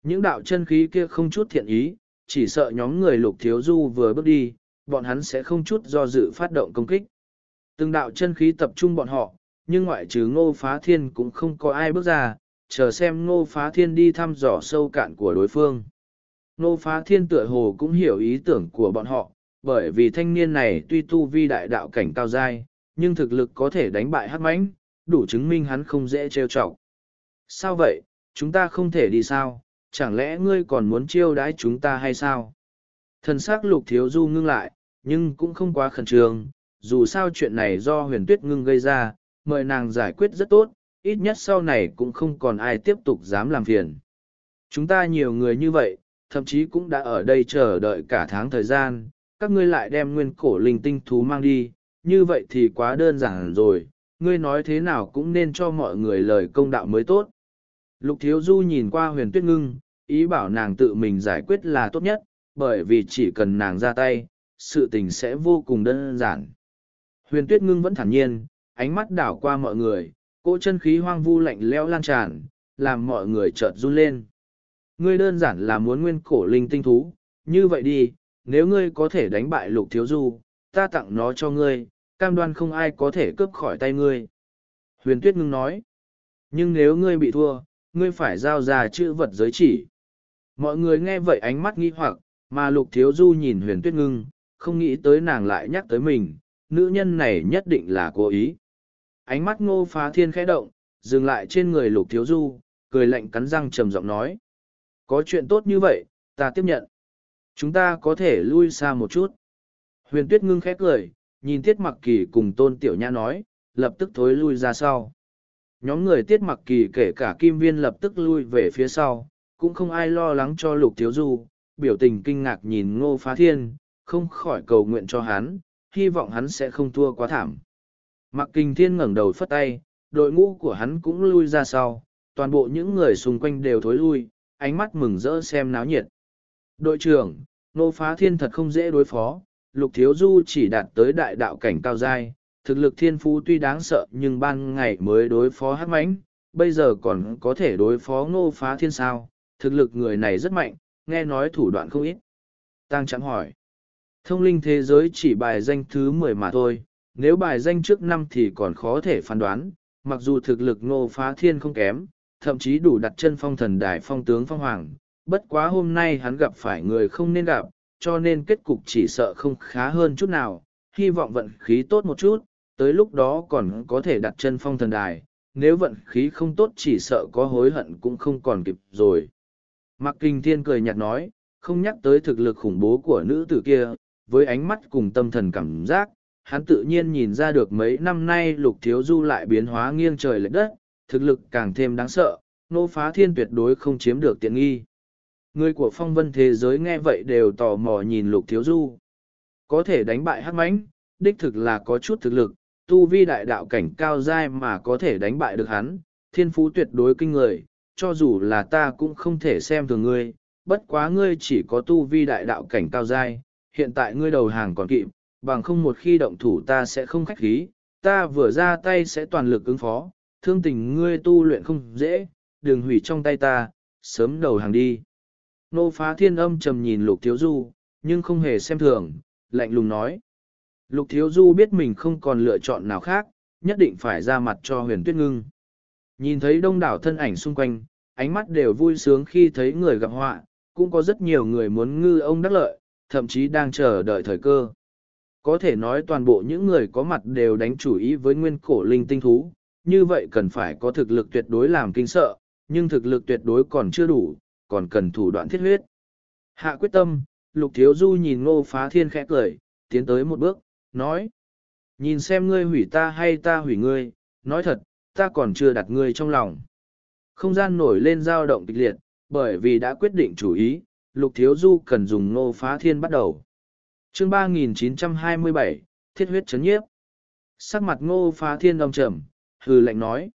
Những đạo chân khí kia không chút thiện ý, chỉ sợ nhóm người lục thiếu du vừa bước đi, bọn hắn sẽ không chút do dự phát động công kích. Từng đạo chân khí tập trung bọn họ, nhưng ngoại trừ ngô phá thiên cũng không có ai bước ra, chờ xem ngô phá thiên đi thăm dò sâu cạn của đối phương. Ngô phá thiên tựa hồ cũng hiểu ý tưởng của bọn họ, bởi vì thanh niên này tuy tu vi đại đạo cảnh cao dai, nhưng thực lực có thể đánh bại hắc mãnh, đủ chứng minh hắn không dễ trêu chọc. Sao vậy, chúng ta không thể đi sao, chẳng lẽ ngươi còn muốn chiêu đãi chúng ta hay sao? Thần sắc lục thiếu du ngưng lại, nhưng cũng không quá khẩn trương, dù sao chuyện này do huyền tuyết ngưng gây ra, mời nàng giải quyết rất tốt, ít nhất sau này cũng không còn ai tiếp tục dám làm phiền. Chúng ta nhiều người như vậy, thậm chí cũng đã ở đây chờ đợi cả tháng thời gian, các ngươi lại đem nguyên cổ linh tinh thú mang đi, như vậy thì quá đơn giản rồi, ngươi nói thế nào cũng nên cho mọi người lời công đạo mới tốt. Lục Thiếu Du nhìn qua huyền tuyết ngưng, ý bảo nàng tự mình giải quyết là tốt nhất, bởi vì chỉ cần nàng ra tay, sự tình sẽ vô cùng đơn giản. Huyền tuyết ngưng vẫn thản nhiên, ánh mắt đảo qua mọi người, cỗ chân khí hoang vu lạnh lẽo lan tràn, làm mọi người chợt run lên. Ngươi đơn giản là muốn nguyên cổ linh tinh thú, như vậy đi, nếu ngươi có thể đánh bại lục thiếu du, ta tặng nó cho ngươi, cam đoan không ai có thể cướp khỏi tay ngươi. Huyền tuyết ngưng nói, nhưng nếu ngươi bị thua, ngươi phải giao ra chữ vật giới chỉ. Mọi người nghe vậy ánh mắt nghi hoặc, mà lục thiếu du nhìn huyền tuyết ngưng, không nghĩ tới nàng lại nhắc tới mình, nữ nhân này nhất định là cố ý. Ánh mắt ngô phá thiên khẽ động, dừng lại trên người lục thiếu du, cười lạnh cắn răng trầm giọng nói. Có chuyện tốt như vậy, ta tiếp nhận. Chúng ta có thể lui xa một chút. Huyền tuyết ngưng khẽ cười, nhìn tiết mặc kỳ cùng tôn tiểu nha nói, lập tức thối lui ra sau. Nhóm người tiết mặc kỳ kể cả kim viên lập tức lui về phía sau, cũng không ai lo lắng cho lục thiếu du, biểu tình kinh ngạc nhìn ngô phá thiên, không khỏi cầu nguyện cho hắn, hy vọng hắn sẽ không thua quá thảm. Mặc kinh thiên ngẩng đầu phất tay, đội ngũ của hắn cũng lui ra sau, toàn bộ những người xung quanh đều thối lui, ánh mắt mừng rỡ xem náo nhiệt. Đội trưởng, ngô phá thiên thật không dễ đối phó, lục thiếu du chỉ đạt tới đại đạo cảnh cao giai, thực lực thiên phú tuy đáng sợ nhưng ban ngày mới đối phó hắc mãnh bây giờ còn có thể đối phó ngô phá thiên sao thực lực người này rất mạnh nghe nói thủ đoạn không ít tăng chẳng hỏi thông linh thế giới chỉ bài danh thứ mười mà thôi nếu bài danh trước năm thì còn khó thể phán đoán mặc dù thực lực ngô phá thiên không kém thậm chí đủ đặt chân phong thần đài phong tướng phong hoàng. Bất quá hôm nay hắn gặp phải người không nên gặp cho nên kết cục chỉ sợ không khá hơn chút nào. Hy vọng vận khí tốt một chút, tới lúc đó còn có thể đặt chân phong thần đài, nếu vận khí không tốt chỉ sợ có hối hận cũng không còn kịp rồi. Mạc Kinh Thiên cười nhạt nói, không nhắc tới thực lực khủng bố của nữ tử kia, với ánh mắt cùng tâm thần cảm giác, hắn tự nhiên nhìn ra được mấy năm nay lục thiếu du lại biến hóa nghiêng trời lệch đất, thực lực càng thêm đáng sợ, nô phá thiên tuyệt đối không chiếm được tiện nghi. Người của phong vân thế giới nghe vậy đều tò mò nhìn lục thiếu du. Có thể đánh bại hắc mãnh, đích thực là có chút thực lực, tu vi đại đạo cảnh cao dai mà có thể đánh bại được hắn, thiên phú tuyệt đối kinh người, cho dù là ta cũng không thể xem thường ngươi, bất quá ngươi chỉ có tu vi đại đạo cảnh cao dai, hiện tại ngươi đầu hàng còn kịp, bằng không một khi động thủ ta sẽ không khách khí, ta vừa ra tay sẽ toàn lực ứng phó, thương tình ngươi tu luyện không dễ, đừng hủy trong tay ta, sớm đầu hàng đi. Nô phá thiên âm trầm nhìn lục thiếu du, nhưng không hề xem thường, lạnh lùng nói. Lục thiếu du biết mình không còn lựa chọn nào khác, nhất định phải ra mặt cho huyền tuyết ngưng. Nhìn thấy đông đảo thân ảnh xung quanh, ánh mắt đều vui sướng khi thấy người gặp họa, cũng có rất nhiều người muốn ngư ông đắc lợi, thậm chí đang chờ đợi thời cơ. Có thể nói toàn bộ những người có mặt đều đánh chủ ý với nguyên cổ linh tinh thú, như vậy cần phải có thực lực tuyệt đối làm kinh sợ, nhưng thực lực tuyệt đối còn chưa đủ, còn cần thủ đoạn thiết huyết. Hạ quyết tâm, lục thiếu du nhìn ngô phá thiên khẽ cười, tiến tới một bước, nói. Nhìn xem ngươi hủy ta hay ta hủy ngươi, nói thật, ta còn chưa đặt ngươi trong lòng. Không gian nổi lên dao động kịch liệt, bởi vì đã quyết định chủ ý, lục thiếu du cần dùng ngô phá thiên bắt đầu. chương 3927, thiết huyết chấn nhiếp. Sắc mặt ngô phá thiên đông trầm, hừ lạnh nói.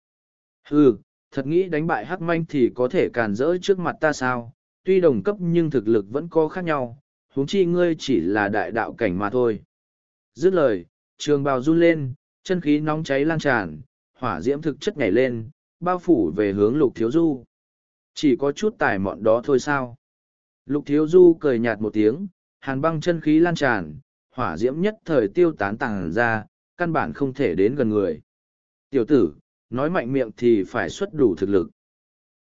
Hừ, thật nghĩ đánh bại hắc manh thì có thể càn rỡ trước mặt ta sao, tuy đồng cấp nhưng thực lực vẫn có khác nhau, huống chi ngươi chỉ là đại đạo cảnh mà thôi. Dứt lời, trường bào run lên, chân khí nóng cháy lan tràn, hỏa diễm thực chất nhảy lên, bao phủ về hướng lục thiếu du. Chỉ có chút tài mọn đó thôi sao. Lục thiếu du cười nhạt một tiếng, hàn băng chân khí lan tràn, hỏa diễm nhất thời tiêu tán tàng ra, căn bản không thể đến gần người. Tiểu tử, nói mạnh miệng thì phải xuất đủ thực lực.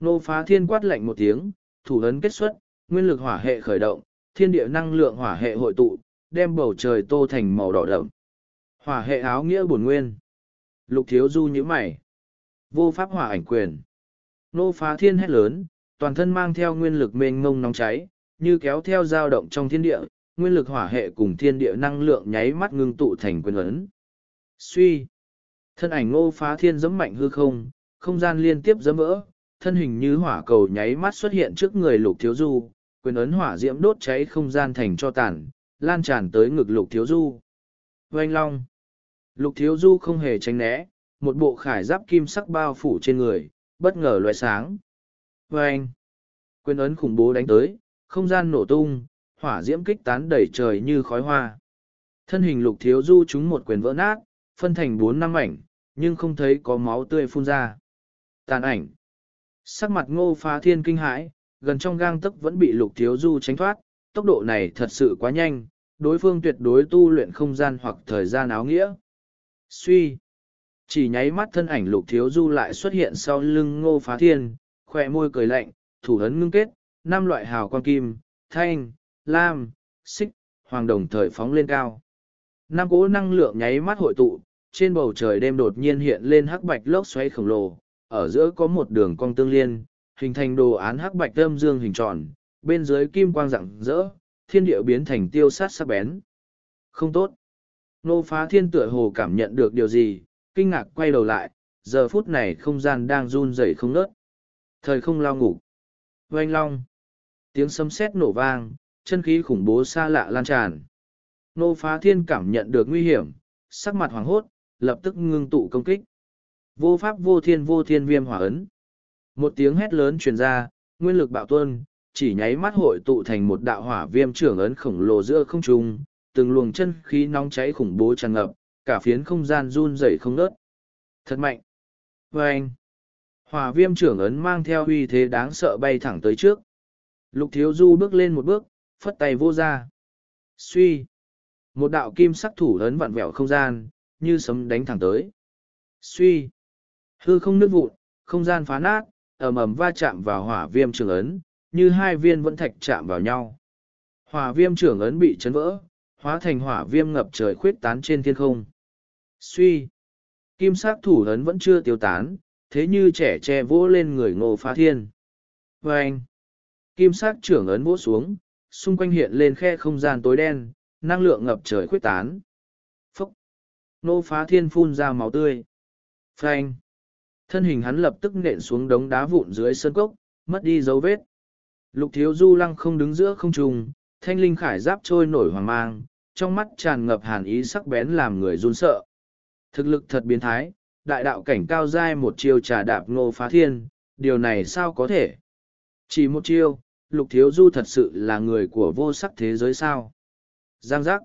Nô phá thiên quát lạnh một tiếng, thủ ấn kết xuất, nguyên lực hỏa hệ khởi động, thiên địa năng lượng hỏa hệ hội tụ, đem bầu trời tô thành màu đỏ đậm. Hỏa hệ áo nghĩa bổn nguyên. Lục thiếu du như mày. Vô pháp hỏa ảnh quyền. Nô phá thiên hét lớn, toàn thân mang theo nguyên lực mênh ngông nóng cháy, như kéo theo dao động trong thiên địa, nguyên lực hỏa hệ cùng thiên địa năng lượng nháy mắt ngưng tụ thành quyền ấn. Suy. Thân ảnh ngô phá thiên giẫm mạnh hư không, không gian liên tiếp giẫm vỡ, thân hình như hỏa cầu nháy mắt xuất hiện trước người lục thiếu du, quyền ấn hỏa diễm đốt cháy không gian thành cho tàn, lan tràn tới ngực lục thiếu du. Oanh long. Lục thiếu du không hề tránh né, một bộ khải giáp kim sắc bao phủ trên người, bất ngờ loại sáng. Oanh. Quyền ấn khủng bố đánh tới, không gian nổ tung, hỏa diễm kích tán đầy trời như khói hoa. Thân hình lục thiếu du trúng một quyền vỡ nát, phân thành bốn năm ảnh, nhưng không thấy có máu tươi phun ra. Tàn ảnh. Sắc mặt ngô phá thiên kinh hãi, gần trong gang tấc vẫn bị lục thiếu du tránh thoát, tốc độ này thật sự quá nhanh, đối phương tuyệt đối tu luyện không gian hoặc thời gian áo nghĩa. Suy. Chỉ nháy mắt thân ảnh lục thiếu du lại xuất hiện sau lưng ngô phá thiên, khỏe môi cười lạnh, thủ ấn ngưng kết, năm loại hào quang kim, thanh, lam, xích, hoàng đồng thời phóng lên cao. Năm cỗ năng lượng nháy mắt hội tụ, trên bầu trời đêm đột nhiên hiện lên hắc bạch lốc xoáy khổng lồ, ở giữa có một đường cong tương liên, hình thành đồ án hắc bạch âm dương hình tròn, bên dưới kim quang rạng rỡ, thiên địa biến thành tiêu sát sắc bén. Không tốt. Nô phá thiên tựa hồ cảm nhận được điều gì, kinh ngạc quay đầu lại, giờ phút này không gian đang run rẩy không nớt. Thời không lao ngủ. Oanh long. Tiếng sấm sét nổ vang, chân khí khủng bố xa lạ lan tràn. Nô phá thiên cảm nhận được nguy hiểm, sắc mặt hoàng hốt, lập tức ngưng tụ công kích. Vô pháp vô thiên vô thiên viêm hỏa ấn. Một tiếng hét lớn truyền ra, nguyên lực bạo tuân, chỉ nháy mắt hội tụ thành một đạo hỏa viêm trưởng ấn khổng lồ giữa không trung, từng luồng chân khí nóng cháy khủng bố tràn ngập, cả phiến không gian run rẩy không ngớt. Thật mạnh. Và anh. Hỏa viêm trưởng ấn mang theo uy thế đáng sợ bay thẳng tới trước. Lục thiếu du bước lên một bước, phất tay vô ra. Suy. Một đạo kim sắc thủ ấn vặn vẹo không gian, như sấm đánh thẳng tới. Suy. Hư không nước vụn, không gian phá nát, ầm ầm va chạm vào hỏa viêm trường ấn, như hai viên vẫn thạch chạm vào nhau. Hỏa viêm trường ấn bị chấn vỡ, hóa thành hỏa viêm ngập trời khuyết tán trên thiên không. Suy! Kim sắc thủ ấn vẫn chưa tiêu tán, thế như trẻ tre vỗ lên người ngô phá thiên. Vâng! Kim sắc trưởng ấn vỗ xuống, xung quanh hiện lên khe không gian tối đen, năng lượng ngập trời khuếch tán. Phúc! Nô phá thiên phun ra máu tươi. Phanh! Thân hình hắn lập tức nện xuống đống đá vụn dưới sân cốc, mất đi dấu vết. Lục thiếu du lăng không đứng giữa không trùng, thanh linh khải giáp trôi nổi hoàng mang, trong mắt tràn ngập hàn ý sắc bén làm người run sợ. Thực lực thật biến thái, đại đạo cảnh cao dai một chiêu trà đạp ngô phá thiên, điều này sao có thể? Chỉ một chiêu, lục thiếu du thật sự là người của vô sắc thế giới sao? Giang giác.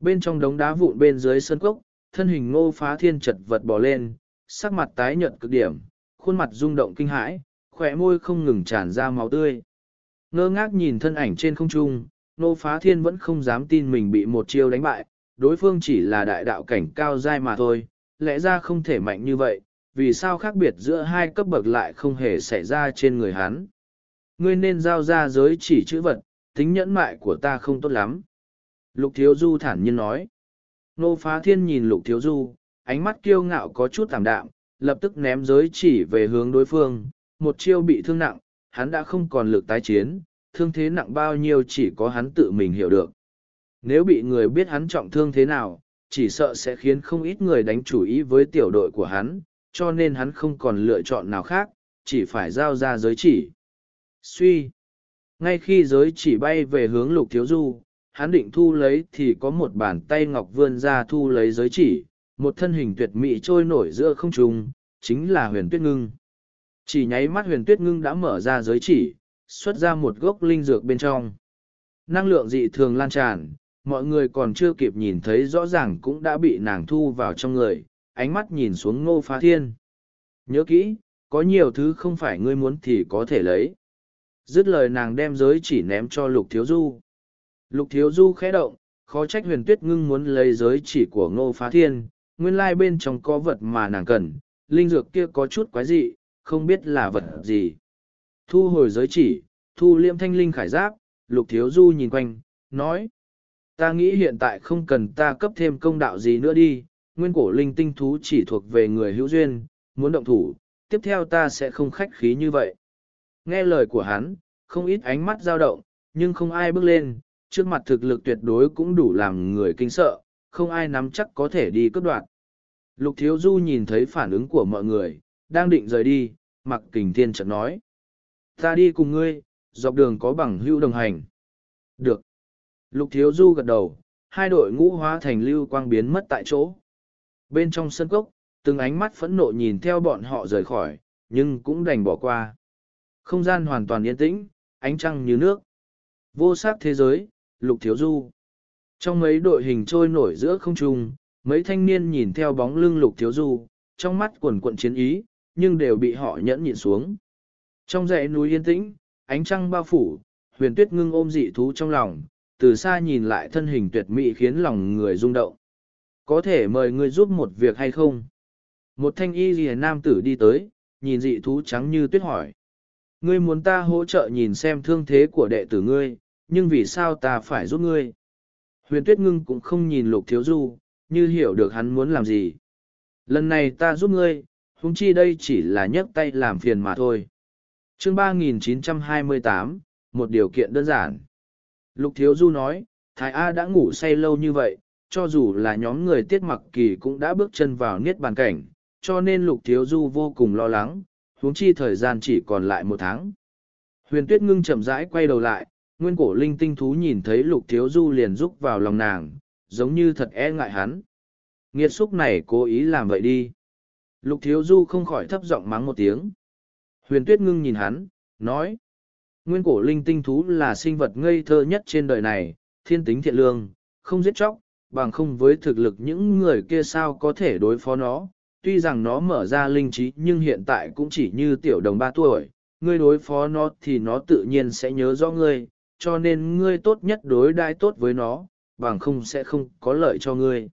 Bên trong đống đá vụn bên dưới sân cốc, thân hình ngô phá thiên chật vật bò lên, sắc mặt tái nhợt cực điểm, khuôn mặt rung động kinh hãi, khỏe môi không ngừng tràn ra máu tươi. Ngơ ngác nhìn thân ảnh trên không trung, Nô Phá Thiên vẫn không dám tin mình bị một chiêu đánh bại, đối phương chỉ là đại đạo cảnh cao dai mà thôi, lẽ ra không thể mạnh như vậy, vì sao khác biệt giữa hai cấp bậc lại không hề xảy ra trên người hắn. Ngươi nên giao ra giới chỉ chữ vật, tính nhẫn mại của ta không tốt lắm. Lục Thiếu Du thản nhiên nói. Nô Phá Thiên nhìn Lục Thiếu Du, ánh mắt kiêu ngạo có chút tạm đạm, lập tức ném giới chỉ về hướng đối phương, một chiêu bị thương nặng, hắn đã không còn lực tái chiến, thương thế nặng bao nhiêu chỉ có hắn tự mình hiểu được. Nếu bị người biết hắn trọng thương thế nào, chỉ sợ sẽ khiến không ít người đánh chủ ý với tiểu đội của hắn, cho nên hắn không còn lựa chọn nào khác, chỉ phải giao ra giới chỉ. Suy! Ngay khi giới chỉ bay về hướng lục thiếu du, hắn định thu lấy thì có một bàn tay ngọc vươn ra thu lấy giới chỉ, một thân hình tuyệt mỹ trôi nổi giữa không trung, chính là huyền tuyết ngưng. Chỉ nháy mắt huyền tuyết ngưng đã mở ra giới chỉ, xuất ra một gốc linh dược bên trong. Năng lượng dị thường lan tràn, mọi người còn chưa kịp nhìn thấy rõ ràng cũng đã bị nàng thu vào trong người, ánh mắt nhìn xuống ngô phá thiên. Nhớ kỹ, có nhiều thứ không phải ngươi muốn thì có thể lấy. Dứt lời nàng đem giới chỉ ném cho lục thiếu du. Lục thiếu du khẽ động, khó trách huyền tuyết ngưng muốn lấy giới chỉ của ngô phá thiên, nguyên lai bên trong có vật mà nàng cần, linh dược kia có chút quái dị, không biết là vật gì. Thu hồi giới chỉ, thu liêm thanh linh khải giáp, lục thiếu du nhìn quanh, nói. Ta nghĩ hiện tại không cần ta cấp thêm công đạo gì nữa đi, nguyên cổ linh tinh thú chỉ thuộc về người hữu duyên, muốn động thủ, tiếp theo ta sẽ không khách khí như vậy. Nghe lời của hắn, không ít ánh mắt dao động, nhưng không ai bước lên, trước mặt thực lực tuyệt đối cũng đủ làm người kinh sợ, không ai nắm chắc có thể đi cướp đoạt. Lục Thiếu Du nhìn thấy phản ứng của mọi người, đang định rời đi, mặc kình thiên chợt nói. Ta đi cùng ngươi, dọc đường có bằng hữu đồng hành. Được. Lục Thiếu Du gật đầu, hai đội ngũ hóa thành lưu quang biến mất tại chỗ. Bên trong sân cốc, từng ánh mắt phẫn nộ nhìn theo bọn họ rời khỏi, nhưng cũng đành bỏ qua. Không gian hoàn toàn yên tĩnh, ánh trăng như nước. Vô sắc thế giới, Lục Thiếu Du. Trong mấy đội hình trôi nổi giữa không trung, mấy thanh niên nhìn theo bóng lưng Lục Thiếu Du, trong mắt quần quận chiến ý, nhưng đều bị họ nhẫn nhịn xuống. Trong dãy núi yên tĩnh, ánh trăng bao phủ, huyền tuyết ngưng ôm dị thú trong lòng, từ xa nhìn lại thân hình tuyệt mỹ khiến lòng người rung động. Có thể mời ngươi giúp một việc hay không? Một thanh y rìa nam tử đi tới, nhìn dị thú trắng như tuyết hỏi. Ngươi muốn ta hỗ trợ nhìn xem thương thế của đệ tử ngươi, nhưng vì sao ta phải giúp ngươi? Huyền tuyết ngưng cũng không nhìn lục thiếu du, như hiểu được hắn muốn làm gì. Lần này ta giúp ngươi, huống chi đây chỉ là nhấc tay làm phiền mà thôi. chương 3928, một điều kiện đơn giản. Lục Thiếu Du nói, Thái A đã ngủ say lâu như vậy, cho dù là nhóm người tiết mặc kỳ cũng đã bước chân vào niết bàn cảnh, cho nên Lục Thiếu Du vô cùng lo lắng, huống chi thời gian chỉ còn lại một tháng. Huyền Tuyết ngưng chậm rãi quay đầu lại, nguyên cổ linh tinh thú nhìn thấy Lục Thiếu Du liền rúc vào lòng nàng, giống như thật e ngại hắn. Nghiệt xúc này cố ý làm vậy đi. Lục Thiếu Du không khỏi thấp giọng mắng một tiếng. Huyền Tuyết ngưng nhìn hắn, nói. Nguyên cổ linh tinh thú là sinh vật ngây thơ nhất trên đời này, thiên tính thiện lương, không giết chóc, bằng không với thực lực những người kia sao có thể đối phó nó. Tuy rằng nó mở ra linh trí nhưng hiện tại cũng chỉ như tiểu đồng ba tuổi, ngươi đối phó nó thì nó tự nhiên sẽ nhớ rõ ngươi, cho nên ngươi tốt nhất đối đãi tốt với nó, bằng không sẽ không có lợi cho ngươi.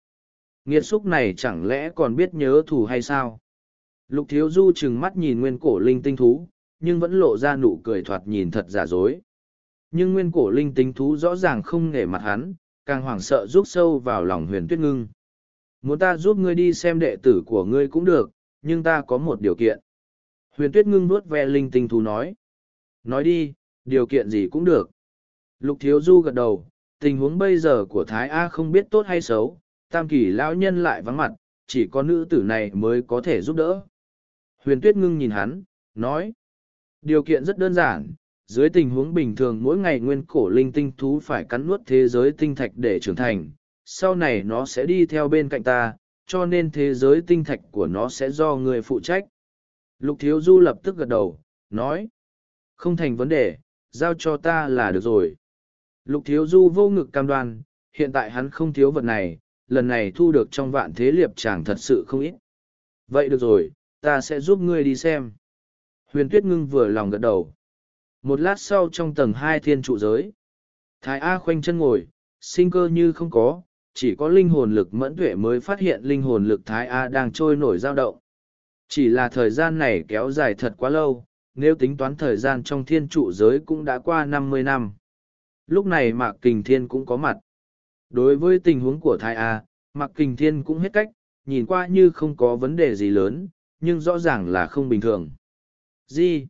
Nghiệt xúc này chẳng lẽ còn biết nhớ thù hay sao? Lục thiếu du chừng mắt nhìn nguyên cổ linh tinh thú, nhưng vẫn lộ ra nụ cười thoạt nhìn thật giả dối. Nhưng nguyên cổ linh tinh thú rõ ràng không nể mặt hắn, càng hoảng sợ rút sâu vào lòng huyền tuyết ngưng. Muốn ta giúp ngươi đi xem đệ tử của ngươi cũng được, nhưng ta có một điều kiện. Huyền tuyết ngưng nuốt ve linh tinh thú nói. Nói đi, điều kiện gì cũng được. Lục thiếu du gật đầu, tình huống bây giờ của Thái A không biết tốt hay xấu, tam kỳ lão nhân lại vắng mặt, chỉ có nữ tử này mới có thể giúp đỡ. Huyền tuyết ngưng nhìn hắn, nói. Điều kiện rất đơn giản, dưới tình huống bình thường mỗi ngày nguyên cổ linh tinh thú phải cắn nuốt thế giới tinh thạch để trưởng thành, sau này nó sẽ đi theo bên cạnh ta, cho nên thế giới tinh thạch của nó sẽ do người phụ trách. Lục Thiếu Du lập tức gật đầu, nói. Không thành vấn đề, giao cho ta là được rồi. Lục Thiếu Du vô ngực cam đoan, hiện tại hắn không thiếu vật này, lần này thu được trong vạn thế liệp chàng thật sự không ít. Vậy được rồi, ta sẽ giúp ngươi đi xem. Huyền Tuyết Ngưng vừa lòng gật đầu. Một lát sau trong tầng hai thiên trụ giới, Thái A khoanh chân ngồi, sinh cơ như không có, chỉ có linh hồn lực mẫn tuệ mới phát hiện linh hồn lực Thái A đang trôi nổi dao động. Chỉ là thời gian này kéo dài thật quá lâu, nếu tính toán thời gian trong thiên trụ giới cũng đã qua năm mươi năm. Lúc này Mạc Kình Thiên cũng có mặt. Đối với tình huống của Thái A, Mạc Kình Thiên cũng hết cách, nhìn qua như không có vấn đề gì lớn, nhưng rõ ràng là không bình thường. Gì?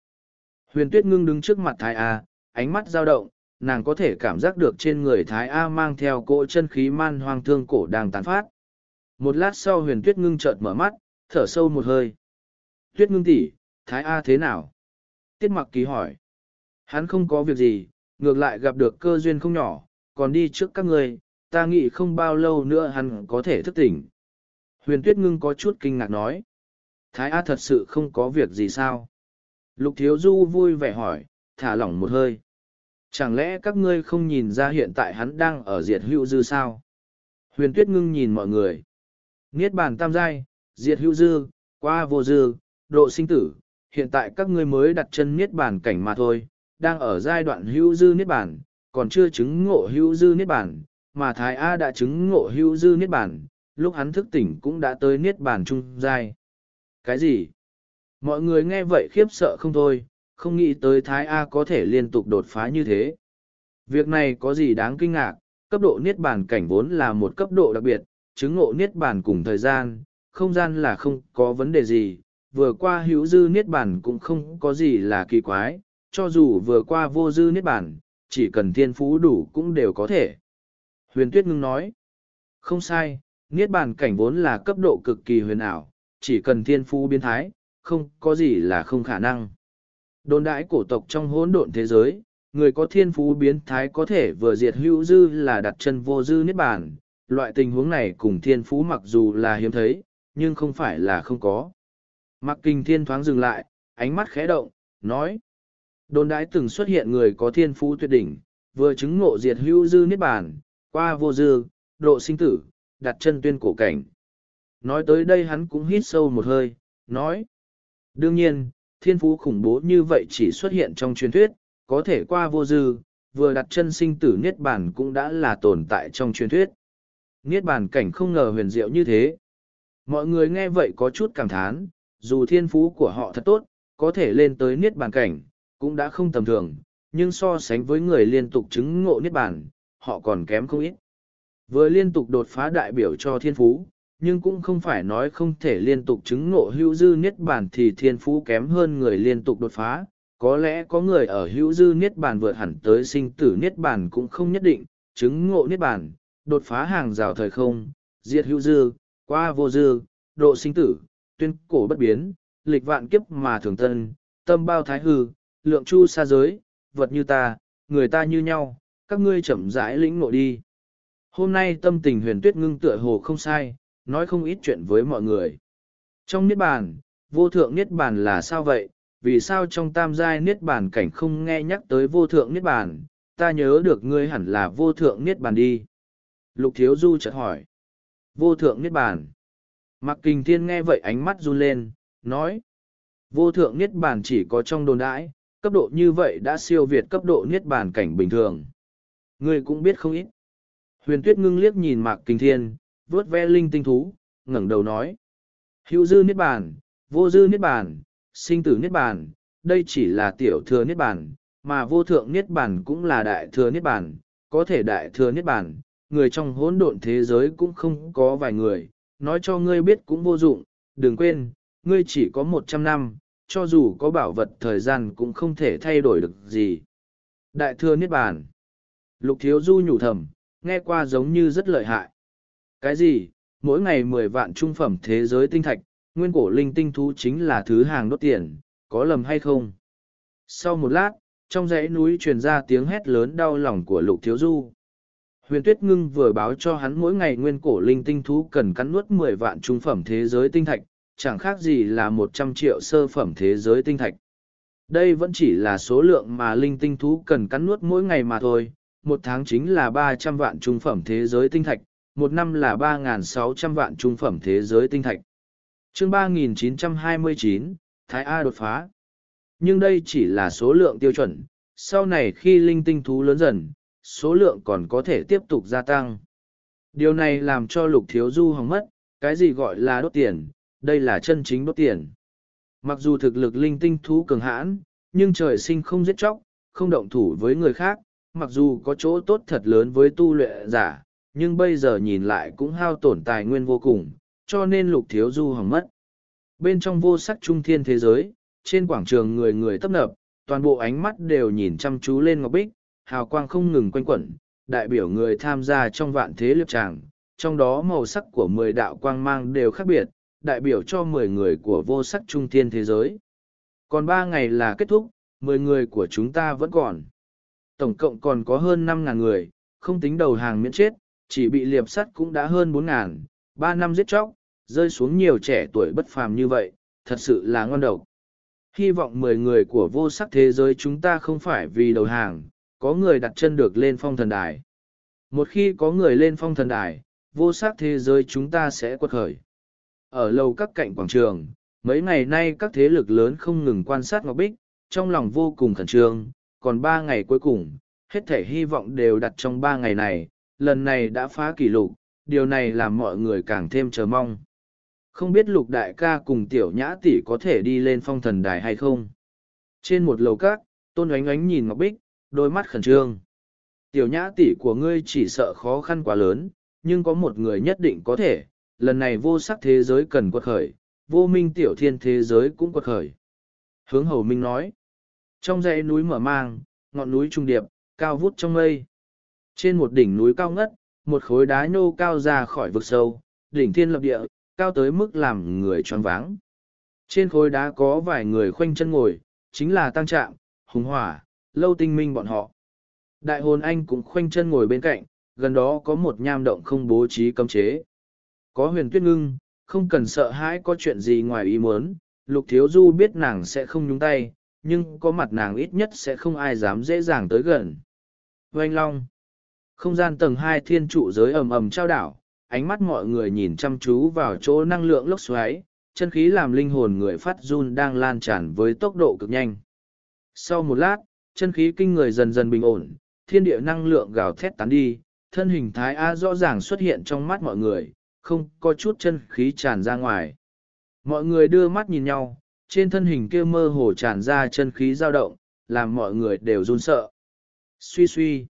Huyền Tuyết ngưng đứng trước mặt Thái A, ánh mắt dao động, nàng có thể cảm giác được trên người Thái A mang theo cỗ chân khí man hoang thương cổ đang tán phát. Một lát sau huyền Tuyết ngưng chợt mở mắt, thở sâu một hơi. Tuyết ngưng tỷ, Thái A thế nào? Tiết mặc Kỳ hỏi. Hắn không có việc gì, ngược lại gặp được cơ duyên không nhỏ, còn đi trước các người, ta nghĩ không bao lâu nữa hắn có thể thức tỉnh. Huyền Tuyết ngưng có chút kinh ngạc nói. Thái A thật sự không có việc gì sao? Lục Thiếu Du vui vẻ hỏi, thả lỏng một hơi. Chẳng lẽ các ngươi không nhìn ra hiện tại hắn đang ở diệt hữu dư sao? Huyền Tuyết ngưng nhìn mọi người. Niết bàn tam giai, diệt hữu dư, qua vô dư, độ sinh tử. Hiện tại các ngươi mới đặt chân niết bàn cảnh mà thôi, đang ở giai đoạn hữu dư niết bàn, còn chưa chứng ngộ hữu dư niết bàn, mà Thái A đã chứng ngộ hữu dư niết bàn, lúc hắn thức tỉnh cũng đã tới niết bàn trung giai. Cái gì? mọi người nghe vậy khiếp sợ không thôi không nghĩ tới thái a có thể liên tục đột phá như thế việc này có gì đáng kinh ngạc cấp độ niết bàn cảnh vốn là một cấp độ đặc biệt chứng ngộ niết bàn cùng thời gian không gian là không có vấn đề gì vừa qua hữu dư niết bàn cũng không có gì là kỳ quái cho dù vừa qua vô dư niết bàn chỉ cần thiên phú đủ cũng đều có thể huyền tuyết ngưng nói không sai niết bàn cảnh vốn là cấp độ cực kỳ huyền ảo chỉ cần thiên phú biến thái không có gì là không khả năng. Đồn đãi cổ tộc trong hỗn độn thế giới, người có thiên phú biến thái có thể vừa diệt hữu dư là đặt chân vô dư niết bàn. Loại tình huống này cùng thiên phú mặc dù là hiếm thấy, nhưng không phải là không có. Mặc kinh thiên thoáng dừng lại, ánh mắt khẽ động, nói. Đồn đãi từng xuất hiện người có thiên phú tuyệt đỉnh, vừa chứng ngộ diệt hữu dư niết bàn, qua vô dư, độ sinh tử, đặt chân tuyên cổ cảnh. Nói tới đây hắn cũng hít sâu một hơi, nói. Đương nhiên, thiên phú khủng bố như vậy chỉ xuất hiện trong truyền thuyết, có thể qua vô dư, vừa đặt chân sinh tử Niết Bàn cũng đã là tồn tại trong truyền thuyết. Niết Bàn cảnh không ngờ huyền diệu như thế. Mọi người nghe vậy có chút cảm thán, dù thiên phú của họ thật tốt, có thể lên tới Niết Bàn cảnh, cũng đã không tầm thường, nhưng so sánh với người liên tục chứng ngộ Niết Bàn, họ còn kém không ít. Vừa liên tục đột phá đại biểu cho thiên phú, nhưng cũng không phải nói không thể liên tục chứng ngộ hữu dư niết bàn thì thiên phú kém hơn người liên tục đột phá. Có lẽ có người ở hữu dư niết bàn vượt hẳn tới sinh tử niết bàn cũng không nhất định, chứng ngộ niết bàn, đột phá hàng rào thời không, diệt hữu dư, qua vô dư, độ sinh tử, tuyên cổ bất biến, lịch vạn kiếp mà thường tân, tâm bao thái hư, lượng chu xa giới, vật như ta, người ta như nhau, các ngươi chậm rãi lĩnh ngộ đi. Hôm nay tâm tình huyền tuyết ngưng tựa hồ không sai, nói không ít chuyện với mọi người. Trong Niết Bàn, vô thượng Niết Bàn là sao vậy? Vì sao trong tam giai Niết Bàn cảnh không nghe nhắc tới vô thượng Niết Bàn? Ta nhớ được ngươi hẳn là vô thượng Niết Bàn đi. Lục Thiếu Du chợt hỏi. Vô thượng Niết Bàn. Mặc Kình Thiên nghe vậy ánh mắt run lên, nói. Vô thượng Niết Bàn chỉ có trong đồn đãi, cấp độ như vậy đã siêu việt cấp độ Niết Bàn cảnh bình thường. Ngươi cũng biết không ít. Huyền Tuyết ngưng liếc nhìn Mạc Kinh Thiên, vớt ve linh tinh thú, ngẩng đầu nói. Hữu dư niết bàn, vô dư niết bàn, sinh tử niết bàn, đây chỉ là tiểu thừa niết bàn, mà vô thượng niết bàn cũng là đại thừa niết bàn, có thể đại thừa niết bàn, người trong hỗn độn thế giới cũng không có vài người, nói cho ngươi biết cũng vô dụng, đừng quên, ngươi chỉ có một trăm năm, cho dù có bảo vật thời gian cũng không thể thay đổi được gì. Đại thừa Niết Bàn Lục Thiếu Du nhủ thầm, nghe qua giống như rất lợi hại. Cái gì? Mỗi ngày mười vạn trung phẩm thế giới tinh thạch, nguyên cổ linh tinh thú chính là thứ hàng đốt tiền, có lầm hay không? Sau một lát, trong dãy núi truyền ra tiếng hét lớn đau lòng của Lục Thiếu Du. Huyền Tuyết Ngưng vừa báo cho hắn mỗi ngày nguyên cổ linh tinh thú cần cắn nuốt mười vạn trung phẩm thế giới tinh thạch, chẳng khác gì là một trăm triệu sơ phẩm thế giới tinh thạch. Đây vẫn chỉ là số lượng mà linh tinh thú cần cắn nuốt mỗi ngày mà thôi, một tháng chính là ba trăm vạn trung phẩm thế giới tinh thạch, một năm là ba sáu trăm vạn trung phẩm thế giới tinh thạch. chương ba nghìn chín trăm hai mươi chín Thái A đột phá. Nhưng đây chỉ là số lượng tiêu chuẩn, sau này khi linh tinh thú lớn dần, số lượng còn có thể tiếp tục gia tăng. Điều này làm cho lục thiếu du hỏng mất, cái gì gọi là đốt tiền, đây là chân chính đốt tiền. Mặc dù thực lực linh tinh thú cường hãn, nhưng trời sinh không giết chóc, không động thủ với người khác, mặc dù có chỗ tốt thật lớn với tu luyện giả, nhưng bây giờ nhìn lại cũng hao tổn tài nguyên vô cùng, cho nên lục thiếu du hỏng mất. Bên trong vô sắc trung thiên thế giới, trên quảng trường người người tấp nập, toàn bộ ánh mắt đều nhìn chăm chú lên Ngọc Bích, hào quang không ngừng quanh quẩn, đại biểu người tham gia trong vạn thế liệp tràng, trong đó màu sắc của mười đạo quang mang đều khác biệt, đại biểu cho mười người của vô sắc trung thiên thế giới. Còn ba ngày là kết thúc, mười người của chúng ta vẫn còn. Tổng cộng còn có hơn năm ngàn người, không tính đầu hàng miễn chết, chỉ bị liệp sắt cũng đã hơn bốn ngàn, ba năm giết chóc, rơi xuống nhiều trẻ tuổi bất phàm như vậy, thật sự là ngon độc. Hy vọng mười người của vô sắc thế giới chúng ta không phải vì đầu hàng, có người đặt chân được lên phong thần đài. Một khi có người lên phong thần đài, vô sắc thế giới chúng ta sẽ quật khởi. Ở lầu các cạnh quảng trường, mấy ngày nay các thế lực lớn không ngừng quan sát Ngọc Bích, trong lòng vô cùng khẩn trương, còn ba ngày cuối cùng, hết thể hy vọng đều đặt trong ba ngày này, lần này đã phá kỷ lục, điều này làm mọi người càng thêm chờ mong. Không biết lục đại ca cùng tiểu nhã tỷ có thể đi lên phong thần đài hay không? Trên một lầu các, tôn ánh ánh nhìn Ngọc Bích, đôi mắt khẩn trương. Tiểu nhã tỷ của ngươi chỉ sợ khó khăn quá lớn, nhưng có một người nhất định có thể, lần này vô sắc thế giới cần quật khởi, vô minh tiểu thiên thế giới cũng quật khởi. Hướng hầu minh nói, trong dãy núi mở mang, ngọn núi trung điệp, cao vút trong mây. Trên một đỉnh núi cao ngất, một khối đá nhô cao ra khỏi vực sâu, đỉnh thiên lập địa, cao tới mức làm người choáng váng. Trên khối đá có vài người khoanh chân ngồi, chính là tăng trạng, hùng hỏa, lâu tinh minh bọn họ. Đại hồn anh cũng khoanh chân ngồi bên cạnh, gần đó có một nham động không bố trí cấm chế. Có huyền tuyết ngưng, không cần sợ hãi có chuyện gì ngoài ý muốn, lục thiếu du biết nàng sẽ không nhúng tay, nhưng có mặt nàng ít nhất sẽ không ai dám dễ dàng tới gần. Oanh Long Không gian tầng hai thiên trụ giới ầm ầm trao đảo, ánh mắt mọi người nhìn chăm chú vào chỗ năng lượng lốc xoáy, chân khí làm linh hồn người phát run đang lan tràn với tốc độ cực nhanh. Sau một lát, chân khí kinh người dần dần bình ổn, thiên địa năng lượng gào thét tán đi, thân hình thái A rõ ràng xuất hiện trong mắt mọi người, không có chút chân khí tràn ra ngoài. Mọi người đưa mắt nhìn nhau, trên thân hình kia mơ hồ tràn ra chân khí dao động, làm mọi người đều run sợ. Suy suy.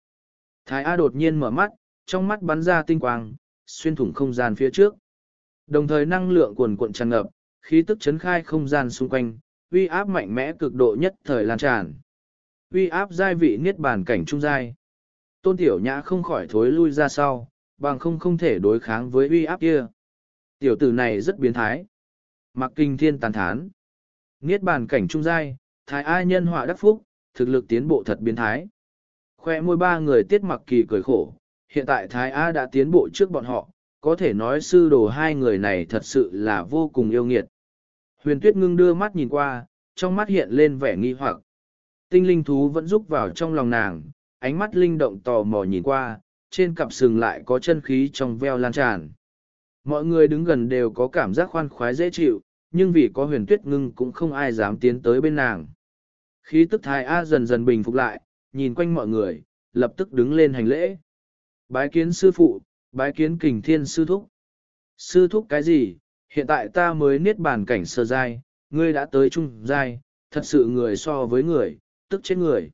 Thái A đột nhiên mở mắt, trong mắt bắn ra tinh quang, xuyên thủng không gian phía trước. Đồng thời năng lượng cuồn cuộn tràn ngập, khí tức chấn khai không gian xung quanh, uy áp mạnh mẽ cực độ nhất thời lan tràn. Uy áp giai vị niết bàn cảnh trung giai. Tôn Tiểu Nhã không khỏi thối lui ra sau, bằng không không thể đối kháng với uy áp kia. Tiểu tử này rất biến thái. Mặc kinh thiên tàn thán. Niết bàn cảnh trung giai, thái ai nhân họa đắc phúc, thực lực tiến bộ thật biến thái. Khoe môi ba người tiết mặc kỳ cười khổ, hiện tại thái A đã tiến bộ trước bọn họ, có thể nói sư đồ hai người này thật sự là vô cùng yêu nghiệt. Huyền tuyết ngưng đưa mắt nhìn qua, trong mắt hiện lên vẻ nghi hoặc. Tinh linh thú vẫn rúc vào trong lòng nàng, ánh mắt linh động tò mò nhìn qua, trên cặp sừng lại có chân khí trong veo lan tràn. Mọi người đứng gần đều có cảm giác khoan khoái dễ chịu, nhưng vì có huyền tuyết ngưng cũng không ai dám tiến tới bên nàng. Khí tức thái A dần dần bình phục lại, nhìn quanh mọi người, lập tức đứng lên hành lễ. Bái kiến sư phụ, bái kiến kình thiên sư thúc. Sư thúc cái gì, hiện tại ta mới niết bàn cảnh sơ giai, ngươi đã tới trung giai, thật sự người so với người, tức chết người.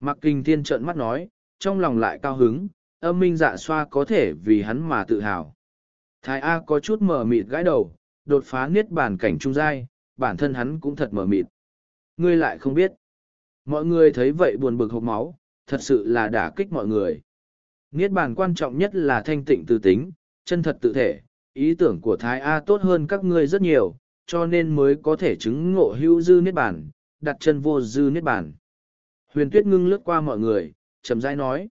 Mặc kình thiên trợn mắt nói, trong lòng lại cao hứng, âm minh dạ xoa có thể vì hắn mà tự hào. Thái A có chút mở mịt gãi đầu, đột phá niết bàn cảnh trung giai, bản thân hắn cũng thật mở mịt. Ngươi lại không biết. Mọi người thấy vậy buồn bực hộp máu, thật sự là đả kích mọi người. Niết bàn quan trọng nhất là thanh tịnh tư tính, chân thật tự thể, ý tưởng của Thái A tốt hơn các ngươi rất nhiều, cho nên mới có thể chứng ngộ hữu dư niết bàn, đặt chân vô dư niết bàn. Huyền Tuyết ngưng lướt qua mọi người, chậm rãi nói.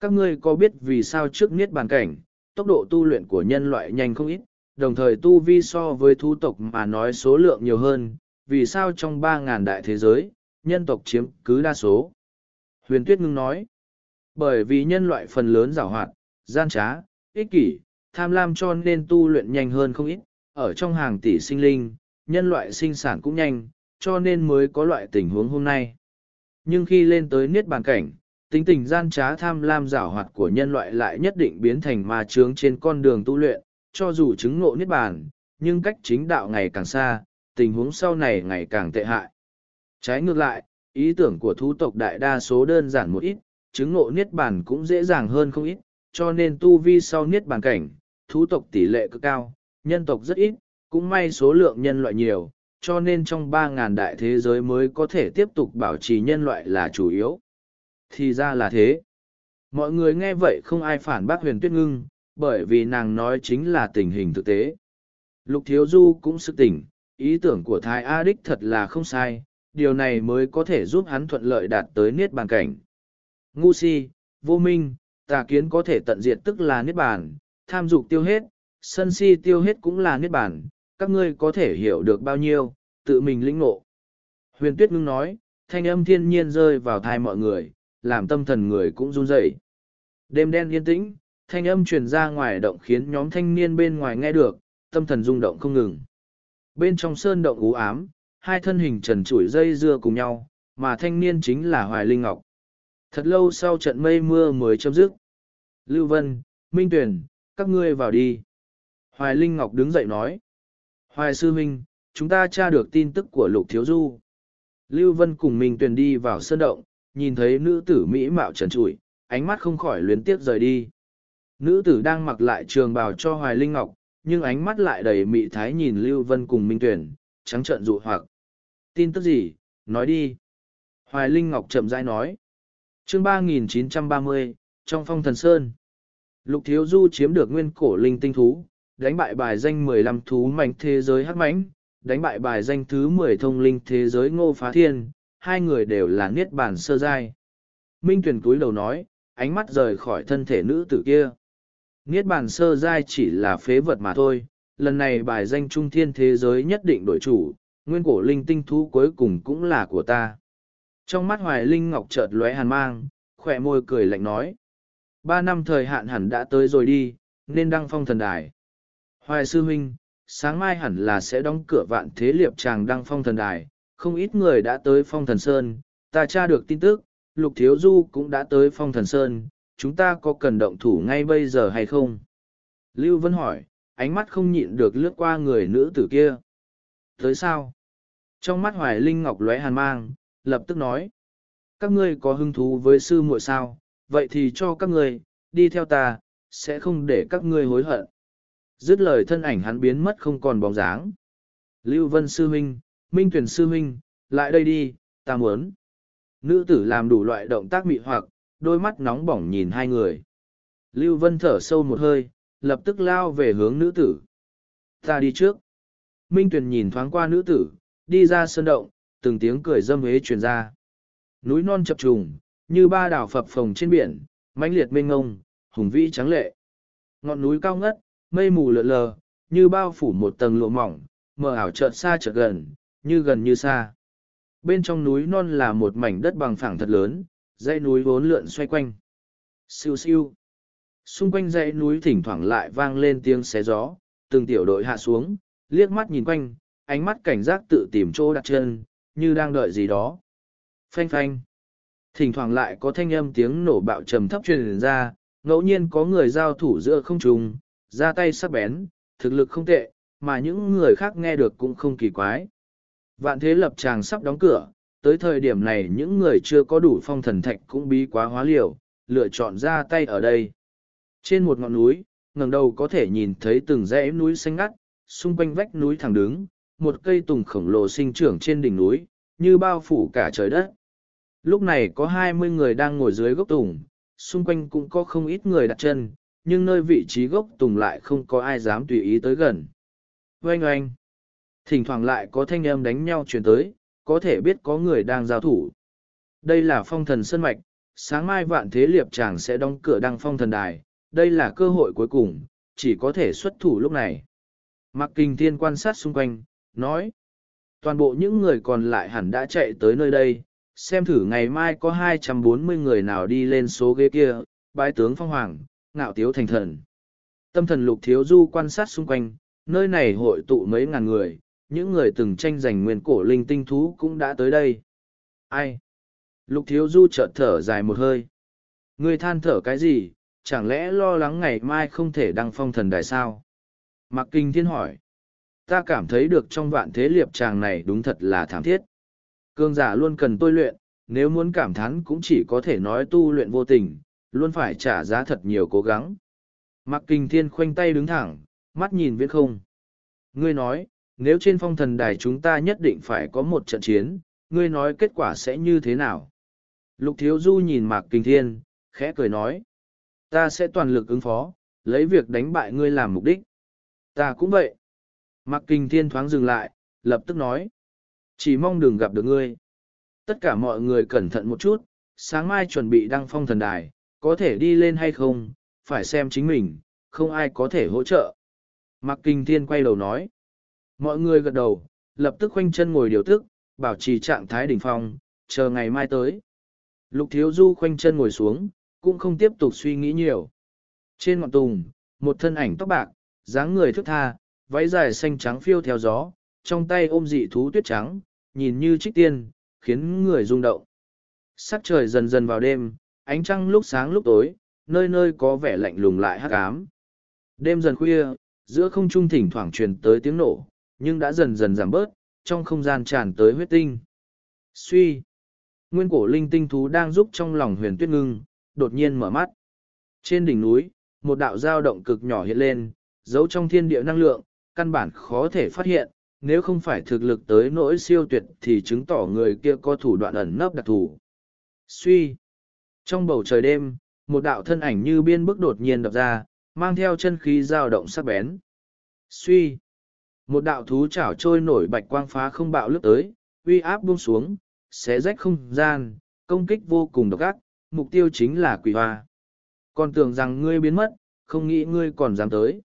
Các ngươi có biết vì sao trước niết bàn cảnh, tốc độ tu luyện của nhân loại nhanh không ít, đồng thời tu vi so với thu tộc mà nói số lượng nhiều hơn, vì sao trong ba ngàn đại thế giới, nhân tộc chiếm cứ đa số. Huyền Tuyết ngưng nói, bởi vì nhân loại phần lớn giảo hoạt, gian trá, ích kỷ, tham lam cho nên tu luyện nhanh hơn không ít, ở trong hàng tỷ sinh linh, nhân loại sinh sản cũng nhanh, cho nên mới có loại tình huống hôm nay. Nhưng khi lên tới niết bàn cảnh, tính tình gian trá tham lam giảo hoạt của nhân loại lại nhất định biến thành ma chướng trên con đường tu luyện, cho dù chứng ngộ niết bàn, nhưng cách chính đạo ngày càng xa, tình huống sau này ngày càng tệ hại. Trái ngược lại, ý tưởng của thú tộc đại đa số đơn giản một ít, chứng ngộ niết bàn cũng dễ dàng hơn không ít, cho nên tu vi sau niết bàn cảnh, thú tộc tỷ lệ cực cao, nhân tộc rất ít, cũng may số lượng nhân loại nhiều, cho nên trong 3.000 đại thế giới mới có thể tiếp tục bảo trì nhân loại là chủ yếu. Thì ra là thế. Mọi người nghe vậy không ai phản bác huyền tuyết ngưng, bởi vì nàng nói chính là tình hình thực tế. Lục Thiếu Du cũng sức tỉnh, ý tưởng của Thái A Đích thật là không sai, điều này mới có thể giúp hắn thuận lợi đạt tới niết bàn cảnh. Ngu si, vô minh, tà kiến có thể tận diệt tức là niết bàn, tham dục tiêu hết, sân si tiêu hết cũng là niết bàn, các ngươi có thể hiểu được bao nhiêu, tự mình lĩnh ngộ. Huyền Tuyết ngưng nói, thanh âm thiên nhiên rơi vào thai mọi người, làm tâm thần người cũng run rẩy. Đêm đen yên tĩnh, thanh âm truyền ra ngoài động khiến nhóm thanh niên bên ngoài nghe được, tâm thần rung động không ngừng. Bên trong sơn động u ám, hai thân hình trần trụi dây dưa cùng nhau, mà thanh niên chính là Hoài Linh Ngọc. Thật lâu sau trận mây mưa mới chấm dứt. Lưu Vân, Minh Tuyển, các ngươi vào đi. Hoài Linh Ngọc đứng dậy nói. Hoài Sư Minh, chúng ta tra được tin tức của Lục Thiếu Du. Lưu Vân cùng Minh Tuyển đi vào sơn động, nhìn thấy nữ tử Mỹ mạo trần trụi, ánh mắt không khỏi luyến tiếc rời đi. Nữ tử đang mặc lại trường bào cho Hoài Linh Ngọc, nhưng ánh mắt lại đầy mị thái nhìn Lưu Vân cùng Minh Tuyển, trắng trợn dụ hoặc. Tin tức gì? Nói đi. Hoài Linh Ngọc chậm rãi nói. chương ba nghìn chín trăm ba mươi trong phong thần sơn. Lục Thiếu Du chiếm được nguyên cổ linh tinh thú, đánh bại bài danh mười lăm thú mạnh thế giới hắc mãnh, đánh bại bài danh thứ mười thông linh thế giới ngô phá thiên, hai người đều là niết bàn sơ giai. Minh Tuyền túi đầu nói, ánh mắt rời khỏi thân thể nữ tử kia. Niết bàn sơ giai chỉ là phế vật mà thôi, lần này bài danh trung thiên thế giới nhất định đổi chủ, nguyên cổ linh tinh thú cuối cùng cũng là của ta. Trong mắt hoài linh ngọc chợt lóe hàn mang, khỏe môi cười lạnh nói. Ba năm thời hạn hẳn đã tới rồi đi, nên đăng phong thần đài. Hoài sư huynh, sáng mai hẳn là sẽ đóng cửa vạn thế liệp tràng đăng phong thần đài, không ít người đã tới phong thần sơn, ta tra được tin tức, lục thiếu du cũng đã tới phong thần sơn, chúng ta có cần động thủ ngay bây giờ hay không? Lưu Vân hỏi, ánh mắt không nhịn được lướt qua người nữ tử kia. Tới sao? Trong mắt Hoài Linh Ngọc lóe hàn mang, lập tức nói. Các ngươi có hứng thú với sư muội sao? Vậy thì cho các ngươi, đi theo ta, sẽ không để các ngươi hối hận. Dứt lời thân ảnh hắn biến mất không còn bóng dáng. Lưu Vân Sư Minh, Minh Tuyển Sư huynh, lại đây đi, ta muốn. Nữ tử làm đủ loại động tác mị hoặc, đôi mắt nóng bỏng nhìn hai người. Lưu Vân thở sâu một hơi, lập tức lao về hướng nữ tử. Ta đi trước. Minh Tuyền nhìn thoáng qua nữ tử, đi ra sơn động, từng tiếng cười dâm hế truyền ra. Núi non chập trùng, như ba đảo phập phồng trên biển, mãnh liệt mênh ngông, hùng vĩ trắng lệ. Ngọn núi cao ngất, mây mù lượn lờ, như bao phủ một tầng lụa mỏng, mờ ảo chợt xa chợt gần, như gần như xa. Bên trong núi non là một mảnh đất bằng phẳng thật lớn, dãy núi vốn lượn xoay quanh. Siêu siêu. Xung quanh dãy núi thỉnh thoảng lại vang lên tiếng xé gió, từng tiểu đội hạ xuống, liếc mắt nhìn quanh, ánh mắt cảnh giác tự tìm chỗ đặt chân, như đang đợi gì đó. Phanh phanh. Thỉnh thoảng lại có thanh âm tiếng nổ bạo trầm thấp truyền ra, ngẫu nhiên có người giao thủ giữa không trung, ra tay sắc bén, thực lực không tệ, mà những người khác nghe được cũng không kỳ quái. Vạn thế lập tràng sắp đóng cửa, tới thời điểm này những người chưa có đủ phong thần thạch cũng bí quá hóa liều, lựa chọn ra tay ở đây. Trên một ngọn núi, ngẩng đầu có thể nhìn thấy từng dãy núi xanh ngắt, xung quanh vách núi thẳng đứng, một cây tùng khổng lồ sinh trưởng trên đỉnh núi, như bao phủ cả trời đất. Lúc này có hai mươi người đang ngồi dưới gốc tùng, xung quanh cũng có không ít người đặt chân, nhưng nơi vị trí gốc tùng lại không có ai dám tùy ý tới gần. Oanh oanh! Thỉnh thoảng lại có thanh âm đánh nhau truyền tới, có thể biết có người đang giao thủ. Đây là phong thần sân mạch, sáng mai vạn thế liệp chàng sẽ đóng cửa đăng phong thần đài, đây là cơ hội cuối cùng, chỉ có thể xuất thủ lúc này. Mạc Kinh Thiên quan sát xung quanh, nói. Toàn bộ những người còn lại hẳn đã chạy tới nơi đây, xem thử ngày mai có hai trăm bốn mươi người nào đi lên số ghế kia, bái tướng phong hoàng, ngạo tiếu thành thần. Tâm thần lục thiếu du quan sát xung quanh, nơi này hội tụ mấy ngàn người, những người từng tranh giành nguyên cổ linh tinh thú cũng đã tới đây. Ai? Lục thiếu du chợt thở dài một hơi. Người than thở cái gì, chẳng lẽ lo lắng ngày mai không thể đăng phong thần đài sao? Mạc Kinh Thiên hỏi. Ta cảm thấy được trong vạn thế liệp chàng này đúng thật là thảm thiết. Cương giả luôn cần tôi luyện, nếu muốn cảm thán cũng chỉ có thể nói tu luyện vô tình, luôn phải trả giá thật nhiều cố gắng. Mạc Kinh Thiên khoanh tay đứng thẳng, mắt nhìn viễn không. Ngươi nói, nếu trên phong thần đài chúng ta nhất định phải có một trận chiến, ngươi nói kết quả sẽ như thế nào? Lục Thiếu Du nhìn Mạc Kinh Thiên, khẽ cười nói. Ta sẽ toàn lực ứng phó, lấy việc đánh bại ngươi làm mục đích. Ta cũng vậy. Mạc Kinh Thiên thoáng dừng lại, lập tức nói. Chỉ mong đừng gặp được ngươi. Tất cả mọi người cẩn thận một chút, sáng mai chuẩn bị đăng phong thần đài, có thể đi lên hay không, phải xem chính mình, không ai có thể hỗ trợ. Mạc Kinh Thiên quay đầu nói. Mọi người gật đầu, lập tức khoanh chân ngồi điều tức, bảo trì trạng thái đỉnh phong, chờ ngày mai tới. Lục Thiếu Du khoanh chân ngồi xuống, cũng không tiếp tục suy nghĩ nhiều. Trên ngọn tùng, một thân ảnh tóc bạc, dáng người thức tha, váy dài xanh trắng phiêu theo gió, trong tay ôm dị thú tuyết trắng, nhìn như trích tiên, khiến người rung động. Sắc trời dần dần vào đêm, ánh trăng lúc sáng lúc tối, nơi nơi có vẻ lạnh lùng lại hắc ám. Đêm dần khuya, giữa không trung thỉnh thoảng truyền tới tiếng nổ, nhưng đã dần dần giảm bớt, trong không gian tràn tới huyết tinh. Suy! Nguyên cổ linh tinh thú đang giúp trong lòng huyền tuyết ngưng, đột nhiên mở mắt. Trên đỉnh núi, một đạo dao động cực nhỏ hiện lên, giấu trong thiên địa năng lượng, căn bản khó thể phát hiện, nếu không phải thực lực tới nỗi siêu tuyệt thì chứng tỏ người kia có thủ đoạn ẩn nấp đặc thù. Suy! Trong bầu trời đêm, một đạo thân ảnh như biên bức đột nhiên đập ra, mang theo chân khí dao động sắc bén. Suy! Một đạo thú chảo trôi nổi bạch quang phá không bạo lướt tới, uy áp buông xuống, xé rách không gian, công kích vô cùng độc ác, mục tiêu chính là quỷ hoa. Còn tưởng rằng ngươi biến mất, không nghĩ ngươi còn dám tới.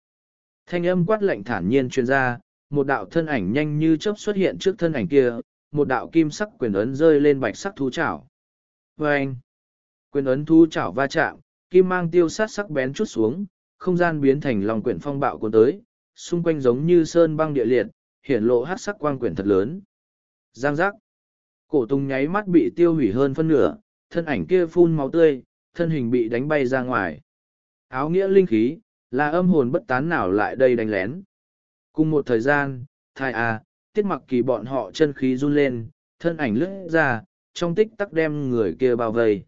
Thanh âm quát lạnh thản nhiên truyền ra, một đạo thân ảnh nhanh như chớp xuất hiện trước thân ảnh kia, một đạo kim sắc quyền ấn rơi lên bạch sắc thú chảo. Vâng! Quyền ấn thú chảo va chạm, kim mang tiêu sát sắc bén chút xuống, không gian biến thành lòng quyển phong bạo cuốn tới, xung quanh giống như sơn băng địa liệt, hiển lộ hát sắc quang quyển thật lớn. Giang giác. Cổ tung nháy mắt bị tiêu hủy hơn phân nửa, thân ảnh kia phun máu tươi, thân hình bị đánh bay ra ngoài. Áo nghĩa linh khí, là âm hồn bất tán nào lại đây đánh lén. Cùng một thời gian, thai à, tiết mặc kỳ bọn họ chân khí run lên, thân ảnh lướt ra, trong tích tắc đem người kia bao vây.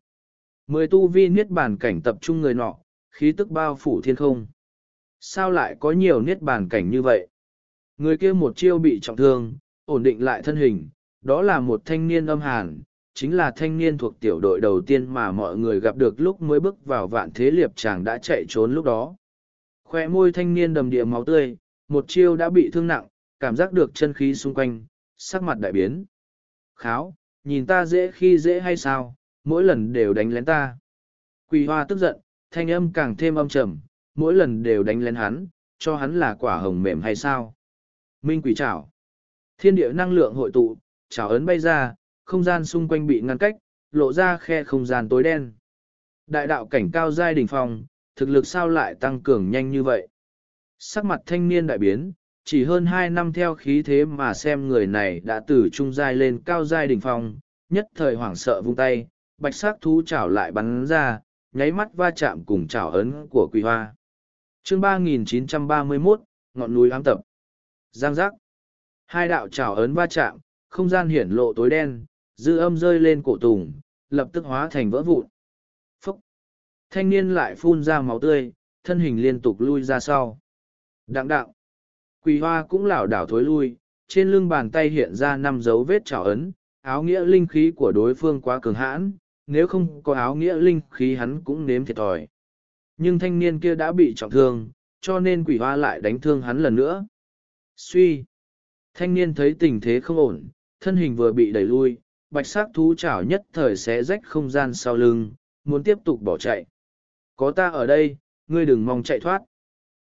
Mười tu vi niết bàn cảnh tập trung người nọ, khí tức bao phủ thiên không. Sao lại có nhiều niết bàn cảnh như vậy? Người kia một chiêu bị trọng thương, ổn định lại thân hình, đó là một thanh niên âm hàn, chính là thanh niên thuộc tiểu đội đầu tiên mà mọi người gặp được lúc mới bước vào vạn thế liệp chàng đã chạy trốn lúc đó. Khoe môi thanh niên đầm địa máu tươi, một chiêu đã bị thương nặng, cảm giác được chân khí xung quanh, sắc mặt đại biến. Kháo, nhìn ta dễ khi dễ hay sao, mỗi lần đều đánh lén ta. Quỳ hoa tức giận, thanh âm càng thêm âm trầm, mỗi lần đều đánh lén hắn, cho hắn là quả hồng mềm hay sao. Minh quỷ chảo. Thiên địa năng lượng hội tụ, chảo ấn bay ra, không gian xung quanh bị ngăn cách, lộ ra khe không gian tối đen. Đại đạo cảnh cao giai đỉnh phong, thực lực sao lại tăng cường nhanh như vậy? Sắc mặt thanh niên đại biến, chỉ hơn hai năm theo khí thế mà xem người này đã từ trung giai lên cao giai đỉnh phong, nhất thời hoảng sợ vung tay, bạch sắc thú chảo lại bắn ra, nháy mắt va chạm cùng chảo ấn của quỳ hoa chương 3931, ngọn núi ám tập. Giang giác. Hai đạo trảo ấn va chạm, không gian hiển lộ tối đen, dư âm rơi lên cổ tùng, lập tức hóa thành vỡ vụn. Phúc! Thanh niên lại phun ra máu tươi, thân hình liên tục lui ra sau. Đặng đặng. Quỳ hoa cũng lảo đảo thối lui, trên lưng bàn tay hiện ra năm dấu vết trào ấn, áo nghĩa linh khí của đối phương quá cường hãn, nếu không có áo nghĩa linh khí hắn cũng nếm thiệt thòi. Nhưng thanh niên kia đã bị trọng thương, cho nên quỷ hoa lại đánh thương hắn lần nữa. Suy. Thanh niên thấy tình thế không ổn, thân hình vừa bị đẩy lui, bạch sắc thú chảo nhất thời xé rách không gian sau lưng, muốn tiếp tục bỏ chạy. Có ta ở đây, ngươi đừng mong chạy thoát.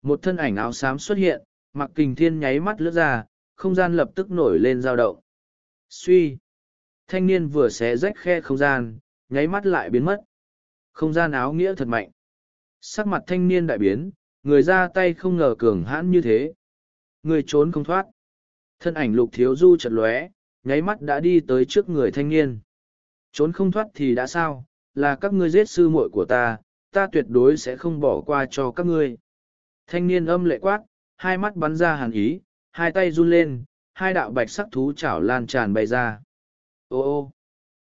Một thân ảnh áo xám xuất hiện, mặc kình thiên nháy mắt lướt ra, không gian lập tức nổi lên dao động. Suy. Thanh niên vừa xé rách khe không gian, nháy mắt lại biến mất. Không gian áo nghĩa thật mạnh. Sắc mặt thanh niên đại biến, người ra tay không ngờ cường hãn như thế. Người trốn không thoát. Thân ảnh lục thiếu du chật lóe, nháy mắt đã đi tới trước người thanh niên. Trốn không thoát thì đã sao, là các ngươi giết sư muội của ta, ta tuyệt đối sẽ không bỏ qua cho các ngươi. Thanh niên âm lệ quát, hai mắt bắn ra hàn ý, hai tay run lên, hai đạo bạch sắc thú chảo lan tràn bay ra. Ô ô,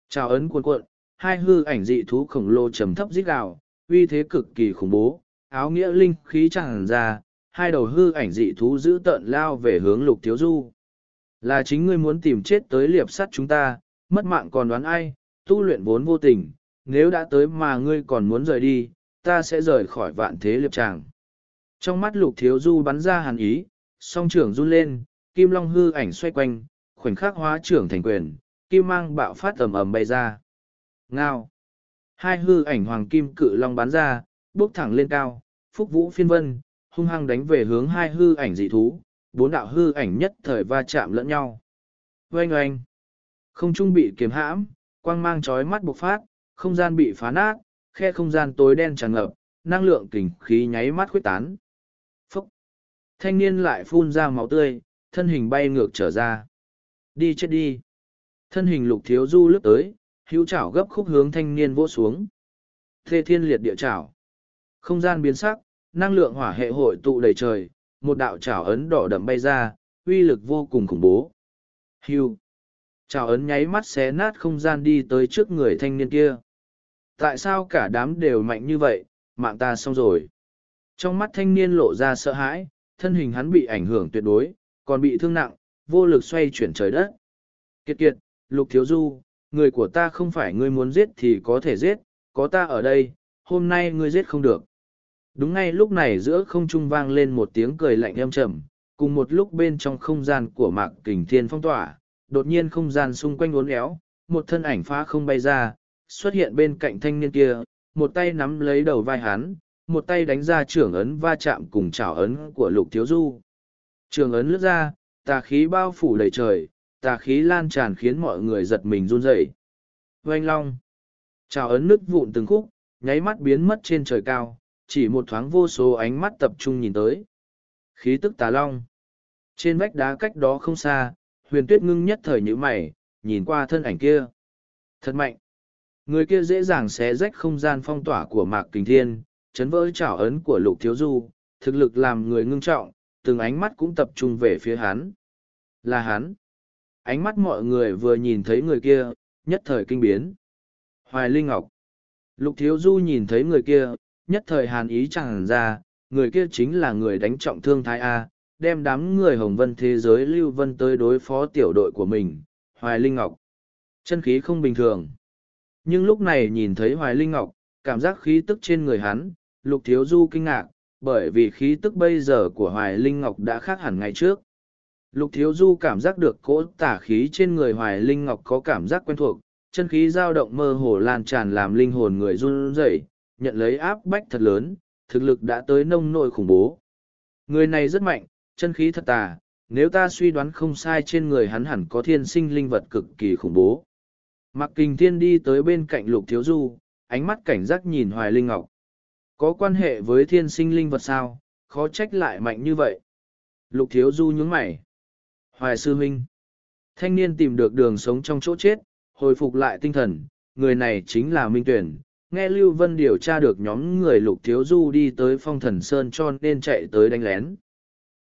chào ấn cuộn cuộn, hai hư ảnh dị thú khổng lồ trầm thấp rít gào, uy thế cực kỳ khủng bố, áo nghĩa linh khí tràn ra, hai đầu hư ảnh dị thú giữ tợn lao về hướng lục thiếu du. Là chính ngươi muốn tìm chết tới liệp sắt chúng ta, mất mạng còn đoán ai, tu luyện vốn vô tình, nếu đã tới mà ngươi còn muốn rời đi, ta sẽ rời khỏi vạn thế liệp tràng. Trong mắt lục thiếu du bắn ra hàn ý, song trưởng run lên, kim long hư ảnh xoay quanh, khoảnh khắc hóa trưởng thành quyền, kim mang bạo phát ầm ầm bay ra. Ngao. Hai hư ảnh hoàng kim cự long bắn ra, bước thẳng lên cao, phúc vũ phiên vân, hung hăng đánh về hướng hai hư ảnh dị thú, bốn đạo hư ảnh nhất thời va chạm lẫn nhau. Oanh oanh. Không trung bị kiềm hãm, quang mang chói mắt bộc phát, không gian bị phá nát, khe không gian tối đen tràn ngập, năng lượng kình khí nháy mắt khuếch tán. Phúc! Thanh niên lại phun ra máu tươi, thân hình bay ngược trở ra. Đi chết đi! Thân hình lục thiếu du lướt tới, hữu chảo gấp khúc hướng thanh niên vỗ xuống. Thê thiên liệt địa chảo. Không gian biến sắc, năng lượng hỏa hệ hội tụ đầy trời, một đạo chảo ấn đỏ đậm bay ra, uy lực vô cùng khủng bố. Hưu. Chảo ấn nháy mắt xé nát không gian đi tới trước người thanh niên kia. Tại sao cả đám đều mạnh như vậy, mạng ta xong rồi. Trong mắt thanh niên lộ ra sợ hãi, thân hình hắn bị ảnh hưởng tuyệt đối, còn bị thương nặng, vô lực xoay chuyển trời đất. Kiệt kiệt, lục thiếu du, người của ta không phải ngươi muốn giết thì có thể giết, có ta ở đây, hôm nay ngươi giết không được. Đúng ngay lúc này giữa không trung vang lên một tiếng cười lạnh êm trầm, cùng một lúc bên trong không gian của mạc kình thiên phong tỏa, đột nhiên không gian xung quanh uốn éo, một thân ảnh phá không bay ra, xuất hiện bên cạnh thanh niên kia, một tay nắm lấy đầu vai hắn, một tay đánh ra trưởng ấn va chạm cùng chảo ấn của lục thiếu du. Trường ấn lướt ra, tà khí bao phủ đầy trời, tà khí lan tràn khiến mọi người giật mình run rẩy. Oanh long. Chảo ấn nứt vụn từng khúc, nháy mắt biến mất trên trời cao, chỉ một thoáng vô số ánh mắt tập trung nhìn tới. Khí tức tà long. Trên vách đá cách đó không xa, huyền tuyết ngưng nhất thời như mày, nhìn qua thân ảnh kia. Thật mạnh. Người kia dễ dàng xé rách không gian phong tỏa của Mạc Kình Thiên, chấn vỡ trảo ấn của Lục Thiếu Du, thực lực làm người ngưng trọng, từng ánh mắt cũng tập trung về phía hắn. Là hắn. Ánh mắt mọi người vừa nhìn thấy người kia, nhất thời kinh biến. Hoài Linh Ngọc. Lục Thiếu Du nhìn thấy người kia, nhất thời hàn ý chẳng ra, người kia chính là người đánh trọng thương Thái A, đem đám người Hồng Vân thế giới Lưu Vân tới đối phó tiểu đội của mình, Hoài Linh Ngọc. Chân khí không bình thường. Nhưng lúc này nhìn thấy Hoài Linh Ngọc, cảm giác khí tức trên người hắn, Lục Thiếu Du kinh ngạc, bởi vì khí tức bây giờ của Hoài Linh Ngọc đã khác hẳn ngày trước. Lục Thiếu Du cảm giác được cỗ tả khí trên người Hoài Linh Ngọc có cảm giác quen thuộc, chân khí dao động mơ hồ lan tràn làm linh hồn người run rẩy, nhận lấy áp bách thật lớn, thực lực đã tới nông nỗi khủng bố. Người này rất mạnh, chân khí thật tà, nếu ta suy đoán không sai trên người hắn hẳn có thiên sinh linh vật cực kỳ khủng bố. Mặc kình thiên đi tới bên cạnh lục thiếu du, ánh mắt cảnh giác nhìn Hoài Linh Ngọc. Có quan hệ với thiên sinh linh vật sao, khó trách lại mạnh như vậy. Lục thiếu du nhướng mày. Hoài sư huynh. Thanh niên tìm được đường sống trong chỗ chết, hồi phục lại tinh thần, người này chính là Minh Tuyển. Nghe Lưu Vân điều tra được nhóm người lục thiếu du đi tới phong thần sơn cho nên chạy tới đánh lén.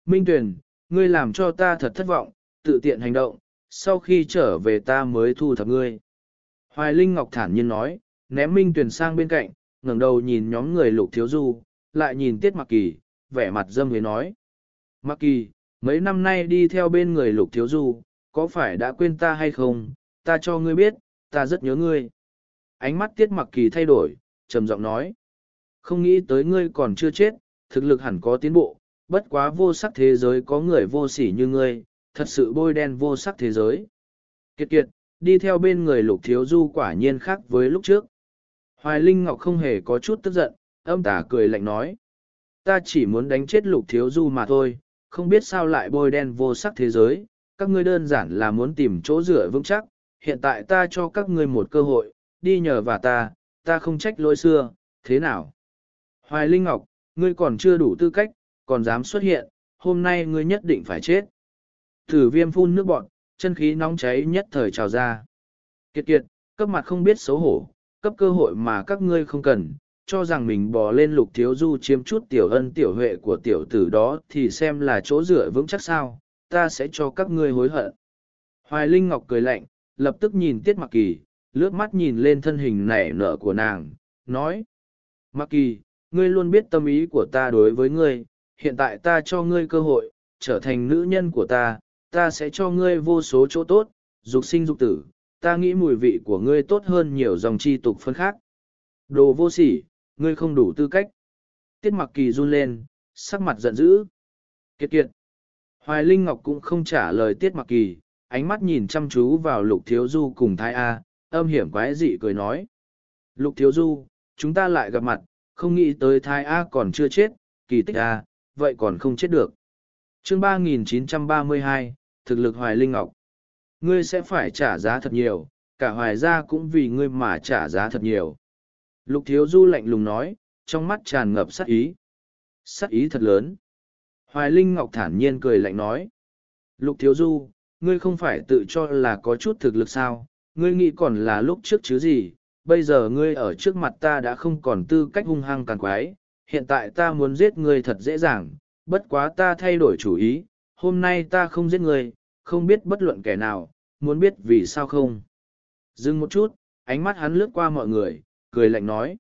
Minh Tuyển, ngươi làm cho ta thật thất vọng, tự tiện hành động, sau khi trở về ta mới thu thập ngươi. Hoài Linh Ngọc thản nhiên nói, ném Minh Tuyển sang bên cạnh, ngẩng đầu nhìn nhóm người lục thiếu du, lại nhìn tiết mặc kỳ, vẻ mặt dâm huế nói. Mặc kỳ, mấy năm nay đi theo bên người lục thiếu du, có phải đã quên ta hay không, ta cho ngươi biết, ta rất nhớ ngươi. Ánh mắt tiết mặc kỳ thay đổi, trầm giọng nói. Không nghĩ tới ngươi còn chưa chết, thực lực hẳn có tiến bộ, bất quá vô sắc thế giới có người vô sỉ như ngươi, thật sự bôi đen vô sắc thế giới. Kiệt kiệt, đi theo bên người lục thiếu du quả nhiên khác với lúc trước. Hoài Linh Ngọc không hề có chút tức giận, âm tả cười lạnh nói. Ta chỉ muốn đánh chết lục thiếu du mà thôi, không biết sao lại bôi đen vô sắc thế giới, các ngươi đơn giản là muốn tìm chỗ dựa vững chắc, hiện tại ta cho các ngươi một cơ hội, đi nhờ và ta, ta không trách lỗi xưa, thế nào? Hoài Linh Ngọc, ngươi còn chưa đủ tư cách, còn dám xuất hiện, hôm nay ngươi nhất định phải chết. Thử viêm phun nước bọn, chân khí nóng cháy nhất thời trào ra. Kiệt kiệt, cấp mặt không biết xấu hổ, cấp cơ hội mà các ngươi không cần, cho rằng mình bò lên lục thiếu du chiếm chút tiểu ân tiểu huệ của tiểu tử đó thì xem là chỗ dựa vững chắc sao, ta sẽ cho các ngươi hối hận. Hoài Linh Ngọc cười lạnh, lập tức nhìn Tiết Mặc Kỳ, lướt mắt nhìn lên thân hình nảy nở của nàng, nói. Mặc Kỳ, ngươi luôn biết tâm ý của ta đối với ngươi, hiện tại ta cho ngươi cơ hội, trở thành nữ nhân của ta, ta sẽ cho ngươi vô số chỗ tốt, dục sinh dục tử, ta nghĩ mùi vị của ngươi tốt hơn nhiều dòng chi tục phân khác. Đồ vô sỉ, ngươi không đủ tư cách. Tiết mặc kỳ run lên, sắc mặt giận dữ. Kiệt kiệt. Hoài Linh Ngọc cũng không trả lời tiết mặc kỳ, ánh mắt nhìn chăm chú vào lục thiếu du cùng thái A, âm hiểm quái dị cười nói. Lục thiếu du, chúng ta lại gặp mặt, không nghĩ tới thái A còn chưa chết, kỳ tích A, vậy còn không chết được. chương 3932, thực lực Hoài Linh Ngọc. Ngươi sẽ phải trả giá thật nhiều, cả Hoài gia cũng vì ngươi mà trả giá thật nhiều. Lục thiếu du lạnh lùng nói, trong mắt tràn ngập sát ý. Sát ý thật lớn. Hoài Linh Ngọc thản nhiên cười lạnh nói. Lục thiếu du, ngươi không phải tự cho là có chút thực lực sao, ngươi nghĩ còn là lúc trước chứ gì, bây giờ ngươi ở trước mặt ta đã không còn tư cách hung hăng càng quái, hiện tại ta muốn giết ngươi thật dễ dàng, bất quá ta thay đổi chủ ý, hôm nay ta không giết ngươi, không biết bất luận kẻ nào, muốn biết vì sao không. Dừng một chút, ánh mắt hắn lướt qua mọi người, cười lạnh nói.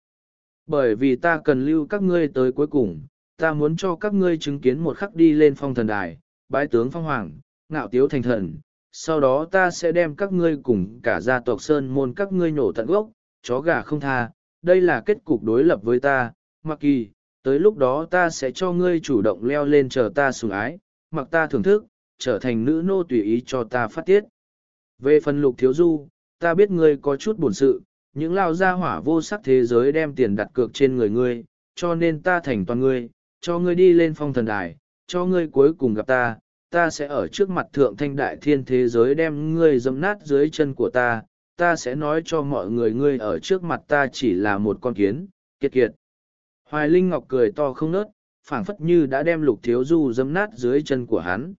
Bởi vì ta cần lưu các ngươi tới cuối cùng, ta muốn cho các ngươi chứng kiến một khắc đi lên phong thần đài, bái tướng phong hoàng, ngạo tiếu thành thần. Sau đó ta sẽ đem các ngươi cùng cả gia tộc Sơn môn các ngươi nổ tận gốc, chó gà không tha. Đây là kết cục đối lập với ta, mặc kỳ, tới lúc đó ta sẽ cho ngươi chủ động leo lên chờ ta sủng ái, mặc ta thưởng thức, trở thành nữ nô tùy ý cho ta phát tiết. Về phần lục thiếu du, ta biết ngươi có chút buồn sự, những lao gia hỏa vô sắc thế giới đem tiền đặt cược trên người ngươi, cho nên ta thành toàn ngươi, cho ngươi đi lên phong thần đài, cho ngươi cuối cùng gặp ta, ta sẽ ở trước mặt thượng thanh đại thiên thế giới đem ngươi dẫm nát dưới chân của ta, ta sẽ nói cho mọi người ngươi ở trước mặt ta chỉ là một con kiến, kiệt kiệt. Hoài Linh Ngọc cười to không nớt, phảng phất như đã đem lục thiếu du dẫm nát dưới chân của hắn.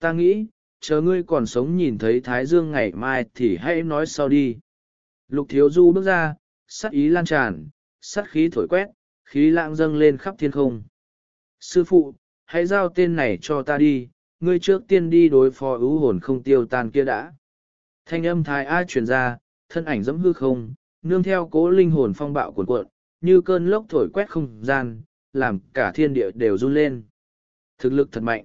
Ta nghĩ, chờ ngươi còn sống nhìn thấy Thái Dương ngày mai thì hãy nói sau đi. Lục thiếu du bước ra, sát ý lan tràn, sát khí thổi quét, khí lãng dâng lên khắp thiên không. Sư phụ, hãy giao tên này cho ta đi, ngươi trước tiên đi đối phó ưu hồn không tiêu tan kia đã. Thanh âm thái ai truyền ra, thân ảnh dẫm hư không, nương theo cố linh hồn phong bạo cuộn cuộn, như cơn lốc thổi quét không gian, làm cả thiên địa đều run lên. Thực lực thật mạnh.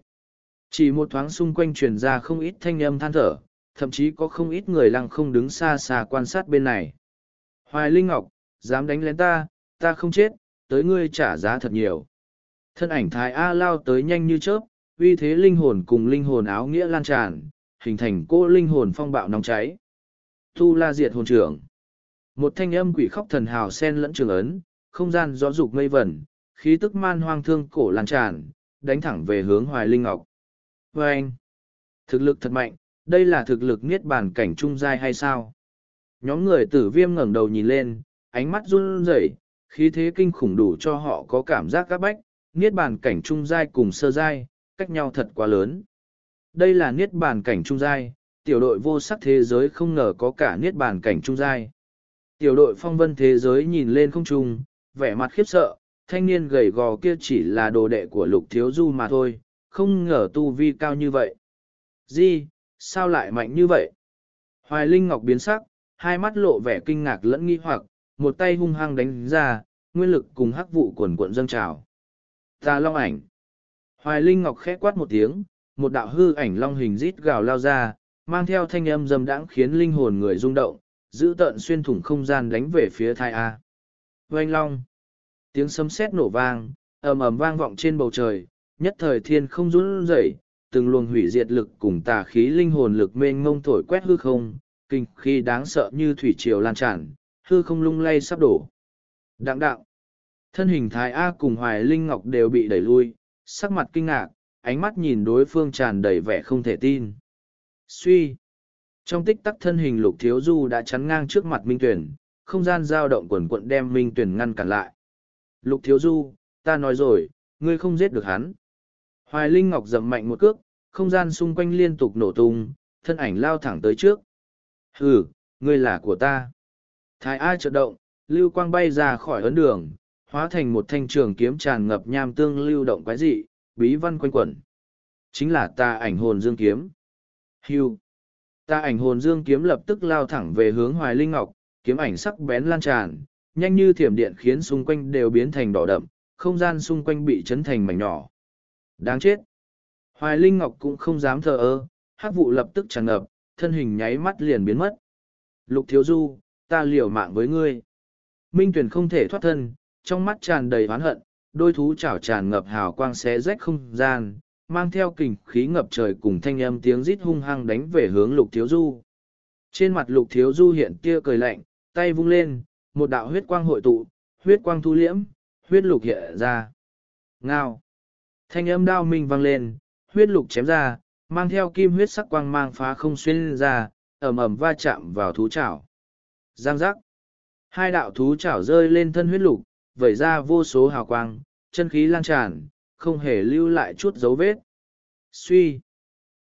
Chỉ một thoáng xung quanh truyền ra không ít thanh âm than thở, thậm chí có không ít người lăng không đứng xa xa quan sát bên này. Hoài Linh Ngọc, dám đánh lén ta, ta không chết, tới ngươi trả giá thật nhiều. Thân ảnh Thái A lao tới nhanh như chớp, uy thế linh hồn cùng linh hồn áo nghĩa lan tràn, hình thành cô linh hồn phong bạo nóng cháy. Thu la diệt hồn trưởng. Một thanh âm quỷ khóc thần hào sen lẫn trường ấn, không gian gió dục mây vẩn, khí tức man hoang thương cổ lan tràn, đánh thẳng về hướng Hoài Linh Ngọc. Và anh, thực lực thật mạnh, đây là thực lực niết bàn cảnh trung giai hay sao? Nhóm người tử viêm ngẩng đầu nhìn lên, ánh mắt run rẩy, khí thế kinh khủng đủ cho họ có cảm giác các bách, niết bàn cảnh trung giai cùng sơ giai, cách nhau thật quá lớn. Đây là niết bàn cảnh trung giai, tiểu đội vô sắc thế giới không ngờ có cả niết bàn cảnh trung giai. Tiểu đội phong vân thế giới nhìn lên không trung, vẻ mặt khiếp sợ, thanh niên gầy gò kia chỉ là đồ đệ của lục thiếu du mà thôi, không ngờ tu vi cao như vậy. Di, sao lại mạnh như vậy? Hoài Linh Ngọc biến sắc, hai mắt lộ vẻ kinh ngạc lẫn nghi hoặc, một tay hung hăng đánh ra, nguyên lực cùng hắc vụ cuồn cuộn dâng trào. Ta long ảnh. Hoài Linh Ngọc khẽ quát một tiếng, một đạo hư ảnh long hình rít gào lao ra, mang theo thanh âm dầm đãng khiến linh hồn người rung động, giữ tợn xuyên thủng không gian đánh về phía thai A. Oanh long. Tiếng sấm sét nổ vang, ầm ầm vang vọng trên bầu trời, nhất thời thiên không run rẩy, từng luồng hủy diệt lực cùng tà khí linh hồn lực mênh mông thổi quét hư không, kinh khi đáng sợ như thủy triều lan tràn, hư không lung lay sắp đổ. Đặng đạo. Thân hình thái A cùng Hoài Linh Ngọc đều bị đẩy lui, sắc mặt kinh ngạc, ánh mắt nhìn đối phương tràn đầy vẻ không thể tin. Suy. Trong tích tắc thân hình lục thiếu du đã chắn ngang trước mặt Minh Tuyển, không gian dao động quần quận đem Minh Tuyển ngăn cản lại. Lục thiếu du, ta nói rồi, ngươi không giết được hắn. Hoài Linh Ngọc dầm mạnh một cước, không gian xung quanh liên tục nổ tung, thân ảnh lao thẳng tới trước. Hừ, ngươi là của ta. Thái A chợt động, lưu quang bay ra khỏi ấn đường, hóa thành một thanh trường kiếm tràn ngập nham tương lưu động quái dị, bí văn quanh quẩn. Chính là ta ảnh hồn dương kiếm. Hưu. Ta ảnh hồn dương kiếm lập tức lao thẳng về hướng Hoài Linh Ngọc, kiếm ảnh sắc bén lan tràn, nhanh như thiểm điện khiến xung quanh đều biến thành đỏ đậm, không gian xung quanh bị chấn thành mảnh nhỏ. Đáng chết! Hoài Linh Ngọc cũng không dám thờ ơ, hắc vụ lập tức tràn ngập, thân hình nháy mắt liền biến mất. Lục Thiếu Du, ta liều mạng với ngươi. Minh Tuyền không thể thoát thân, trong mắt tràn đầy oán hận, đôi thú chảo tràn ngập hào quang xé rách không gian, mang theo kình khí ngập trời cùng thanh âm tiếng rít hung hăng đánh về hướng Lục Thiếu Du. Trên mặt Lục Thiếu Du hiện tia cười lạnh, tay vung lên, một đạo huyết quang hội tụ, huyết quang thu liễm, huyết lục hiện ra. Ngao. Thanh âm đao minh vang lên, huyết lục chém ra, mang theo kim huyết sắc quang mang phá không xuyên ra, ầm ầm va chạm vào thú chảo. Giang giác. Hai đạo thú chảo rơi lên thân huyết lục, vẩy ra vô số hào quang, chân khí lan tràn, không hề lưu lại chút dấu vết. Suy.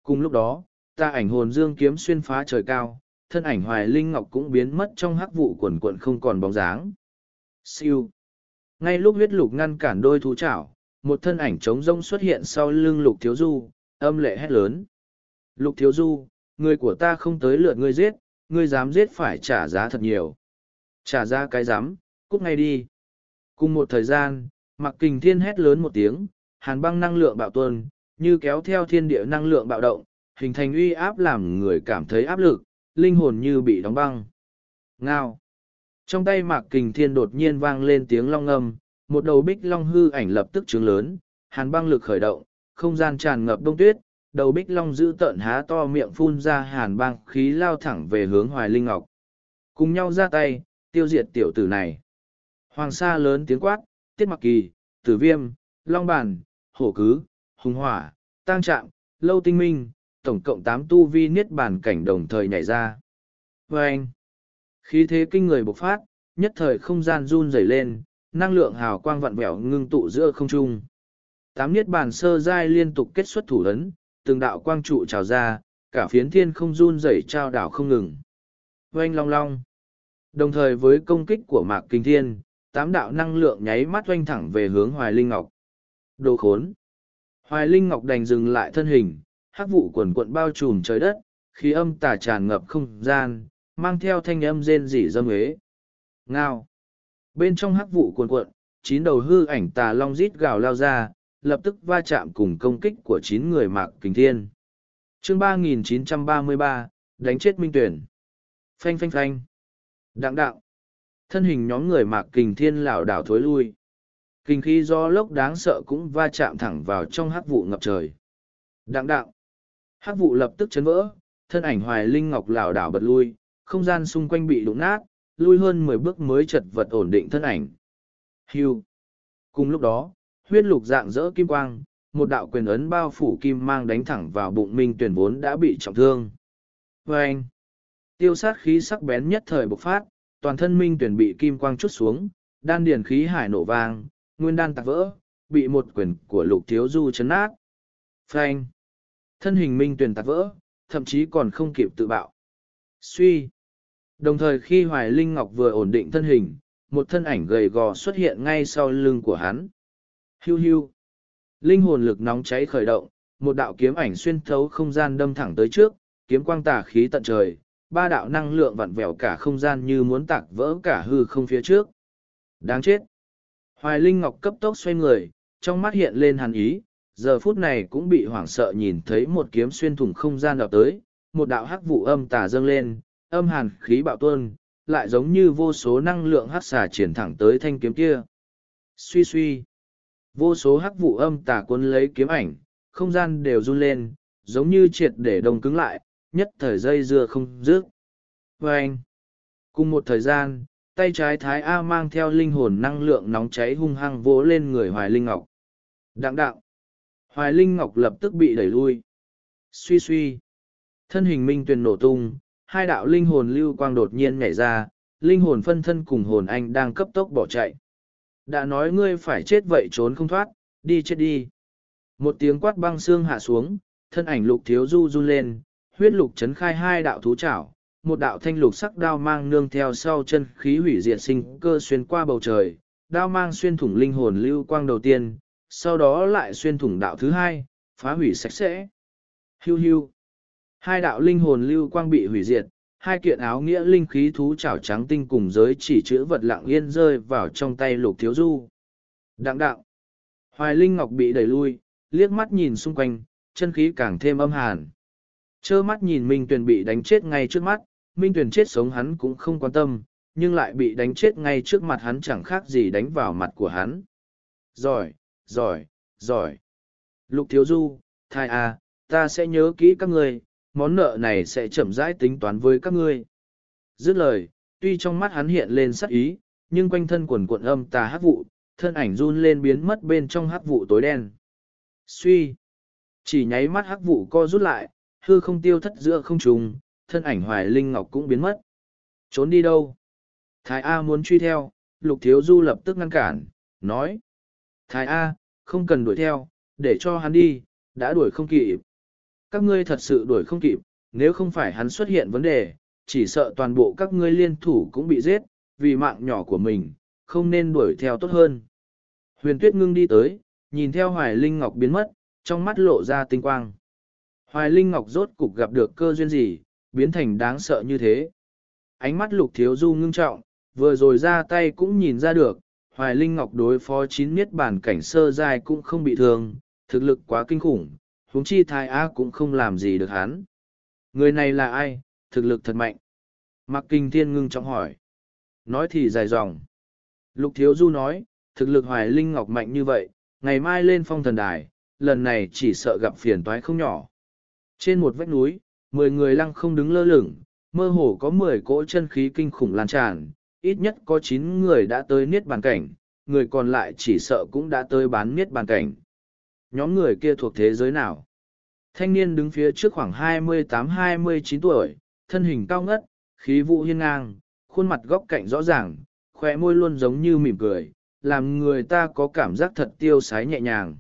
Cùng lúc đó, ta ảnh hồn dương kiếm xuyên phá trời cao, thân ảnh hoài linh ngọc cũng biến mất trong hắc vụ quần quận không còn bóng dáng. Siêu. Ngay lúc huyết lục ngăn cản đôi thú chảo, một thân ảnh trống rông xuất hiện sau lưng lục thiếu du, âm lệ hét lớn. Lục thiếu du, người của ta không tới lượt ngươi giết, ngươi dám giết phải trả giá thật nhiều. Trả ra cái dám, cút ngay đi. Cùng một thời gian, mặc kình thiên hét lớn một tiếng, hàn băng năng lượng bạo tuân, như kéo theo thiên địa năng lượng bạo động, hình thành uy áp làm người cảm thấy áp lực, linh hồn như bị đóng băng. Ngao. Trong tay mạc kình thiên đột nhiên vang lên tiếng long âm, một đầu bích long hư ảnh lập tức trướng lớn, hàn băng lực khởi động, không gian tràn ngập đông tuyết, đầu bích long giữ tợn há to miệng phun ra hàn băng khí lao thẳng về hướng hoài linh ngọc. Cùng nhau ra tay, tiêu diệt tiểu tử này. Hoàng sa lớn tiếng quát, tiết mặc kỳ, tử viêm, long bàn, hổ cứ, hùng hỏa, tang trạm, lâu tinh minh, tổng cộng tám tu vi niết bàn cảnh đồng thời nhảy ra. Vâng! anh, khí thế kinh người bộc phát, nhất thời không gian run rẩy lên, năng lượng hào quang vặn vẹo ngưng tụ giữa không trung. Tám niết bàn sơ giai liên tục kết xuất thủ ấn, từng đạo quang trụ trào ra, cả phiến thiên không run rẩy trao đảo không ngừng. Oanh long long. Đồng thời với công kích của Mạc Kinh Thiên, tám đạo năng lượng nháy mắt oanh thẳng về hướng Hoài Linh Ngọc. Đồ khốn. Hoài Linh Ngọc đành dừng lại thân hình, hắc vụ quần quận bao trùm trời đất, khí âm tà tràn ngập không gian, mang theo thanh âm rên rỉ dâm ế. Ngao. Bên trong hắc vụ cuồn cuộn, chín đầu hư ảnh tà long rít gào lao ra, lập tức va chạm cùng công kích của chín người mạc kình thiên. chương ba nghìn chín trăm ba mươi ba đánh chết minh tuyển. Phanh phanh phanh. Đặng đạo. Thân hình nhóm người mạc kình thiên lảo đảo thối lui. Kinh khí do lốc đáng sợ cũng va chạm thẳng vào trong hắc vụ ngập trời. Đặng đạo. Hắc vụ lập tức chấn vỡ, thân ảnh hoài linh ngọc lảo đảo bật lui, không gian xung quanh bị đụng nát, lui hơn mười bước mới chật vật ổn định thân ảnh. Hưu. Cùng lúc đó, huyết lục dạng dỡ kim quang, một đạo quyền ấn bao phủ kim mang đánh thẳng vào bụng minh tuyển vốn đã bị trọng thương. Và anh, tiêu sát khí sắc bén nhất thời bộc phát, toàn thân minh tuyển bị kim quang chút xuống, đan điền khí hải nổ vang, nguyên đan tạc vỡ, bị một quyền của lục thiếu du chấn nát. Phanh, thân hình minh tuyển tạc vỡ, thậm chí còn không kịp tự bạo. Suy, Đồng thời khi Hoài Linh Ngọc vừa ổn định thân hình, một thân ảnh gầy gò xuất hiện ngay sau lưng của hắn. Hiu hiu. Linh hồn lực nóng cháy khởi động, một đạo kiếm ảnh xuyên thấu không gian đâm thẳng tới trước, kiếm quang tà khí tận trời, ba đạo năng lượng vặn vẹo cả không gian như muốn tạc vỡ cả hư không phía trước. Đáng chết. Hoài Linh Ngọc cấp tốc xoay người, trong mắt hiện lên hàn ý, giờ phút này cũng bị hoảng sợ nhìn thấy một kiếm xuyên thủng không gian đập tới, một đạo hắc vụ âm tà dâng lên, âm hàn khí bạo tuôn, lại giống như vô số năng lượng hắc xà triển thẳng tới thanh kiếm kia. Suy suy, vô số hắc vụ âm tà cuốn lấy kiếm ảnh, không gian đều run lên, giống như triệt để đồng cứng lại, nhất thời dây dưa không dứt. Và anh, cùng một thời gian, tay trái Thái A mang theo linh hồn năng lượng nóng cháy hung hăng vỗ lên người Hoài Linh Ngọc. Đặng đạo. Hoài Linh Ngọc lập tức bị đẩy lui. Suy suy. Thân hình minh tuyền nổ tung, hai đạo linh hồn lưu quang đột nhiên nhảy ra, linh hồn phân thân cùng hồn anh đang cấp tốc bỏ chạy. Đã nói ngươi phải chết vậy trốn không thoát, đi chết đi. Một tiếng quát băng xương hạ xuống, thân ảnh lục thiếu du run lên, huyết lục chấn khai hai đạo thú chảo, một đạo thanh lục sắc đao mang nương theo sau chân khí hủy diệt sinh cơ xuyên qua bầu trời, đao mang xuyên thủng linh hồn lưu quang đầu tiên, sau đó lại xuyên thủng đạo thứ hai, phá hủy sạch sẽ. Hiu hiu. Hai đạo linh hồn lưu quang bị hủy diệt, hai kiện áo nghĩa linh khí thú chảo trắng tinh cùng giới chỉ chữ vật lặng yên rơi vào trong tay lục thiếu du. Đặng đạo. Hoài linh ngọc bị đẩy lui, liếc mắt nhìn xung quanh, chân khí càng thêm âm hàn. Chơ mắt nhìn Minh Tuyền bị đánh chết ngay trước mắt, Minh Tuyền chết sống hắn cũng không quan tâm, nhưng lại bị đánh chết ngay trước mặt hắn chẳng khác gì đánh vào mặt của hắn. Giỏi, giỏi, giỏi. Lục Thiếu Du, thai à, ta sẽ nhớ kỹ các người món nợ này sẽ chậm rãi tính toán với các ngươi. Dứt lời, tuy trong mắt hắn hiện lên sắc ý, nhưng quanh thân quần cuộn âm tà hắc vụ, thân ảnh run lên biến mất bên trong hắc vụ tối đen. Suy, chỉ nháy mắt hắc vụ co rút lại, hư không tiêu thất giữa không trùng, thân ảnh hoài linh ngọc cũng biến mất. Trốn đi đâu? Thái A muốn truy theo, lục thiếu du lập tức ngăn cản, nói. Thái A, không cần đuổi theo, để cho hắn đi, đã đuổi không kịp. Các ngươi thật sự đuổi không kịp, nếu không phải hắn xuất hiện vấn đề, chỉ sợ toàn bộ các ngươi liên thủ cũng bị giết, vì mạng nhỏ của mình, không nên đuổi theo tốt hơn. Huyền tuyết ngưng đi tới, nhìn theo hoài linh ngọc biến mất, trong mắt lộ ra tinh quang. Hoài linh ngọc rốt cục gặp được cơ duyên gì, biến thành đáng sợ như thế. Ánh mắt lục thiếu du ngưng trọng, vừa rồi ra tay cũng nhìn ra được, Hoài Linh Ngọc đối phó chín miết bản cảnh sơ dài cũng không bị thương, thực lực quá kinh khủng, huống chi thái á cũng không làm gì được hắn. Người này là ai, thực lực thật mạnh. Mạc Kinh Thiên ngưng trọng hỏi. Nói thì dài dòng. Lục Thiếu Du nói, thực lực Hoài Linh Ngọc mạnh như vậy, ngày mai lên phong thần đài, lần này chỉ sợ gặp phiền toái không nhỏ. Trên một vách núi, mười người lăng không đứng lơ lửng, mơ hồ có mười cỗ chân khí kinh khủng lan tràn, ít nhất có chín người đã tới niết bàn cảnh, người còn lại chỉ sợ cũng đã tới bán niết bàn cảnh. Nhóm người kia thuộc thế giới nào? Thanh niên đứng phía trước khoảng 28-29 tuổi, thân hình cao ngất, khí vụ hiên ngang, khuôn mặt góc cạnh rõ ràng, khỏe môi luôn giống như mỉm cười, làm người ta có cảm giác thật tiêu sái nhẹ nhàng.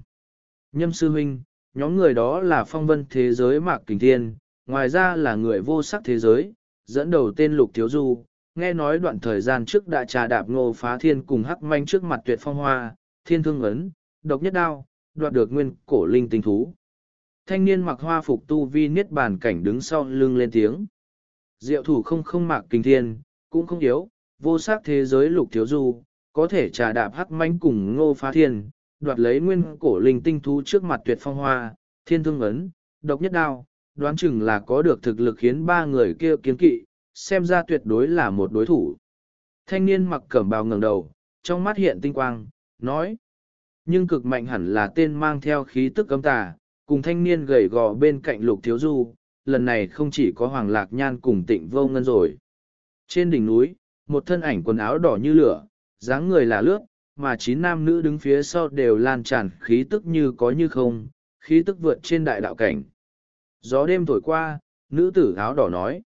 Nhâm sư huynh, nhóm người đó là phong vân thế giới mạc kình thiên, ngoài ra là người vô sắc thế giới, dẫn đầu tên Lục Thiếu Du, nghe nói đoạn thời gian trước đã trà đạp ngô phá thiên cùng hắc manh trước mặt tuyệt phong hoa, thiên thương ấn, độc nhất đao, đoạt được nguyên cổ linh tinh thú. Thanh niên mặc hoa phục tu vi niết bàn cảnh đứng sau lưng lên tiếng. Diệu thủ không không mạc kinh thiên, cũng không yếu, vô sắc thế giới lục thiếu du, có thể trà đạp hắc mãnh cùng ngô phá thiên, đoạt lấy nguyên cổ linh tinh thú trước mặt tuyệt phong hoa, thiên thương ấn, độc nhất đao, đoán chừng là có được thực lực khiến ba người kia kiến kỵ, xem ra tuyệt đối là một đối thủ. Thanh niên mặc cẩm bào ngẩng đầu, trong mắt hiện tinh quang, nói. Nhưng cực mạnh hẳn là tên mang theo khí tức cấm tà, cùng thanh niên gầy gò bên cạnh lục thiếu du, lần này không chỉ có hoàng lạc nhan cùng tịnh vô ngân rồi. Trên đỉnh núi, một thân ảnh quần áo đỏ như lửa, dáng người là lướt, mà chín nam nữ đứng phía sau đều lan tràn khí tức như có như không, khí tức vượt trên đại đạo cảnh. Gió đêm thổi qua, nữ tử áo đỏ nói.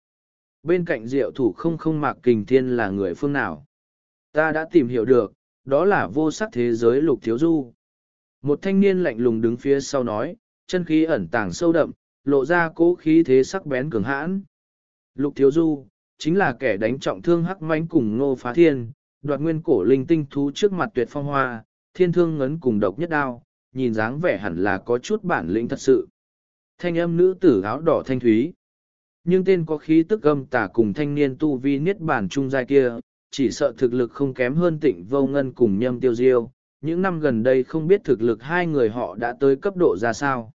Bên cạnh diệu thủ không không mạc kình thiên là người phương nào. Ta đã tìm hiểu được, đó là vô sắc thế giới lục thiếu du. Một thanh niên lạnh lùng đứng phía sau nói, chân khí ẩn tàng sâu đậm, lộ ra cố khí thế sắc bén cường hãn. Lục thiếu du, chính là kẻ đánh trọng thương hắc mãnh cùng ngô phá thiên, đoạt nguyên cổ linh tinh thú trước mặt tuyệt phong hoa, thiên thương ngấn cùng độc nhất đao, nhìn dáng vẻ hẳn là có chút bản lĩnh thật sự. Thanh âm nữ tử áo đỏ thanh thúy. Nhưng tên có khí tức âm tả cùng thanh niên tu vi niết bản trung giai kia, chỉ sợ thực lực không kém hơn tịnh vô ngân cùng nhâm tiêu diêu, những năm gần đây không biết thực lực hai người họ đã tới cấp độ ra sao.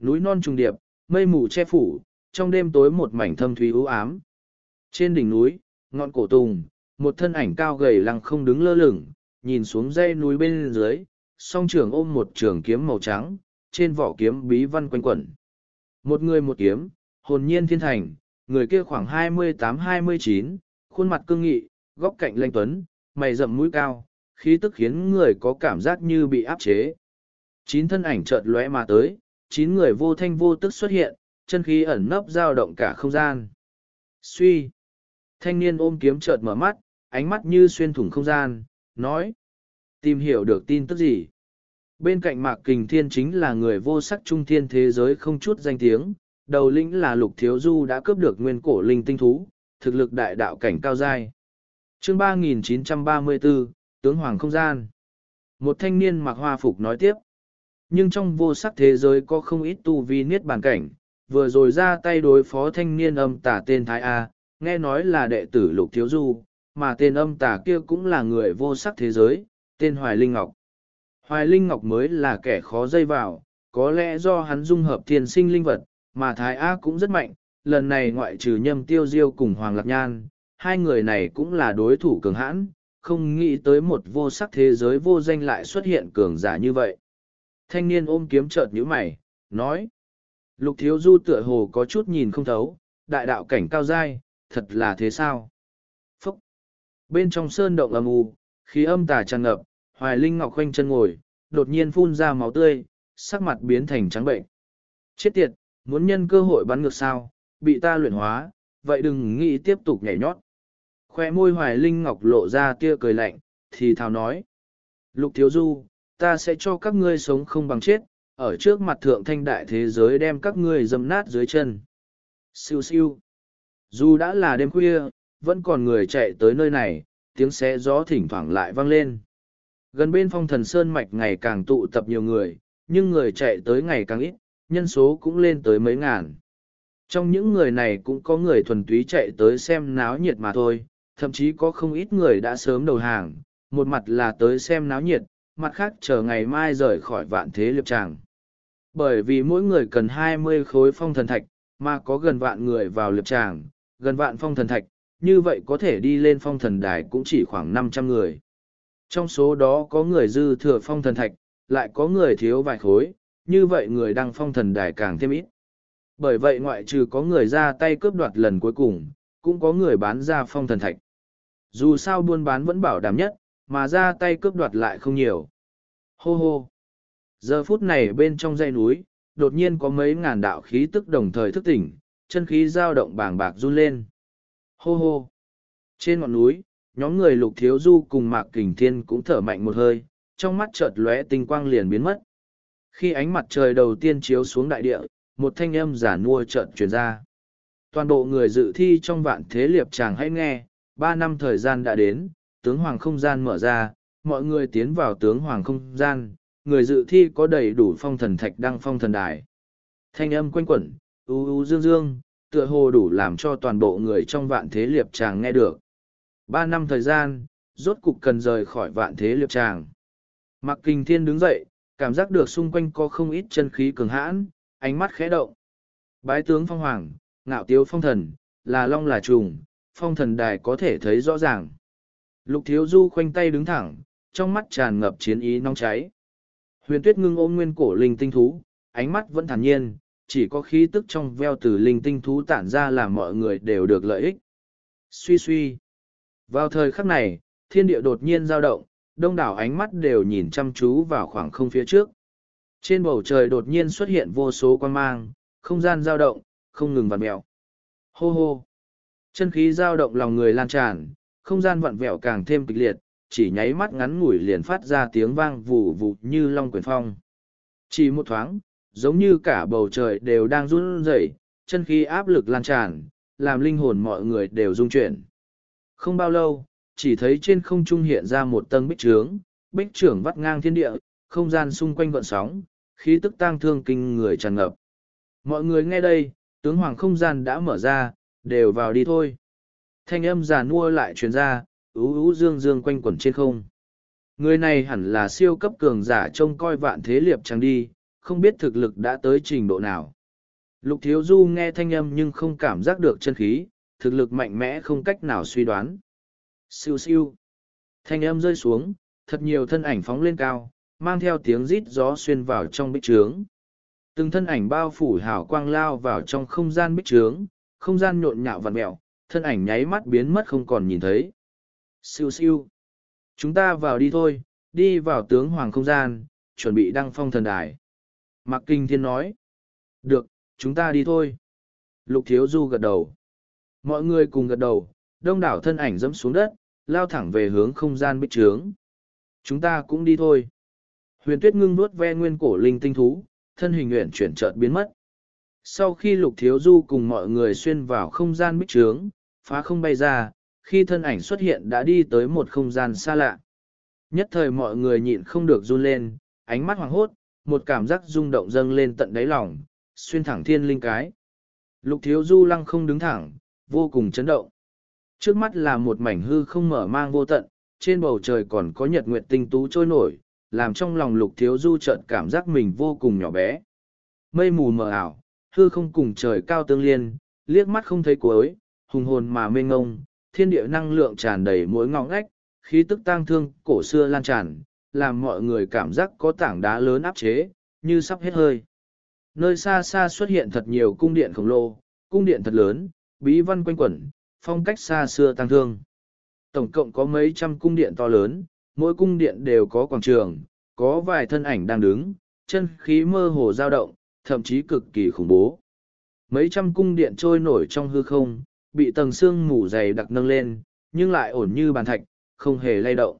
Núi non trùng điệp, mây mù che phủ, trong đêm tối một mảnh thâm thúy u ám. Trên đỉnh núi, ngọn cổ tùng, một thân ảnh cao gầy lăng không đứng lơ lửng, nhìn xuống dây núi bên dưới, song trường ôm một trường kiếm màu trắng, trên vỏ kiếm bí văn quanh quẩn. Một người một kiếm, hồn nhiên thiên thành, người kia khoảng hai mươi tám hai mươi chín, khuôn mặt cương nghị, góc cạnh lanh tuấn, mày rậm mũi cao, khí tức khiến người có cảm giác như bị áp chế. Chín thân ảnh chợt lóe mà tới, chín người vô thanh vô tức xuất hiện, chân khí ẩn nấp dao động cả không gian. Suy. Thanh niên ôm kiếm chợt mở mắt, ánh mắt như xuyên thủng không gian, nói. Tìm hiểu được tin tức gì? Bên cạnh Mạc Kình Thiên chính là người vô sắc trung thiên thế giới không chút danh tiếng, đầu lĩnh là Lục Thiếu Du đã cướp được nguyên cổ linh tinh thú, thực lực đại đạo cảnh cao giai. Chương 3934, Tướng Hoàng Không Gian Một thanh niên mặc hoa phục nói tiếp. Nhưng trong vô sắc thế giới có không ít tu vi niết bàn cảnh, vừa rồi ra tay đối phó thanh niên âm tả tên Thái A, nghe nói là đệ tử Lục Thiếu Du, mà tên âm tả kia cũng là người vô sắc thế giới, tên Hoài Linh Ngọc. Hoài Linh Ngọc mới là kẻ khó dây vào, có lẽ do hắn dung hợp thiên sinh linh vật, mà Thái A cũng rất mạnh, lần này ngoại trừ nhâm tiêu diêu cùng Hoàng Lạc Nhan, hai người này cũng là đối thủ cường hãn, không nghĩ tới một vô sắc thế giới vô danh lại xuất hiện cường giả như vậy. Thanh niên ôm kiếm chợt nhíu mày, nói. Lục thiếu du tựa hồ có chút nhìn không thấu, đại đạo cảnh cao dai, thật là thế sao? Phúc! Bên trong sơn động âm u, khí âm tà tràn ngập, hoài linh ngọc khoanh chân ngồi, đột nhiên phun ra máu tươi, sắc mặt biến thành trắng bệnh. Chết tiệt, muốn nhân cơ hội bắn ngược sao, bị ta luyện hóa, vậy đừng nghĩ tiếp tục nhảy nhót. Khoe môi hoài linh ngọc lộ ra tia cười lạnh, thì thào nói. Lục thiếu du, ta sẽ cho các ngươi sống không bằng chết, ở trước mặt thượng thanh đại thế giới đem các ngươi dâm nát dưới chân. Siêu siêu. Dù đã là đêm khuya, vẫn còn người chạy tới nơi này, tiếng xé gió thỉnh thoảng lại vang lên. Gần bên phong thần sơn mạch ngày càng tụ tập nhiều người, nhưng người chạy tới ngày càng ít, nhân số cũng lên tới mấy ngàn. Trong những người này cũng có người thuần túy chạy tới xem náo nhiệt mà thôi, thậm chí có không ít người đã sớm đầu hàng, một mặt là tới xem náo nhiệt, mặt khác chờ ngày mai rời khỏi vạn thế liệp tràng. Bởi vì mỗi người cần hai mươi khối phong thần thạch, mà có gần vạn người vào liệp tràng, gần vạn phong thần thạch, như vậy có thể đi lên phong thần đài cũng chỉ khoảng năm trăm người. Trong số đó có người dư thừa phong thần thạch, lại có người thiếu vài khối, như vậy người đăng phong thần đài càng thêm ít. Bởi vậy ngoại trừ có người ra tay cướp đoạt lần cuối cùng, cũng có người bán ra phong thần thạch. Dù sao buôn bán vẫn bảo đảm nhất, mà ra tay cướp đoạt lại không nhiều. Hô hô! Giờ phút này bên trong dãy núi, đột nhiên có mấy ngàn đạo khí tức đồng thời thức tỉnh, chân khí dao động bàng bạc run lên. Hô hô! Trên ngọn núi, nhóm người lục thiếu du cùng mạc kình thiên cũng thở mạnh một hơi, trong mắt chợt lóe tinh quang liền biến mất. Khi ánh mặt trời đầu tiên chiếu xuống đại địa, một thanh âm giả nua chợt truyền ra. Toàn bộ người dự thi trong vạn thế liệp chàng hãy nghe, ba năm thời gian đã đến, tướng hoàng không gian mở ra, mọi người tiến vào tướng hoàng không gian, người dự thi có đầy đủ phong thần thạch đăng phong thần đài. Thanh âm quanh quẩn, u u dương dương, tựa hồ đủ làm cho toàn bộ người trong vạn thế liệp tràng nghe được. Ba năm thời gian, rốt cục cần rời khỏi vạn thế liệp tràng. Mặc kinh thiên đứng dậy, cảm giác được xung quanh có không ít chân khí cường hãn, ánh mắt khẽ động. Bái tướng phong hoàng, ngạo tiếu phong thần, là long là trùng, phong thần đài có thể thấy rõ ràng. Lục thiếu du khoanh tay đứng thẳng, trong mắt tràn ngập chiến ý nóng cháy. Huyền tuyết ngưng ôm nguyên cổ linh tinh thú, ánh mắt vẫn thản nhiên, chỉ có khí tức trong veo từ linh tinh thú tản ra làm mọi người đều được lợi ích. Suy suy. Vào thời khắc này, thiên địa đột nhiên dao động, đông đảo ánh mắt đều nhìn chăm chú vào khoảng không phía trước. Trên bầu trời đột nhiên xuất hiện vô số quan mang, không gian dao động, không ngừng vặn mèo. Hô hô. Chân khí dao động lòng người lan tràn, không gian vặn vẹo càng thêm kịch liệt, chỉ nháy mắt ngắn ngủi liền phát ra tiếng vang vù vù như long quyền phong. Chỉ một thoáng, giống như cả bầu trời đều đang run rẩy, chân khí áp lực lan tràn, làm linh hồn mọi người đều rung chuyển. Không bao lâu, chỉ thấy trên không trung hiện ra một tầng bích trướng, bích trưởng vắt ngang thiên địa, không gian xung quanh gợn sóng, khí tức tang thương kinh người tràn ngập. Mọi người nghe đây, tướng hoàng không gian đã mở ra, đều vào đi thôi. Thanh âm già nua lại truyền ra, ú ú dương dương quanh quẩn trên không. Người này hẳn là siêu cấp cường giả trông coi vạn thế liệp chẳng đi, không biết thực lực đã tới trình độ nào. Lục Thiếu Du nghe thanh âm nhưng không cảm giác được chân khí, thực lực mạnh mẽ không cách nào suy đoán. Siêu siêu. Thanh âm rơi xuống, thật nhiều thân ảnh phóng lên cao, mang theo tiếng rít gió xuyên vào trong bích trướng. Từng thân ảnh bao phủ hào quang lao vào trong không gian bích trướng, không gian nhộn nhạo vặn mẹo, thân ảnh nháy mắt biến mất không còn nhìn thấy. Siêu siêu. Chúng ta vào đi thôi, đi vào tướng hoàng không gian, chuẩn bị đăng phong thần đài. Mạc Kinh Thiên nói. Được, chúng ta đi thôi. Lục Thiếu Du gật đầu. Mọi người cùng gật đầu, đông đảo thân ảnh dẫm xuống đất, lao thẳng về hướng không gian bích trướng. Chúng ta cũng đi thôi. Huyền Tuyết ngưng nuốt ve nguyên cổ linh tinh thú, thân hình nguyện chuyển chợt biến mất. Sau khi Lục Thiếu Du cùng mọi người xuyên vào không gian bích trướng, phá không bay ra, khi thân ảnh xuất hiện đã đi tới một không gian xa lạ. Nhất thời mọi người nhịn không được run lên, ánh mắt hoàng hốt, một cảm giác rung động dâng lên tận đáy lòng, xuyên thẳng thiên linh cái. Lục thiếu du lăng không đứng thẳng, vô cùng chấn động. Trước mắt là một mảnh hư không mở mang vô tận, trên bầu trời còn có nhật nguyệt tinh tú trôi nổi, làm trong lòng lục thiếu du chợt cảm giác mình vô cùng nhỏ bé. Mây mù mờ ảo, hư không cùng trời cao tương liên, liếc mắt không thấy cuối, hùng hồn mà mênh ngông, thiên địa năng lượng tràn đầy mỗi ngõ ngách, khí tức tang thương cổ xưa lan tràn, làm mọi người cảm giác có tảng đá lớn áp chế, như sắp hết hơi. Nơi xa xa xuất hiện thật nhiều cung điện khổng lồ, cung điện thật lớn, bí văn quanh quẩn, phong cách xa xưa tang thương. Tổng cộng có mấy trăm cung điện to lớn, mỗi cung điện đều có quảng trường, có vài thân ảnh đang đứng, chân khí mơ hồ dao động, thậm chí cực kỳ khủng bố. Mấy trăm cung điện trôi nổi trong hư không, bị tầng xương mù dày đặc nâng lên, nhưng lại ổn như bàn thạch, không hề lay động.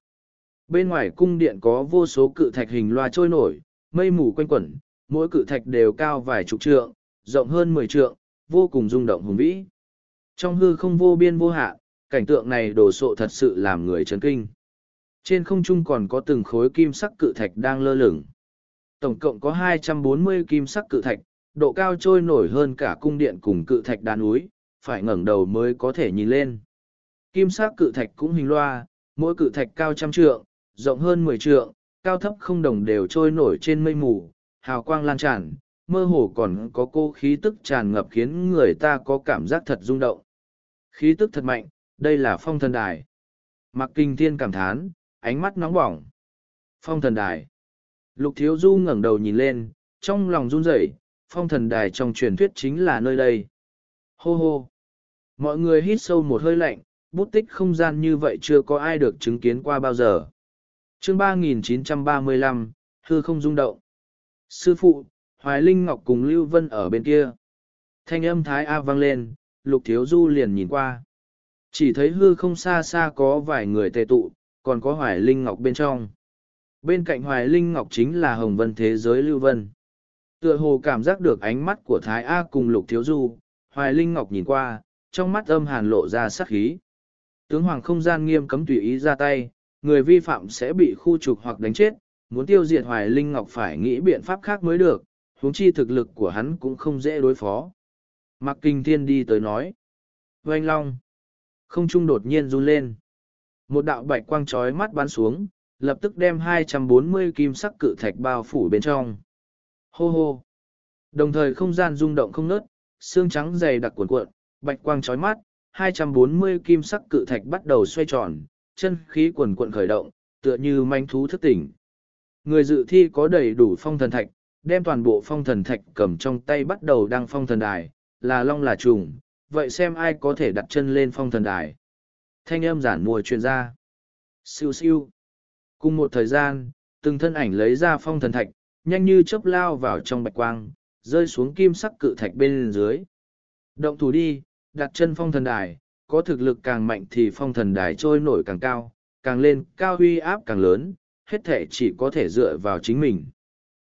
Bên ngoài cung điện có vô số cự thạch hình loa trôi nổi, mây mù quanh quẩn, mỗi cự thạch đều cao vài chục trượng, rộng hơn mười trượng, vô cùng rung động hùng vĩ. Trong hư không vô biên vô hạn, cảnh tượng này đồ sộ thật sự làm người chấn kinh. Trên không trung còn có từng khối kim sắc cự thạch đang lơ lửng. Tổng cộng có 240 kim sắc cự thạch, độ cao trôi nổi hơn cả cung điện cùng cự thạch đá núi, phải ngẩng đầu mới có thể nhìn lên. Kim sắc cự thạch cũng hình loa, mỗi cự thạch cao trăm trượng, rộng hơn mười trượng, cao thấp không đồng đều trôi nổi trên mây mù, hào quang lan tràn, mơ hồ còn có cô khí tức tràn ngập khiến người ta có cảm giác thật rung động. Khí tức thật mạnh, đây là phong thần đài. Mặc kinh thiên cảm thán, ánh mắt nóng bỏng. Phong thần đài. Lục thiếu du ngẩng đầu nhìn lên, trong lòng run rẩy, phong thần đài trong truyền thuyết chính là nơi đây. Hô hô. Mọi người hít sâu một hơi lạnh, bút tích không gian như vậy chưa có ai được chứng kiến qua bao giờ. chương 3935, hư không rung động. Sư phụ, Hoài Linh Ngọc cùng Lưu Vân ở bên kia. Thanh âm Thái A vang lên, Lục Thiếu Du liền nhìn qua. Chỉ thấy hư không xa xa có vài người tề tụ, còn có Hoài Linh Ngọc bên trong. Bên cạnh Hoài Linh Ngọc chính là Hồng Vân Thế Giới Lưu Vân. Tựa hồ cảm giác được ánh mắt của Thái A cùng Lục Thiếu Du, Hoài Linh Ngọc nhìn qua, trong mắt âm hàn lộ ra sát khí. Tướng Hoàng không gian nghiêm cấm tùy ý ra tay, người vi phạm sẽ bị khu trục hoặc đánh chết, muốn tiêu diệt Hoài Linh Ngọc phải nghĩ biện pháp khác mới được, huống chi thực lực của hắn cũng không dễ đối phó. Mạc Kinh Thiên đi tới nói. Oanh Long. Không trung đột nhiên run lên. Một đạo bạch quang trói mắt bắn xuống, lập tức đem 240 kim sắc cự thạch bao phủ bên trong. Hô hô. Đồng thời không gian rung động không nớt, xương trắng dày đặc cuộn cuộn, bạch quang trói mắt, 240 kim sắc cự thạch bắt đầu xoay tròn, chân khí cuồn cuộn khởi động, tựa như manh thú thức tỉnh. Người dự thi có đầy đủ phong thần thạch, đem toàn bộ phong thần thạch cầm trong tay bắt đầu đăng phong thần đài, là long là trùng, vậy xem ai có thể đặt chân lên phong thần đài. Thanh âm giản mùa truyền ra. Siêu siêu. Cùng một thời gian, từng thân ảnh lấy ra phong thần thạch, nhanh như chớp lao vào trong bạch quang, rơi xuống kim sắc cự thạch bên dưới. Động thủ đi, đặt chân phong thần đài, có thực lực càng mạnh thì phong thần đài trôi nổi càng cao, càng lên cao huy áp càng lớn, hết thể chỉ có thể dựa vào chính mình.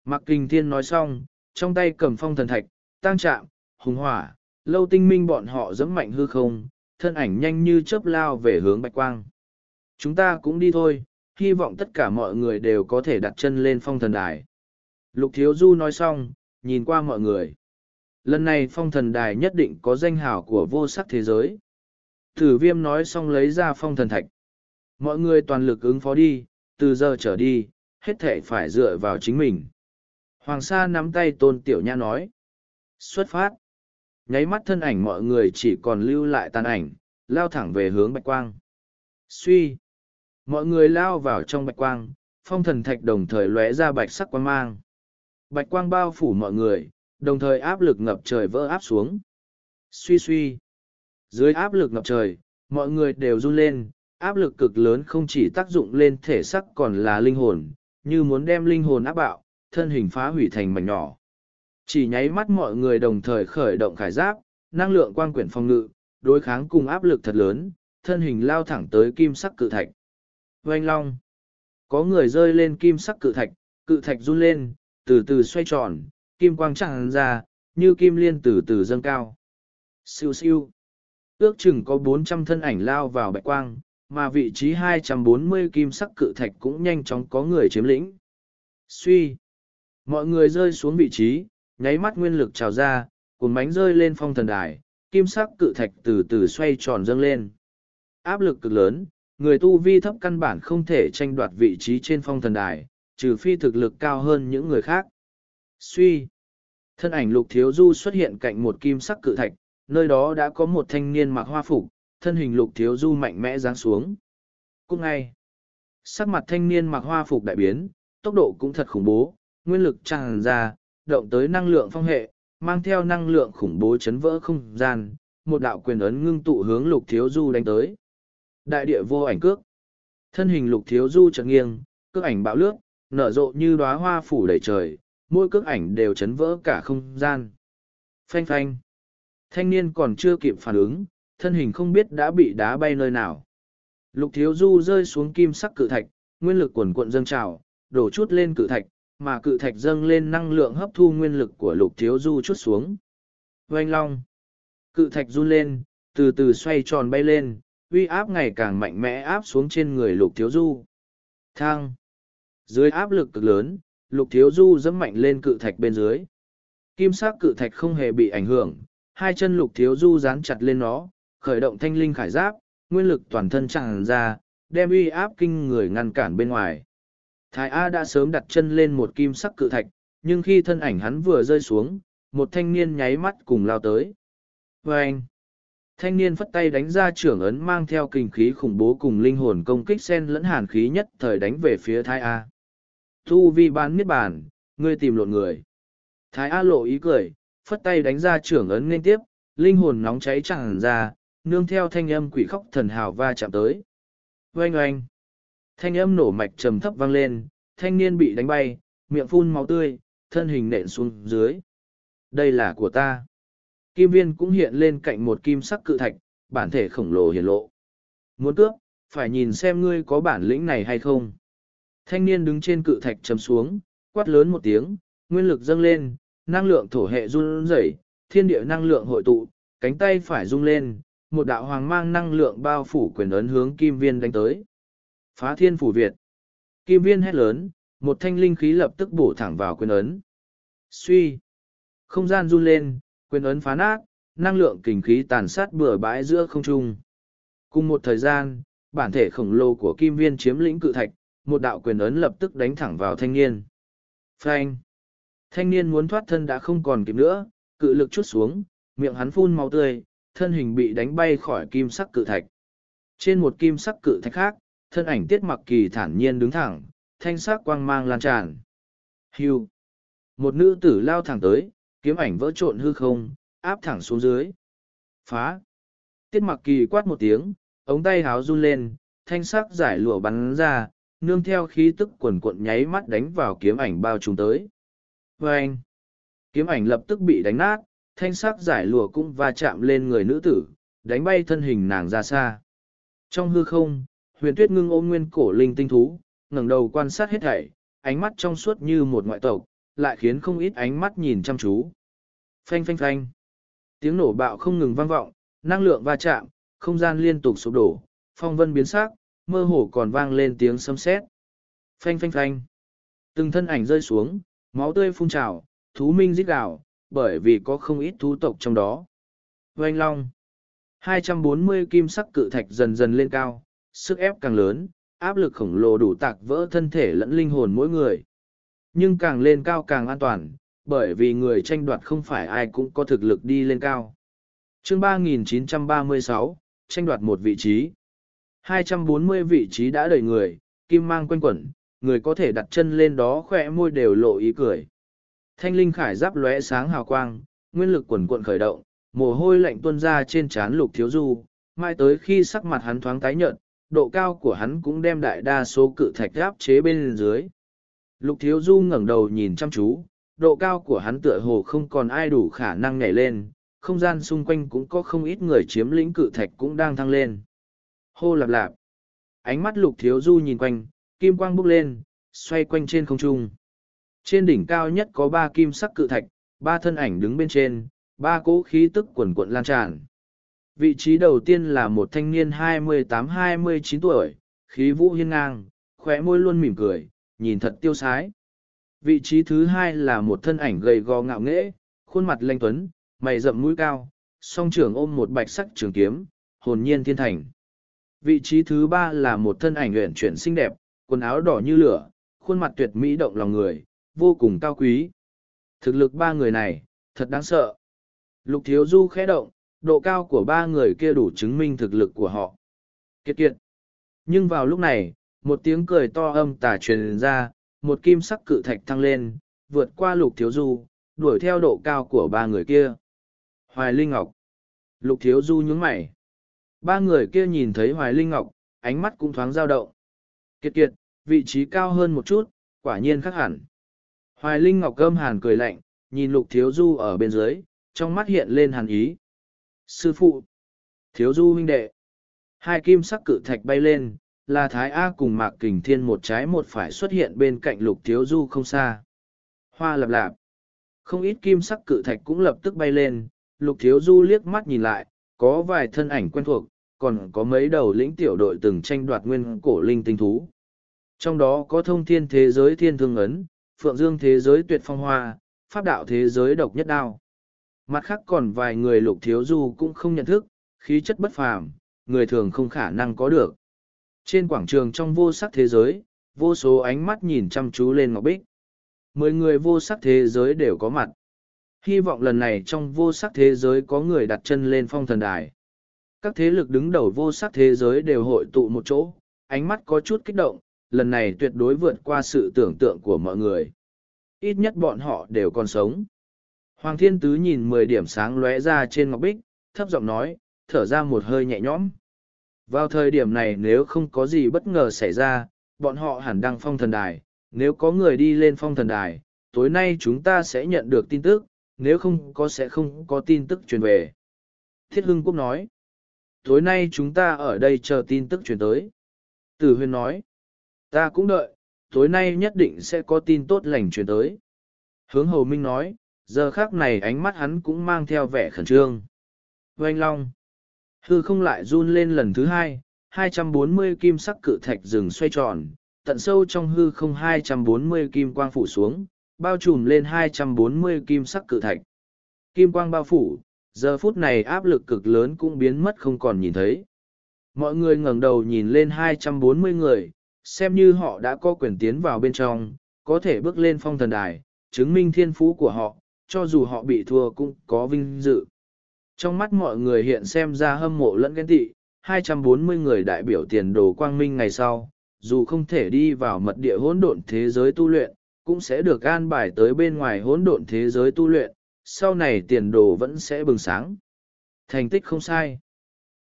Mạc Kinh Thiên nói xong, trong tay cầm phong thần thạch, tăng chạm, hùng hỏa, lâu tinh minh bọn họ dẫm mạnh hư không, thân ảnh nhanh như chớp lao về hướng bạch quang. Chúng ta cũng đi thôi, hy vọng tất cả mọi người đều có thể đặt chân lên phong thần đài. Lục Thiếu Du nói xong, nhìn qua mọi người. Lần này phong thần đài nhất định có danh hào của vô sắc thế giới. Thử viêm nói xong lấy ra phong thần thạch. Mọi người toàn lực ứng phó đi, từ giờ trở đi, hết thể phải dựa vào chính mình. Hoàng Sa nắm tay tôn tiểu nha nói. Xuất phát. Nháy mắt thân ảnh mọi người chỉ còn lưu lại tàn ảnh, lao thẳng về hướng bạch quang. Suy. Mọi người lao vào trong bạch quang, phong thần thạch đồng thời lóe ra bạch sắc quang mang. Bạch quang bao phủ mọi người, đồng thời áp lực ngập trời vỡ áp xuống. Suy suy. Dưới áp lực ngập trời, mọi người đều run lên, áp lực cực lớn không chỉ tác dụng lên thể sắc còn là linh hồn, như muốn đem linh hồn áp bạo, thân hình phá hủy thành mảnh nhỏ. Chỉ nháy mắt mọi người đồng thời khởi động khải giáp, năng lượng quang quyển phòng ngự, đối kháng cùng áp lực thật lớn, thân hình lao thẳng tới kim sắc cự thạch. Oanh long. Có người rơi lên kim sắc cự thạch, cự thạch run lên, từ từ xoay tròn, kim quang tràn ra, như kim liên từ từ dâng cao. Siêu siêu. Ước chừng có bốn trăm thân ảnh lao vào bạch quang, mà vị trí hai trăm bốn mươi kim sắc cự thạch cũng nhanh chóng có người chiếm lĩnh. Suy. Mọi người rơi xuống vị trí, nháy mắt nguyên lực trào ra, cuốn bánh rơi lên phong thần đài, kim sắc cự thạch từ từ xoay tròn dâng lên. Áp lực cực lớn, người tu vi thấp căn bản không thể tranh đoạt vị trí trên phong thần đài, trừ phi thực lực cao hơn những người khác. Suy. Thân ảnh lục thiếu du xuất hiện cạnh một kim sắc cự thạch, nơi đó đã có một thanh niên mặc hoa phục, thân hình lục thiếu du mạnh mẽ giáng xuống. Cũng ngay, sắc mặt thanh niên mặc hoa phục đại biến, tốc độ cũng thật khủng bố, nguyên lực tràn ra, động tới năng lượng phong hệ, mang theo năng lượng khủng bố chấn vỡ không gian, một đạo quyền ấn ngưng tụ hướng lục thiếu du đánh tới. Đại địa vô ảnh cước. Thân hình lục thiếu du chật nghiêng, cước ảnh bạo lướt, nở rộ như đóa hoa phủ đầy trời, mỗi cước ảnh đều chấn vỡ cả không gian. Phanh phanh. Thanh niên còn chưa kịp phản ứng, thân hình không biết đã bị đá bay nơi nào. Lục thiếu du rơi xuống kim sắc cự thạch, nguyên lực quần cuộn dâng trào, đổ chút lên cự thạch, mà cự thạch dâng lên năng lượng hấp thu nguyên lực của lục thiếu du chút xuống. Oanh long. Cự thạch run lên, từ từ xoay tròn bay lên, uy áp ngày càng mạnh mẽ áp xuống trên người lục thiếu du. Thang. Dưới áp lực cực lớn, lục thiếu du dẫm mạnh lên cự thạch bên dưới. Kim sắc cự thạch không hề bị ảnh hưởng, hai chân lục thiếu du dán chặt lên nó, khởi động thanh linh khải giáp, nguyên lực toàn thân tràn ra, đem uy áp kinh người ngăn cản bên ngoài. Thái A đã sớm đặt chân lên một kim sắc cự thạch, nhưng khi thân ảnh hắn vừa rơi xuống, một thanh niên nháy mắt cùng lao tới. Và anh, thanh niên phất tay đánh ra trưởng ấn mang theo kinh khí khủng bố cùng linh hồn công kích sen lẫn hàn khí nhất thời đánh về phía Thái A. Thu vi bán miết bàn, ngươi tìm lộn người. Thái A lộ ý cười, phất tay đánh ra trưởng ấn nên tiếp, linh hồn nóng cháy chẳng ra, nương theo thanh âm quỷ khóc thần hào va chạm tới. Oanh oanh! Thanh âm nổ mạch trầm thấp vang lên, thanh niên bị đánh bay, miệng phun máu tươi, thân hình nện xuống dưới. Đây là của ta. Kim viên cũng hiện lên cạnh một kim sắc cự thạch, bản thể khổng lồ hiển lộ. Muốn cướp, phải nhìn xem ngươi có bản lĩnh này hay không. Thanh niên đứng trên cự thạch chầm xuống, quát lớn một tiếng, nguyên lực dâng lên, năng lượng thổ hệ run rẩy, thiên địa năng lượng hội tụ, cánh tay phải rung lên, một đạo hoàng mang năng lượng bao phủ quyền ấn hướng kim viên đánh tới. Phá thiên phủ Việt. Kim viên hét lớn, một thanh linh khí lập tức bổ thẳng vào quyền ấn. Suy. Không gian run lên, quyền ấn phá nát, năng lượng kinh khí tàn sát bừa bãi giữa không trung. Cùng một thời gian, bản thể khổng lồ của kim viên chiếm lĩnh cự thạch, một đạo quyền ấn lập tức đánh thẳng vào thanh niên. Phanh. Thanh niên muốn thoát thân đã không còn kịp nữa, cự lực chút xuống, miệng hắn phun máu tươi, thân hình bị đánh bay khỏi kim sắc cự thạch. Trên một kim sắc cự thạch khác, thân ảnh tiết mặc kỳ thản nhiên đứng thẳng, thanh sắc quang mang lan tràn. Hưu. Một nữ tử lao thẳng tới, kiếm ảnh vỡ trộn hư không, áp thẳng xuống dưới. Phá. Tiết mặc kỳ quát một tiếng, ống tay háo run lên, thanh sắc giải lụa bắn ra, nương theo khí tức quần cuộn nháy mắt đánh vào kiếm ảnh bao trùm tới. Vâng! anh, kiếm ảnh lập tức bị đánh nát, thanh sắc giải lụa cũng va chạm lên người nữ tử, đánh bay thân hình nàng ra xa. Trong hư không, huyền tuyết ngưng ôm nguyên cổ linh tinh thú, ngẩng đầu quan sát hết thảy, ánh mắt trong suốt như một ngoại tộc, lại khiến không ít ánh mắt nhìn chăm chú. Phanh phanh phanh. Tiếng nổ bạo không ngừng vang vọng, năng lượng va chạm, không gian liên tục sụp đổ, phong vân biến sắc, mơ hồ còn vang lên tiếng sấm sét. Phanh phanh phanh. Từng thân ảnh rơi xuống, máu tươi phun trào, thú minh rít gào, bởi vì có không ít thú tộc trong đó. Oanh long. 240 kim sắc cự thạch dần dần lên cao, sức ép càng lớn, áp lực khổng lồ đủ tạc vỡ thân thể lẫn linh hồn mỗi người. Nhưng càng lên cao càng an toàn, bởi vì người tranh đoạt không phải ai cũng có thực lực đi lên cao. chương 3936, tranh đoạt một vị trí. 240 vị trí đã đầy người, kim mang quanh quẩn, người có thể đặt chân lên đó khỏe môi đều lộ ý cười. Thanh linh khải giáp lóe sáng hào quang, nguyên lực quần cuộn khởi động, mồ hôi lạnh tuôn ra trên trán lục thiếu du, mai tới khi sắc mặt hắn thoáng tái nhợt, độ cao của hắn cũng đem đại đa số cự thạch áp chế bên dưới. Lục thiếu du ngẩng đầu nhìn chăm chú, độ cao của hắn tựa hồ không còn ai đủ khả năng nhảy lên, không gian xung quanh cũng có không ít người chiếm lĩnh cự thạch cũng đang thăng lên. Hô lạp lạp. Ánh mắt lục thiếu du nhìn quanh, kim quang bốc lên, xoay quanh trên không trung. Trên đỉnh cao nhất có ba kim sắc cự thạch, ba thân ảnh đứng bên trên, ba cỗ khí tức quần quận lan tràn. Vị trí đầu tiên là một thanh niên 28-29 tuổi, khí vũ hiên ngang, khóe môi luôn mỉm cười, nhìn thật tiêu sái. Vị trí thứ hai là một thân ảnh gầy gò ngạo nghễ, khuôn mặt lanh tuấn, mày rậm mũi cao, song trưởng ôm một bạch sắc trường kiếm, hồn nhiên thiên thành. Vị trí thứ ba là một thân ảnh luyện chuyển xinh đẹp, quần áo đỏ như lửa, khuôn mặt tuyệt mỹ động lòng người, vô cùng cao quý. Thực lực ba người này, thật đáng sợ. Lục thiếu du khẽ động, độ cao của ba người kia đủ chứng minh thực lực của họ. Kiệt kiệt. Nhưng vào lúc này, một tiếng cười to âm tà truyền ra, một kim sắc cự thạch thăng lên, vượt qua lục thiếu du, đuổi theo độ cao của ba người kia. Hoài Linh Ngọc. Lục thiếu du nhướng mày. Ba người kia nhìn thấy Hoài Linh Ngọc, ánh mắt cũng thoáng dao động. Kiệt kiệt, vị trí cao hơn một chút, quả nhiên khác hẳn. Hoài Linh Ngọc cơm hàn cười lạnh, nhìn lục thiếu du ở bên dưới, trong mắt hiện lên hàn ý. Sư phụ! Thiếu du huynh đệ! Hai kim sắc cự thạch bay lên, là Thái A cùng Mạc Kình Thiên một trái một phải xuất hiện bên cạnh lục thiếu du không xa. Hoa lập lạp! Không ít kim sắc cự thạch cũng lập tức bay lên, lục thiếu du liếc mắt nhìn lại, có vài thân ảnh quen thuộc, còn có mấy đầu lĩnh tiểu đội từng tranh đoạt nguyên cổ linh tinh thú. Trong đó có thông thiên thế giới thiên thương ấn, phượng dương thế giới tuyệt phong hoa, pháp đạo thế giới độc nhất đao. Mặt khác còn vài người lục thiếu du cũng không nhận thức, khí chất bất phàm, người thường không khả năng có được. Trên quảng trường trong vô sắc thế giới, vô số ánh mắt nhìn chăm chú lên Ngọc Bích. Mười người vô sắc thế giới đều có mặt. Hy vọng lần này trong vô sắc thế giới có người đặt chân lên phong thần đài. Các thế lực đứng đầu vô sắc thế giới đều hội tụ một chỗ, ánh mắt có chút kích động, lần này tuyệt đối vượt qua sự tưởng tượng của mọi người. Ít nhất bọn họ đều còn sống. Hoàng Thiên Tứ nhìn mười điểm sáng lóe ra trên ngọc bích, thấp giọng nói, thở ra một hơi nhẹ nhõm. Vào thời điểm này nếu không có gì bất ngờ xảy ra, bọn họ hẳn đang phong thần đài. Nếu có người đi lên phong thần đài, tối nay chúng ta sẽ nhận được tin tức, nếu không có sẽ không có tin tức truyền về. Thiết Hưng Quốc nói, tối nay chúng ta ở đây chờ tin tức truyền tới. Tử Huyên nói, ta cũng đợi, tối nay nhất định sẽ có tin tốt lành truyền tới. Hướng Hầu Minh nói, giờ khác này ánh mắt hắn cũng mang theo vẻ khẩn trương. Oanh Long, hư không lại run lên lần thứ hai, 240 kim sắc cự thạch rừng xoay tròn, tận sâu trong hư không 240 kim quang phủ xuống, bao trùm lên 240 kim sắc cự thạch. Kim quang bao phủ, giờ phút này áp lực cực lớn cũng biến mất không còn nhìn thấy. Mọi người ngẩng đầu nhìn lên 240 người, xem như họ đã có quyền tiến vào bên trong, có thể bước lên phong thần đài, chứng minh thiên phú của họ, cho dù họ bị thua cũng có vinh dự. Trong mắt mọi người hiện xem ra hâm mộ lẫn ghen tị, 240 người đại biểu tiền đồ quang minh ngày sau, dù không thể đi vào mật địa hỗn độn thế giới tu luyện, cũng sẽ được an bài tới bên ngoài hỗn độn thế giới tu luyện, sau này tiền đồ vẫn sẽ bừng sáng. Thành tích không sai.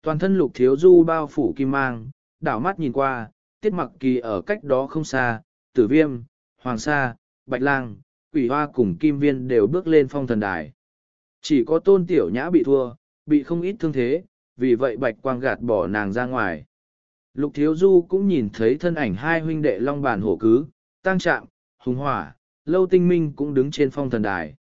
Toàn thân lục thiếu du bao phủ kim mang, đảo mắt nhìn qua, tiết mặc kỳ ở cách đó không xa, tử viêm, hoàng sa, bạch lang, quỷ hoa cùng kim viên đều bước lên phong thần đài. Chỉ có tôn tiểu nhã bị thua, bị không ít thương thế, vì vậy bạch quang gạt bỏ nàng ra ngoài. Lục thiếu du cũng nhìn thấy thân ảnh hai huynh đệ long bàn hổ cứ, tăng trạm, hùng hỏa, lâu tinh minh cũng đứng trên phong thần đài.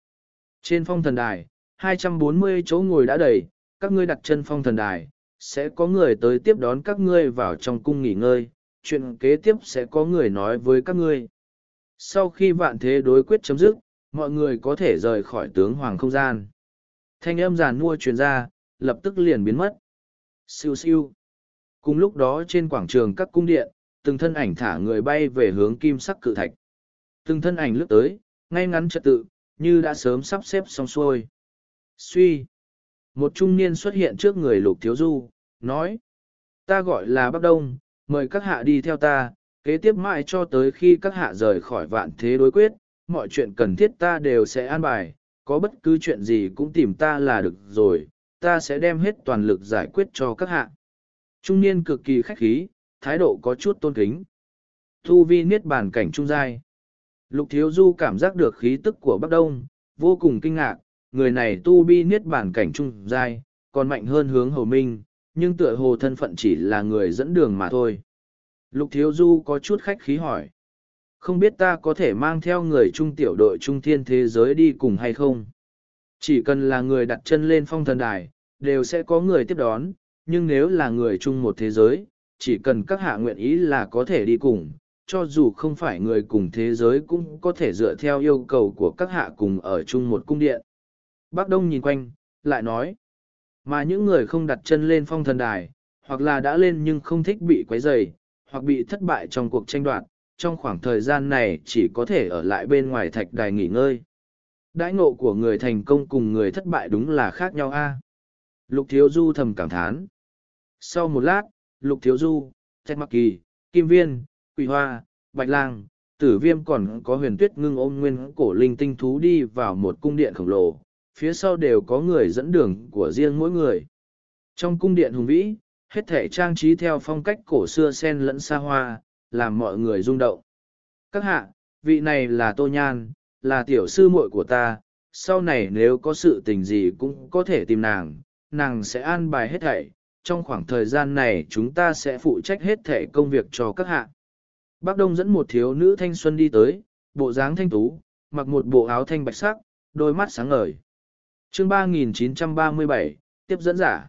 Trên phong thần đài, 240 chỗ ngồi đã đầy, các ngươi đặt chân phong thần đài, sẽ có người tới tiếp đón các ngươi vào trong cung nghỉ ngơi, chuyện kế tiếp sẽ có người nói với các ngươi. Sau khi vạn thế đối quyết chấm dứt, mọi người có thể rời khỏi tướng hoàng không gian. Thanh âm giàn mua truyền ra, lập tức liền biến mất. Siêu siêu. Cùng lúc đó trên quảng trường các cung điện, từng thân ảnh thả người bay về hướng kim sắc cự thạch. Từng thân ảnh lướt tới, ngay ngắn trật tự, như đã sớm sắp xếp xong xuôi. Suy. Một trung niên xuất hiện trước người lục thiếu du, nói. Ta gọi là Bắc Đông, mời các hạ đi theo ta, kế tiếp mãi cho tới khi các hạ rời khỏi vạn thế đối quyết, mọi chuyện cần thiết ta đều sẽ an bài, có bất cứ chuyện gì cũng tìm ta là được rồi, ta sẽ đem hết toàn lực giải quyết cho các hạ. Trung niên cực kỳ khách khí, thái độ có chút tôn kính. Thu vi niết bàn cảnh trung giai. Lục thiếu du cảm giác được khí tức của Bắc Đông, vô cùng kinh ngạc, người này tu vi niết bàn cảnh trung giai, còn mạnh hơn hướng hầu minh, nhưng tựa hồ thân phận chỉ là người dẫn đường mà thôi. Lục thiếu du có chút khách khí hỏi. Không biết ta có thể mang theo người trung tiểu đội trung thiên thế giới đi cùng hay không? Chỉ cần là người đặt chân lên phong thần đài, đều sẽ có người tiếp đón, nhưng nếu là người chung một thế giới, chỉ cần các hạ nguyện ý là có thể đi cùng, cho dù không phải người cùng thế giới cũng có thể dựa theo yêu cầu của các hạ cùng ở chung một cung điện. Bác Đông nhìn quanh, lại nói, mà những người không đặt chân lên phong thần đài, hoặc là đã lên nhưng không thích bị quấy rầy, hoặc bị thất bại trong cuộc tranh đoạt, trong khoảng thời gian này chỉ có thể ở lại bên ngoài thạch đài nghỉ ngơi. Đãi ngộ của người thành công cùng người thất bại đúng là khác nhau a. Lục Thiếu Du thầm cảm thán. Sau một lát, Lục Thiếu Du, Thạch Mặc Kỳ, Kim Viên, Quỳ Hoa, Bạch Lang, Tử Viêm còn có huyền tuyết ngưng ôm nguyên cổ linh tinh thú đi vào một cung điện khổng lồ, phía sau đều có người dẫn đường của riêng mỗi người. Trong cung điện hùng vĩ, hết thể trang trí theo phong cách cổ xưa sen lẫn xa hoa, làm mọi người rung động. Các hạ, vị này là Tô Nhan, là tiểu sư muội của ta, sau này nếu có sự tình gì cũng có thể tìm nàng, nàng sẽ an bài hết thảy. Trong khoảng thời gian này chúng ta sẽ phụ trách hết thảy công việc cho các hạ. Bác Đông dẫn một thiếu nữ thanh xuân đi tới, bộ dáng thanh tú, mặc một bộ áo thanh bạch sắc, đôi mắt sáng ngời. chương 3937, tiếp dẫn giả.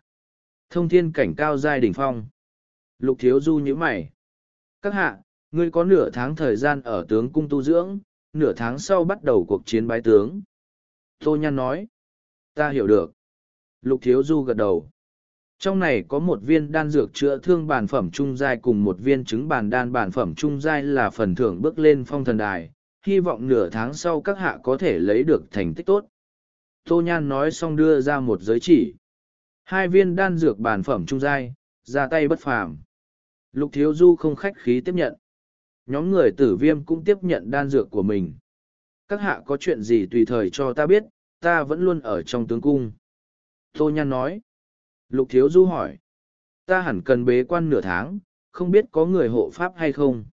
Thông thiên cảnh cao giai đỉnh phong. Lục thiếu du như mày. Các hạ, ngươi có nửa tháng thời gian ở tướng cung tu dưỡng, nửa tháng sau bắt đầu cuộc chiến bái tướng. Tô Nhan nói. Ta hiểu được. Lục thiếu du gật đầu. Trong này có một viên đan dược chữa thương bản phẩm trung giai cùng một viên trứng bản đan bản phẩm trung giai là phần thưởng bước lên phong thần đài. Hy vọng nửa tháng sau các hạ có thể lấy được thành tích tốt. Tô Nhan nói xong đưa ra một giới chỉ. Hai viên đan dược bản phẩm trung giai, ra tay bất phàm. Lục Thiếu Du không khách khí tiếp nhận. Nhóm người tử viêm cũng tiếp nhận đan dược của mình. Các hạ có chuyện gì tùy thời cho ta biết, ta vẫn luôn ở trong tướng cung. Tô Nhan nói. Lục Thiếu Du hỏi. Ta hẳn cần bế quan nửa tháng, không biết có người hộ pháp hay không.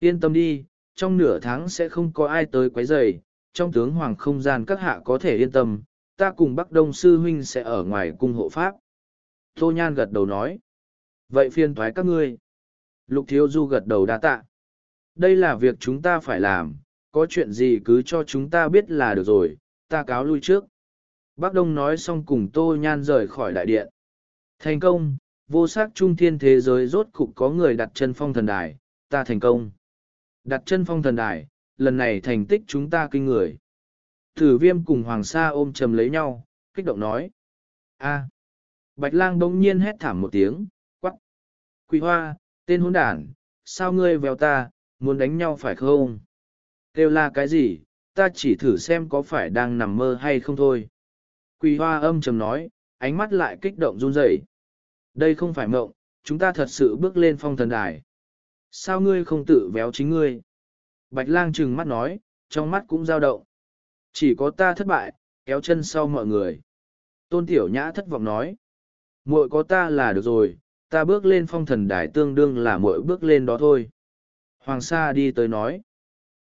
Yên tâm đi, trong nửa tháng sẽ không có ai tới quấy rầy. trong tướng hoàng không gian các hạ có thể yên tâm, ta cùng Bắc Đông Sư Huynh sẽ ở ngoài cung hộ pháp. Tô Nhan gật đầu nói. Vậy phiền thoái các ngươi. Lục Thiếu Du gật đầu đa tạ. Đây là việc chúng ta phải làm, có chuyện gì cứ cho chúng ta biết là được rồi, ta cáo lui trước. Bác Đông nói xong cùng Tô Nhan rời khỏi đại điện. Thành công, vô sắc trung thiên thế giới rốt cục có người đặt chân phong thần đài, ta thành công. Đặt chân phong thần đài, lần này thành tích chúng ta kinh người. Thử viêm cùng Hoàng Sa ôm chầm lấy nhau, kích động nói. a Bạch lang bỗng nhiên hét thảm một tiếng, quắc. Quỳ hoa, tên hôn đản, sao ngươi vèo ta, muốn đánh nhau phải không? Kêu là cái gì, ta chỉ thử xem có phải đang nằm mơ hay không thôi. Quỳ hoa âm trầm nói, ánh mắt lại kích động run rẩy. Đây không phải mộng, chúng ta thật sự bước lên phong thần đài. Sao ngươi không tự véo chính ngươi? Bạch lang trừng mắt nói, trong mắt cũng dao động. Chỉ có ta thất bại, kéo chân sau mọi người. Tôn Tiểu Nhã thất vọng nói. muội có ta là được rồi, ta bước lên phong thần đài tương đương là mỗi bước lên đó thôi. Hoàng Sa đi tới nói.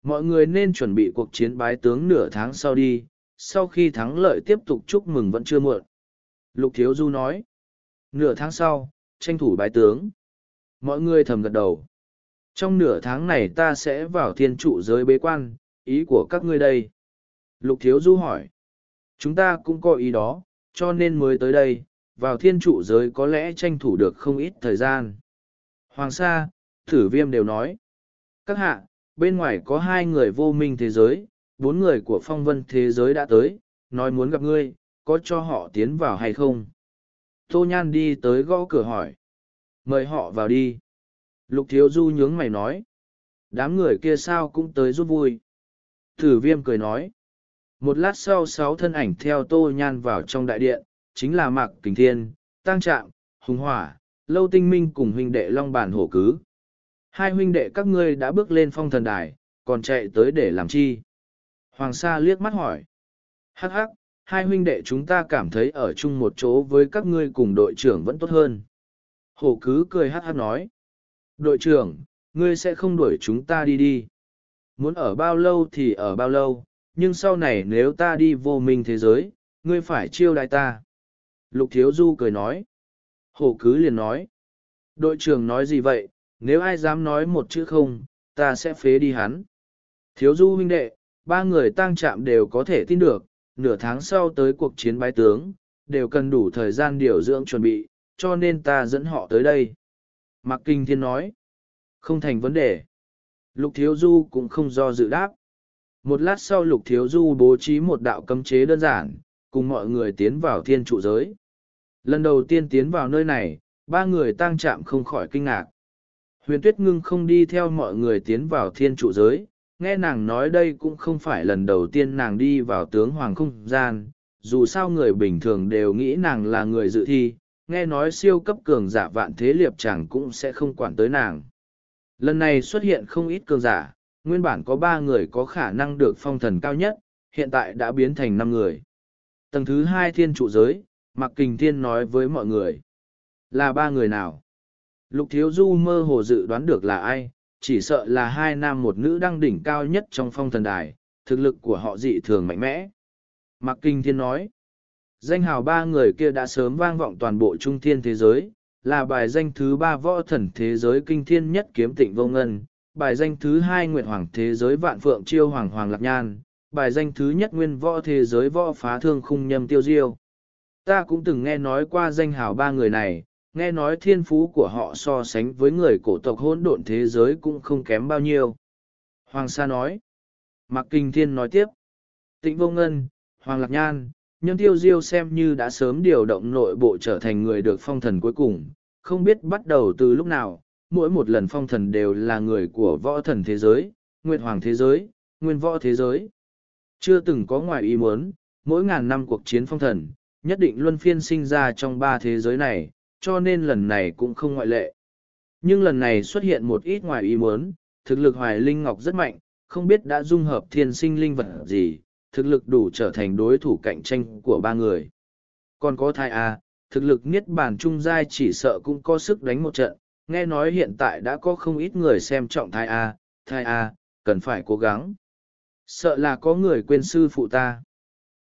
Mọi người nên chuẩn bị cuộc chiến bái tướng nửa tháng sau đi, sau khi thắng lợi tiếp tục chúc mừng vẫn chưa muộn. Lục Thiếu Du nói. Nửa tháng sau, tranh thủ bái tướng. Mọi người thầm gật đầu. Trong nửa tháng này ta sẽ vào thiên trụ giới bế quan, ý của các ngươi đây. Lục Thiếu Du hỏi. Chúng ta cũng có ý đó, cho nên mới tới đây, vào thiên trụ giới có lẽ tranh thủ được không ít thời gian. Hoàng Sa, thử viêm đều nói. Các hạ, bên ngoài có hai người vô minh thế giới, bốn người của phong vân thế giới đã tới, nói muốn gặp ngươi, có cho họ tiến vào hay không? Tô Nhan đi tới gõ cửa hỏi. Mời họ vào đi. Lục thiếu du nhướng mày nói. Đám người kia sao cũng tới giúp vui. thử viêm cười nói. Một lát sau sáu thân ảnh theo tô nhan vào trong đại điện, chính là Mạc Kình Thiên, Tăng Trạm, Hùng Hỏa, Lâu Tinh Minh cùng huynh đệ Long Bản hổ cứ. Hai huynh đệ các ngươi đã bước lên phong thần đài, còn chạy tới để làm chi? Hoàng Sa liếc mắt hỏi. Hắc hắc, hai huynh đệ chúng ta cảm thấy ở chung một chỗ với các ngươi cùng đội trưởng vẫn tốt hơn. Hổ cứ cười hắc hắc nói. Đội trưởng, ngươi sẽ không đuổi chúng ta đi đi. Muốn ở bao lâu thì ở bao lâu, nhưng sau này nếu ta đi vô minh thế giới, ngươi phải chiêu đại ta. Lục Thiếu Du cười nói. Hổ cứ liền nói. Đội trưởng nói gì vậy, nếu ai dám nói một chữ không, ta sẽ phế đi hắn. Thiếu Du huynh đệ, ba người tang chạm đều có thể tin được, nửa tháng sau tới cuộc chiến bái tướng, đều cần đủ thời gian điều dưỡng chuẩn bị, cho nên ta dẫn họ tới đây. Mạc Kinh Thiên nói. Không thành vấn đề. Lục Thiếu Du cũng không do dự đáp. Một lát sau Lục Thiếu Du bố trí một đạo cấm chế đơn giản, cùng mọi người tiến vào thiên trụ giới. Lần đầu tiên tiến vào nơi này, ba người tang chạm không khỏi kinh ngạc. Huyền Tuyết Ngưng không đi theo mọi người tiến vào thiên trụ giới, nghe nàng nói đây cũng không phải lần đầu tiên nàng đi vào tướng hoàng không gian, dù sao người bình thường đều nghĩ nàng là người dự thi, nghe nói siêu cấp cường giả vạn thế liệp chẳng cũng sẽ không quản tới nàng. Lần này xuất hiện không ít cường giả, nguyên bản có ba người có khả năng được phong thần cao nhất, hiện tại đã biến thành năm người. Tầng thứ hai thiên trụ giới, Mạc Kình Thiên nói với mọi người. Là ba người nào? Lục Thiếu Du mơ hồ dự đoán được là ai, chỉ sợ là hai nam một nữ đang đỉnh cao nhất trong phong thần đài, thực lực của họ dị thường mạnh mẽ. Mạc Kinh Thiên nói, danh hào ba người kia đã sớm vang vọng toàn bộ trung thiên thế giới, là bài danh thứ ba võ thần thế giới kinh thiên nhất kiếm tịnh vô ngân, bài danh thứ hai nguyệt hoàng thế giới vạn phượng chiêu hoàng hoàng lạc nhan, bài danh thứ nhất nguyên võ thế giới võ phá thương khung nhâm tiêu diêu. Ta cũng từng nghe nói qua danh hào ba người này, nghe nói thiên phú của họ so sánh với người cổ tộc hỗn độn thế giới cũng không kém bao nhiêu. Hoàng Sa nói. Mạc Kinh Thiên nói tiếp. Tịnh Vô Ngân, Hoàng Lạc Nhan, Nhâm Tiêu Diêu xem như đã sớm điều động nội bộ trở thành người được phong thần cuối cùng, không biết bắt đầu từ lúc nào, mỗi một lần phong thần đều là người của võ thần thế giới, nguyệt hoàng thế giới, nguyên võ thế giới. Chưa từng có ngoài ý muốn, mỗi ngàn năm cuộc chiến phong thần, nhất định luân phiên sinh ra trong ba thế giới này, cho nên lần này cũng không ngoại lệ. Nhưng lần này xuất hiện một ít ngoài ý muốn, thực lực hoài linh ngọc rất mạnh, không biết đã dung hợp thiên sinh linh vật gì, thực lực đủ trở thành đối thủ cạnh tranh của ba người. Còn có thai A, thực lực niết bàn trung giai chỉ sợ cũng có sức đánh một trận, nghe nói hiện tại đã có không ít người xem trọng thai A, thai A, cần phải cố gắng. Sợ là có người quên sư phụ ta.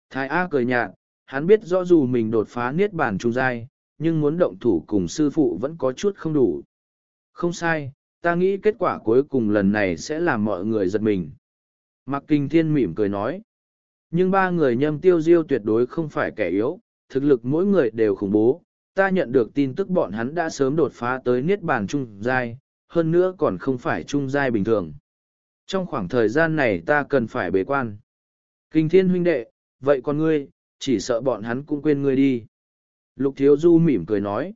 Thái A cười nhạt, hắn biết rõ dù mình đột phá niết bàn trung giai, nhưng muốn động thủ cùng sư phụ vẫn có chút không đủ. Không sai, ta nghĩ kết quả cuối cùng lần này sẽ làm mọi người giật mình. Mạc Kinh Thiên mỉm cười nói. Nhưng ba người nhâm tiêu diêu tuyệt đối không phải kẻ yếu, thực lực mỗi người đều khủng bố. Ta nhận được tin tức bọn hắn đã sớm đột phá tới niết bàn trung giai, hơn nữa còn không phải trung giai bình thường. Trong khoảng thời gian này ta cần phải bế quan. Kinh thiên huynh đệ, vậy còn ngươi, chỉ sợ bọn hắn cũng quên ngươi đi. Lục Thiếu Du mỉm cười nói.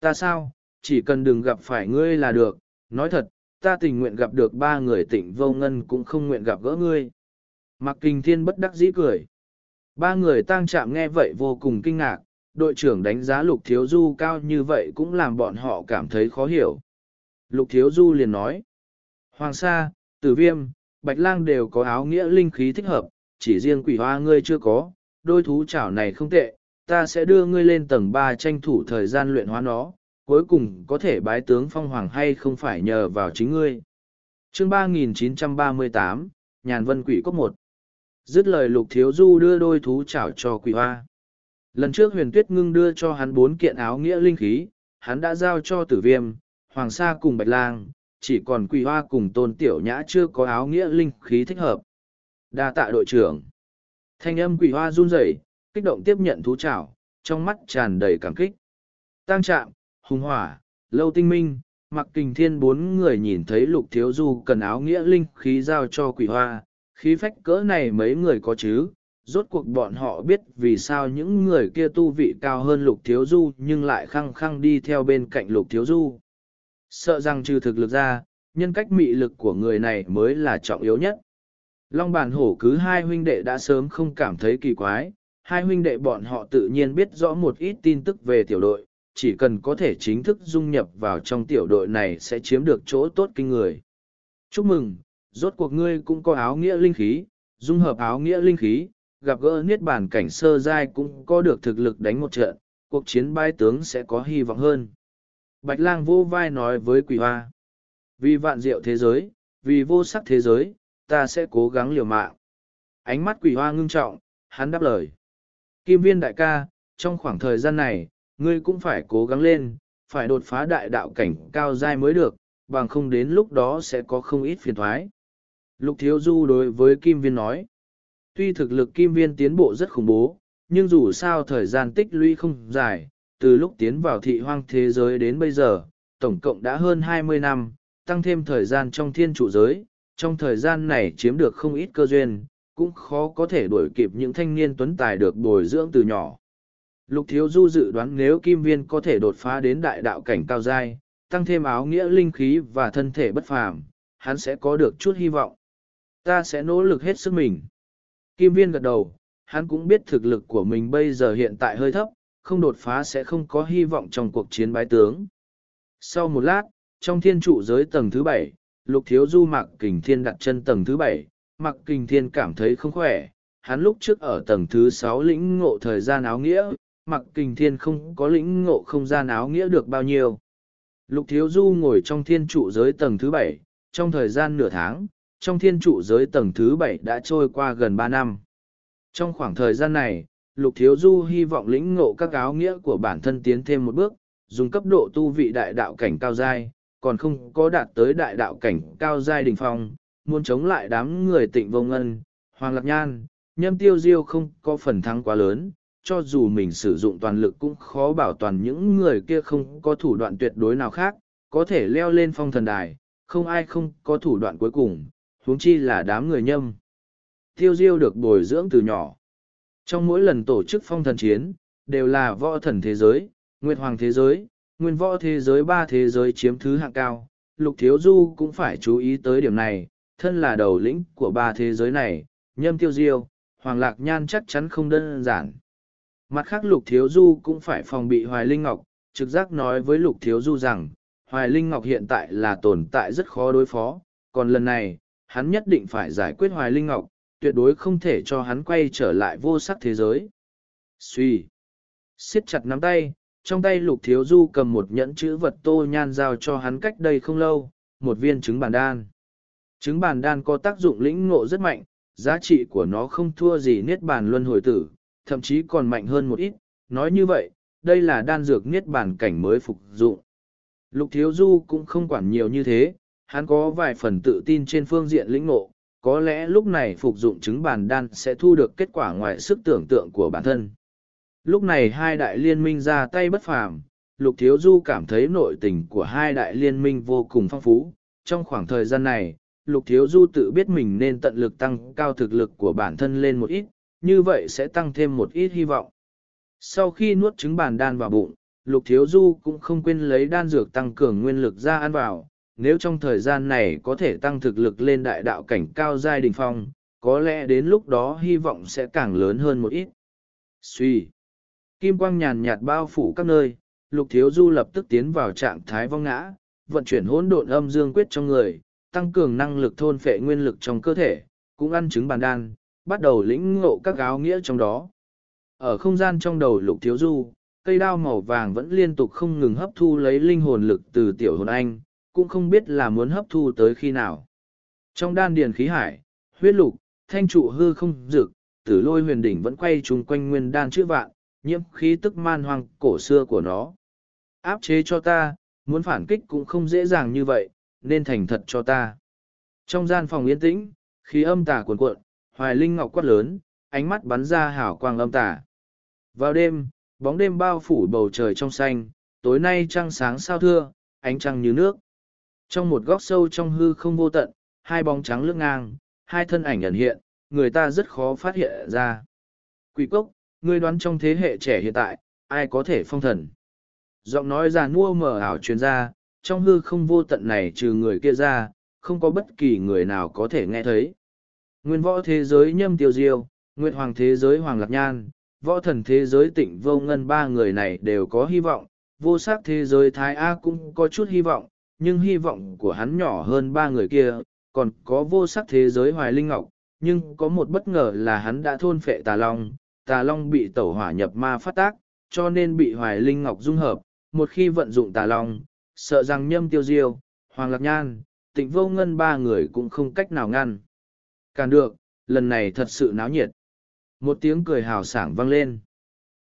Ta sao, chỉ cần đừng gặp phải ngươi là được, nói thật, ta tình nguyện gặp được ba người tịnh vô ngân cũng không nguyện gặp gỡ ngươi. Mặc kinh thiên bất đắc dĩ cười. Ba người tang chạm nghe vậy vô cùng kinh ngạc, đội trưởng đánh giá lục thiếu du cao như vậy cũng làm bọn họ cảm thấy khó hiểu. Lục thiếu du liền nói. Hoàng sa, tử viêm, bạch lang đều có áo nghĩa linh khí thích hợp, chỉ riêng quỷ hoa ngươi chưa có, đôi thú chảo này không tệ, ta sẽ đưa ngươi lên tầng ba tranh thủ thời gian luyện hóa nó, cuối cùng có thể bái tướng phong hoàng hay không phải nhờ vào chính ngươi. chương ba nghìn chín trăm ba mươi tám Nhàn Vân Quỷ Cốc một Dứt lời lục thiếu du đưa đôi thú chảo cho quỷ hoa. Lần trước huyền tuyết ngưng đưa cho hắn bốn kiện áo nghĩa linh khí, hắn đã giao cho tử viêm, hoàng sa cùng bạch lang, chỉ còn quỷ hoa cùng tôn tiểu nhã chưa có áo nghĩa linh khí thích hợp. đa tạ đội trưởng. Thanh âm quỷ hoa run rẩy, kích động tiếp nhận thú chảo, trong mắt tràn đầy cảm kích. Tăng trạm, hùng hỏa, lâu tinh minh, mặc kình thiên bốn người nhìn thấy lục thiếu du cần áo nghĩa linh khí giao cho quỷ hoa, khí phách cỡ này mấy người có chứ, rốt cuộc bọn họ biết vì sao những người kia tu vị cao hơn lục thiếu du nhưng lại khăng khăng đi theo bên cạnh lục thiếu du. Sợ rằng trừ thực lực ra, nhân cách mị lực của người này mới là trọng yếu nhất. Long bàn hổ cứ hai huynh đệ đã sớm không cảm thấy kỳ quái, hai huynh đệ bọn họ tự nhiên biết rõ một ít tin tức về tiểu đội, chỉ cần có thể chính thức dung nhập vào trong tiểu đội này sẽ chiếm được chỗ tốt kinh người. Chúc mừng, rốt cuộc ngươi cũng có áo nghĩa linh khí, dung hợp áo nghĩa linh khí, gặp gỡ niết bàn cảnh sơ giai cũng có được thực lực đánh một trận, cuộc chiến bai tướng sẽ có hy vọng hơn. Bạch lang vô vai nói với quỷ hoa. Vì vạn diệu thế giới, vì vô sắc thế giới, ta sẽ cố gắng liều mạng. Ánh mắt quỷ hoa ngưng trọng, hắn đáp lời. Kim viên đại ca, trong khoảng thời gian này, ngươi cũng phải cố gắng lên, phải đột phá đại đạo cảnh cao dai mới được, bằng không đến lúc đó sẽ có không ít phiền thoái. Lục Thiếu Du đối với Kim Viên nói, tuy thực lực Kim Viên tiến bộ rất khủng bố, nhưng dù sao thời gian tích lũy không dài, từ lúc tiến vào thị hoang thế giới đến bây giờ, tổng cộng đã hơn hai mươi năm, tăng thêm thời gian trong thiên trụ giới, trong thời gian này chiếm được không ít cơ duyên, cũng khó có thể đuổi kịp những thanh niên tuấn tài được bồi dưỡng từ nhỏ. Lục Thiếu Du dự đoán nếu Kim Viên có thể đột phá đến đại đạo cảnh cao giai, tăng thêm áo nghĩa linh khí và thân thể bất phàm, hắn sẽ có được chút hy vọng. Ta sẽ nỗ lực hết sức mình. Kim Viên gật đầu, hắn cũng biết thực lực của mình bây giờ hiện tại hơi thấp, không đột phá sẽ không có hy vọng trong cuộc chiến bái tướng. Sau một lát, trong thiên trụ giới tầng thứ bảy, Lục Thiếu Du mạc kình thiên đặt chân tầng thứ bảy, Mạc kình thiên cảm thấy không khỏe. Hắn lúc trước ở tầng thứ sáu lĩnh ngộ thời gian áo nghĩa, Mạc kình thiên không có lĩnh ngộ không gian áo nghĩa được bao nhiêu. Lục Thiếu Du ngồi trong thiên trụ giới tầng thứ bảy, trong thời gian nửa tháng, trong thiên trụ giới tầng thứ bảy đã trôi qua gần ba năm. Trong khoảng thời gian này, Lục Thiếu Du hy vọng lĩnh ngộ các áo nghĩa của bản thân tiến thêm một bước, dùng cấp độ tu vị đại đạo cảnh cao giai, còn không có đạt tới đại đạo cảnh cao giai đỉnh phong, muốn chống lại đám người tịnh vô ngân, hoàng lạc nhan, nhâm tiêu diêu không có phần thắng quá lớn, cho dù mình sử dụng toàn lực cũng khó bảo toàn những người kia không có thủ đoạn tuyệt đối nào khác, có thể leo lên phong thần đài, không ai không có thủ đoạn cuối cùng, huống chi là đám người nhâm. Tiêu diêu được bồi dưỡng từ nhỏ. Trong mỗi lần tổ chức phong thần chiến, đều là võ thần thế giới, nguyệt hoàng thế giới, nguyên võ thế giới ba thế giới chiếm thứ hạng cao. Lục Thiếu Du cũng phải chú ý tới điểm này, thân là đầu lĩnh của ba thế giới này, nhâm tiêu diêu, hoàng lạc nhan chắc chắn không đơn giản. Mặt khác Lục Thiếu Du cũng phải phòng bị Hoài Linh Ngọc, trực giác nói với Lục Thiếu Du rằng, Hoài Linh Ngọc hiện tại là tồn tại rất khó đối phó, còn lần này, hắn nhất định phải giải quyết Hoài Linh Ngọc, tuyệt đối không thể cho hắn quay trở lại vô sắc thế giới. Suy. siết chặt nắm tay, trong tay Lục Thiếu Du cầm một nhẫn chữ vật tô nhan giao cho hắn cách đây không lâu, một viên trứng bàn đan. Trứng bàn đan có tác dụng lĩnh ngộ rất mạnh, giá trị của nó không thua gì niết bàn luân hồi tử, thậm chí còn mạnh hơn một ít. Nói như vậy, đây là đan dược niết bàn cảnh mới phục dụng. Lục Thiếu Du cũng không quản nhiều như thế, hắn có vài phần tự tin trên phương diện lĩnh ngộ, có lẽ lúc này phục dụng chứng bàn đan sẽ thu được kết quả ngoài sức tưởng tượng của bản thân. Lúc này hai đại liên minh ra tay bất phàm, Lục Thiếu Du cảm thấy nội tình của hai đại liên minh vô cùng phong phú. Trong khoảng thời gian này, Lục Thiếu Du tự biết mình nên tận lực tăng cao thực lực của bản thân lên một ít, như vậy sẽ tăng thêm một ít hy vọng. Sau khi nuốt trứng bàn đan vào bụng, Lục Thiếu Du cũng không quên lấy đan dược tăng cường nguyên lực ra ăn vào. Nếu trong thời gian này có thể tăng thực lực lên đại đạo cảnh cao giai đình phong, có lẽ đến lúc đó hy vọng sẽ càng lớn hơn một ít. Suy. Kim quang nhàn nhạt bao phủ các nơi, Lục Thiếu Du lập tức tiến vào trạng thái vong ngã, vận chuyển hỗn độn âm dương quyết trong người, tăng cường năng lực thôn phệ nguyên lực trong cơ thể, cũng ăn trứng bàn đan, bắt đầu lĩnh ngộ các áo nghĩa trong đó. Ở không gian trong đầu lục thiếu du, cây đao màu vàng vẫn liên tục không ngừng hấp thu lấy linh hồn lực từ tiểu hồn anh, cũng không biết là muốn hấp thu tới khi nào. Trong đan điền khí hải, huyết lục, thanh trụ hư không dực tử lôi huyền đỉnh vẫn quay chung quanh nguyên đan chữ vạn, nhiễm khí tức man hoang cổ xưa của nó. Áp chế cho ta, muốn phản kích cũng không dễ dàng như vậy, nên thành thật cho ta. Trong gian phòng yên tĩnh, khí âm tà cuồn cuộn, Hoài Linh Ngọc quát lớn, ánh mắt bắn ra hảo quang âm tà. Vào đêm, bóng đêm bao phủ bầu trời trong xanh, tối nay trăng sáng sao thưa, ánh trăng như nước. Trong một góc sâu trong hư không vô tận, hai bóng trắng lướt ngang, hai thân ảnh ẩn hiện, người ta rất khó phát hiện ra. Quỷ cốc, ngươi đoán trong thế hệ trẻ hiện tại, ai có thể phong thần? Giọng nói già nua mở ảo truyền ra, trong hư không vô tận này trừ người kia ra, không có bất kỳ người nào có thể nghe thấy. Nguyên võ thế giới nhâm tiêu diêu, nguyên hoàng thế giới hoàng lạc nhan, võ thần thế giới tịnh vô ngân ba người này đều có hy vọng, vô sắc thế giới thái A cũng có chút hy vọng, nhưng hy vọng của hắn nhỏ hơn ba người kia, còn có vô sắc thế giới hoài linh ngọc, nhưng có một bất ngờ là hắn đã thôn phệ tà long, tà long bị tẩu hỏa nhập ma phát tác, cho nên bị hoài linh ngọc dung hợp, một khi vận dụng tà long, sợ rằng nhâm tiêu diêu, hoàng lạc nhan, tịnh vô ngân ba người cũng không cách nào ngăn. Càng được, lần này thật sự náo nhiệt. Một tiếng cười hào sảng vang lên.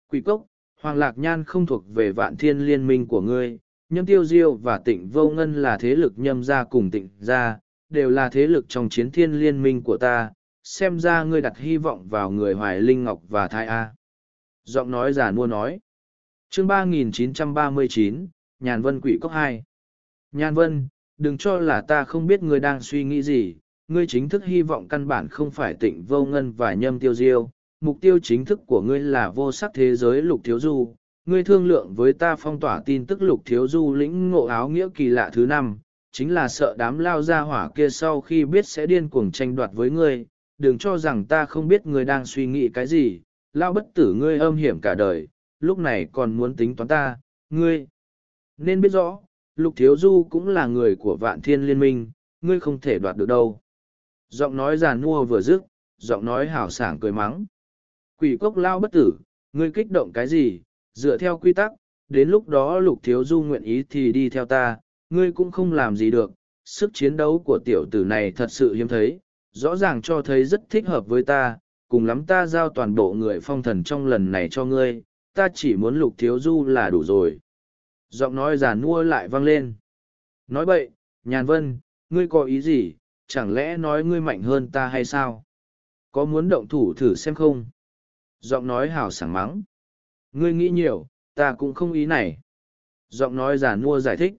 Quỷ cốc, hoàng lạc nhan không thuộc về vạn thiên liên minh của ngươi, nhâm tiêu diêu và tịnh vô ngân là thế lực nhâm gia cùng tịnh gia, đều là thế lực trong chiến thiên liên minh của ta, xem ra ngươi đặt hy vọng vào người hoài linh ngọc và Thái A. Giọng nói giả mua nói. chương ba nghìn chín trăm ba mươi chín Nhàn Vân Quỷ Cốc hai Nhàn Vân, đừng cho là ta không biết ngươi đang suy nghĩ gì, ngươi chính thức hy vọng căn bản không phải tịnh vô ngân và nhâm tiêu diêu, mục tiêu chính thức của ngươi là vô sắc thế giới lục thiếu du. Ngươi thương lượng với ta phong tỏa tin tức lục thiếu du lĩnh ngộ áo nghĩa kỳ lạ thứ năm, chính là sợ đám lao ra hỏa kia sau khi biết sẽ điên cuồng tranh đoạt với ngươi, đừng cho rằng ta không biết ngươi đang suy nghĩ cái gì, lao bất tử ngươi âm hiểm cả đời, lúc này còn muốn tính toán ta, ngươi. Nên biết rõ, Lục Thiếu Du cũng là người của vạn thiên liên minh, ngươi không thể đoạt được đâu. Giọng nói giàn mua vừa dứt, giọng nói hào sảng cười mắng. Quỷ cốc lao bất tử, ngươi kích động cái gì, dựa theo quy tắc, đến lúc đó Lục Thiếu Du nguyện ý thì đi theo ta, ngươi cũng không làm gì được. Sức chiến đấu của tiểu tử này thật sự hiếm thấy, rõ ràng cho thấy rất thích hợp với ta, cùng lắm ta giao toàn bộ người phong thần trong lần này cho ngươi, ta chỉ muốn lục thiếu du là đủ rồi. Giọng nói giả nua lại vang lên. Nói bậy, nhàn vân, ngươi có ý gì, chẳng lẽ nói ngươi mạnh hơn ta hay sao? Có muốn động thủ thử xem không? Giọng nói hào sảng mắng. Ngươi nghĩ nhiều, ta cũng không ý này. Giọng nói giàn nua giải thích.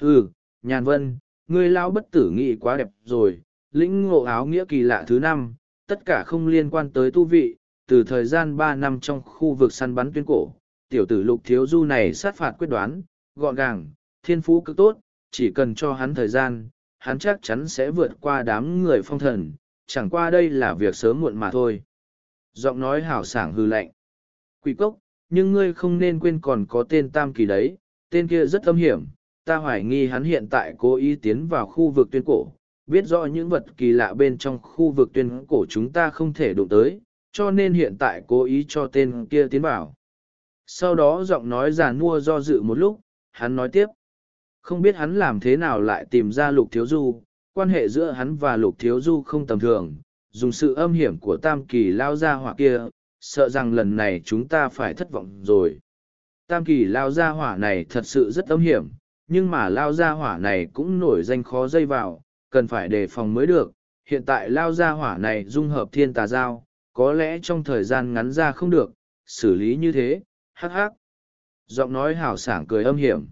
Ừ, nhàn vân, ngươi lao bất tử nghĩ quá đẹp rồi, lĩnh ngộ áo nghĩa kỳ lạ thứ năm, tất cả không liên quan tới tu vị, từ thời gian ba năm trong khu vực săn bắn tuyên cổ, tiểu tử lục thiếu du này sát phạt quyết đoán, gọn gàng, thiên phú cực tốt, chỉ cần cho hắn thời gian, hắn chắc chắn sẽ vượt qua đám người phong thần, chẳng qua đây là việc sớm muộn mà thôi. Giọng nói hào sảng hư lạnh. Quỷ cốc, nhưng ngươi không nên quên còn có tên tam kỳ đấy, tên kia rất âm hiểm, ta hoài nghi hắn hiện tại cố ý tiến vào khu vực tuyên cổ, biết rõ những vật kỳ lạ bên trong khu vực tuyên cổ chúng ta không thể đụng tới, cho nên hiện tại cố ý cho tên kia tiến vào. Sau đó giọng nói giàn mua do dự một lúc, hắn nói tiếp. Không biết hắn làm thế nào lại tìm ra lục thiếu du, quan hệ giữa hắn và lục thiếu du không tầm thường, dùng sự âm hiểm của tam kỳ lao ra hỏa kia, sợ rằng lần này chúng ta phải thất vọng rồi. Tam kỳ lao gia hỏa này thật sự rất âm hiểm, nhưng mà lao gia hỏa này cũng nổi danh khó dây vào, cần phải đề phòng mới được. Hiện tại lao gia hỏa này dung hợp thiên tà giao, có lẽ trong thời gian ngắn ra không được, xử lý như thế, hắc hắc. Giọng nói hào sảng cười âm hiểm.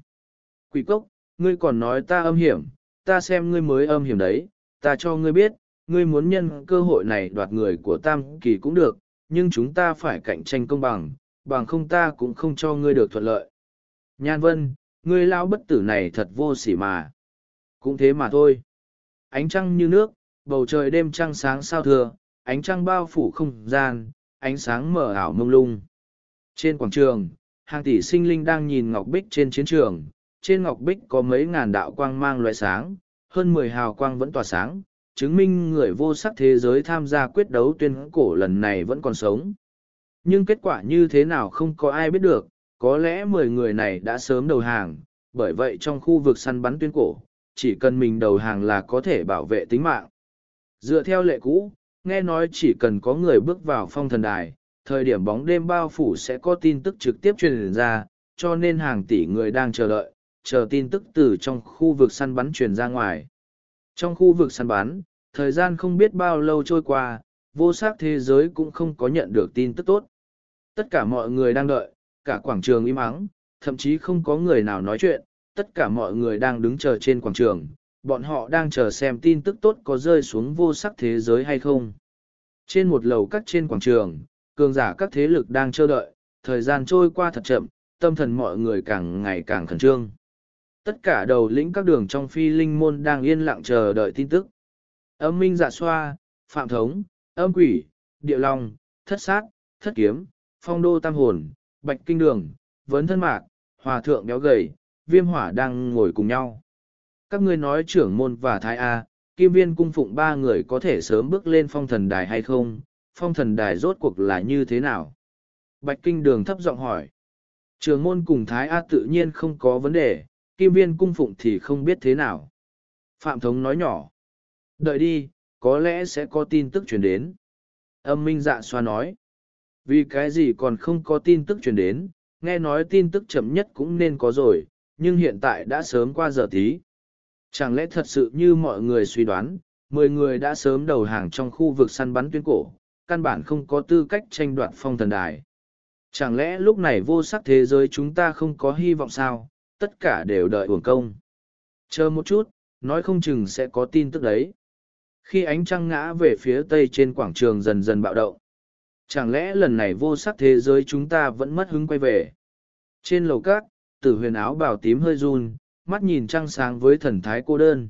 Quỷ cốc, ngươi còn nói ta âm hiểm, ta xem ngươi mới âm hiểm đấy, ta cho ngươi biết, ngươi muốn nhân cơ hội này đoạt người của tam kỳ cũng được, nhưng chúng ta phải cạnh tranh công bằng, bằng không ta cũng không cho ngươi được thuận lợi. Nhan vân, ngươi lao bất tử này thật vô sỉ mà. Cũng thế mà thôi ánh trăng như nước, bầu trời đêm trăng sáng sao thừa, ánh trăng bao phủ không gian, ánh sáng mở ảo mông lung. Trên quảng trường, hàng tỷ sinh linh đang nhìn ngọc bích trên chiến trường, trên ngọc bích có mấy ngàn đạo quang mang loại sáng, hơn mười hào quang vẫn tỏa sáng, chứng minh người vô sắc thế giới tham gia quyết đấu tuyên cổ lần này vẫn còn sống. Nhưng kết quả như thế nào không có ai biết được, có lẽ mười người này đã sớm đầu hàng, bởi vậy trong khu vực săn bắn tuyên cổ, chỉ cần mình đầu hàng là có thể bảo vệ tính mạng. Dựa theo lệ cũ, nghe nói chỉ cần có người bước vào phong thần đài, thời điểm bóng đêm bao phủ sẽ có tin tức trực tiếp truyền ra, cho nên hàng tỷ người đang chờ đợi, chờ tin tức từ trong khu vực săn bắn truyền ra ngoài. Trong khu vực săn bắn, thời gian không biết bao lâu trôi qua, vô sắc thế giới cũng không có nhận được tin tức tốt. Tất cả mọi người đang đợi, cả quảng trường im ắng, thậm chí không có người nào nói chuyện, tất cả mọi người đang đứng chờ trên quảng trường, bọn họ đang chờ xem tin tức tốt có rơi xuống vô sắc thế giới hay không. Trên một lầu cắt trên quảng trường, cường giả các thế lực đang chờ đợi, thời gian trôi qua thật chậm, tâm thần mọi người càng ngày càng khẩn trương. Tất cả đầu lĩnh các đường trong phi linh môn đang yên lặng chờ đợi tin tức. Âm minh dạ xoa, phạm thống, âm quỷ, địa long, thất sát, thất kiếm, phong đô tam hồn, bạch kinh đường, vấn thân mạc, hòa thượng béo gầy, viêm hỏa đang ngồi cùng nhau. Các ngươi nói trưởng môn và thái A, kim viên cung phụng ba người có thể sớm bước lên phong thần đài hay không, phong thần đài rốt cuộc là như thế nào? Bạch kinh đường thấp giọng hỏi. Trường môn cùng thái A tự nhiên không có vấn đề, kim viên cung phụng thì không biết thế nào. Phạm thống nói nhỏ. Đợi đi, có lẽ sẽ có tin tức chuyển đến. Âm minh dạ xoa nói. Vì cái gì còn không có tin tức chuyển đến, nghe nói tin tức chậm nhất cũng nên có rồi, nhưng hiện tại đã sớm qua giờ tí. Chẳng lẽ thật sự như mọi người suy đoán, mười người đã sớm đầu hàng trong khu vực săn bắn tuyến cổ, căn bản không có tư cách tranh đoạt phong thần đài. Chẳng lẽ lúc này vô sắc thế giới chúng ta không có hy vọng sao, tất cả đều đợi uổng công. Chờ một chút, nói không chừng sẽ có tin tức đấy. Khi ánh trăng ngã về phía tây trên quảng trường dần dần bạo động. Chẳng lẽ lần này vô sắc thế giới chúng ta vẫn mất hứng quay về? Trên lầu cát, tử huyền áo bào tím hơi run, mắt nhìn trăng sáng với thần thái cô đơn.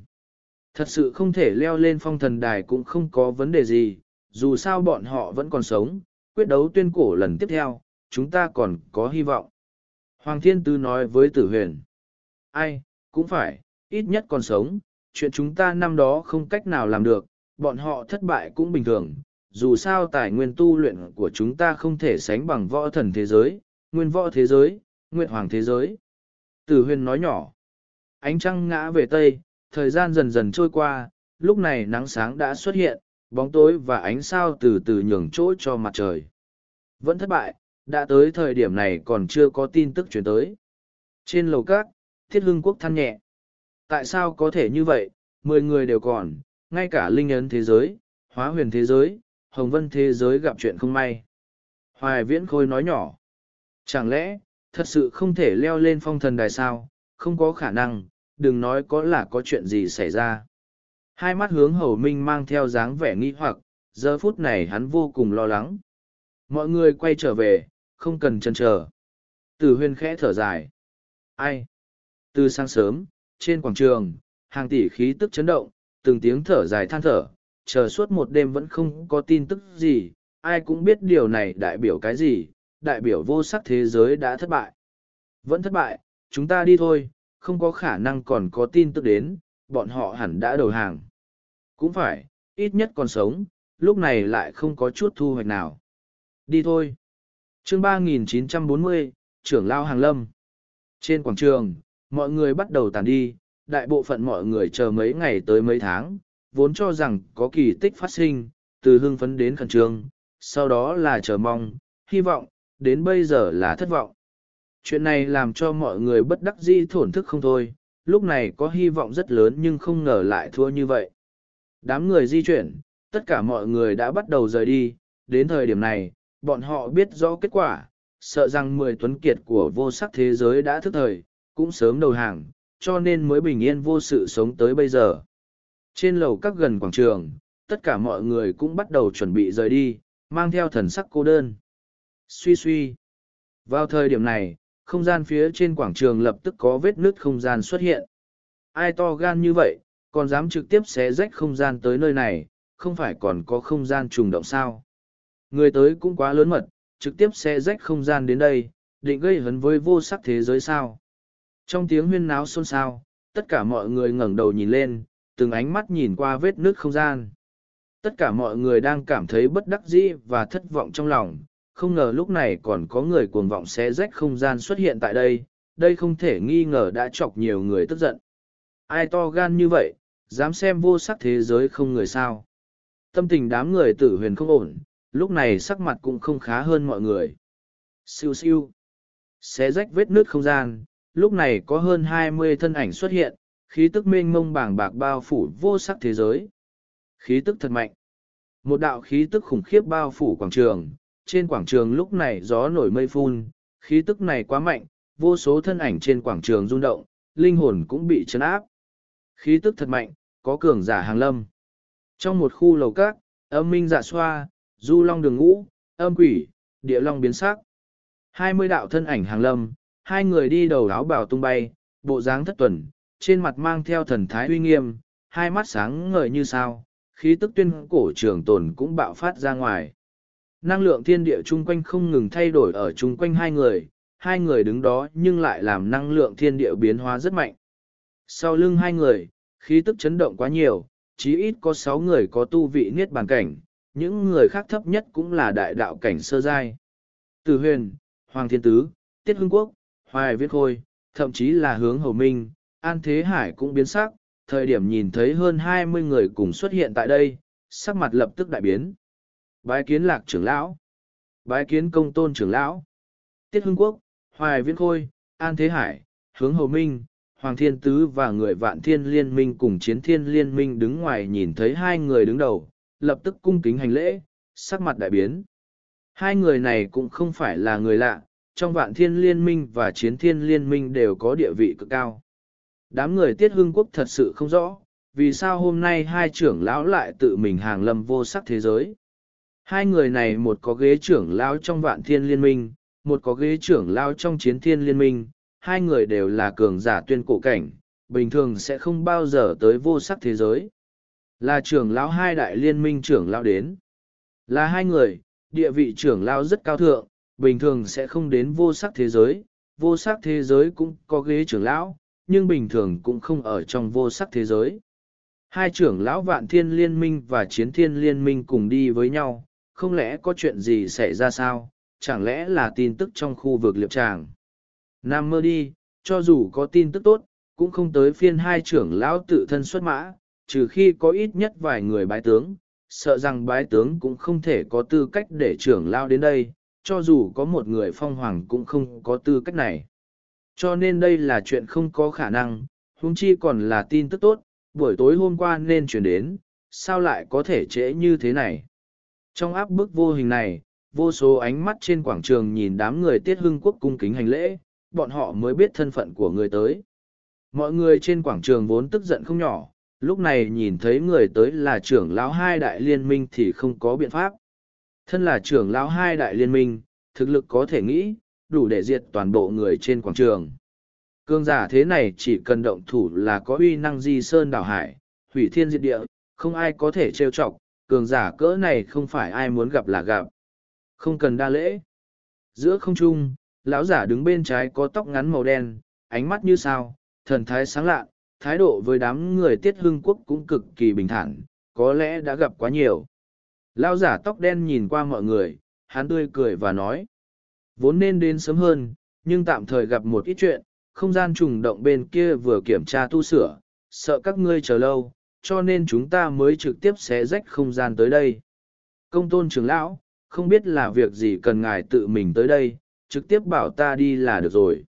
Thật sự không thể leo lên phong thần đài cũng không có vấn đề gì, dù sao bọn họ vẫn còn sống, quyết đấu tuyên cổ lần tiếp theo, chúng ta còn có hy vọng. Hoàng Thiên Tư nói với tử huyền. Ai, cũng phải, ít nhất còn sống, chuyện chúng ta năm đó không cách nào làm được, bọn họ thất bại cũng bình thường. Dù sao tài nguyên tu luyện của chúng ta không thể sánh bằng võ thần thế giới, nguyên võ thế giới, nguyên hoàng thế giới. Tử huyền nói nhỏ. Ánh trăng ngã về tây, thời gian dần dần trôi qua, lúc này nắng sáng đã xuất hiện, bóng tối và ánh sao từ từ nhường chỗ cho mặt trời. Vẫn thất bại, đã tới thời điểm này còn chưa có tin tức chuyển tới. Trên lầu cát, thiết hưng quốc than nhẹ. Tại sao có thể như vậy, mười người đều còn, ngay cả linh ấn thế giới, hóa huyền thế giới, hồng vân thế giới gặp chuyện không may. Hoài viễn khôi nói nhỏ. Chẳng lẽ, thật sự không thể leo lên phong thần đài sao, không có khả năng, đừng nói có là có chuyện gì xảy ra. Hai mắt hướng hầu minh mang theo dáng vẻ nghi hoặc, giờ phút này hắn vô cùng lo lắng. Mọi người quay trở về, không cần chần chờ. từ huyên khẽ thở dài. Ai? Từ sáng sớm, trên quảng trường, hàng tỷ khí tức chấn động, từng tiếng thở dài than thở, chờ suốt một đêm vẫn không có tin tức gì, ai cũng biết điều này đại biểu cái gì, đại biểu vô sắc thế giới đã thất bại. Vẫn thất bại, chúng ta đi thôi, không có khả năng còn có tin tức đến, bọn họ hẳn đã đầu hàng. Cũng phải, ít nhất còn sống, lúc này lại không có chút thu hoạch nào. Đi thôi chương 3940, trưởng lao hàng lâm. Trên quảng trường, mọi người bắt đầu tàn đi, đại bộ phận mọi người chờ mấy ngày tới mấy tháng, vốn cho rằng có kỳ tích phát sinh, từ hưng phấn đến khẩn trương, sau đó là chờ mong, hy vọng, đến bây giờ là thất vọng. Chuyện này làm cho mọi người bất đắc dĩ thổn thức không thôi, lúc này có hy vọng rất lớn nhưng không ngờ lại thua như vậy. Đám người di chuyển, tất cả mọi người đã bắt đầu rời đi, đến thời điểm này, bọn họ biết rõ kết quả, sợ rằng mười tuấn kiệt của vô sắc thế giới đã thức thời, cũng sớm đầu hàng, cho nên mới bình yên vô sự sống tới bây giờ. Trên lầu các gần quảng trường, tất cả mọi người cũng bắt đầu chuẩn bị rời đi, mang theo thần sắc cô đơn. Suy suy. Vào thời điểm này, không gian phía trên quảng trường lập tức có vết nứt không gian xuất hiện. Ai to gan như vậy, còn dám trực tiếp xé rách không gian tới nơi này, không phải còn có không gian trùng động sao. Người tới cũng quá lớn mật, trực tiếp xé rách không gian đến đây, định gây hấn với vô sắc thế giới sao. Trong tiếng huyên náo xôn xao, tất cả mọi người ngẩng đầu nhìn lên, từng ánh mắt nhìn qua vết nước không gian. Tất cả mọi người đang cảm thấy bất đắc dĩ và thất vọng trong lòng, không ngờ lúc này còn có người cuồng vọng xé rách không gian xuất hiện tại đây, đây không thể nghi ngờ đã chọc nhiều người tức giận. Ai to gan như vậy, dám xem vô sắc thế giới không người sao. Tâm tình đám người tử huyền không ổn, lúc này sắc mặt cũng không khá hơn mọi người. Siêu siêu. Xé rách vết nước không gian, lúc này có hơn hai mươi thân ảnh xuất hiện, khí tức mênh mông bảng bạc bao phủ vô sắc thế giới. Khí tức thật mạnh. Một đạo khí tức khủng khiếp bao phủ quảng trường, trên quảng trường lúc này gió nổi mây phun, khí tức này quá mạnh, vô số thân ảnh trên quảng trường rung động, linh hồn cũng bị chấn áp. Khí tức thật mạnh, có cường giả hàng lâm. Trong một khu lầu các, âm minh dạ xoa, du long đường ngũ, âm quỷ, địa long biến sắc. Hai mươi đạo thân ảnh hàng lâm, hai người đi đầu áo bào tung bay, bộ dáng thất tuần, trên mặt mang theo thần thái uy nghiêm, hai mắt sáng ngời như sao, khí tức tuyên cổ trường tồn cũng bạo phát ra ngoài. Năng lượng thiên địa chung quanh không ngừng thay đổi ở chung quanh hai người, hai người đứng đó nhưng lại làm năng lượng thiên địa biến hóa rất mạnh. Sau lưng hai người, khí tức chấn động quá nhiều, chí ít có sáu người có tu vị niết bàn cảnh, những người khác thấp nhất cũng là đại đạo cảnh sơ giai. Từ huyền, Hoàng Thiên Tứ, Tiết Hưng Quốc, Hoài Viết Khôi, thậm chí là hướng Hầu Minh, An Thế Hải cũng biến sắc, thời điểm nhìn thấy hơn hai mươi người cùng xuất hiện tại đây, sắc mặt lập tức đại biến. Bái kiến lạc trưởng lão, bái kiến công tôn trưởng lão, Tiết Hưng Quốc, Hoài Viễn Khôi, An Thế Hải, Hướng Hầu Minh, Hoàng Thiên Tứ và người vạn thiên liên minh cùng chiến thiên liên minh đứng ngoài nhìn thấy hai người đứng đầu, lập tức cung kính hành lễ, sắc mặt đại biến. Hai người này cũng không phải là người lạ, trong vạn thiên liên minh và chiến thiên liên minh đều có địa vị cực cao. Đám người tiết hương quốc thật sự không rõ, vì sao hôm nay hai trưởng lão lại tự mình hàng lâm vô sắc thế giới. Hai người này một có ghế trưởng lão trong vạn thiên liên minh, một có ghế trưởng lão trong chiến thiên liên minh, hai người đều là cường giả tuyên cổ cảnh, bình thường sẽ không bao giờ tới vô sắc thế giới. Là trưởng lão hai đại liên minh trưởng lão đến. Là hai người, địa vị trưởng lão rất cao thượng, bình thường sẽ không đến vô sắc thế giới, vô sắc thế giới cũng có ghế trưởng lão, nhưng bình thường cũng không ở trong vô sắc thế giới. Hai trưởng lão vạn thiên liên minh và chiến thiên liên minh cùng đi với nhau, không lẽ có chuyện gì xảy ra sao, chẳng lẽ là tin tức trong khu vực liệp tràng. Nam mơ đi, cho dù có tin tức tốt, cũng không tới phiên hai trưởng lão tự thân xuất mã, trừ khi có ít nhất vài người bái tướng, sợ rằng bái tướng cũng không thể có tư cách để trưởng lao đến đây, cho dù có một người phong hoàng cũng không có tư cách này. Cho nên đây là chuyện không có khả năng, huống chi còn là tin tức tốt, buổi tối hôm qua nên chuyển đến, sao lại có thể trễ như thế này. Trong áp bức vô hình này, vô số ánh mắt trên quảng trường nhìn đám người tiết hưng quốc cung kính hành lễ, bọn họ mới biết thân phận của người tới. Mọi người trên quảng trường vốn tức giận không nhỏ, lúc này nhìn thấy người tới là trưởng lão hai đại liên minh thì không có biện pháp. Thân là trưởng lão hai đại liên minh, thực lực có thể nghĩ, đủ để diệt toàn bộ người trên quảng trường. Cương giả thế này chỉ cần động thủ là có uy năng di sơn đảo hải, hủy thiên diệt địa, không ai có thể trêu chọc, cường giả cỡ này không phải ai muốn gặp là gặp. Không cần đa lễ. Giữa không trung, lão giả đứng bên trái có tóc ngắn màu đen, ánh mắt như sao, thần thái sáng lạ, thái độ với đám người tiết hưng quốc cũng cực kỳ bình thản, có lẽ đã gặp quá nhiều. Lão giả tóc đen nhìn qua mọi người, hắn tươi cười và nói. Vốn nên đến sớm hơn, nhưng tạm thời gặp một ít chuyện, không gian trùng động bên kia vừa kiểm tra tu sửa, sợ các ngươi chờ lâu, cho nên chúng ta mới trực tiếp xé rách không gian tới đây. Công tôn trưởng lão, không biết là việc gì cần ngài tự mình tới đây, trực tiếp bảo ta đi là được rồi.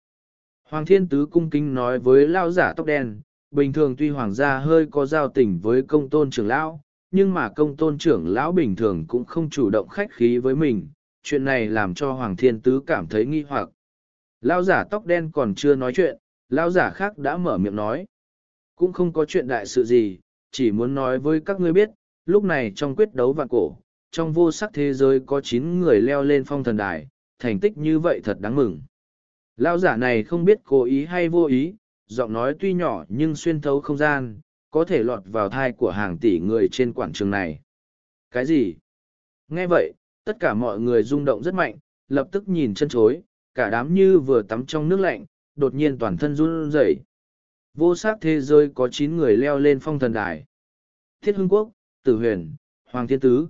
Hoàng thiên tứ cung kính nói với lao giả tóc đen, bình thường tuy hoàng gia hơi có giao tình với công tôn trưởng lão, nhưng mà công tôn trưởng lão bình thường cũng không chủ động khách khí với mình, chuyện này làm cho Hoàng Thiên Tứ cảm thấy nghi hoặc. Lão giả tóc đen còn chưa nói chuyện, lão giả khác đã mở miệng nói. Cũng không có chuyện đại sự gì, chỉ muốn nói với các ngươi biết, lúc này trong quyết đấu vạn cổ, trong vô sắc thế giới có chín người leo lên phong thần đài, thành tích như vậy thật đáng mừng. Lão giả này không biết cố ý hay vô ý, giọng nói tuy nhỏ nhưng xuyên thấu không gian, có thể lọt vào thai của hàng tỷ người trên quảng trường này. Cái gì? Nghe vậy, tất cả mọi người rung động rất mạnh, lập tức nhìn chân chối, cả đám như vừa tắm trong nước lạnh, đột nhiên toàn thân run rẩy. Vô sát thế giới có chín người leo lên phong thần đài. Thiết Hưng Quốc, Tử Huyền, Hoàng Thiên Tứ.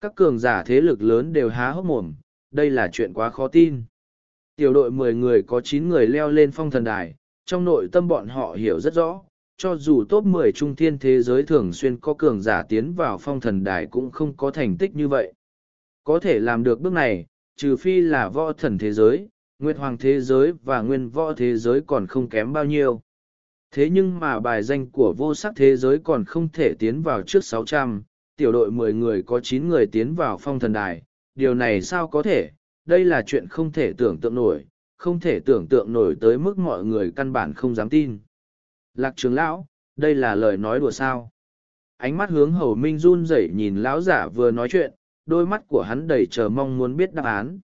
Các cường giả thế lực lớn đều há hốc mồm, đây là chuyện quá khó tin. Tiểu đội mười người có chín người leo lên phong thần đài, trong nội tâm bọn họ hiểu rất rõ, cho dù top mười trung thiên thế giới thường xuyên có cường giả tiến vào phong thần đài cũng không có thành tích như vậy. Có thể làm được bước này, trừ phi là võ thần thế giới, nguyệt hoàng thế giới và nguyên võ thế giới còn không kém bao nhiêu. Thế nhưng mà bài danh của vô sắc thế giới còn không thể tiến vào trước 600, tiểu đội 10 người có 9 người tiến vào phong thần đài, điều này sao có thể, đây là chuyện không thể tưởng tượng nổi, không thể tưởng tượng nổi tới mức mọi người căn bản không dám tin. Lạc trường lão, đây là lời nói đùa sao. Ánh mắt hướng hầu minh run rẩy nhìn lão giả vừa nói chuyện, đôi mắt của hắn đầy chờ mong muốn biết đáp án.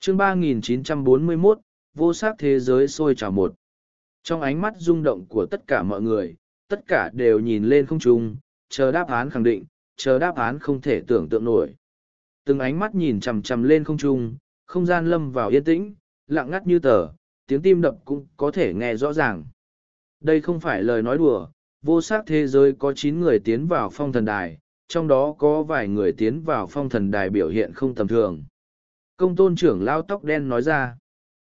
chương 3941, vô sắc thế giới sôi trào một. Trong ánh mắt rung động của tất cả mọi người, tất cả đều nhìn lên không trung, chờ đáp án khẳng định, chờ đáp án không thể tưởng tượng nổi. Từng ánh mắt nhìn chằm chằm lên không trung, không gian lâm vào yên tĩnh, lặng ngắt như tờ, tiếng tim đập cũng có thể nghe rõ ràng. Đây không phải lời nói đùa, vô sắc thế giới có chín người tiến vào phong thần đài, trong đó có vài người tiến vào phong thần đài biểu hiện không tầm thường. Công tôn trưởng lao tóc đen nói ra.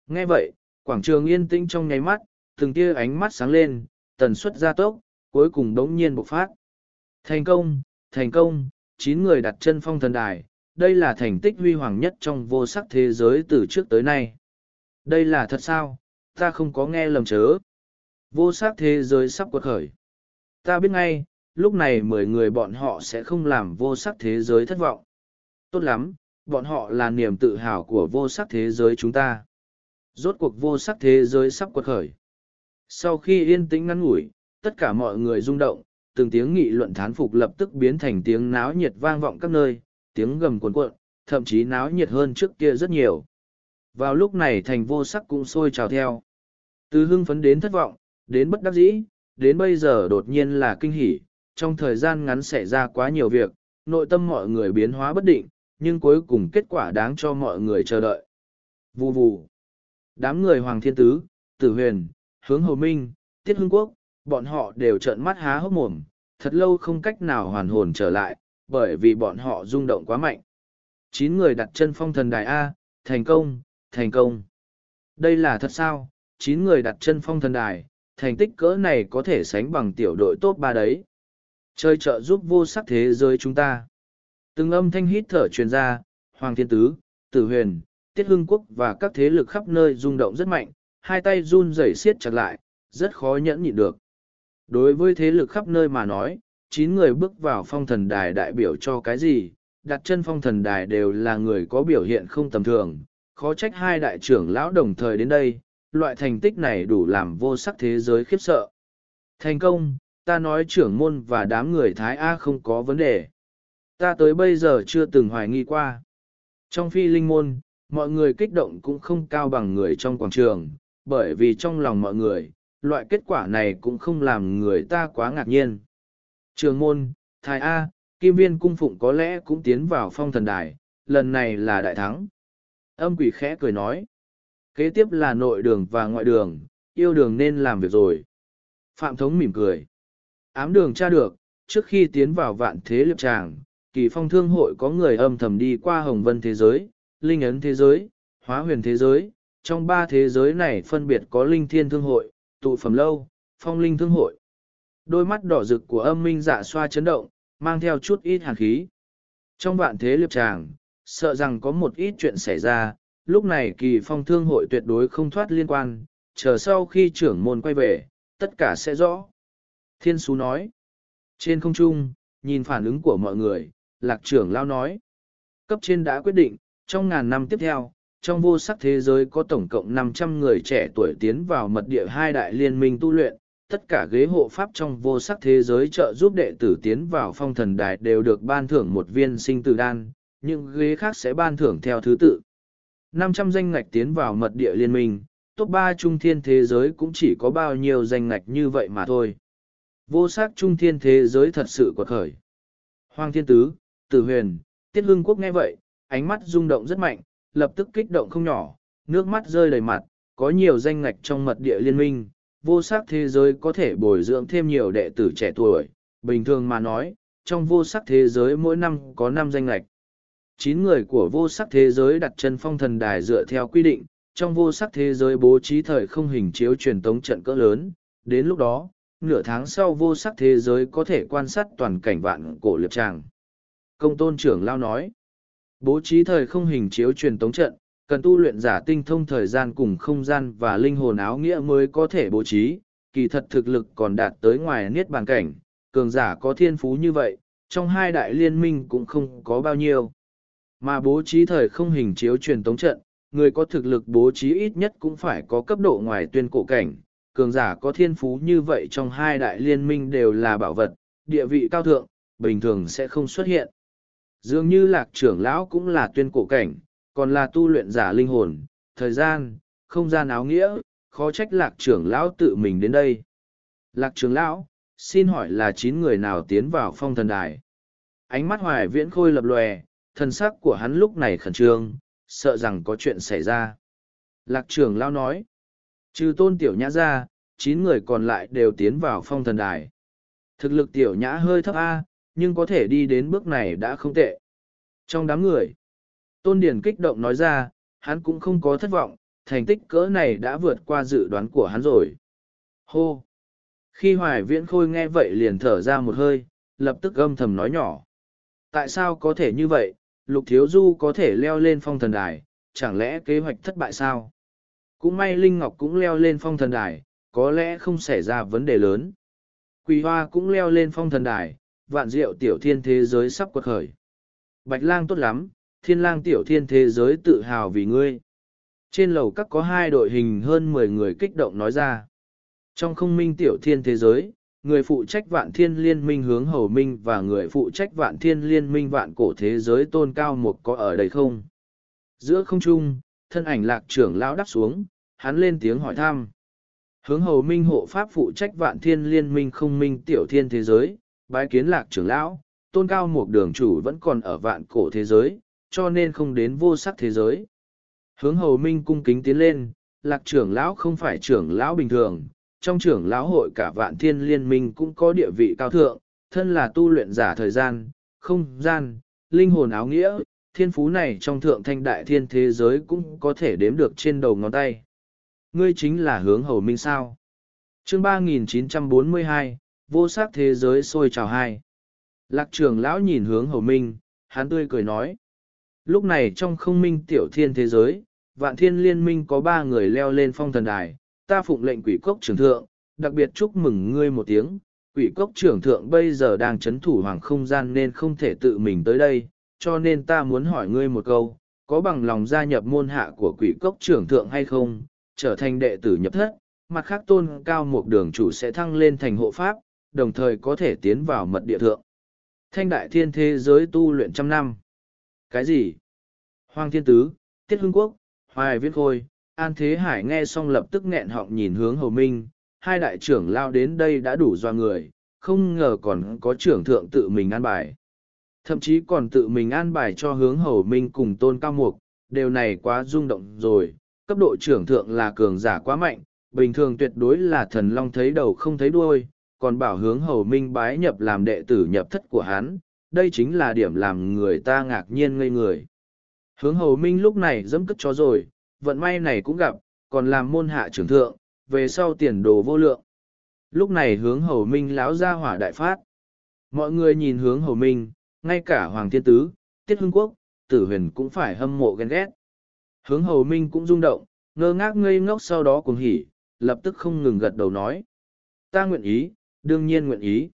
Nghe vậy, quảng trường yên tĩnh trong nháy mắt, từng tia ánh mắt sáng lên, tần suất gia tốc, cuối cùng đống nhiên bộc phát. Thành công, thành công, chín người đặt chân phong thần đài, đây là thành tích huy hoàng nhất trong vô sắc thế giới từ trước tới nay. Đây là thật sao, ta không có nghe lầm chớ. Vô sắc thế giới sắp quật khởi. Ta biết ngay, lúc này mười người bọn họ sẽ không làm vô sắc thế giới thất vọng. Tốt lắm, bọn họ là niềm tự hào của vô sắc thế giới chúng ta. Rốt cuộc vô sắc thế giới sắp quật khởi. Sau khi yên tĩnh ngắn ngủi, tất cả mọi người rung động, từng tiếng nghị luận thán phục lập tức biến thành tiếng náo nhiệt vang vọng các nơi, tiếng gầm cuồn cuộn, thậm chí náo nhiệt hơn trước kia rất nhiều. Vào lúc này thành vô sắc cũng sôi trào theo. Từ hưng phấn đến thất vọng, đến bất đắc dĩ, đến bây giờ đột nhiên là kinh hỉ, trong thời gian ngắn xảy ra quá nhiều việc, nội tâm mọi người biến hóa bất định, nhưng cuối cùng kết quả đáng cho mọi người chờ đợi. Vù vù. Đám người Hoàng Thiên Tứ, Tử Huyền, Hướng Hầu Minh, Tiết Hưng Quốc, bọn họ đều trợn mắt há hốc mồm, thật lâu không cách nào hoàn hồn trở lại, bởi vì bọn họ rung động quá mạnh. Chín người đặt chân phong thần đài A, thành công, thành công. Đây là thật sao, chín người đặt chân phong thần đài, thành tích cỡ này có thể sánh bằng tiểu đội top ba đấy. Chơi trợ giúp vô sắc thế giới chúng ta. Từng âm thanh hít thở truyền ra, Hoàng Thiên Tứ, Tử Huyền, Tiết Hưng Quốc và các thế lực khắp nơi rung động rất mạnh, hai tay run rẩy siết chặt lại, rất khó nhẫn nhịn được. Đối với thế lực khắp nơi mà nói, chín người bước vào phong thần đài đại biểu cho cái gì, đặt chân phong thần đài đều là người có biểu hiện không tầm thường, khó trách hai đại trưởng lão đồng thời đến đây, loại thành tích này đủ làm vô sắc thế giới khiếp sợ. Thành công, ta nói trưởng môn và đám người Thái A không có vấn đề. Ta tới bây giờ chưa từng hoài nghi qua. Trong phi linh môn, mọi người kích động cũng không cao bằng người trong quảng trường, bởi vì trong lòng mọi người, loại kết quả này cũng không làm người ta quá ngạc nhiên. Trường môn, Thái A, Kim Viên Cung Phụng có lẽ cũng tiến vào phong thần đài, lần này là đại thắng. Âm quỷ khẽ cười nói. Kế tiếp là nội đường và ngoại đường, yêu đường nên làm việc rồi. Phạm Thống mỉm cười. Ám đường tra được, trước khi tiến vào vạn thế liệp tràng, kỳ phong thương hội có người âm thầm đi qua hồng vân thế giới, linh ấn thế giới, hóa huyền thế giới. Trong ba thế giới này phân biệt có linh thiên thương hội, tụ phẩm lâu, phong linh thương hội. Đôi mắt đỏ rực của âm minh dạ xoa chấn động, mang theo chút ít hàn khí. Trong vạn thế liệp tràng, sợ rằng có một ít chuyện xảy ra, lúc này kỳ phong thương hội tuyệt đối không thoát liên quan, chờ sau khi trưởng môn quay về, tất cả sẽ rõ. Thiên Sú nói, trên không trung, nhìn phản ứng của mọi người, lạc trưởng lao nói, cấp trên đã quyết định, trong ngàn năm tiếp theo, trong vô sắc thế giới có tổng cộng 500 người trẻ tuổi tiến vào mật địa hai đại liên minh tu luyện, tất cả ghế hộ pháp trong vô sắc thế giới trợ giúp đệ tử tiến vào phong thần đài đều được ban thưởng một viên sinh tử đan, những ghế khác sẽ ban thưởng theo thứ tự. 500 danh ngạch tiến vào mật địa liên minh, top 3 trung thiên thế giới cũng chỉ có bao nhiêu danh ngạch như vậy mà thôi. Vô sắc trung thiên thế giới thật sự quật khởi. Hoàng thiên tứ, tử huyền, tiết hương quốc nghe vậy, ánh mắt rung động rất mạnh, lập tức kích động không nhỏ, nước mắt rơi đầy mặt, có nhiều danh ngạch trong mật địa liên minh, vô sắc thế giới có thể bồi dưỡng thêm nhiều đệ tử trẻ tuổi. Bình thường mà nói, trong vô sắc thế giới mỗi năm có năm danh ngạch chín người của vô sắc thế giới đặt chân phong thần đài dựa theo quy định, trong vô sắc thế giới bố trí thời không hình chiếu truyền tống trận cỡ lớn, đến lúc đó, nửa tháng sau vô sắc thế giới có thể quan sát toàn cảnh vạn cổ liệp tràng. Công tôn trưởng lao nói, bố trí thời không hình chiếu truyền tống trận, cần tu luyện giả tinh thông thời gian cùng không gian và linh hồn áo nghĩa mới có thể bố trí, kỳ thật thực lực còn đạt tới ngoài niết bàn cảnh, cường giả có thiên phú như vậy, trong hai đại liên minh cũng không có bao nhiêu mà bố trí thời không hình chiếu truyền tống trận, người có thực lực bố trí ít nhất cũng phải có cấp độ ngoài tuyên cổ cảnh. Cường giả có thiên phú như vậy trong hai đại liên minh đều là bảo vật, địa vị cao thượng, bình thường sẽ không xuất hiện. Dường như lạc trưởng lão cũng là tuyên cổ cảnh, còn là tu luyện giả linh hồn, thời gian, không gian áo nghĩa, khó trách lạc trưởng lão tự mình đến đây. Lạc trưởng lão, xin hỏi là chín người nào tiến vào phong thần đài? Ánh mắt hoài viễn khôi lập lòe, thần sắc của hắn lúc này khẩn trương, sợ rằng có chuyện xảy ra. Lạc trưởng lão nói, trừ tôn tiểu nhã ra, chín người còn lại đều tiến vào phong thần đài. Thực lực tiểu nhã hơi thấp A, nhưng có thể đi đến bước này đã không tệ. Trong đám người, Tôn Điển kích động nói ra, hắn cũng không có thất vọng, thành tích cỡ này đã vượt qua dự đoán của hắn rồi. Hô! Khi Hoài Viễn Khôi nghe vậy liền thở ra một hơi, lập tức âm thầm nói nhỏ. Tại sao có thể như vậy, Lục Thiếu Du có thể leo lên phong thần đài, chẳng lẽ kế hoạch thất bại sao? Cũng may Linh Ngọc cũng leo lên phong thần đài, có lẽ không xảy ra vấn đề lớn. Quỳ Hoa cũng leo lên phong thần đài, vạn diệu tiểu thiên thế giới sắp quật khởi. Bạch lang tốt lắm, thiên lang tiểu thiên thế giới tự hào vì ngươi. Trên lầu các có hai đội hình hơn mười người kích động nói ra. Trong không minh tiểu thiên thế giới, người phụ trách vạn thiên liên minh hướng hầu minh và người phụ trách vạn thiên liên minh vạn cổ thế giới tôn cao một có ở đây không? Giữa không trung, thân ảnh lạc trưởng lão đáp xuống, hắn lên tiếng hỏi thăm. Hướng hầu minh hộ pháp phụ trách vạn thiên liên minh không minh tiểu thiên thế giới, bái kiến lạc trưởng lão, tôn cao một đường chủ vẫn còn ở vạn cổ thế giới, cho nên không đến vô sắc thế giới. Hướng hầu minh cung kính tiến lên, lạc trưởng lão không phải trưởng lão bình thường, trong trưởng lão hội cả vạn thiên liên minh cũng có địa vị cao thượng, thân là tu luyện giả thời gian, không gian, linh hồn áo nghĩa, thiên phú này trong thượng thanh đại thiên thế giới cũng có thể đếm được trên đầu ngón tay. Ngươi chính là hướng hầu minh sao. chương 3942, vô sắc thế giới sôi trào hai. Lạc trưởng lão nhìn hướng hầu minh, hắn tươi cười nói. Lúc này trong không minh tiểu thiên thế giới, vạn thiên liên minh có ba người leo lên phong thần đài, ta phụng lệnh quỷ cốc trưởng thượng, đặc biệt chúc mừng ngươi một tiếng. Quỷ cốc trưởng thượng bây giờ đang chấn thủ hoàng không gian nên không thể tự mình tới đây, cho nên ta muốn hỏi ngươi một câu, có bằng lòng gia nhập môn hạ của quỷ cốc trưởng thượng hay không, trở thành đệ tử nhập thất, mặt khác tôn cao một đường chủ sẽ thăng lên thành hộ pháp, đồng thời có thể tiến vào mật địa thượng. Thanh đại thiên thế giới tu luyện trăm năm. Cái gì? Hoàng thiên tứ, tiết hưng quốc, hoài viết khôi, an thế hải nghe xong lập tức nghẹn họng nhìn hướng hầu minh, hai đại trưởng lao đến đây đã đủ do người, không ngờ còn có trưởng thượng tự mình an bài. Thậm chí còn tự mình an bài cho hướng hầu minh cùng tôn cao mục, điều này quá rung động rồi, cấp độ trưởng thượng là cường giả quá mạnh, bình thường tuyệt đối là thần long thấy đầu không thấy đuôi, còn bảo hướng hầu minh bái nhập làm đệ tử nhập thất của hắn, đây chính là điểm làm người ta ngạc nhiên ngây người. Hướng hầu minh lúc này dẫm cất chó rồi, vận may này cũng gặp, còn làm môn hạ trưởng thượng, về sau tiền đồ vô lượng. Lúc này hướng hầu minh lão ra hỏa đại phát. Mọi người nhìn hướng hầu minh, ngay cả Hoàng Thiên Tứ, Tiết Hưng Quốc, Tử Huyền cũng phải hâm mộ ghen ghét. Hướng hầu minh cũng rung động, ngơ ngác ngây ngốc sau đó cùng hỉ, lập tức không ngừng gật đầu nói. Ta nguyện ý, đương nhiên nguyện ý.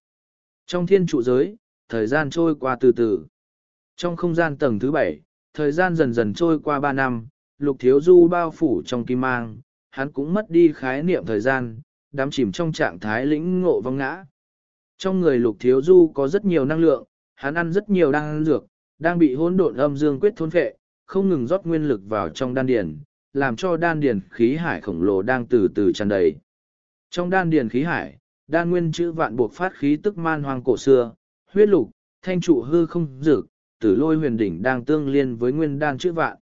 Trong thiên trụ giới, thời gian trôi qua từ từ. Trong không gian tầng thứ bảy, thời gian dần dần trôi qua ba năm, lục thiếu du bao phủ trong kim mang, hắn cũng mất đi khái niệm thời gian, đắm chìm trong trạng thái lĩnh ngộ vong ngã. Trong người lục thiếu du có rất nhiều năng lượng, hắn ăn rất nhiều đan dược, đang bị hỗn độn âm dương quyết thôn phệ, không ngừng rót nguyên lực vào trong đan điền, làm cho đan điền khí hải khổng lồ đang từ từ tràn đầy. Trong đan điền khí hải, đan nguyên chữ vạn buộc phát khí tức man hoang cổ xưa, huyết lục, thanh trụ hư không dực, tử lôi huyền đỉnh đang tương liên với nguyên đan chữ vạn.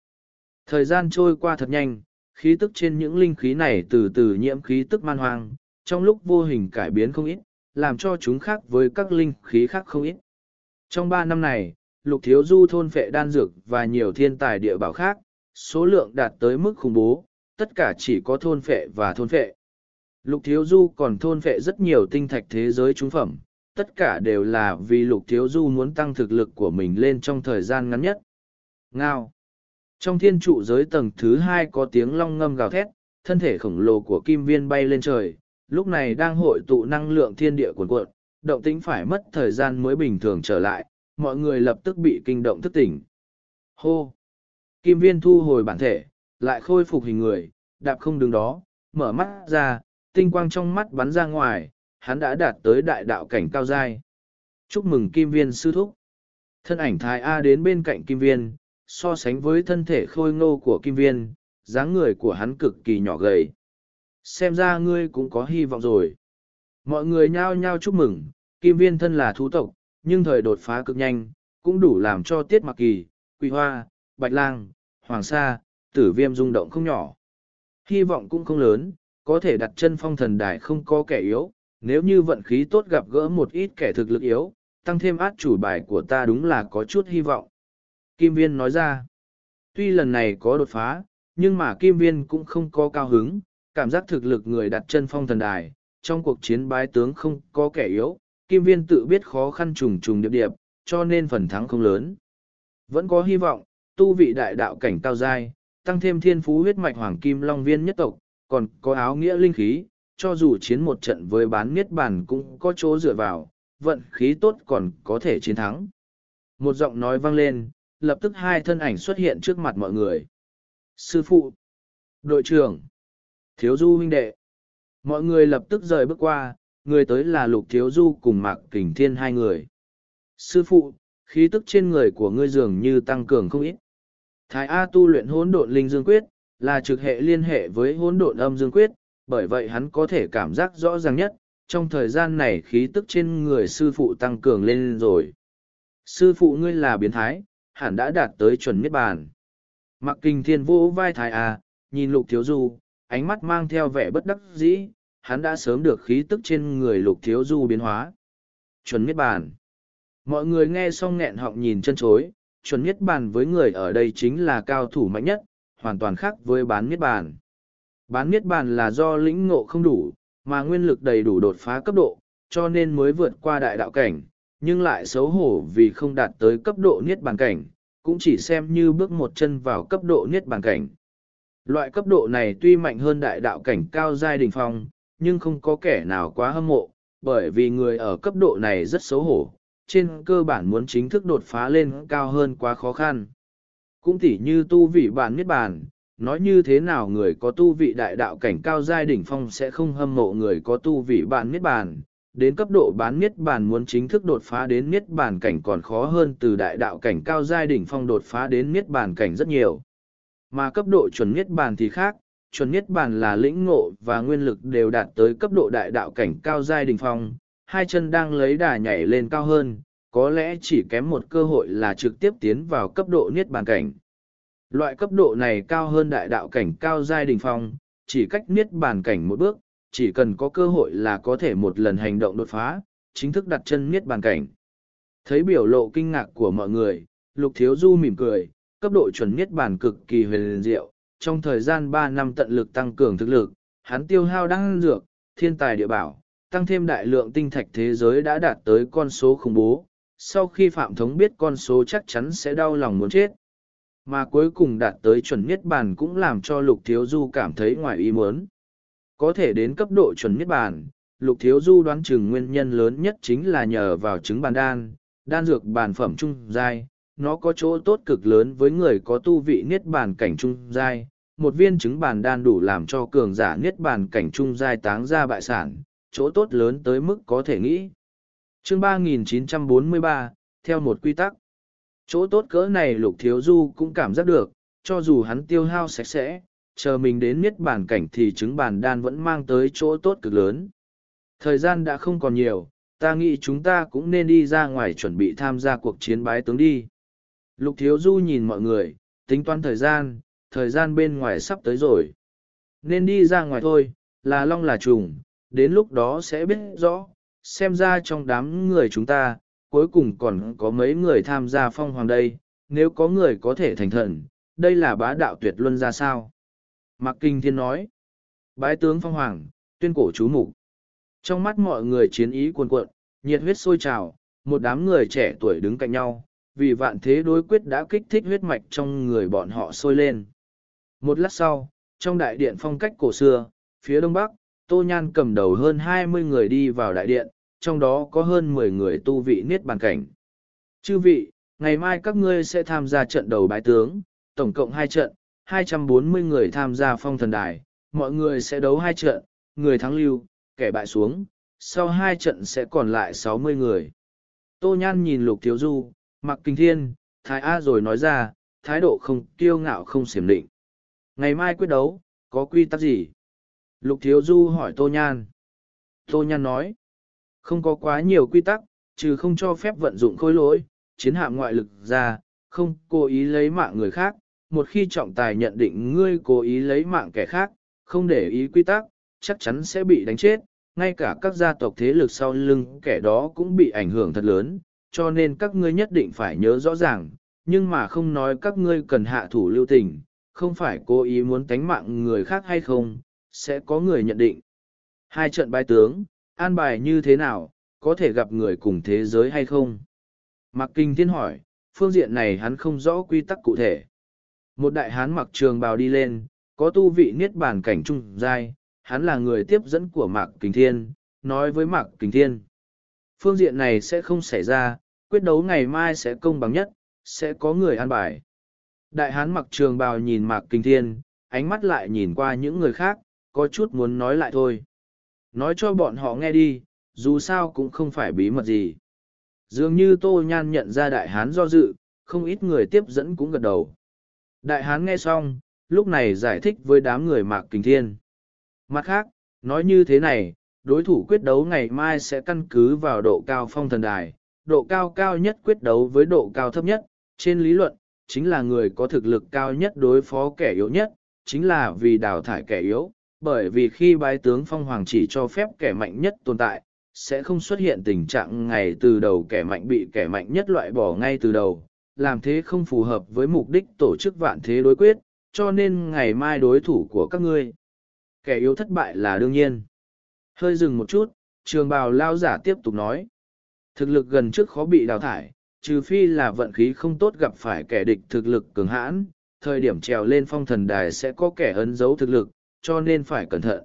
Thời gian trôi qua thật nhanh, khí tức trên những linh khí này từ từ nhiễm khí tức man hoang, trong lúc vô hình cải biến không ít, làm cho chúng khác với các linh khí khác không ít. Trong ba năm này, lục thiếu du thôn phệ đan dược và nhiều thiên tài địa bảo khác, số lượng đạt tới mức khủng bố, tất cả chỉ có thôn phệ và thôn phệ. Lục thiếu du còn thôn phệ rất nhiều tinh thạch thế giới trúng phẩm, tất cả đều là vì lục thiếu du muốn tăng thực lực của mình lên trong thời gian ngắn nhất. Ngao. Trong thiên trụ giới tầng thứ hai có tiếng long ngâm gào thét, thân thể khổng lồ của kim viên bay lên trời, lúc này đang hội tụ năng lượng thiên địa cuồn cuộn, động tĩnh phải mất thời gian mới bình thường trở lại, mọi người lập tức bị kinh động thức tỉnh. Hô! Kim viên thu hồi bản thể, lại khôi phục hình người, đạp không đứng đó, mở mắt ra, tinh quang trong mắt bắn ra ngoài, hắn đã đạt tới đại đạo cảnh cao giai. Chúc mừng Kim Viên sư thúc. Thân ảnh Thái A đến bên cạnh Kim Viên, so sánh với thân thể khôi ngô của Kim Viên, dáng người của hắn cực kỳ nhỏ gầy. Xem ra ngươi cũng có hy vọng rồi. Mọi người nhao nhao chúc mừng, kim viên thân là thú tộc, nhưng thời đột phá cực nhanh, cũng đủ làm cho tiết mặc kỳ, quỳ hoa, bạch lang, hoàng sa, tử viêm rung động không nhỏ. Hy vọng cũng không lớn, có thể đặt chân phong thần đài không có kẻ yếu, nếu như vận khí tốt gặp gỡ một ít kẻ thực lực yếu, tăng thêm át chủ bài của ta đúng là có chút hy vọng. Kim Viên nói ra, tuy lần này có đột phá, nhưng mà Kim Viên cũng không có cao hứng, cảm giác thực lực người đặt chân phong thần đài, trong cuộc chiến bái tướng không có kẻ yếu, Kim Viên tự biết khó khăn trùng trùng điệp điệp, cho nên phần thắng không lớn. Vẫn có hy vọng, tu vị đại đạo cảnh cao giai, tăng thêm thiên phú huyết mạch hoàng kim long viên nhất tộc, còn có áo nghĩa linh khí, cho dù chiến một trận với bán niết bàn cũng có chỗ dựa vào, vận khí tốt còn có thể chiến thắng. Một giọng nói vang lên, lập tức hai thân ảnh xuất hiện trước mặt mọi người. Sư phụ, đội trưởng, thiếu du huynh đệ. Mọi người lập tức rời bước qua, người tới là lục thiếu du cùng mạc kình thiên hai người. Sư phụ, khí tức trên người của ngươi dường như tăng cường không ít. Thái A tu luyện hỗn độn linh dương quyết, là trực hệ liên hệ với hỗn độn âm dương quyết, bởi vậy hắn có thể cảm giác rõ ràng nhất, trong thời gian này khí tức trên người sư phụ tăng cường lên rồi. Sư phụ ngươi là biến thái, hẳn đã đạt tới chuẩn miết bàn. Mặc kinh thiên vô vai thái A, nhìn lục thiếu du, ánh mắt mang theo vẻ bất đắc dĩ, hắn đã sớm được khí tức trên người lục thiếu du biến hóa. Chuẩn miết bàn. Mọi người nghe xong nghẹn họng nhìn chân chối, chuẩn miết bàn với người ở đây chính là cao thủ mạnh nhất, hoàn toàn khác với bán miết bàn. Bán miết bàn là do lĩnh ngộ không đủ, mà nguyên lực đầy đủ đột phá cấp độ, cho nên mới vượt qua đại đạo cảnh, nhưng lại xấu hổ vì không đạt tới cấp độ niết bàn cảnh, cũng chỉ xem như bước một chân vào cấp độ niết bàn cảnh. Loại cấp độ này tuy mạnh hơn đại đạo cảnh cao giai đỉnh phong, nhưng không có kẻ nào quá hâm mộ, bởi vì người ở cấp độ này rất xấu hổ, trên cơ bản muốn chính thức đột phá lên cao hơn quá khó khăn. Cũng tỉ như tu vị bản niết bàn, nói như thế nào người có tu vị đại đạo cảnh cao giai đỉnh phong sẽ không hâm mộ người có tu vị bản niết bàn. Đến cấp độ bán niết bàn muốn chính thức đột phá đến niết bàn cảnh còn khó hơn từ đại đạo cảnh cao giai đỉnh phong đột phá đến niết bàn cảnh rất nhiều. Mà cấp độ chuẩn niết bàn thì khác, chuẩn niết bàn là lĩnh ngộ và nguyên lực đều đạt tới cấp độ đại đạo cảnh cao giai đỉnh phong, hai chân đang lấy đà nhảy lên cao hơn, có lẽ chỉ kém một cơ hội là trực tiếp tiến vào cấp độ niết bàn cảnh. Loại cấp độ này cao hơn đại đạo cảnh cao giai đỉnh phong, chỉ cách niết bàn cảnh một bước, chỉ cần có cơ hội là có thể một lần hành động đột phá, chính thức đặt chân niết bàn cảnh. Thấy biểu lộ kinh ngạc của mọi người, Lục Thiếu Du mỉm cười, cấp độ chuẩn niết bàn cực kỳ huyền diệu, trong thời gian ba năm tận lực tăng cường thực lực, hắn tiêu hao đang dược, thiên tài địa bảo, tăng thêm đại lượng tinh thạch thế giới đã đạt tới con số khủng bố. Sau khi Phạm Thống biết con số chắc chắn sẽ đau lòng muốn chết. Mà cuối cùng đạt tới chuẩn niết bàn cũng làm cho Lục Thiếu Du cảm thấy ngoài ý muốn. Có thể đến cấp độ chuẩn niết bàn, Lục Thiếu Du đoán chừng nguyên nhân lớn nhất chính là nhờ vào trứng bàn đan, đan dược bàn phẩm trung giai, nó có chỗ tốt cực lớn với người có tu vị niết bàn cảnh trung giai. Một viên trứng bàn đan đủ làm cho cường giả niết bàn cảnh trung giai táng ra bại sản, chỗ tốt lớn tới mức có thể nghĩ. Chương 3943, theo một quy tắc. Chỗ tốt cỡ này lục thiếu du cũng cảm giác được, cho dù hắn tiêu hao sạch sẽ, chờ mình đến miết bản cảnh thì trứng bàn đan vẫn mang tới chỗ tốt cực lớn. Thời gian đã không còn nhiều, ta nghĩ chúng ta cũng nên đi ra ngoài chuẩn bị tham gia cuộc chiến bái tướng đi. Lục thiếu du nhìn mọi người, tính toán thời gian, thời gian bên ngoài sắp tới rồi. Nên đi ra ngoài thôi, là long là trùng, đến lúc đó sẽ biết rõ, xem ra trong đám người chúng ta, cuối cùng còn có mấy người tham gia phong hoàng đây, nếu có người có thể thành thần, đây là bá đạo tuyệt luân ra sao? Mạc Kinh Thiên nói, bái tướng phong hoàng, tuyên cổ chú mục Trong mắt mọi người chiến ý cuồn cuộn, nhiệt huyết sôi trào, một đám người trẻ tuổi đứng cạnh nhau, vì vạn thế đối quyết đã kích thích huyết mạch trong người bọn họ sôi lên. Một lát sau, trong đại điện phong cách cổ xưa, phía đông bắc, Tô Nhan cầm đầu hơn hai mươi người đi vào đại điện, trong đó có hơn mười người tu vị niết bàn cảnh. Chư vị, ngày mai các ngươi sẽ tham gia trận đầu bái tướng, tổng cộng hai trận, hai trăm bốn mươi người tham gia phong thần đài, mọi người sẽ đấu hai trận, người thắng lưu, kẻ bại xuống, sau hai trận sẽ còn lại sáu mươi người. Tô Nhan nhìn Lục Thiếu Du, mặc kinh thiên, Thái A rồi nói ra, thái độ không kiêu ngạo không xiểm định. Ngày mai quyết đấu, có quy tắc gì? Lục Thiếu Du hỏi Tô Nhan. Tô Nhan nói, không có quá nhiều quy tắc, trừ không cho phép vận dụng khối lỗi, chiến hạm ngoại lực ra, không cố ý lấy mạng người khác. Một khi trọng tài nhận định ngươi cố ý lấy mạng kẻ khác, không để ý quy tắc, chắc chắn sẽ bị đánh chết. Ngay cả các gia tộc thế lực sau lưng kẻ đó cũng bị ảnh hưởng thật lớn, cho nên các ngươi nhất định phải nhớ rõ ràng, nhưng mà không nói các ngươi cần hạ thủ lưu tình, không phải cố ý muốn tánh mạng người khác hay không, sẽ có người nhận định. Hai trận bài tướng, an bài như thế nào, có thể gặp người cùng thế giới hay không? Mạc Kinh Thiên hỏi, phương diện này hắn không rõ quy tắc cụ thể. Một đại hán mặc trường bào đi lên, có tu vị niết bàn cảnh trung giai, hắn là người tiếp dẫn của Mạc Kinh Thiên, nói với Mạc Kinh Thiên. Phương diện này sẽ không xảy ra, quyết đấu ngày mai sẽ công bằng nhất, sẽ có người an bài. Đại hán mặc trường bào nhìn Mạc Kinh Thiên, ánh mắt lại nhìn qua những người khác, có chút muốn nói lại thôi. Nói cho bọn họ nghe đi, dù sao cũng không phải bí mật gì. Dường như Tô Nhan nhận ra đại hán do dự, không ít người tiếp dẫn cũng gật đầu. Đại hán nghe xong, lúc này giải thích với đám người Mạc Kinh Thiên. Mặt khác, nói như thế này, đối thủ quyết đấu ngày mai sẽ căn cứ vào độ cao phong thần đài, độ cao cao nhất quyết đấu với độ cao thấp nhất, trên lý luận, chính là người có thực lực cao nhất đối phó kẻ yếu nhất, chính là vì đào thải kẻ yếu, bởi vì khi bái tướng phong hoàng chỉ cho phép kẻ mạnh nhất tồn tại, sẽ không xuất hiện tình trạng ngày từ đầu kẻ mạnh bị kẻ mạnh nhất loại bỏ ngay từ đầu, làm thế không phù hợp với mục đích tổ chức vạn thế đối quyết, cho nên ngày mai đối thủ của các ngươi. Kẻ yếu thất bại là đương nhiên. Hơi dừng một chút, trường bào lao giả tiếp tục nói. Thực lực gần trước khó bị đào thải, trừ phi là vận khí không tốt gặp phải kẻ địch thực lực cường hãn, thời điểm trèo lên phong thần đài sẽ có kẻ ấn dấu thực lực, cho nên phải cẩn thận.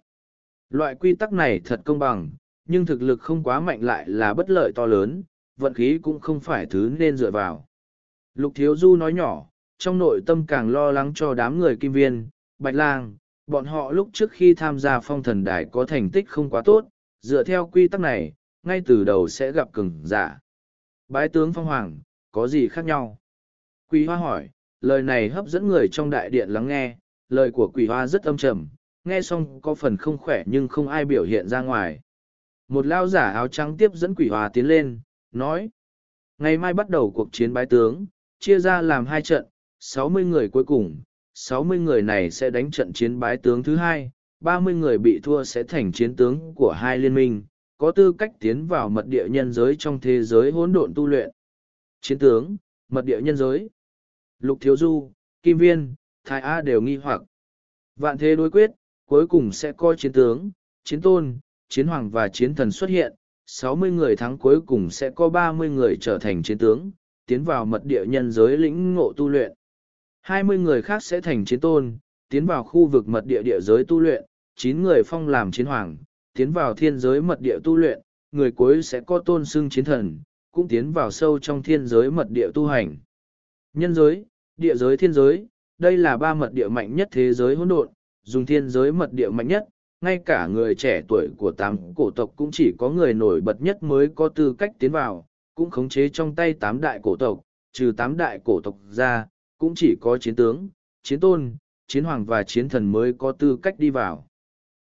Loại quy tắc này thật công bằng, nhưng thực lực không quá mạnh lại là bất lợi to lớn, vận khí cũng không phải thứ nên dựa vào. Lục Thiếu Du nói nhỏ, trong nội tâm càng lo lắng cho đám người kim viên, bạch lang, bọn họ lúc trước khi tham gia phong thần đài có thành tích không quá tốt, dựa theo quy tắc này, ngay từ đầu sẽ gặp cường giả. Bái tướng phong hoàng, có gì khác nhau? Quỷ hoa hỏi, lời này hấp dẫn người trong đại điện lắng nghe, lời của quỷ hoa rất âm trầm, nghe xong có phần không khỏe nhưng không ai biểu hiện ra ngoài. Một lao giả áo trắng tiếp dẫn quỷ hoa tiến lên, nói. Ngày mai bắt đầu cuộc chiến bái tướng, chia ra làm hai trận, sáu mươi người cuối cùng, sáu mươi người này sẽ đánh trận chiến bái tướng thứ hai, ba mươi người bị thua sẽ thành chiến tướng của hai liên minh, có tư cách tiến vào mật địa nhân giới trong thế giới hỗn độn tu luyện. Chiến tướng, mật địa nhân giới. Lục Thiếu Du, Kim Viên, Thái A đều nghi hoặc. Vạn thế đối quyết, cuối cùng sẽ coi chiến tướng, chiến tôn, chiến hoàng và chiến thần xuất hiện. sáu mươi người thắng cuối cùng sẽ có ba mươi người trở thành chiến tướng, tiến vào mật địa nhân giới lĩnh ngộ tu luyện. hai mươi người khác sẽ thành chiến tôn, tiến vào khu vực mật địa địa giới tu luyện, chín người phong làm chiến hoàng, tiến vào thiên giới mật địa tu luyện, người cuối sẽ có tôn xưng chiến thần, cũng tiến vào sâu trong thiên giới mật địa tu hành. Nhân giới, địa giới thiên giới, đây là ba mật địa mạnh nhất thế giới hỗn độn, dùng thiên giới mật địa mạnh nhất, ngay cả người trẻ tuổi của tám cổ tộc cũng chỉ có người nổi bật nhất mới có tư cách tiến vào, cũng khống chế trong tay tám đại cổ tộc, trừ tám đại cổ tộc ra, cũng chỉ có chiến tướng, chiến tôn, chiến hoàng và chiến thần mới có tư cách đi vào.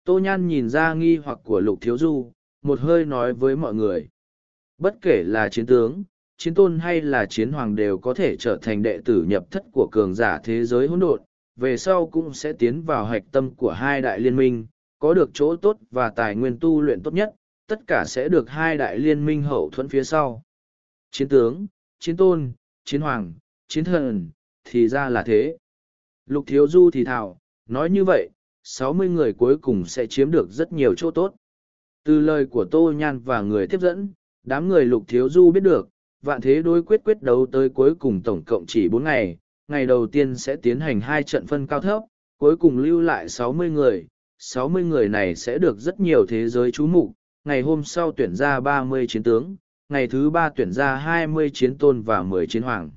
Tô Nhan nhìn ra nghi hoặc của Lục Thiếu Du, một hơi nói với mọi người. Bất kể là chiến tướng, chiến tôn hay là chiến hoàng đều có thể trở thành đệ tử nhập thất của cường giả thế giới hỗn độn, về sau cũng sẽ tiến vào hạch tâm của hai đại liên minh, có được chỗ tốt và tài nguyên tu luyện tốt nhất, tất cả sẽ được hai đại liên minh hậu thuẫn phía sau. Chiến tướng, chiến tôn, chiến hoàng, chiến thần, thì ra là thế. Lục Thiếu Du thì thảo, nói như vậy, sáu mươi người cuối cùng sẽ chiếm được rất nhiều chỗ tốt. Từ lời của Tô Nhan và người tiếp dẫn, đám người Lục Thiếu Du biết được, vạn thế đối quyết quyết đấu tới cuối cùng tổng cộng chỉ bốn ngày, ngày đầu tiên sẽ tiến hành hai trận phân cao thấp, cuối cùng lưu lại sáu mươi người, sáu mươi người này sẽ được rất nhiều thế giới chú mục ngày hôm sau tuyển ra ba mươi chiến tướng, ngày thứ ba tuyển ra hai mươi chiến tôn và mười chiến hoàng.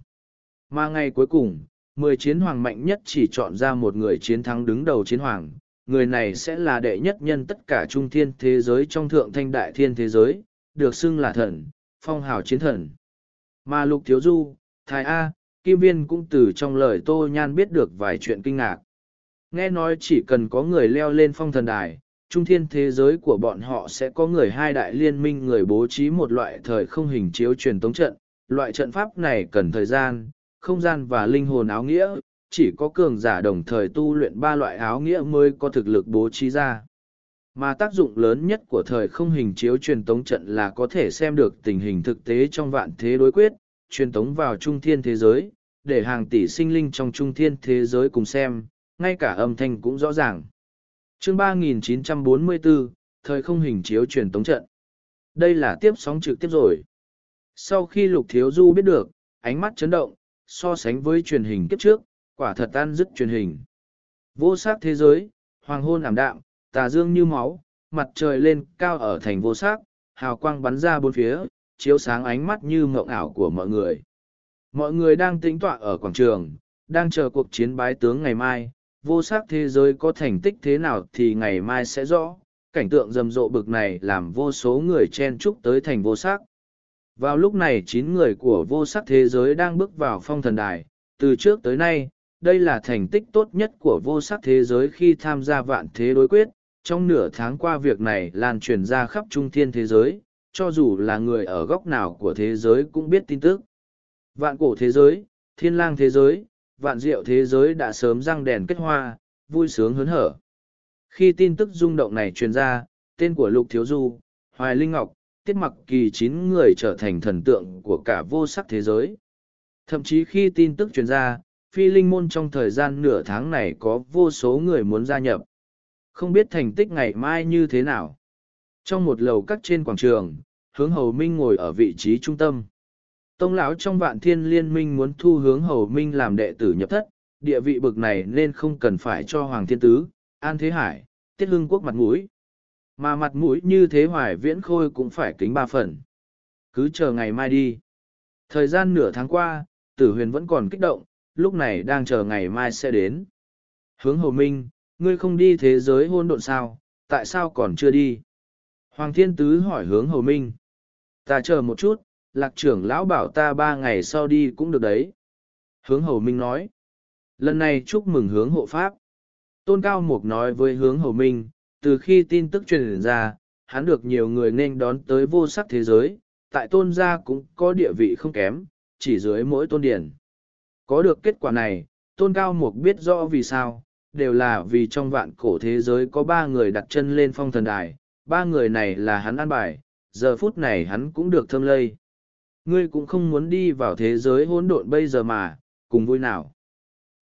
Mà ngày cuối cùng, mười chiến hoàng mạnh nhất chỉ chọn ra một người chiến thắng đứng đầu chiến hoàng, người này sẽ là đệ nhất nhân tất cả trung thiên thế giới trong thượng thanh đại thiên thế giới, được xưng là thần, phong hào chiến thần. Mà Lục Thiếu Du, Thái A, Kim Viên cũng từ trong lời Tô Nhan biết được vài chuyện kinh ngạc. Nghe nói chỉ cần có người leo lên phong thần đài, trung thiên thế giới của bọn họ sẽ có người hai đại liên minh người bố trí một loại thời không hình chiếu truyền tống trận. Loại trận pháp này cần thời gian, không gian và linh hồn áo nghĩa, chỉ có cường giả đồng thời tu luyện ba loại áo nghĩa mới có thực lực bố trí ra. Mà tác dụng lớn nhất của thời không hình chiếu truyền tống trận là có thể xem được tình hình thực tế trong vạn thế đối quyết, truyền tống vào trung thiên thế giới, để hàng tỷ sinh linh trong trung thiên thế giới cùng xem, ngay cả âm thanh cũng rõ ràng chương 3944, thời không hình chiếu truyền tống trận. Đây là tiếp sóng trực tiếp rồi. Sau khi Lục Thiếu Du biết được, ánh mắt chấn động, so sánh với truyền hình kiếp trước, quả thật tan dứt truyền hình. Vô sắc thế giới, hoàng hôn ảm đạm, tà dương như máu, mặt trời lên cao ở thành vô sắc, hào quang bắn ra bốn phía, chiếu sáng ánh mắt như mộng ảo của mọi người. Mọi người đang tĩnh tọa ở quảng trường, đang chờ cuộc chiến bái tướng ngày mai, vô sắc thế giới có thành tích thế nào thì ngày mai sẽ rõ. Cảnh tượng rầm rộ bực này làm vô số người chen chúc tới thành vô sắc. Vào lúc này chín người của vô sắc thế giới đang bước vào phong thần đài, từ trước tới nay, đây là thành tích tốt nhất của vô sắc thế giới khi tham gia vạn thế đối quyết. Trong nửa tháng qua việc này lan truyền ra khắp trung thiên thế giới, cho dù là người ở góc nào của thế giới cũng biết tin tức. Vạn cổ thế giới, thiên lang thế giới, vạn diệu thế giới đã sớm răng đèn kết hoa, vui sướng hớn hở. Khi tin tức rung động này truyền ra, tên của Lục Thiếu Du, Hoài Linh Ngọc, Tiết Mặc Kỳ chín người trở thành thần tượng của cả vô sắc thế giới. Thậm chí khi tin tức truyền ra, phi linh môn trong thời gian nửa tháng này có vô số người muốn gia nhập. Không biết thành tích ngày mai như thế nào. Trong một lầu cắt trên quảng trường, hướng hầu minh ngồi ở vị trí trung tâm. Tông lão trong vạn thiên liên minh muốn thu hướng hầu minh làm đệ tử nhập thất, địa vị bực này nên không cần phải cho Hoàng Thiên Tứ, An Thế Hải, Tiết Hưng Quốc mặt mũi. Mà mặt mũi như thế hoài viễn khôi cũng phải kính ba phần. Cứ chờ ngày mai đi. Thời gian nửa tháng qua, tử huyền vẫn còn kích động, lúc này đang chờ ngày mai sẽ đến. Hướng hầu minh, ngươi không đi thế giới hôn độn sao, tại sao còn chưa đi? Hoàng Thiên Tứ hỏi hướng hầu minh. Ta chờ một chút, lạc trưởng lão bảo ta ba ngày sau đi cũng được đấy. Hướng hầu minh nói. Lần này chúc mừng hướng hộ pháp. Tôn Cao Mục nói với hướng hầu minh, từ khi tin tức truyền ra, hắn được nhiều người nên đón tới vô sắc thế giới, tại tôn gia cũng có địa vị không kém, chỉ dưới mỗi tôn điển. Có được kết quả này, tôn cao mục biết rõ vì sao, đều là vì trong vạn cổ thế giới có ba người đặt chân lên phong thần đài, ba người này là hắn ăn bài, giờ phút này hắn cũng được thơm lây. Ngươi cũng không muốn đi vào thế giới hỗn độn bây giờ mà, cùng vui nào.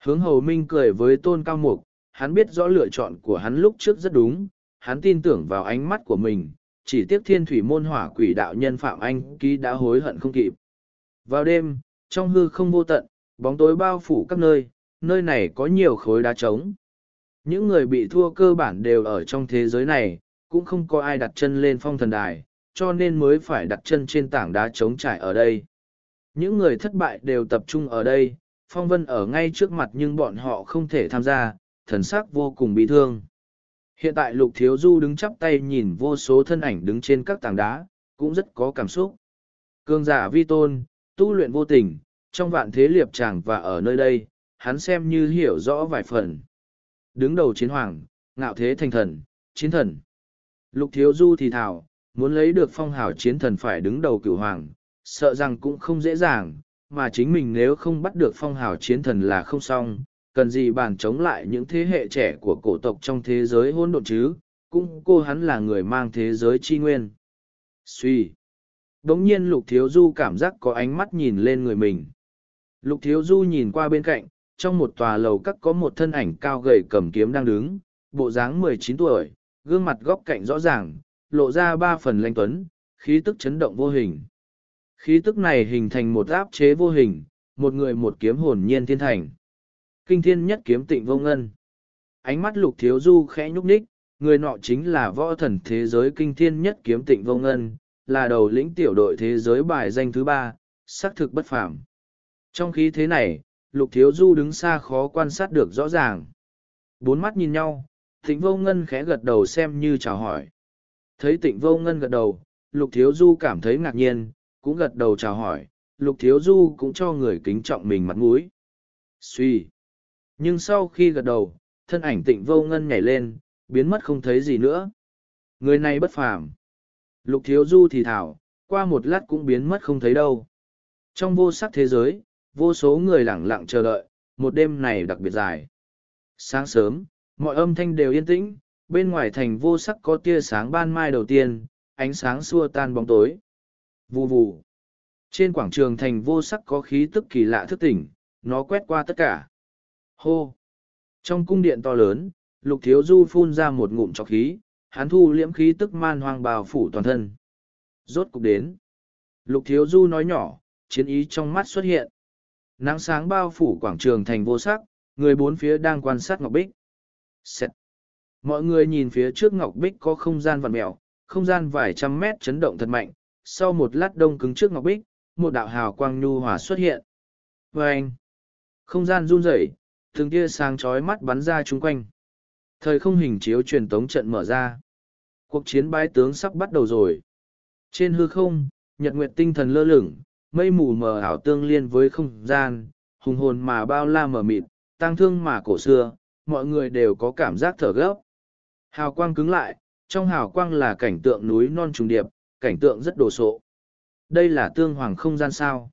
Hướng hầu minh cười với tôn cao mục, hắn biết rõ lựa chọn của hắn lúc trước rất đúng, hắn tin tưởng vào ánh mắt của mình, chỉ tiếc thiên thủy môn hỏa quỷ đạo nhân Phạm Anh ký đã hối hận không kịp. Vào đêm, trong hư không vô tận, bóng tối bao phủ các nơi, nơi này có nhiều khối đá trống. Những người bị thua cơ bản đều ở trong thế giới này, cũng không có ai đặt chân lên phong thần đài, cho nên mới phải đặt chân trên tảng đá trống trải ở đây. Những người thất bại đều tập trung ở đây, phong vân ở ngay trước mặt nhưng bọn họ không thể tham gia, thần sắc vô cùng bị thương. Hiện tại Lục Thiếu Du đứng chắp tay nhìn vô số thân ảnh đứng trên các tảng đá, cũng rất có cảm xúc. Cương giả vi tôn, tu luyện vô tình, trong vạn thế liệp tràng và ở nơi đây, hắn xem như hiểu rõ vài phần. Đứng đầu chiến hoàng, ngạo thế thành thần, chiến thần. Lục Thiếu Du thì thảo, muốn lấy được phong hào chiến thần phải đứng đầu cửu hoàng, sợ rằng cũng không dễ dàng, mà chính mình nếu không bắt được phong hào chiến thần là không xong, cần gì bàn chống lại những thế hệ trẻ của cổ tộc trong thế giới hỗn độn chứ, cũng cô hắn là người mang thế giới chi nguyên. Suy. Đống nhiên Lục Thiếu Du cảm giác có ánh mắt nhìn lên người mình. Lục Thiếu Du nhìn qua bên cạnh, trong một tòa lầu các có một thân ảnh cao gầy cầm kiếm đang đứng, bộ dáng mười chín tuổi, gương mặt góc cạnh rõ ràng, lộ ra ba phần lanh tuấn, khí tức chấn động vô hình. Khí tức này hình thành một áp chế vô hình, một người một kiếm hồn nhiên thiên thành. Kinh thiên nhất kiếm tịnh vô ngân. Ánh mắt lục thiếu du khẽ nhúc nhích, người nọ chính là võ thần thế giới kinh thiên nhất kiếm tịnh vô ngân, là đầu lĩnh tiểu đội thế giới bài danh thứ ba, xác thực bất phàm. Trong khí thế này, lục thiếu du đứng xa khó quan sát được rõ ràng. Bốn mắt nhìn nhau, tịnh vô ngân khẽ gật đầu xem như chào hỏi. Thấy tịnh vô ngân gật đầu, lục thiếu du cảm thấy ngạc nhiên, cũng gật đầu chào hỏi, lục thiếu du cũng cho người kính trọng mình mặt mũi. Suy. Nhưng sau khi gật đầu, thân ảnh tịnh vô ngân nhảy lên, biến mất không thấy gì nữa. Người này bất phàm. Lục thiếu du thì thảo, qua một lát cũng biến mất không thấy đâu. Trong vô sắc thế giới, vô số người lẳng lặng chờ đợi, một đêm này đặc biệt dài. Sáng sớm, mọi âm thanh đều yên tĩnh, bên ngoài thành vô sắc có tia sáng ban mai đầu tiên, ánh sáng xua tan bóng tối. Vù vù. Trên quảng trường thành vô sắc có khí tức kỳ lạ thức tỉnh, nó quét qua tất cả. Hô. Trong cung điện to lớn, lục thiếu du phun ra một ngụm trọc khí, hắn thu liễm khí tức man hoang bào phủ toàn thân. Rốt cục đến. Lục thiếu du nói nhỏ, chiến ý trong mắt xuất hiện. Nắng sáng bao phủ quảng trường thành vô sắc, người bốn phía đang quan sát Ngọc Bích. Xẹt. Mọi người nhìn phía trước Ngọc Bích có không gian vặn mẹo, không gian vài trăm mét chấn động thật mạnh. Sau một lát đông cứng trước Ngọc Bích, một đạo hào quang nhu hòa xuất hiện. Và anh. Không gian run rẩy, từng tia sáng chói mắt bắn ra chung quanh. Thời không hình chiếu truyền tống trận mở ra. Cuộc chiến bái tướng sắp bắt đầu rồi. Trên hư không, nhật nguyệt tinh thần lơ lửng, mây mù mờ ảo tương liên với không gian, hùng hồn mà bao la mờ mịt, tăng thương mà cổ xưa, mọi người đều có cảm giác thở gấp. Hào quang cứng lại, trong hào quang là cảnh tượng núi non trùng điệp, cảnh tượng rất đồ sộ. Đây là tương hoàng không gian sao.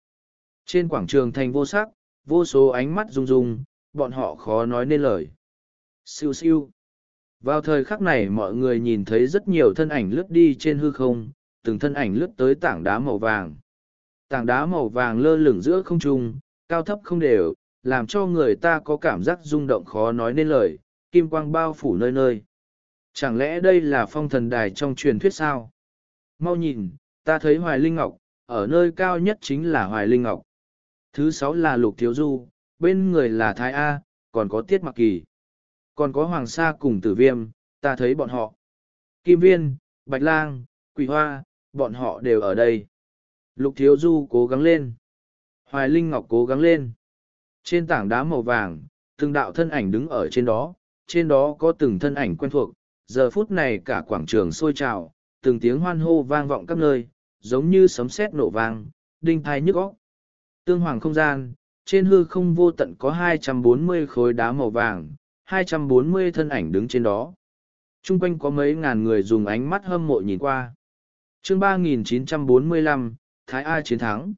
Trên quảng trường thành vô sắc, vô số ánh mắt rung rung, bọn họ khó nói nên lời. Siêu siêu. Vào thời khắc này mọi người nhìn thấy rất nhiều thân ảnh lướt đi trên hư không, từng thân ảnh lướt tới tảng đá màu vàng. Tảng đá màu vàng lơ lửng giữa không trung, cao thấp không đều, làm cho người ta có cảm giác rung động khó nói nên lời, kim quang bao phủ nơi nơi. Chẳng lẽ đây là phong thần đài trong truyền thuyết sao? Mau nhìn, ta thấy Hoài Linh Ngọc, ở nơi cao nhất chính là Hoài Linh Ngọc. Thứ sáu là Lục Thiếu Du, bên người là Thái A, còn có Tiết Mặc Kỳ. Còn có Hoàng Sa cùng Tử Viêm, ta thấy bọn họ. Kim Viên, Bạch Lang, Quỷ Hoa, bọn họ đều ở đây. Lục Thiếu Du cố gắng lên. Hoài Linh Ngọc cố gắng lên. Trên tảng đá màu vàng, từng đạo thân ảnh đứng ở trên đó, trên đó có từng thân ảnh quen thuộc. Giờ phút này cả quảng trường sôi trào, từng tiếng hoan hô vang vọng các nơi, giống như sấm sét nổ vang, đinh thai nhức óc. Tương hoàng không gian, trên hư không vô tận có 240 khối đá màu vàng, 240 thân ảnh đứng trên đó. Trung quanh có mấy ngàn người dùng ánh mắt hâm mộ nhìn qua. chương 3945, Thái A chiến thắng.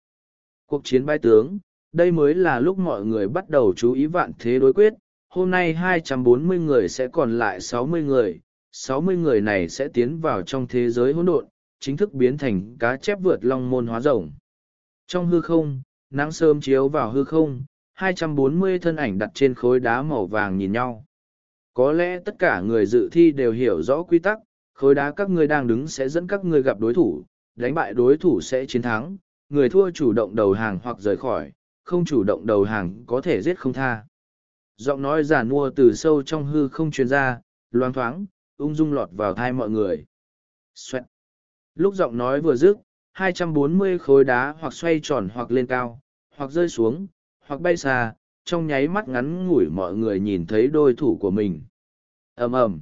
Cuộc chiến bai tướng, đây mới là lúc mọi người bắt đầu chú ý vạn thế đối quyết. Hôm nay 240 người sẽ còn lại 60 người, 60 người này sẽ tiến vào trong thế giới hỗn độn, chính thức biến thành cá chép vượt long môn hóa rồng. Trong hư không, nắng sớm chiếu vào hư không, 240 thân ảnh đặt trên khối đá màu vàng nhìn nhau. Có lẽ tất cả người dự thi đều hiểu rõ quy tắc, khối đá các ngươi đang đứng sẽ dẫn các ngươi gặp đối thủ, đánh bại đối thủ sẽ chiến thắng, người thua chủ động đầu hàng hoặc rời khỏi, không chủ động đầu hàng có thể giết không tha. Giọng nói giả mua từ sâu trong hư không truyền ra, loang thoáng, ung dung lọt vào thai mọi người. Xoẹt. Lúc giọng nói vừa dứt, 240 khối đá hoặc xoay tròn hoặc lên cao, hoặc rơi xuống, hoặc bay xa, trong nháy mắt ngắn ngủi mọi người nhìn thấy đôi thủ của mình. ầm ầm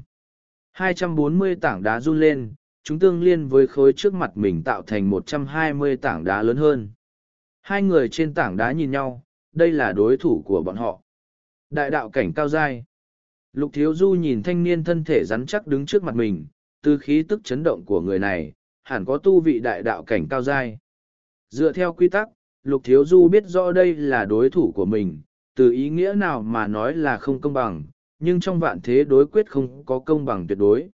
240 tảng đá run lên, chúng tương liên với khối trước mặt mình tạo thành 120 tảng đá lớn hơn. Hai người trên tảng đá nhìn nhau, đây là đối thủ của bọn họ. Đại đạo cảnh cao dai. Lục Thiếu Du nhìn thanh niên thân thể rắn chắc đứng trước mặt mình, từ khí tức chấn động của người này, hẳn có tu vị đại đạo cảnh cao dai. Dựa theo quy tắc, Lục Thiếu Du biết rõ đây là đối thủ của mình, từ ý nghĩa nào mà nói là không công bằng, nhưng trong vạn thế đối quyết không có công bằng tuyệt đối.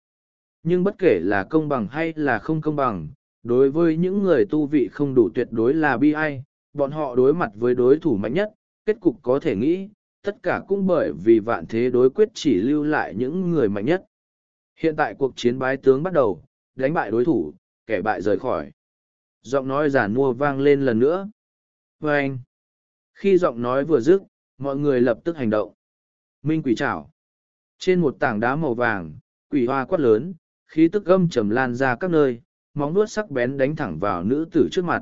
Nhưng bất kể là công bằng hay là không công bằng, đối với những người tu vị không đủ tuyệt đối là bi ai, bọn họ đối mặt với đối thủ mạnh nhất, kết cục có thể nghĩ, tất cả cũng bởi vì vạn thế đối quyết chỉ lưu lại những người mạnh nhất. Hiện tại cuộc chiến bái tướng bắt đầu, đánh bại đối thủ, kẻ bại rời khỏi. Giọng nói giả mua vang lên lần nữa. Và anh, khi giọng nói vừa dứt, mọi người lập tức hành động. Minh quỷ trảo. Trên một tảng đá màu vàng, quỷ hoa quát lớn, khí tức âm trầm lan ra các nơi, móng nuốt sắc bén đánh thẳng vào nữ tử trước mặt.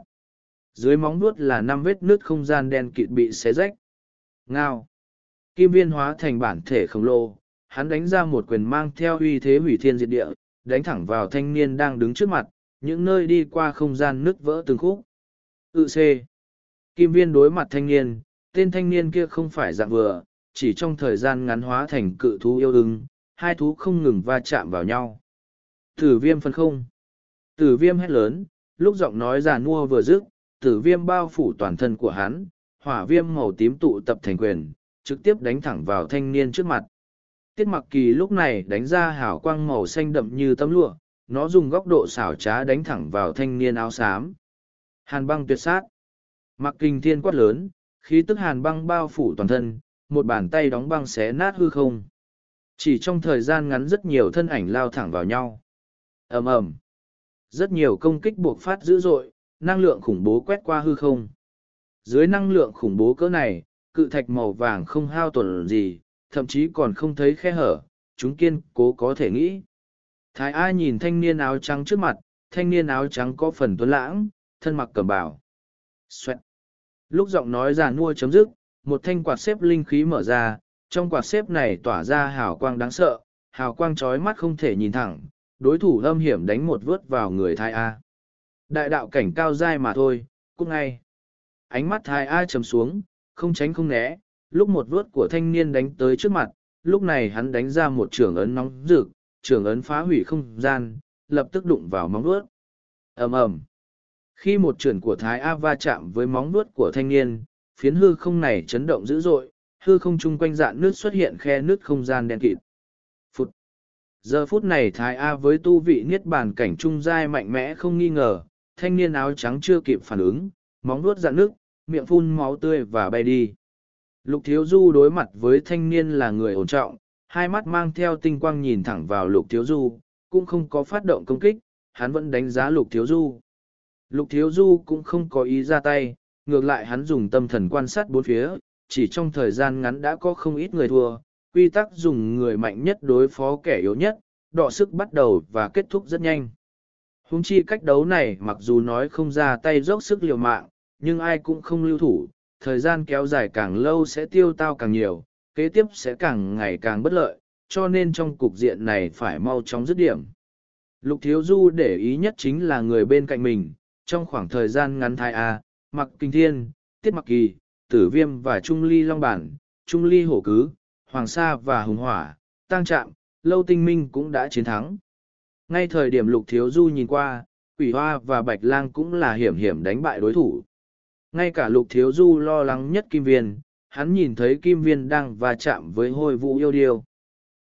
Dưới móng nuốt là năm vết nước không gian đen kịt bị xé rách. Ngao. Kim viên hóa thành bản thể khổng lồ, hắn đánh ra một quyền mang theo uy thế hủy thiên diệt địa, đánh thẳng vào thanh niên đang đứng trước mặt, những nơi đi qua không gian nứt vỡ từng khúc. Tự C. Kim viên đối mặt thanh niên, tên thanh niên kia không phải dạng vừa, chỉ trong thời gian ngắn hóa thành cự thú yêu ưng, hai thú không ngừng va chạm vào nhau. Tử viêm phân không. Tử viêm hét lớn, lúc giọng nói già nua vừa dứt, tử viêm bao phủ toàn thân của hắn, hỏa viêm màu tím tụ tập thành quyền, trực tiếp đánh thẳng vào thanh niên trước mặt. Tiết mặc kỳ lúc này đánh ra hào quang màu xanh đậm như tấm lụa, nó dùng góc độ xảo trá đánh thẳng vào thanh niên áo xám. Hàn băng tuyệt sát. Mặc kinh thiên quát lớn, khí tức hàn băng bao phủ toàn thân, một bàn tay đóng băng xé nát hư không. Chỉ trong thời gian ngắn rất nhiều thân ảnh lao thẳng vào nhau. ầm ầm Rất nhiều công kích buộc phát dữ dội, năng lượng khủng bố quét qua hư không. Dưới năng lượng khủng bố cỡ này, cự thạch màu vàng không hao tổn gì, thậm chí còn không thấy khe hở, chúng kiên cố có thể nghĩ. Thái A nhìn thanh niên áo trắng trước mặt, thanh niên áo trắng có phần tuấn lãng, thân mặc cẩm bào. Xoẹt. Lúc giọng nói già nua chấm dứt, một thanh quạt xếp linh khí mở ra, trong quạt xếp này tỏa ra hào quang đáng sợ, hào quang trói mắt không thể nhìn thẳng, đối thủ âm hiểm đánh một vớt vào người Thái A. Đại đạo cảnh cao dai mà thôi, cút ngay. Ánh mắt Thái A chấm xuống, không tránh không né, lúc một vớt của thanh niên đánh tới trước mặt, lúc này hắn đánh ra một trường ấn nóng rực, trường ấn phá hủy không gian, lập tức đụng vào móng vuốt. ầm ầm. Khi một trường của Thái A va chạm với móng vuốt của thanh niên, phiến hư không này chấn động dữ dội, hư không chung quanh dạn nước xuất hiện khe nước không gian đen kịt. Phút. Giờ phút này Thái A với tu vị niết bàn cảnh trung giai mạnh mẽ không nghi ngờ, thanh niên áo trắng chưa kịp phản ứng, móng vuốt dạn nước, miệng phun máu tươi và bay đi. Lục Thiếu Du đối mặt với thanh niên là người ổn trọng, hai mắt mang theo tinh quang nhìn thẳng vào Lục Thiếu Du, cũng không có phát động công kích, hắn vẫn đánh giá Lục Thiếu Du. Lục Thiếu Du cũng không có ý ra tay, ngược lại hắn dùng tâm thần quan sát bốn phía, chỉ trong thời gian ngắn đã có không ít người thua, quy tắc dùng người mạnh nhất đối phó kẻ yếu nhất, đọ sức bắt đầu và kết thúc rất nhanh. Hùng chi cách đấu này mặc dù nói không ra tay dốc sức liều mạng, nhưng ai cũng không lưu thủ, thời gian kéo dài càng lâu sẽ tiêu tao càng nhiều, kế tiếp sẽ càng ngày càng bất lợi, cho nên trong cục diện này phải mau chóng dứt điểm. Lục Thiếu Du để ý nhất chính là người bên cạnh mình, trong khoảng thời gian ngắn thai A, Mặc Kinh Thiên, Tiết Mặc Kỳ, Tử Viêm và Trung Ly Long Bản, Trung Ly Hổ Cứ, Hoàng Sa và Hùng Hỏa, Tăng Trạm, Lâu Tinh Minh cũng đã chiến thắng. Ngay thời điểm Lục Thiếu Du nhìn qua, Quỷ Hoa và Bạch Lang cũng là hiểm hiểm đánh bại đối thủ. Ngay cả lục thiếu du lo lắng nhất kim viên, hắn nhìn thấy kim viên đang va chạm với hôi vũ yêu điêu.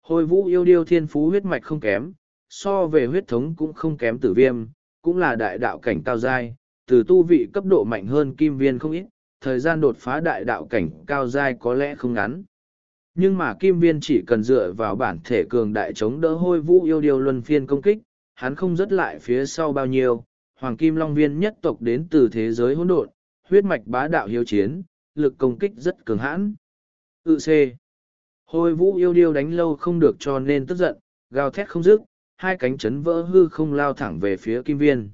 Hôi vũ yêu điêu thiên phú huyết mạch không kém, so về huyết thống cũng không kém tử viêm, cũng là đại đạo cảnh cao giai, từ tu vị cấp độ mạnh hơn kim viên không ít, thời gian đột phá đại đạo cảnh cao giai có lẽ không ngắn. Nhưng mà kim viên chỉ cần dựa vào bản thể cường đại chống đỡ hôi vũ yêu điêu luân phiên công kích, hắn không dứt lại phía sau bao nhiêu. Hoàng Kim Long Viên nhất tộc đến từ thế giới hỗn độn, huyết mạch bá đạo hiếu chiến, lực công kích rất cường hãn. Tự C. Hôi vũ yêu điêu đánh lâu không được cho nên tức giận, gào thét không dứt, hai cánh chấn vỡ hư không lao thẳng về phía kim viên.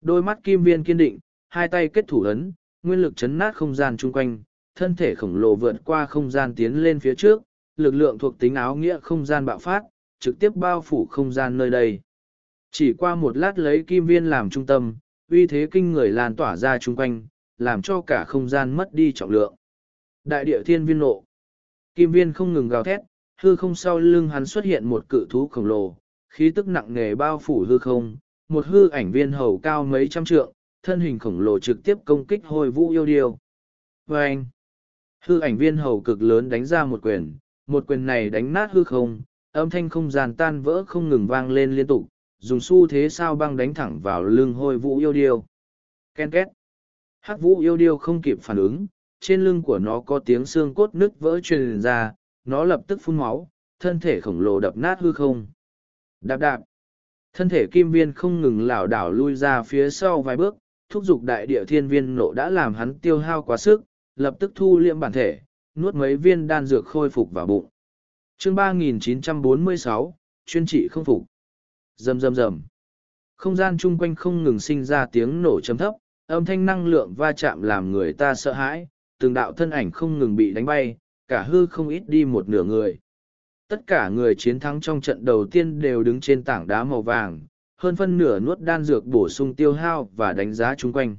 Đôi mắt kim viên kiên định, hai tay kết thủ ấn, nguyên lực chấn nát không gian chung quanh, thân thể khổng lồ vượt qua không gian tiến lên phía trước, lực lượng thuộc tính áo nghĩa không gian bạo phát, trực tiếp bao phủ không gian nơi đây. Chỉ qua một lát lấy kim viên làm trung tâm, uy thế kinh người lan tỏa ra chung quanh, làm cho cả không gian mất đi trọng lượng. Đại địa thiên viên nộ. Kim viên không ngừng gào thét, hư không sau lưng hắn xuất hiện một cự thú khổng lồ, khí tức nặng nề bao phủ hư không, một hư ảnh viên hầu cao mấy trăm trượng, thân hình khổng lồ trực tiếp công kích hồi vũ yêu điêu. Và anh, hư ảnh viên hầu cực lớn đánh ra một quyền, một quyền này đánh nát hư không, âm thanh không gian tan vỡ không ngừng vang lên liên tục, dùng xu thế sao băng đánh thẳng vào lưng hôi vũ yêu điêu. Ken két. Hắc vũ yêu điêu không kịp phản ứng, trên lưng của nó có tiếng xương cốt nứt vỡ truyền ra, nó lập tức phun máu, thân thể khổng lồ đập nát hư không. Đạp đạp. Thân thể kim viên không ngừng lảo đảo lui ra phía sau vài bước, thúc giục đại địa thiên viên nộ đã làm hắn tiêu hao quá sức, lập tức thu liệm bản thể, nuốt mấy viên đan dược khôi phục vào bụng. chương 3946, chuyên trị không phục. Rầm rầm rầm. Không gian chung quanh không ngừng sinh ra tiếng nổ chấm thấp, âm thanh năng lượng va chạm làm người ta sợ hãi, từng đạo thân ảnh không ngừng bị đánh bay, cả hư không ít đi một nửa người. Tất cả người chiến thắng trong trận đầu tiên đều đứng trên tảng đá màu vàng, hơn phân nửa nuốt đan dược bổ sung tiêu hao và đánh giá chung quanh.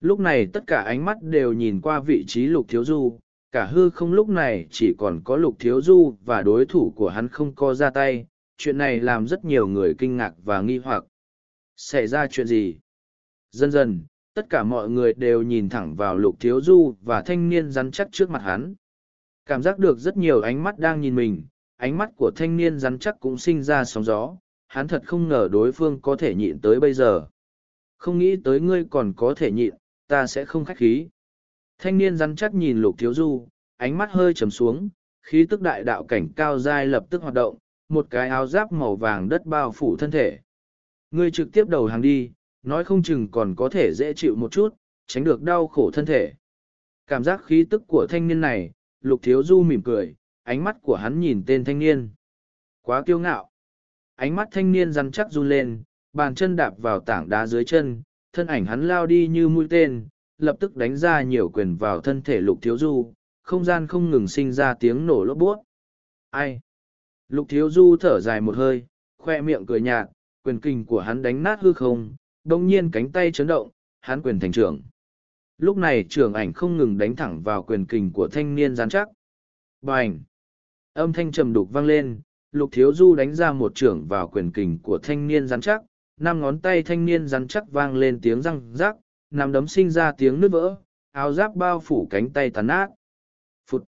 Lúc này tất cả ánh mắt đều nhìn qua vị trí lục thiếu du, cả hư không lúc này chỉ còn có lục thiếu du và đối thủ của hắn không co ra tay, chuyện này làm rất nhiều người kinh ngạc và nghi hoặc. Xảy ra chuyện gì? Dần dần, tất cả mọi người đều nhìn thẳng vào lục thiếu du và thanh niên rắn chắc trước mặt hắn. Cảm giác được rất nhiều ánh mắt đang nhìn mình, ánh mắt của thanh niên rắn chắc cũng sinh ra sóng gió, hắn thật không ngờ đối phương có thể nhịn tới bây giờ. Không nghĩ tới ngươi còn có thể nhịn, ta sẽ không khách khí. Thanh niên rắn chắc nhìn lục thiếu du, ánh mắt hơi trầm xuống, khí tức đại đạo cảnh cao dai lập tức hoạt động, một cái áo giáp màu vàng đất bao phủ thân thể. Ngươi trực tiếp đầu hàng đi, nói không chừng còn có thể dễ chịu một chút, tránh được đau khổ thân thể. Cảm giác khí tức của thanh niên này, lục thiếu du mỉm cười, ánh mắt của hắn nhìn tên thanh niên. Quá kiêu ngạo. Ánh mắt thanh niên rắn chắc run lên, bàn chân đạp vào tảng đá dưới chân, thân ảnh hắn lao đi như mũi tên, lập tức đánh ra nhiều quyền vào thân thể lục thiếu du, không gian không ngừng sinh ra tiếng nổ lốp bốt. Ai? Lục thiếu du thở dài một hơi, khoe miệng cười nhạt, quyền kinh của hắn đánh nát hư không, đông nhiên cánh tay chấn động, hắn quyền thành trưởng. Lúc này trưởng ảnh không ngừng đánh thẳng vào quyền kình của thanh niên gián chắc. Bành! Âm thanh trầm đục vang lên, lục thiếu du đánh ra một trưởng vào quyền kình của thanh niên rắn chắc, năm ngón tay thanh niên rắn chắc vang lên tiếng răng rắc, nằm đấm sinh ra tiếng nứt vỡ, áo giáp bao phủ cánh tay tàn nát. Phụt!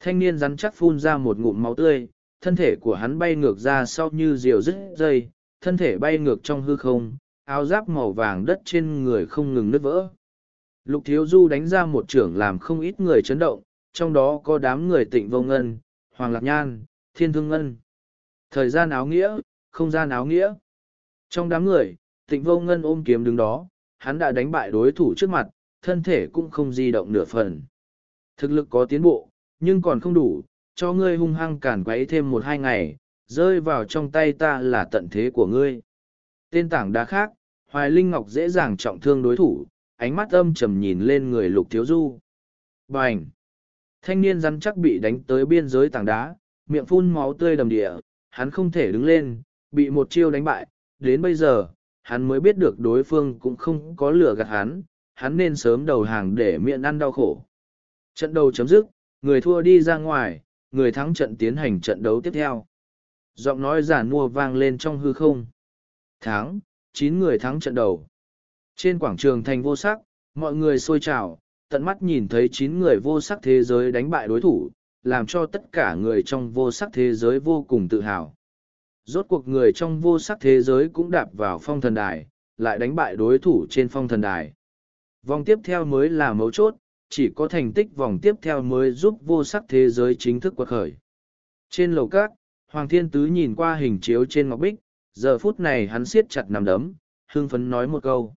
Thanh niên rắn chắc phun ra một ngụm máu tươi, thân thể của hắn bay ngược ra sau như diều dứt dây, thân thể bay ngược trong hư không, áo giáp màu vàng đất trên người không ngừng nứt vỡ. Lục Thiếu Du đánh ra một trưởng làm không ít người chấn động, trong đó có đám người tịnh vô ngân, Hoàng Lạc Nhan, Thiên Thương Ngân. Thời gian áo nghĩa, không gian áo nghĩa. Trong đám người, tịnh vô ngân ôm kiếm đứng đó, hắn đã đánh bại đối thủ trước mặt, thân thể cũng không di động nửa phần. Thực lực có tiến bộ, nhưng còn không đủ, cho ngươi hung hăng cản quấy thêm một hai ngày, rơi vào trong tay ta là tận thế của ngươi. Tên tảng đá khác, Hoài Linh Ngọc dễ dàng trọng thương đối thủ, ánh mắt âm trầm nhìn lên người lục thiếu du. Bành! Thanh niên rắn chắc bị đánh tới biên giới tảng đá, miệng phun máu tươi đầm địa, hắn không thể đứng lên, bị một chiêu đánh bại, đến bây giờ, hắn mới biết được đối phương cũng không có lửa gạt hắn, hắn nên sớm đầu hàng để miệng ăn đau khổ. Trận đầu chấm dứt, người thua đi ra ngoài, người thắng trận tiến hành trận đấu tiếp theo. Giọng nói giả mua vang lên trong hư không. Thắng, chín người thắng trận đầu. Trên quảng trường thành vô sắc, mọi người sôi trào, tận mắt nhìn thấy chín người vô sắc thế giới đánh bại đối thủ, làm cho tất cả người trong vô sắc thế giới vô cùng tự hào. Rốt cuộc người trong vô sắc thế giới cũng đạp vào phong thần đài, lại đánh bại đối thủ trên phong thần đài. Vòng tiếp theo mới là mấu chốt, chỉ có thành tích vòng tiếp theo mới giúp vô sắc thế giới chính thức quật khởi. Trên lầu cát, Hoàng Thiên Tứ nhìn qua hình chiếu trên ngọc bích, giờ phút này hắn siết chặt nằm đấm, hưng phấn nói một câu.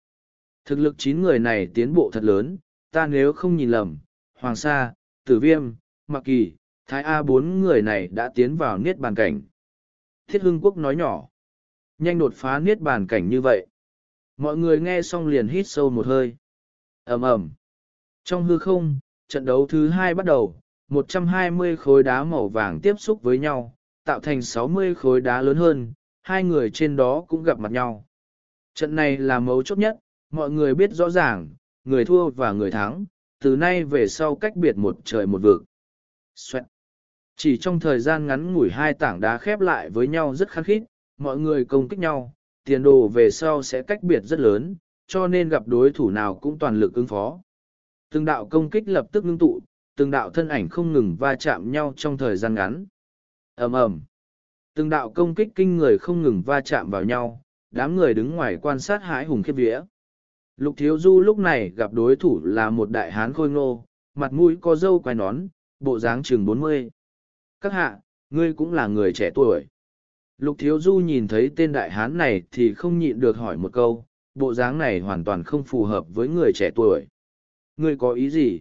Thực lực chín người này tiến bộ thật lớn, ta nếu không nhìn lầm, Hoàng Sa, Tử Viêm, Mạc Kỳ, Thái A bốn người này đã tiến vào niết bàn cảnh. Thiết Hưng Quốc nói nhỏ. Nhanh đột phá niết bàn cảnh như vậy. Mọi người nghe xong liền hít sâu một hơi. ầm ầm Trong hư không, trận đấu thứ hai bắt đầu, 120 khối đá màu vàng tiếp xúc với nhau, tạo thành 60 khối đá lớn hơn, hai người trên đó cũng gặp mặt nhau. Trận này là mấu chốt nhất, mọi người biết rõ ràng, người thua và người thắng, từ nay về sau cách biệt một trời một vực. Xoẹt. Chỉ trong thời gian ngắn ngủi hai tảng đá khép lại với nhau rất khắc khít, mọi người công kích nhau, tiền đồ về sau sẽ cách biệt rất lớn, cho nên gặp đối thủ nào cũng toàn lực ứng phó. Từng đạo công kích lập tức ngưng tụ, từng đạo thân ảnh không ngừng va chạm nhau trong thời gian ngắn. ầm ầm, Từng đạo công kích kinh người không ngừng va chạm vào nhau, đám người đứng ngoài quan sát hãi hùng khiếp vía. Lục Thiếu Du lúc này gặp đối thủ là một đại hán khôi ngô, mặt mũi có râu quai nón, bộ dáng chừng bốn mươi. Các hạ, ngươi cũng là người trẻ tuổi. Lục Thiếu Du nhìn thấy tên đại hán này thì không nhịn được hỏi một câu, bộ dáng này hoàn toàn không phù hợp với người trẻ tuổi. Ngươi có ý gì?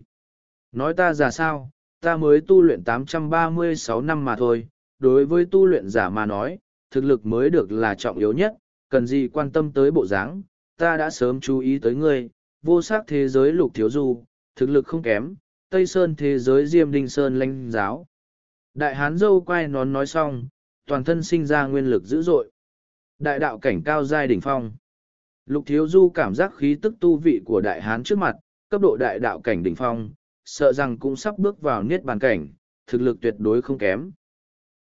Nói ta già sao, ta mới tu luyện 836 năm mà thôi, đối với tu luyện giả mà nói, thực lực mới được là trọng yếu nhất, cần gì quan tâm tới bộ dáng, ta đã sớm chú ý tới ngươi, vô sắc thế giới lục thiếu du, thực lực không kém, Tây Sơn thế giới Diêm Đinh Sơn lãnh giáo. Đại hán dâu quay nón nói xong, toàn thân sinh ra nguyên lực dữ dội. Đại đạo cảnh cao giai đỉnh phong. Lục thiếu du cảm giác khí tức tu vị của đại hán trước mặt, cấp độ đại đạo cảnh đỉnh phong, sợ rằng cũng sắp bước vào niết bàn cảnh, thực lực tuyệt đối không kém.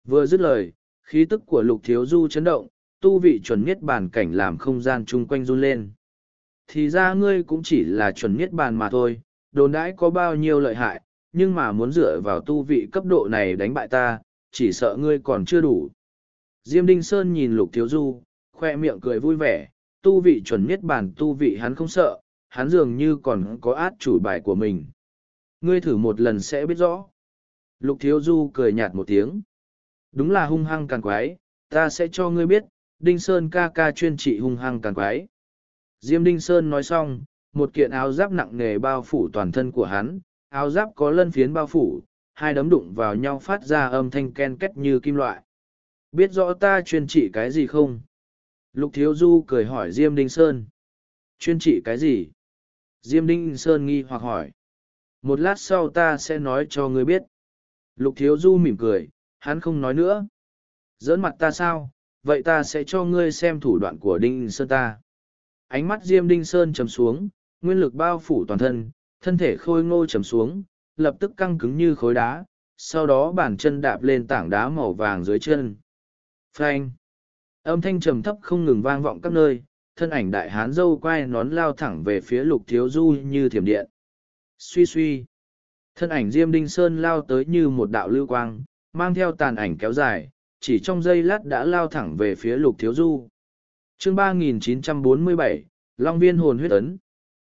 Vừa dứt lời, Khí tức của lục thiếu du chấn động, tu vị chuẩn niết bàn cảnh làm không gian chung quanh run lên. Thì ra ngươi cũng chỉ là chuẩn niết bàn mà thôi, đồn đãi có bao nhiêu lợi hại, nhưng mà muốn dựa vào tu vị cấp độ này đánh bại ta, chỉ sợ ngươi còn chưa đủ. Diêm Đinh Sơn nhìn lục thiếu du, khoe miệng cười vui vẻ, tu vị chuẩn niết bàn tu vị hắn không sợ, hắn dường như còn có át chủ bài của mình. Ngươi thử một lần sẽ biết rõ. Lục thiếu du cười nhạt một tiếng. Đúng là hung hăng càng quái, ta sẽ cho ngươi biết, Đinh Sơn ca ca chuyên trị hung hăng càng quái. Diêm Đinh Sơn nói xong, một kiện áo giáp nặng nề bao phủ toàn thân của hắn, áo giáp có lân phiến bao phủ, hai đấm đụng vào nhau phát ra âm thanh ken két như kim loại. Biết rõ ta chuyên trị cái gì không? Lục Thiếu Du cười hỏi Diêm Đinh Sơn. Chuyên trị cái gì? Diêm Đinh Sơn nghi hoặc hỏi. Một lát sau ta sẽ nói cho ngươi biết. Lục Thiếu Du mỉm cười, hắn không nói nữa. Giỡn mặt ta sao, vậy ta sẽ cho ngươi xem thủ đoạn của Đinh Sơn ta. Ánh mắt Diêm Đinh Sơn trầm xuống, nguyên lực bao phủ toàn thân, thân thể khôi ngô trầm xuống, lập tức căng cứng như khối đá, sau đó bàn chân đạp lên tảng đá màu vàng dưới chân. Phanh! Âm thanh trầm thấp không ngừng vang vọng các nơi, thân ảnh đại hán dâu quai nón lao thẳng về phía lục thiếu du như thiểm điện. Suy suy! Thân ảnh Diêm Đinh Sơn lao tới như một đạo lưu quang, mang theo tàn ảnh kéo dài, chỉ trong giây lát đã lao thẳng về phía lục thiếu du. chương 3947, Long Viên hồn huyết ấn.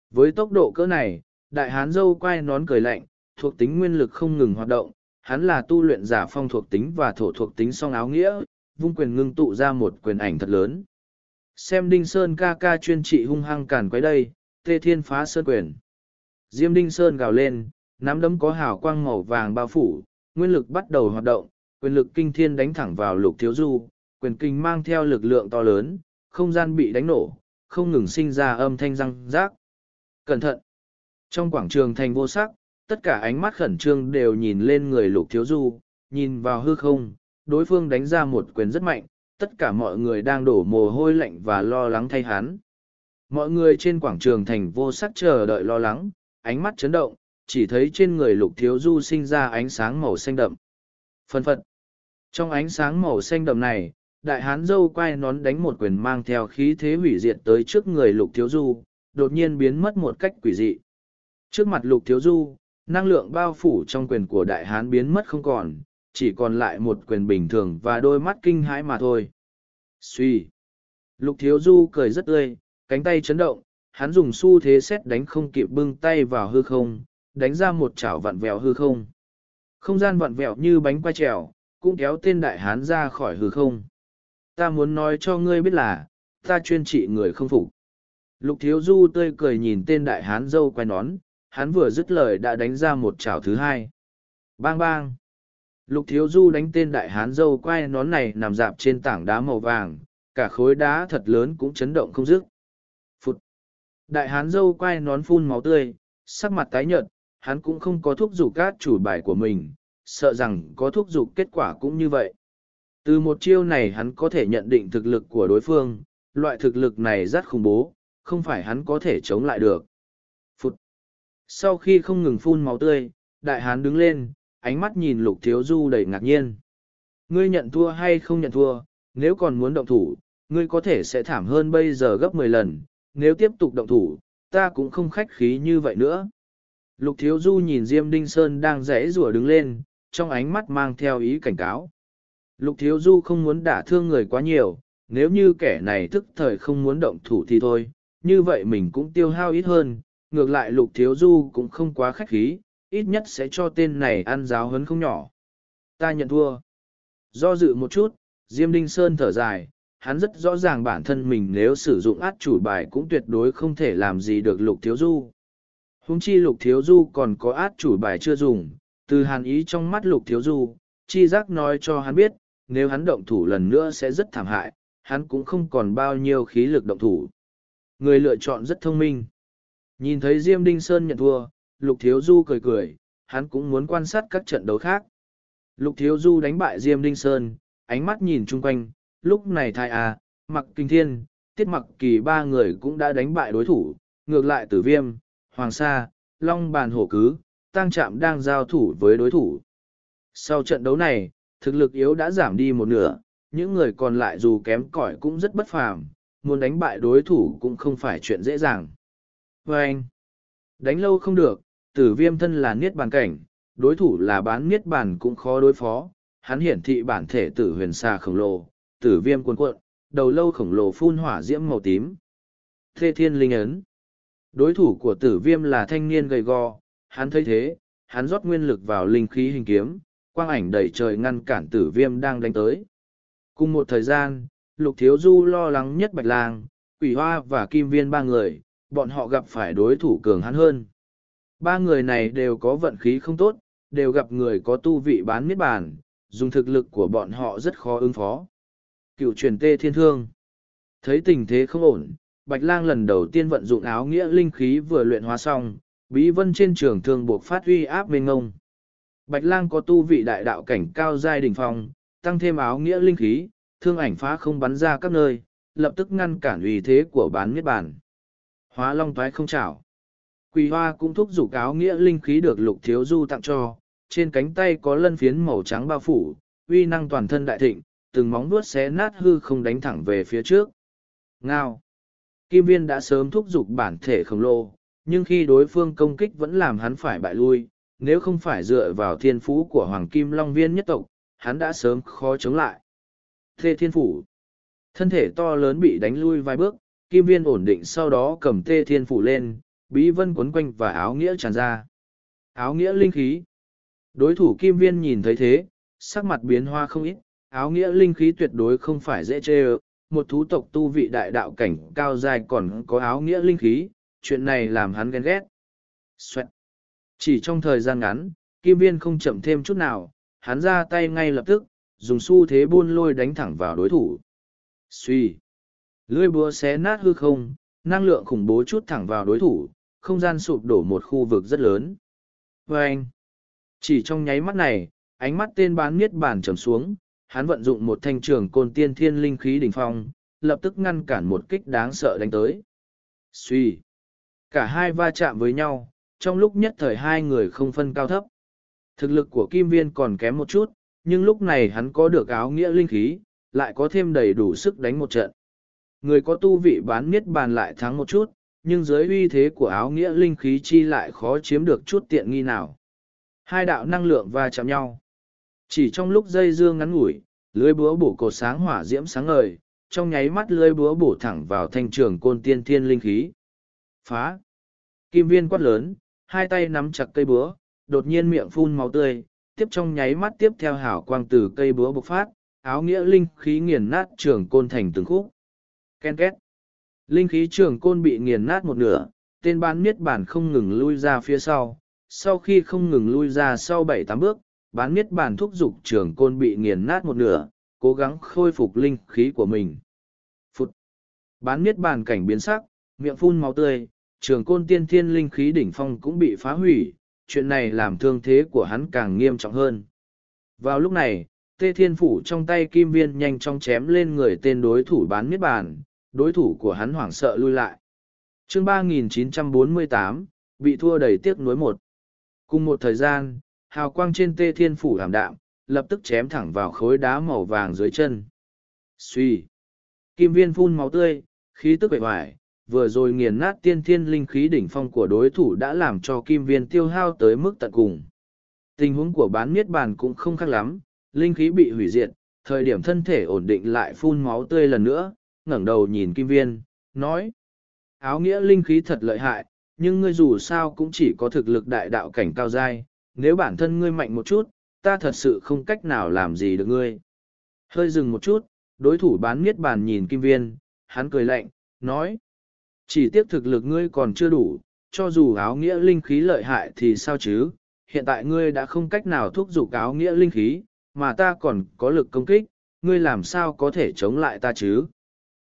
Với tốc độ cỡ này, đại hán dâu quay nón cười lạnh, thuộc tính nguyên lực không ngừng hoạt động, hắn là tu luyện giả phong thuộc tính và thổ thuộc tính song áo nghĩa, vung quyền ngưng tụ ra một quyền ảnh thật lớn. Xem Đinh Sơn ca ca chuyên trị hung hăng cản quấy đây, tê thiên phá sơn quyền. Diêm Đinh Sơn gào lên, nắm đấm có hào quang màu vàng bao phủ, nguyên lực bắt đầu hoạt động, quyền lực kinh thiên đánh thẳng vào lục thiếu du, quyền kinh mang theo lực lượng to lớn, không gian bị đánh nổ, không ngừng sinh ra âm thanh răng rác. Cẩn thận! Trong quảng trường thành vô sắc, tất cả ánh mắt khẩn trương đều nhìn lên người lục thiếu du, nhìn vào hư không, đối phương đánh ra một quyền rất mạnh, tất cả mọi người đang đổ mồ hôi lạnh và lo lắng thay hắn. Mọi người trên quảng trường thành vô sắc chờ đợi lo lắng, ánh mắt chấn động, chỉ thấy trên người lục thiếu du sinh ra ánh sáng màu xanh đậm. Phân phật. Trong ánh sáng màu xanh đậm này, đại hán dâu quay nón đánh một quyền mang theo khí thế hủy diệt tới trước người lục thiếu du, đột nhiên biến mất một cách quỷ dị. Trước mặt lục thiếu du, năng lượng bao phủ trong quyền của đại hán biến mất không còn, chỉ còn lại một quyền bình thường và đôi mắt kinh hãi mà thôi. Suy. Lục thiếu du cười rất tươi, cánh tay chấn động, hắn dùng xu thế xét đánh không kịp bưng tay vào hư không, đánh ra một chảo vặn vẹo hư không. Không gian vặn vẹo như bánh quay trèo, cũng kéo tên đại hán ra khỏi hư không. Ta muốn nói cho ngươi biết là, ta chuyên trị người không phục. Lục thiếu du tươi cười nhìn tên đại hán dâu quay nón, hắn vừa dứt lời đã đánh ra một chảo thứ hai. Bang bang! Lục thiếu du đánh tên đại hán dâu quay nón này nằm dạp trên tảng đá màu vàng, cả khối đá thật lớn cũng chấn động không dứt. Phụt! Đại hán dâu quay nón phun máu tươi, sắc mặt tái nhợt, hắn cũng không có thuốc giục các chủ bài của mình, sợ rằng có thuốc giục kết quả cũng như vậy. Từ một chiêu này hắn có thể nhận định thực lực của đối phương, loại thực lực này rất khủng bố, không phải hắn có thể chống lại được. Phút. Sau khi không ngừng phun máu tươi, đại hán đứng lên, ánh mắt nhìn lục thiếu du đầy ngạc nhiên. Ngươi nhận thua hay không nhận thua, nếu còn muốn động thủ, ngươi có thể sẽ thảm hơn bây giờ gấp mười lần, nếu tiếp tục động thủ, ta cũng không khách khí như vậy nữa. Lục thiếu du nhìn Diêm Đinh Sơn đang rẽ rủa đứng lên, trong ánh mắt mang theo ý cảnh cáo. Lục thiếu du không muốn đả thương người quá nhiều, nếu như kẻ này thức thời không muốn động thủ thì thôi, như vậy mình cũng tiêu hao ít hơn, ngược lại lục thiếu du cũng không quá khách khí, ít nhất sẽ cho tên này ăn giáo hấn không nhỏ. Ta nhận thua. Do dự một chút, Diêm Đinh Sơn thở dài, hắn rất rõ ràng bản thân mình nếu sử dụng át chủ bài cũng tuyệt đối không thể làm gì được lục thiếu du. Húng chi lục thiếu du còn có át chủ bài chưa dùng, từ hàn ý trong mắt lục thiếu du, chi giác nói cho hắn biết, nếu hắn động thủ lần nữa sẽ rất thảm hại, hắn cũng không còn bao nhiêu khí lực động thủ. Người lựa chọn rất thông minh. Nhìn thấy Diêm Đinh Sơn nhận thua, Lục Thiếu Du cười cười, hắn cũng muốn quan sát các trận đấu khác. Lục Thiếu Du đánh bại Diêm Đinh Sơn, ánh mắt nhìn chung quanh, lúc này thai à, mặc kinh thiên, tiết mặc kỳ ba người cũng đã đánh bại đối thủ, ngược lại tử viêm, hoàng sa, long bàn hổ cứ, tăng trạm đang giao thủ với đối thủ. Sau trận đấu này, thực lực yếu đã giảm đi một nửa, những người còn lại dù kém cỏi cũng rất bất phàm, muốn đánh bại đối thủ cũng không phải chuyện dễ dàng. Và anh, đánh lâu không được, tử viêm thân là niết bàn cảnh, đối thủ là bán niết bàn cũng khó đối phó, hắn hiển thị bản thể tử huyền xa khổng lồ, tử viêm cuồn cuộn, đầu lâu khổng lồ phun hỏa diễm màu tím. Thê thiên linh ấn. Đối thủ của tử viêm là thanh niên gầy gò, hắn thấy thế, hắn rót nguyên lực vào linh khí hình kiếm, quang ảnh đầy trời ngăn cản tử viêm đang đánh tới. Cùng một thời gian, lục thiếu du lo lắng nhất bạch lang, quỷ hoa và kim viên ba người, bọn họ gặp phải đối thủ cường hắn hơn. Ba người này đều có vận khí không tốt, đều gặp người có tu vị bán miết bàn, dùng thực lực của bọn họ rất khó ứng phó. Cựu truyền tê thiên thương. Thấy tình thế không ổn, Bạch Lang lần đầu tiên vận dụng áo nghĩa linh khí vừa luyện hóa xong, bí vân trên trường thương buộc phát uy áp mênh ngông. Bạch Lang có tu vị đại đạo cảnh cao giai đỉnh phong, tăng thêm áo nghĩa linh khí, thương ảnh phá không bắn ra các nơi, lập tức ngăn cản uy thế của bán miết bản. Hóa long toái không chảo. Quỳ hoa cũng thúc giục áo nghĩa linh khí được lục thiếu du tặng cho, trên cánh tay có lân phiến màu trắng bao phủ, uy năng toàn thân đại thịnh, từng móng vuốt xé nát hư không đánh thẳng về phía trước. Ngao. Kim viên đã sớm thúc giục bản thể khổng lồ, nhưng khi đối phương công kích vẫn làm hắn phải bại lui, nếu không phải dựa vào thiên phú của Hoàng Kim Long Viên nhất tộc, hắn đã sớm khó chống lại. Thê Thiên Phủ Thân thể to lớn bị đánh lui vài bước, Kim Viên ổn định sau đó cầm Tê Thiên Phủ lên, bí vân quấn quanh và áo nghĩa tràn ra. Áo nghĩa linh khí Đối thủ Kim Viên nhìn thấy thế, sắc mặt biến hoa không ít, áo nghĩa linh khí tuyệt đối không phải dễ chê ơ, một thú tộc tu vị đại đạo cảnh cao dài còn có áo nghĩa linh khí, chuyện này làm hắn ghen ghét. Xoẹt. Chỉ trong thời gian ngắn, Kim Viên không chậm thêm chút nào, hắn ra tay ngay lập tức, dùng xu thế buôn lôi đánh thẳng vào đối thủ. Xuy. Lưỡi búa xé nát hư không, năng lượng khủng bố chút thẳng vào đối thủ, không gian sụp đổ một khu vực rất lớn. Vâng! anh. Chỉ trong nháy mắt này, ánh mắt tên bán miết bản trầm xuống, hắn vận dụng một thanh trường côn tiên thiên linh khí đỉnh phong, lập tức ngăn cản một kích đáng sợ đánh tới. Suy. Cả hai va chạm với nhau, trong lúc nhất thời hai người không phân cao thấp. Thực lực của Kim Viên còn kém một chút, nhưng lúc này hắn có được áo nghĩa linh khí, lại có thêm đầy đủ sức đánh một trận. Người có tu vị bán miết bàn lại thắng một chút, nhưng dưới uy thế của áo nghĩa linh khí chi lại khó chiếm được chút tiện nghi nào. Hai đạo năng lượng va chạm nhau. Chỉ trong lúc dây dương ngắn ngủi, lưới búa bổ cột sáng hỏa diễm sáng ngời, trong nháy mắt lưới búa bổ thẳng vào thanh trường côn tiên thiên linh khí. Phá! Kim viên quát lớn, hai tay nắm chặt cây búa, đột nhiên miệng phun máu tươi, tiếp trong nháy mắt tiếp theo hảo quang từ cây búa bộc phát, áo nghĩa linh khí nghiền nát trường côn thành từng khúc. Ken két. Linh khí trường côn bị nghiền nát một nửa, tên bán miết bản không ngừng lui ra phía sau. Sau khi không ngừng lui ra sau bảy tám bước, bán miết Bàn thúc dục trường côn bị nghiền nát một nửa, cố gắng khôi phục linh khí của mình. Phụt. Bán miết Bàn cảnh biến sắc, miệng phun máu tươi, trường côn tiên thiên linh khí đỉnh phong cũng bị phá hủy, chuyện này làm thương thế của hắn càng nghiêm trọng hơn. Vào lúc này, tê thiên phủ trong tay kim viên nhanh chóng chém lên người tên đối thủ bán miết bàn, đối thủ của hắn hoảng sợ lui lại. chương 3948, bị thua đầy tiếc nuối một. Cùng một thời gian, hào quang trên tê thiên phủ hàm đạm, lập tức chém thẳng vào khối đá màu vàng dưới chân. Suy! Kim viên phun máu tươi, khí tức bệ hoài, vừa rồi nghiền nát tiên thiên linh khí đỉnh phong của đối thủ đã làm cho kim viên tiêu hao tới mức tận cùng. Tình huống của bán miết bàn cũng không khác lắm, linh khí bị hủy diệt, thời điểm thân thể ổn định lại phun máu tươi lần nữa, ngẩng đầu nhìn kim viên, nói. Áo nghĩa linh khí thật lợi hại, nhưng ngươi dù sao cũng chỉ có thực lực đại đạo cảnh cao dai, nếu bản thân ngươi mạnh một chút, ta thật sự không cách nào làm gì được ngươi. Hơi dừng một chút, đối thủ bán miết bàn nhìn kim viên, hắn cười lạnh, nói. Chỉ tiếc thực lực ngươi còn chưa đủ, cho dù áo nghĩa linh khí lợi hại thì sao chứ, hiện tại ngươi đã không cách nào thúc giục áo nghĩa linh khí, mà ta còn có lực công kích, ngươi làm sao có thể chống lại ta chứ?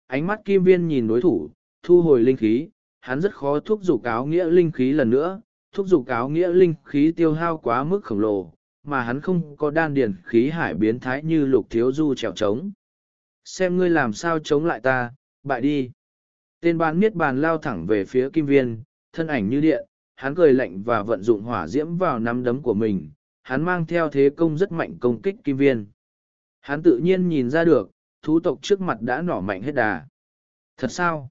Ánh mắt kim viên nhìn đối thủ, thu hồi linh khí, hắn rất khó thúc giục áo nghĩa linh khí lần nữa, thúc giục áo nghĩa linh khí tiêu hao quá mức khổng lồ, mà hắn không có đan điền khí hải biến thái như lục thiếu du trèo trống. Xem ngươi làm sao chống lại ta, bại đi. Tên bán miết bàn lao thẳng về phía kim viên, thân ảnh như điện, hắn cười lạnh và vận dụng hỏa diễm vào nắm đấm của mình, hắn mang theo thế công rất mạnh công kích kim viên. Hắn tự nhiên nhìn ra được, thú tộc trước mặt đã nỏ mạnh hết đà. Thật sao?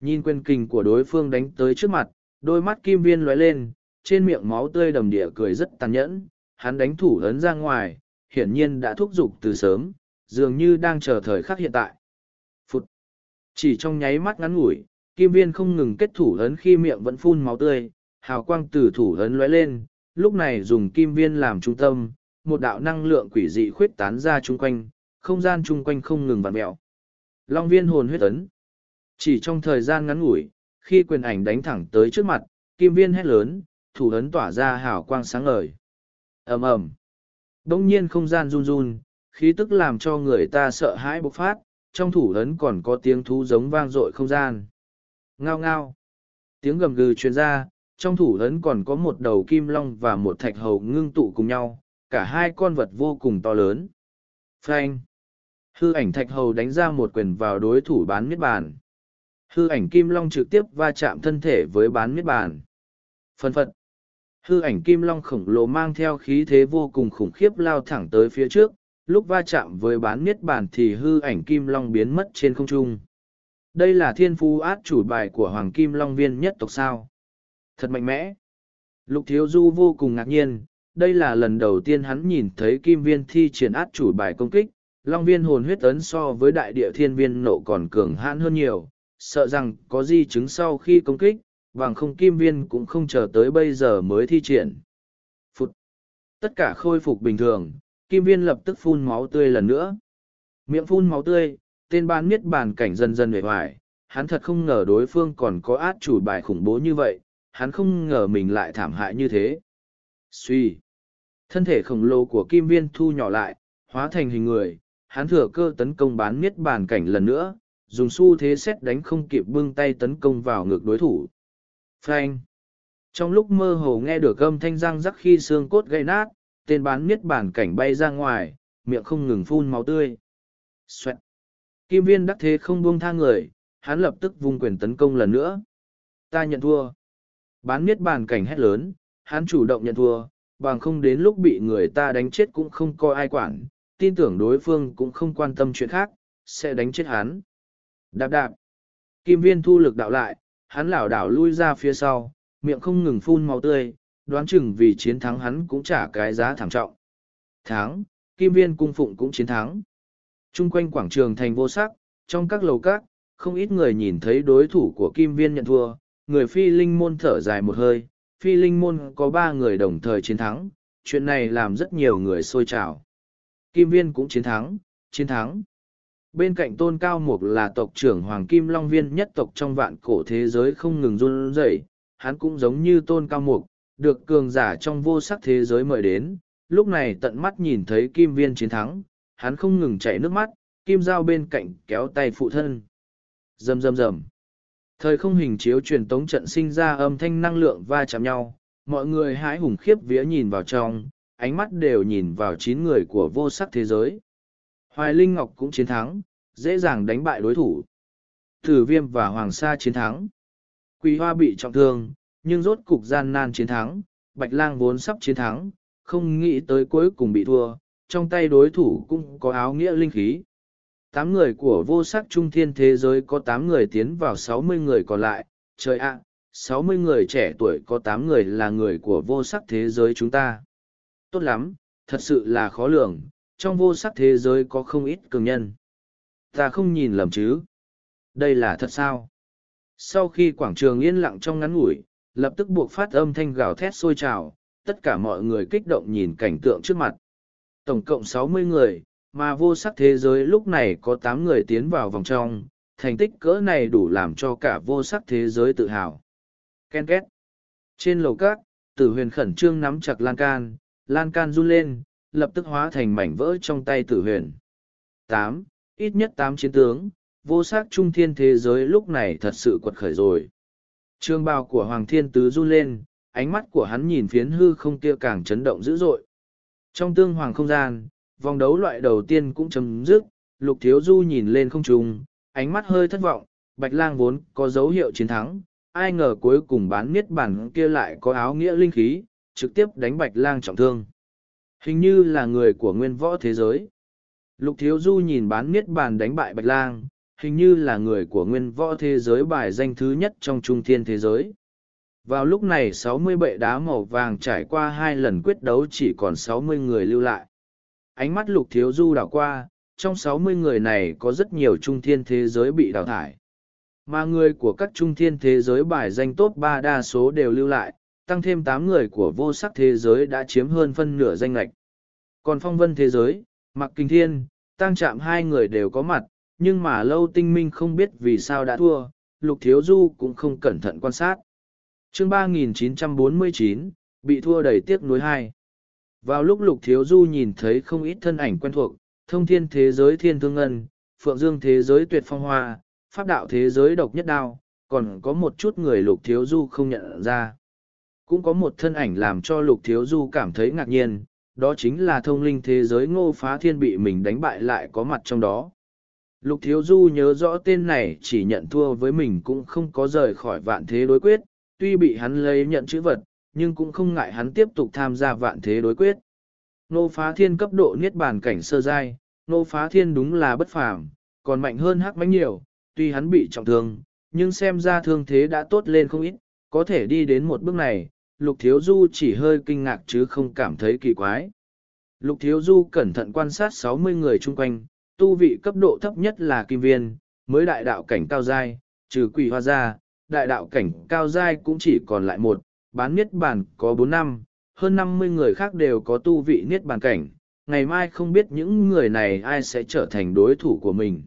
Nhìn quyền kình của đối phương đánh tới trước mặt, đôi mắt kim viên lóe lên, trên miệng máu tươi đầm địa cười rất tàn nhẫn, hắn đánh thủ ấn ra ngoài, hiển nhiên đã thúc giục từ sớm, dường như đang chờ thời khắc hiện tại. Phụt! Chỉ trong nháy mắt ngắn ngủi, kim viên không ngừng kết thủ ấn khi miệng vẫn phun máu tươi, hào quang từ thủ ấn lóe lên, lúc này dùng kim viên làm trung tâm, một đạo năng lượng quỷ dị khuyết tán ra chung quanh, không gian chung quanh không ngừng vặn mẹo. Long viên hồn huyết ấn. Chỉ trong thời gian ngắn ngủi, khi quyền ảnh đánh thẳng tới trước mặt, kim viên hét lớn, thủ ấn tỏa ra hào quang sáng ngời. ầm ầm Đông nhiên không gian run run, khí tức làm cho người ta sợ hãi bộc phát, trong thủ ấn còn có tiếng thú giống vang dội không gian. Ngao ngao. Tiếng gầm gừ truyền ra, trong thủ ấn còn có một đầu kim long và một thạch hầu ngưng tụ cùng nhau, cả hai con vật vô cùng to lớn. Phanh. Hư ảnh thạch hầu đánh ra một quyền vào đối thủ bán miết bàn. Hư ảnh kim long trực tiếp va chạm thân thể với bán miết bàn. Phân phật. Hư ảnh kim long khổng lồ mang theo khí thế vô cùng khủng khiếp lao thẳng tới phía trước, lúc va chạm với bán miết bàn thì hư ảnh kim long biến mất trên không trung. Đây là thiên phu át chủ bài của Hoàng Kim Long Viên nhất tộc sao. Thật mạnh mẽ. Lục Thiếu Du vô cùng ngạc nhiên, đây là lần đầu tiên hắn nhìn thấy Kim Viên thi triển át chủ bài công kích. Long Viên hồn huyết ấn so với đại địa thiên viên nộ còn cường hãn hơn nhiều, sợ rằng có di chứng sau khi công kích, bằng không Kim Viên cũng không chờ tới bây giờ mới thi triển. Phụt. Tất cả khôi phục bình thường, Kim Viên lập tức phun máu tươi lần nữa. Miệng phun máu tươi, tên ban miết bàn cảnh dần dần về hoài, hắn thật không ngờ đối phương còn có át chủ bài khủng bố như vậy, hắn không ngờ mình lại thảm hại như thế. Suy! Thân thể khổng lồ của kim viên thu nhỏ lại, hóa thành hình người, hắn thừa cơ tấn công bán miết bàn cảnh lần nữa, dùng xu thế xét đánh không kịp bưng tay tấn công vào ngực đối thủ. Phanh! Trong lúc mơ hồ nghe được âm thanh răng rắc khi xương cốt gây nát, tên bán miết bản cảnh bay ra ngoài, miệng không ngừng phun máu tươi. Xoẹt! Kim viên đắc thế không buông tha người, hắn lập tức vung quyền tấn công lần nữa. Ta nhận thua. Bán miết bản cảnh hét lớn, hắn chủ động nhận thua, bằng không đến lúc bị người ta đánh chết cũng không coi ai quản, tin tưởng đối phương cũng không quan tâm chuyện khác, sẽ đánh chết hắn. Đạp đạp. Kim viên thu lực đạo lại, hắn lảo đảo lui ra phía sau, miệng không ngừng phun máu tươi, đoán chừng vì chiến thắng hắn cũng trả cái giá thảm trọng. Tháng, kim viên cung phụng cũng chiến thắng. Trung quanh quảng trường thành vô sắc, trong các lầu các, không ít người nhìn thấy đối thủ của Kim Viên nhận thua, người phi linh môn thở dài một hơi, phi linh môn có ba người đồng thời chiến thắng, chuyện này làm rất nhiều người sôi trào. Kim Viên cũng chiến thắng, chiến thắng. Bên cạnh tôn cao mục là tộc trưởng Hoàng Kim Long Viên nhất tộc trong vạn cổ thế giới không ngừng run rẩy, hắn cũng giống như tôn cao mục, được cường giả trong vô sắc thế giới mời đến, lúc này tận mắt nhìn thấy Kim Viên chiến thắng, hắn không ngừng chảy nước mắt, kim dao bên cạnh kéo tay phụ thân. Rầm rầm rầm. Thời không hình chiếu truyền tống trận sinh ra âm thanh năng lượng va chạm nhau, mọi người hãi hùng khiếp vía nhìn vào trong, ánh mắt đều nhìn vào chín người của vô sắc thế giới. Hoài Linh Ngọc cũng chiến thắng, dễ dàng đánh bại đối thủ. Thử Viêm và Hoàng Sa chiến thắng. Quỳ Hoa bị trọng thương, nhưng rốt cục gian nan chiến thắng, Bạch Lang vốn sắp chiến thắng, không nghĩ tới cuối cùng bị thua, trong tay đối thủ cũng có áo nghĩa linh khí. Tám người của vô sắc trung thiên thế giới có tám người tiến vào sáu mươi người còn lại, trời ạ, sáu mươi người trẻ tuổi có tám người là người của vô sắc thế giới chúng ta. Tốt lắm, thật sự là khó lường, trong vô sắc thế giới có không ít cường nhân. Ta không nhìn lầm chứ. Đây là thật sao? Sau khi quảng trường yên lặng trong ngắn ngủi, lập tức buộc phát âm thanh gào thét sôi trào, tất cả mọi người kích động nhìn cảnh tượng trước mặt tổng cộng 60 người, mà vô sắc thế giới lúc này có 8 người tiến vào vòng trong, thành tích cỡ này đủ làm cho cả vô sắc thế giới tự hào. Ken két. Trên lầu cát, tử huyền khẩn trương nắm chặt lan can, lan can run lên, lập tức hóa thành mảnh vỡ trong tay tử huyền. 8. Ít nhất 8 chiến tướng, vô sắc trung thiên thế giới lúc này thật sự quật khởi rồi. Trương bào của Hoàng Thiên Tứ run lên, ánh mắt của hắn nhìn phiến hư không kia càng chấn động dữ dội. Trong tương hoàng không gian, vòng đấu loại đầu tiên cũng chấm dứt, lục thiếu du nhìn lên không trung, ánh mắt hơi thất vọng, bạch lang vốn có dấu hiệu chiến thắng, ai ngờ cuối cùng bán miết bản kia lại có áo nghĩa linh khí, trực tiếp đánh bạch lang trọng thương. Hình như là người của nguyên võ thế giới. Lục Thiếu Du nhìn bán niết bàn đánh bại Bạch Lang, hình như là người của nguyên võ thế giới bài danh thứ nhất trong trung thiên thế giới. Vào lúc này 60 bệ đá màu vàng trải qua hai lần quyết đấu chỉ còn 60 người lưu lại. Ánh mắt Lục Thiếu Du đảo qua, trong 60 người này có rất nhiều trung thiên thế giới bị đào thải. Mà người của các trung thiên thế giới bài danh top ba đa số đều lưu lại, tăng thêm tám người của vô sắc thế giới đã chiếm hơn phân nửa danh lệch. Còn phong vân thế giới, mặc kinh thiên, tăng chạm hai người đều có mặt, nhưng mà lâu tinh minh không biết vì sao đã thua, lục thiếu du cũng không cẩn thận quan sát. chương 3949, bị thua đầy tiếc nuối hai. Vào lúc lục thiếu du nhìn thấy không ít thân ảnh quen thuộc, thông thiên thế giới thiên thương ngân, phượng dương thế giới tuyệt phong hoa, pháp đạo thế giới độc nhất đao, còn có một chút người lục thiếu du không nhận ra. Cũng có một thân ảnh làm cho lục thiếu du cảm thấy ngạc nhiên, đó chính là thông linh thế giới ngô phá thiên bị mình đánh bại lại có mặt trong đó. Lục thiếu du nhớ rõ tên này chỉ nhận thua với mình cũng không có rời khỏi vạn thế đối quyết, tuy bị hắn lấy nhận chữ vật, nhưng cũng không ngại hắn tiếp tục tham gia vạn thế đối quyết. Ngô phá thiên cấp độ niết bàn cảnh sơ giai, ngô phá thiên đúng là bất phàm, còn mạnh hơn hắc mánh nhiều, tuy hắn bị trọng thương, nhưng xem ra thương thế đã tốt lên không ít, có thể đi đến một bước này, Lục Thiếu Du chỉ hơi kinh ngạc chứ không cảm thấy kỳ quái. Lục Thiếu Du cẩn thận quan sát sáu mươi người chung quanh, tu vị cấp độ thấp nhất là Kim Viên, mới đại đạo cảnh cao giai, trừ quỷ hoa ra, đại đạo cảnh cao giai cũng chỉ còn lại một, bán niết bàn có bốn năm, hơn năm mươi người khác đều có tu vị niết bàn cảnh, ngày mai không biết những người này ai sẽ trở thành đối thủ của mình.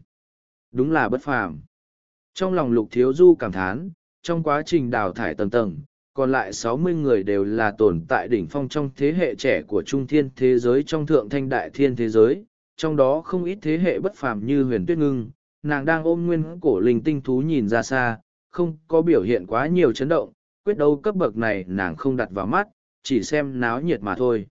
Đúng là bất phàm. Trong lòng lục thiếu du cảm thán, trong quá trình đào thải tầng tầng, còn lại sáu mươi người đều là tồn tại đỉnh phong trong thế hệ trẻ của trung thiên thế giới trong thượng thanh đại thiên thế giới, trong đó không ít thế hệ bất phàm như huyền tuyết ngưng, nàng đang ôm nguyên cổ linh tinh thú nhìn ra xa, không có biểu hiện quá nhiều chấn động, quyết đấu cấp bậc này nàng không đặt vào mắt, chỉ xem náo nhiệt mà thôi.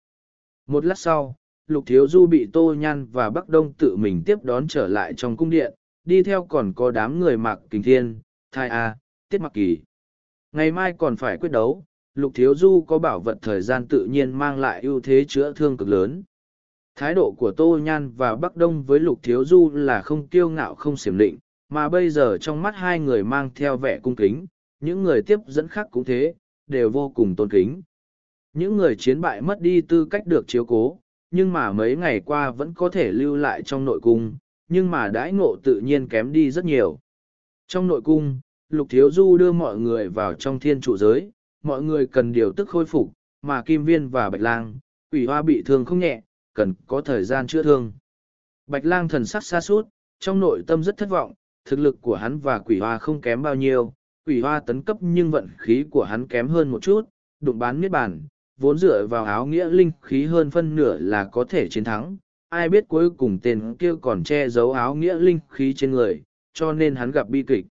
Một lát sau, Lục Thiếu Du bị Tô Nhan và Bắc Đông tự mình tiếp đón trở lại trong cung điện, đi theo còn có đám người mặc kình thiên, thai A, tiết mặc kỳ. Ngày mai còn phải quyết đấu, Lục Thiếu Du có bảo vật thời gian tự nhiên mang lại ưu thế chữa thương cực lớn. Thái độ của Tô Nhan và Bắc Đông với Lục Thiếu Du là không kiêu ngạo không xiểm định, mà bây giờ trong mắt hai người mang theo vẻ cung kính, những người tiếp dẫn khác cũng thế, đều vô cùng tôn kính. Những người chiến bại mất đi tư cách được chiếu cố, nhưng mà mấy ngày qua vẫn có thể lưu lại trong nội cung, nhưng mà đãi ngộ tự nhiên kém đi rất nhiều. Trong nội cung, Lục Thiếu Du đưa mọi người vào trong thiên trụ giới, mọi người cần điều tức khôi phục, mà Kim Viên và Bạch Lang, quỷ hoa bị thương không nhẹ, cần có thời gian chữa thương. Bạch Lang thần sắc xa suốt, trong nội tâm rất thất vọng, thực lực của hắn và quỷ hoa không kém bao nhiêu, quỷ hoa tấn cấp nhưng vận khí của hắn kém hơn một chút, đụng bán miết bản, vốn dựa vào áo nghĩa linh khí hơn phân nửa là có thể chiến thắng. Ai biết cuối cùng tên kia còn che giấu áo nghĩa linh khí trên người, cho nên hắn gặp bi kịch.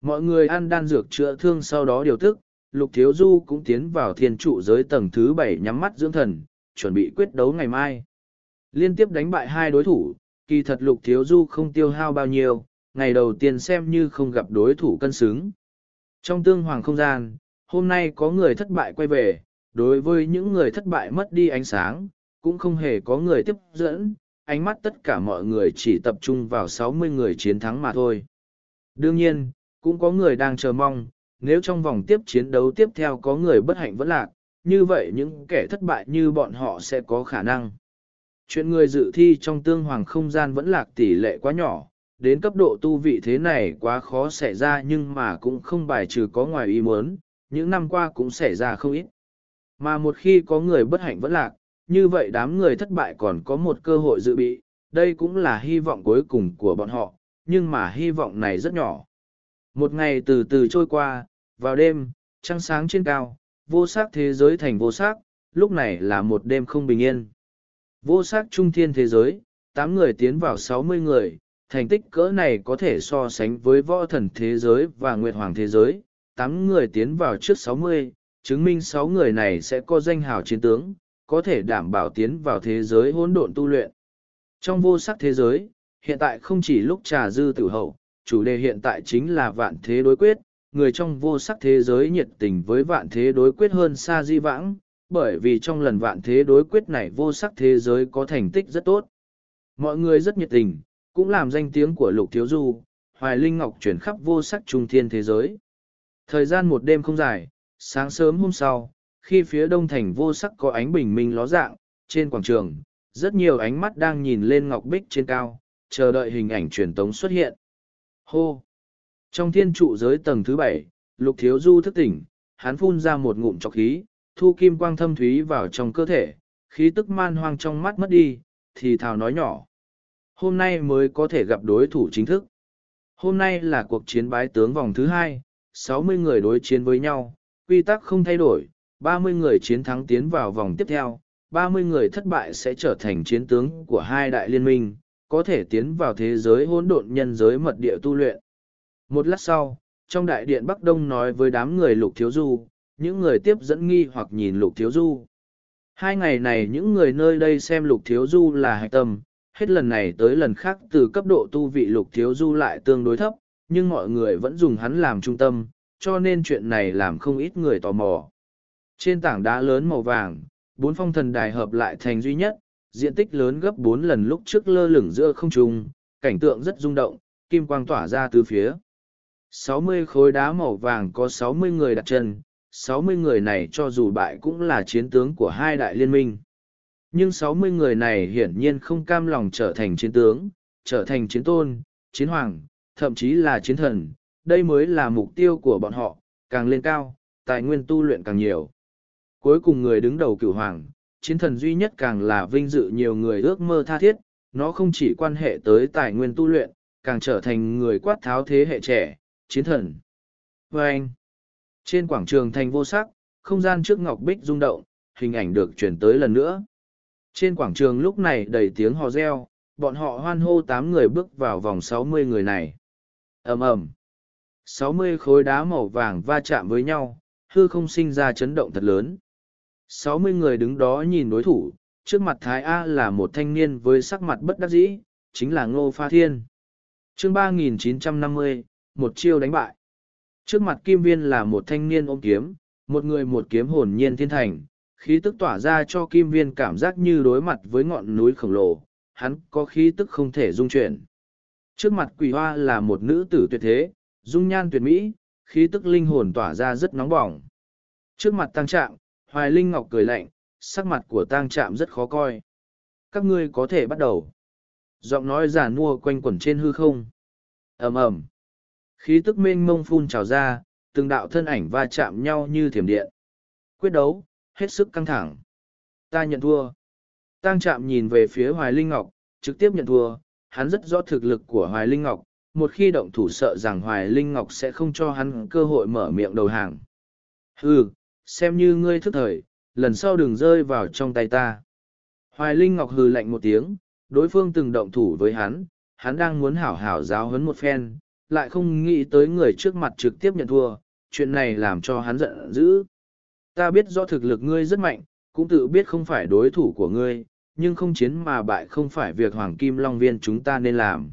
Mọi người ăn đan dược chữa thương sau đó điều tức, Lục Thiếu Du cũng tiến vào thiên trụ giới tầng thứ bảy nhắm mắt dưỡng thần, chuẩn bị quyết đấu ngày mai. Liên tiếp đánh bại hai đối thủ, kỳ thật Lục Thiếu Du không tiêu hao bao nhiêu, ngày đầu tiên xem như không gặp đối thủ cân xứng. Trong tương hoàng không gian, hôm nay có người thất bại quay về, đối với những người thất bại mất đi ánh sáng, cũng không hề có người tiếp dẫn, ánh mắt tất cả mọi người chỉ tập trung vào sáu mươi người chiến thắng mà thôi. Đương nhiên, cũng có người đang chờ mong, nếu trong vòng tiếp chiến đấu tiếp theo có người bất hạnh vẫn lạc, như vậy những kẻ thất bại như bọn họ sẽ có khả năng. Chuyện người dự thi trong tương hoàng không gian vẫn lạc tỷ lệ quá nhỏ, đến cấp độ tu vị thế này quá khó xảy ra nhưng mà cũng không bài trừ có ngoài ý muốn, những năm qua cũng xảy ra không ít. Mà một khi có người bất hạnh vẫn lạc, như vậy đám người thất bại còn có một cơ hội dự bị, đây cũng là hy vọng cuối cùng của bọn họ, nhưng mà hy vọng này rất nhỏ. Một ngày từ từ trôi qua, vào đêm, trăng sáng trên cao, vô sắc thế giới thành vô sắc, lúc này là một đêm không bình yên. Vô sắc trung thiên thế giới, tám người tiến vào sáu mươi người, thành tích cỡ này có thể so sánh với võ thần thế giới và nguyệt hoàng thế giới. Tám người tiến vào trước sáu mươi, chứng minh sáu người này sẽ có danh hào chiến tướng, có thể đảm bảo tiến vào thế giới hỗn độn tu luyện. Trong vô sắc thế giới, hiện tại không chỉ lúc trà dư tử hậu, chủ đề hiện tại chính là vạn thế đối quyết, người trong vô sắc thế giới nhiệt tình với vạn thế đối quyết hơn xa di vãng, bởi vì trong lần vạn thế đối quyết này vô sắc thế giới có thành tích rất tốt. Mọi người rất nhiệt tình, cũng làm danh tiếng của Lục Thiếu Du, Hoài Linh Ngọc chuyển khắp vô sắc trung thiên thế giới. Thời gian một đêm không dài, sáng sớm hôm sau, khi phía đông thành vô sắc có ánh bình minh ló dạng, trên quảng trường, rất nhiều ánh mắt đang nhìn lên ngọc bích trên cao, chờ đợi hình ảnh truyền tống xuất hiện. Hô! Trong thiên trụ giới tầng thứ bảy, lục thiếu du thức tỉnh, hắn phun ra một ngụm trọc khí, thu kim quang thâm thúy vào trong cơ thể, khí tức man hoang trong mắt mất đi, thì thào nói nhỏ. Hôm nay mới có thể gặp đối thủ chính thức. Hôm nay là cuộc chiến bái tướng vòng thứ hai, sáu mươi người đối chiến với nhau, quy tắc không thay đổi, ba mươi người chiến thắng tiến vào vòng tiếp theo, ba mươi người thất bại sẽ trở thành chiến tướng của hai đại liên minh, có thể tiến vào thế giới hỗn độn nhân giới mật địa tu luyện. Một lát sau, trong đại điện Bắc Đông nói với đám người lục thiếu du, những người tiếp dẫn nghi hoặc nhìn lục thiếu du. Hai ngày này những người nơi đây xem lục thiếu du là hạch tâm, hết lần này tới lần khác từ cấp độ tu vị lục thiếu du lại tương đối thấp, nhưng mọi người vẫn dùng hắn làm trung tâm, cho nên chuyện này làm không ít người tò mò. Trên tảng đá lớn màu vàng, bốn phong thần đài hợp lại thành duy nhất, diện tích lớn gấp bốn lần lúc trước lơ lửng giữa không trung, cảnh tượng rất rung động, kim quang tỏa ra từ phía. sáu mươi khối đá màu vàng có sáu mươi người đặt chân, sáu mươi người này cho dù bại cũng là chiến tướng của hai đại liên minh. Nhưng sáu mươi người này hiển nhiên không cam lòng trở thành chiến tướng, trở thành chiến tôn, chiến hoàng, thậm chí là chiến thần, đây mới là mục tiêu của bọn họ, càng lên cao, tài nguyên tu luyện càng nhiều. Cuối cùng người đứng đầu cửu hoàng, chiến thần duy nhất càng là vinh dự nhiều người ước mơ tha thiết, nó không chỉ quan hệ tới tài nguyên tu luyện, càng trở thành người quát tháo thế hệ trẻ, chiến thần. Và anh, trên quảng trường thành vô sắc, không gian trước ngọc bích rung động, hình ảnh được chuyển tới lần nữa. Trên quảng trường lúc này đầy tiếng hò reo, bọn họ hoan hô tám người bước vào vòng sáu mươi người này. ầm ầm, sáu mươi khối đá màu vàng va chạm với nhau, hư không sinh ra chấn động thật lớn sáu mươi người đứng đó nhìn đối thủ, trước mặt thái a là một thanh niên với sắc mặt bất đắc dĩ, chính là ngô pha thiên. Chương ba nghìn chín trăm năm mươi, một chiêu đánh bại. Trước mặt kim viên là một thanh niên ôm kiếm, một người một kiếm hồn nhiên thiên thành, khí tức tỏa ra cho kim viên cảm giác như đối mặt với ngọn núi khổng lồ, hắn có khí tức không thể dung chuyển. Trước mặt quỷ hoa là một nữ tử tuyệt thế, dung nhan tuyệt mỹ, khí tức linh hồn tỏa ra rất nóng bỏng. Trước mặt tăng trạng Hoài Linh Ngọc cười lạnh, sắc mặt của tang trạm rất khó coi. Các ngươi có thể bắt đầu. Giọng nói giả nua quanh quẩn trên hư không. ầm ầm Khí tức mênh mông phun trào ra, từng đạo thân ảnh va chạm nhau như thiểm điện. Quyết đấu, hết sức căng thẳng. Ta nhận thua. Tang trạm nhìn về phía Hoài Linh Ngọc, trực tiếp nhận thua. Hắn rất rõ thực lực của Hoài Linh Ngọc, một khi động thủ sợ rằng Hoài Linh Ngọc sẽ không cho hắn cơ hội mở miệng đầu hàng. Hừ, xem như ngươi thức thời, lần sau đừng rơi vào trong tay ta. Hoài Linh Ngọc hừ lạnh một tiếng, đối phương từng động thủ với hắn, hắn đang muốn hảo hảo giáo huấn một phen, lại không nghĩ tới người trước mặt trực tiếp nhận thua, chuyện này làm cho hắn giận dữ. Ta biết do thực lực ngươi rất mạnh, cũng tự biết không phải đối thủ của ngươi, nhưng không chiến mà bại không phải việc Hoàng Kim Long Viên chúng ta nên làm.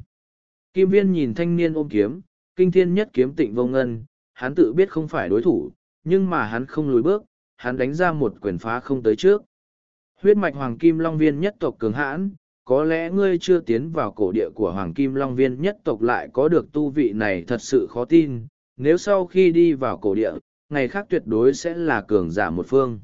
Kim Viên nhìn thanh niên ôm kiếm, kinh thiên nhất kiếm tịnh vô ngân, hắn tự biết không phải đối thủ, nhưng mà hắn không lùi bước, hắn đánh ra một quyền phá không tới trước. Huyết mạch Hoàng Kim Long Viên nhất tộc cường hãn, có lẽ ngươi chưa tiến vào cổ địa của Hoàng Kim Long Viên nhất tộc lại có được tu vị này thật sự khó tin, nếu sau khi đi vào cổ địa, ngày khác tuyệt đối sẽ là cường giả một phương.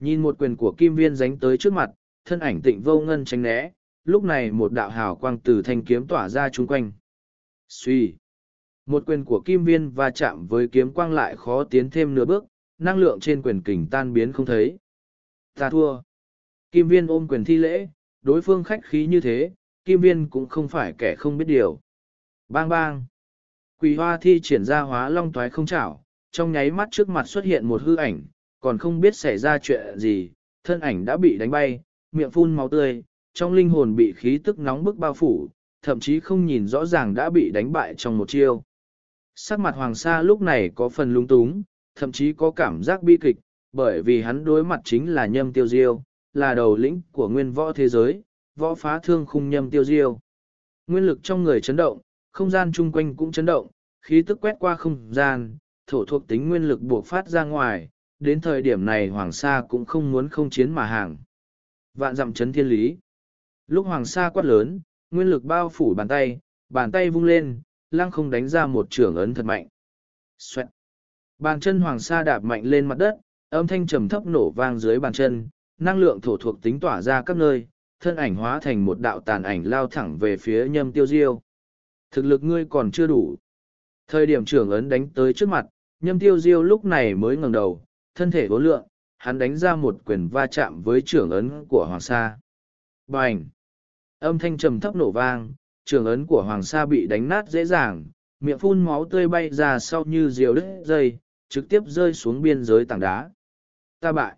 Nhìn một quyền của Kim Viên dánh tới trước mặt, thân ảnh tịnh vô ngân tránh né, lúc này một đạo hào quang từ thanh kiếm tỏa ra chung quanh. Suy! Một quyền của kim viên va chạm với kiếm quang lại khó tiến thêm nửa bước, năng lượng trên quyền kình tan biến không thấy. Ta thua. Kim viên ôm quyền thi lễ, đối phương khách khí như thế, kim viên cũng không phải kẻ không biết điều. Bang bang. Quỳ hoa thi triển ra hóa long toái không chảo, trong nháy mắt trước mặt xuất hiện một hư ảnh, còn không biết xảy ra chuyện gì, thân ảnh đã bị đánh bay, miệng phun máu tươi, trong linh hồn bị khí tức nóng bức bao phủ, thậm chí không nhìn rõ ràng đã bị đánh bại trong một chiêu. Sắc mặt Hoàng Sa lúc này có phần lung túng, thậm chí có cảm giác bi kịch, bởi vì hắn đối mặt chính là nhâm tiêu diêu, là đầu lĩnh của nguyên võ thế giới, võ phá thương khung nhâm tiêu diêu. Nguyên lực trong người chấn động, không gian chung quanh cũng chấn động, khí tức quét qua không gian, thổ thuộc tính nguyên lực buộc phát ra ngoài, đến thời điểm này Hoàng Sa cũng không muốn không chiến mà hàng. Vạn dặm chấn thiên lý. Lúc Hoàng Sa quát lớn, nguyên lực bao phủ bàn tay, bàn tay vung lên, lăng không đánh ra một trường ấn thật mạnh. Xoẹt. Bàn chân Hoàng Sa đạp mạnh lên mặt đất, âm thanh trầm thấp nổ vang dưới bàn chân, năng lượng thổ thuộc tính tỏa ra các nơi, thân ảnh hóa thành một đạo tàn ảnh lao thẳng về phía nhâm tiêu diêu. Thực lực ngươi còn chưa đủ. Thời điểm trưởng ấn đánh tới trước mặt, nhâm tiêu diêu lúc này mới ngẩng đầu, thân thể vốn lượng, hắn đánh ra một quyền va chạm với trưởng ấn của Hoàng Sa. Bành! Âm thanh trầm thấp nổ vang, trưởng ấn của Hoàng Sa bị đánh nát dễ dàng, miệng phun máu tươi bay ra sau như diều đứt dây, trực tiếp rơi xuống biên giới tảng đá. Ta bại!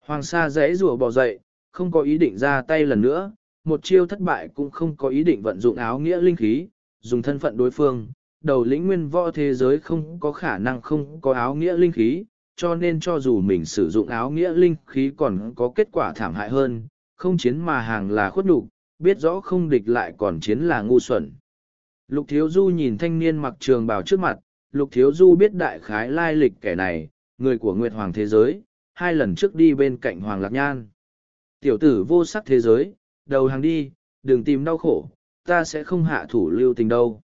Hoàng Sa dễ rùa bò dậy, không có ý định ra tay lần nữa, một chiêu thất bại cũng không có ý định vận dụng áo nghĩa linh khí, dùng thân phận đối phương, đầu lĩnh nguyên võ thế giới không có khả năng không có áo nghĩa linh khí, cho nên cho dù mình sử dụng áo nghĩa linh khí còn có kết quả thảm hại hơn, không chiến mà hàng là khuất nhục, biết rõ không địch lại còn chiến là ngu xuẩn. Lục Thiếu Du nhìn thanh niên mặc trường bào trước mặt, Lục Thiếu Du biết đại khái lai lịch kẻ này, người của Nguyệt Hoàng thế giới, hai lần trước đi bên cạnh Hoàng Lạc Nhan. Tiểu tử vô sắc thế giới, đầu hàng đi, đừng tìm đau khổ, ta sẽ không hạ thủ lưu tình đâu.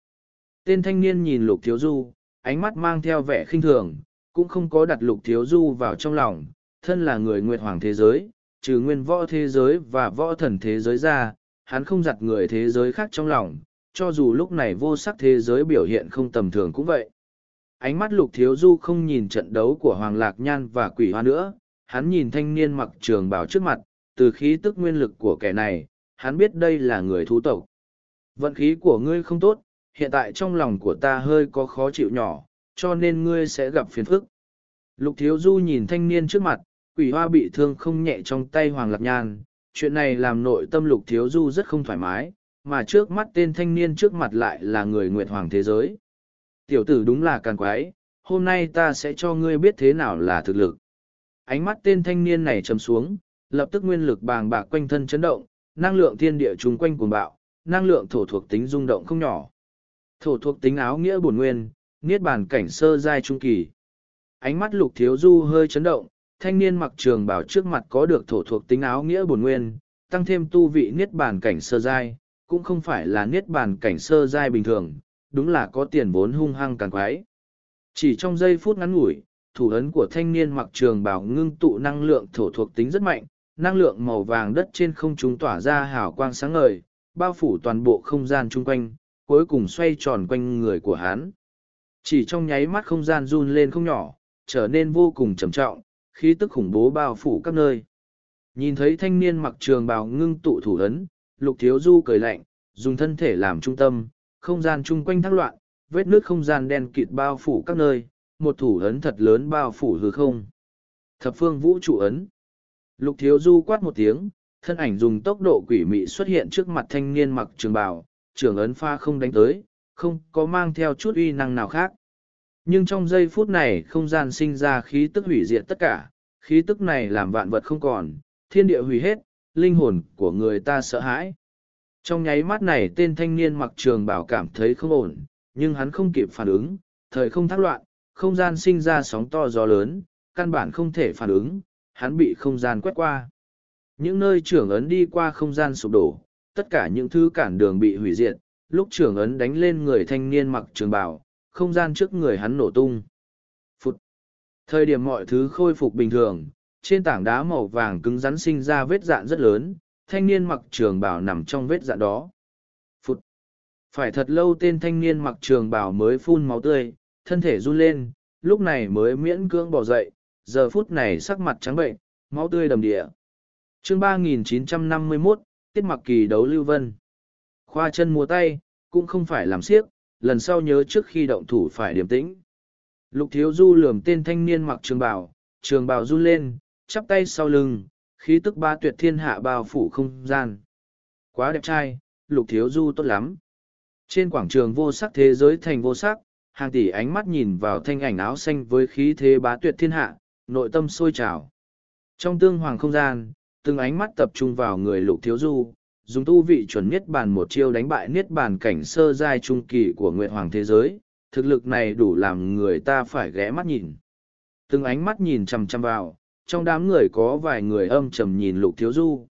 Tên thanh niên nhìn Lục Thiếu Du, ánh mắt mang theo vẻ khinh thường, cũng không có đặt Lục Thiếu Du vào trong lòng, thân là người Nguyệt Hoàng thế giới, trừ nguyên võ thế giới và võ thần thế giới ra, hắn không giặt người thế giới khác trong lòng, cho dù lúc này vô sắc thế giới biểu hiện không tầm thường cũng vậy. Ánh mắt lục thiếu du không nhìn trận đấu của Hoàng Lạc Nhan và quỷ hoa nữa, hắn nhìn thanh niên mặc trường bào trước mặt, từ khí tức nguyên lực của kẻ này, hắn biết đây là người thú tộc. Vận khí của ngươi không tốt, hiện tại trong lòng của ta hơi có khó chịu nhỏ, cho nên ngươi sẽ gặp phiền phức. Lục thiếu du nhìn thanh niên trước mặt, quỷ hoa bị thương không nhẹ trong tay Hoàng Lạc Nhan, chuyện này làm nội tâm lục thiếu du rất không thoải mái, mà trước mắt tên thanh niên trước mặt lại là người Nguyệt Hoàng thế giới. Tiểu tử đúng là càng quái, hôm nay ta sẽ cho ngươi biết thế nào là thực lực. Ánh mắt tên thanh niên này trầm xuống, lập tức nguyên lực bàng bạc quanh thân chấn động, năng lượng thiên địa chung quanh cuồng bạo, năng lượng thổ thuộc tính rung động không nhỏ. Thổ thuộc tính áo nghĩa bổn nguyên, niết bàn cảnh sơ giai trung kỳ. Ánh mắt lục thiếu du hơi chấn động, thanh niên mặc trường bảo trước mặt có được thổ thuộc tính áo nghĩa bổn nguyên, tăng thêm tu vị niết bàn cảnh sơ giai, cũng không phải là niết bàn cảnh sơ giai bình thường, đúng là có tiền vốn hung hăng càng quái. Chỉ trong giây phút ngắn ngủi, thủ ấn của thanh niên mặc trường bảo ngưng tụ năng lượng thổ thuộc tính rất mạnh, năng lượng màu vàng đất trên không trung tỏa ra hào quang sáng ngời, bao phủ toàn bộ không gian chung quanh, cuối cùng xoay tròn quanh người của hắn. Chỉ trong nháy mắt không gian run lên không nhỏ, trở nên vô cùng trầm trọng, khí tức khủng bố bao phủ các nơi. Nhìn thấy thanh niên mặc trường bào ngưng tụ thủ ấn, lục thiếu du cười lạnh, dùng thân thể làm trung tâm, không gian chung quanh thác loạn, vết nước không gian đen kịt bao phủ các nơi, một thủ ấn thật lớn bao phủ hư không. Thập phương vũ trụ ấn. Lục thiếu du quát một tiếng, thân ảnh dùng tốc độ quỷ mị xuất hiện trước mặt thanh niên mặc trường bào, trường ấn pha không đánh tới, không có mang theo chút uy năng nào khác. Nhưng trong giây phút này không gian sinh ra khí tức hủy diệt tất cả, khí tức này làm vạn vật không còn, thiên địa hủy hết, linh hồn của người ta sợ hãi. Trong nháy mắt này tên thanh niên mặc trường bảo cảm thấy không ổn, nhưng hắn không kịp phản ứng, thời không thác loạn, không gian sinh ra sóng to gió lớn, căn bản không thể phản ứng, hắn bị không gian quét qua. Những nơi trưởng ấn đi qua không gian sụp đổ, tất cả những thứ cản đường bị hủy diệt, lúc trưởng ấn đánh lên người thanh niên mặc trường bảo, không gian trước người hắn nổ tung. Phụt. Thời điểm mọi thứ khôi phục bình thường, trên tảng đá màu vàng cứng rắn sinh ra vết dạn rất lớn, thanh niên mặc trường bào nằm trong vết dạn đó. Phụt. Phải thật lâu tên thanh niên mặc trường bào mới phun máu tươi, thân thể run lên, lúc này mới miễn cưỡng bỏ dậy, giờ phút này sắc mặt trắng bệnh, máu tươi đầm địa. chương 3951, Tiết mặc kỳ đấu lưu vân. Khoa chân múa tay, cũng không phải làm siếc, lần sau nhớ trước khi động thủ phải điềm tĩnh. Lục thiếu du lườm tên thanh niên mặc trường bào, trường bào run lên, chắp tay sau lưng, khí tức ba tuyệt thiên hạ bao phủ không gian. Quá đẹp trai, lục thiếu du tốt lắm. Trên quảng trường vô sắc thế giới thành vô sắc, hàng tỷ ánh mắt nhìn vào thanh ảnh áo xanh với khí thế bá tuyệt thiên hạ, nội tâm sôi trào. Trong tương hoàng không gian, từng ánh mắt tập trung vào người lục thiếu du, dùng tu vị chuẩn niết bàn một chiêu đánh bại niết bàn cảnh sơ giai trung kỳ của nguyện hoàng thế giới, thực lực này đủ làm người ta phải ghé mắt nhìn. Từng ánh mắt nhìn chằm chằm vào, trong đám người có vài người âm trầm nhìn lục thiếu du.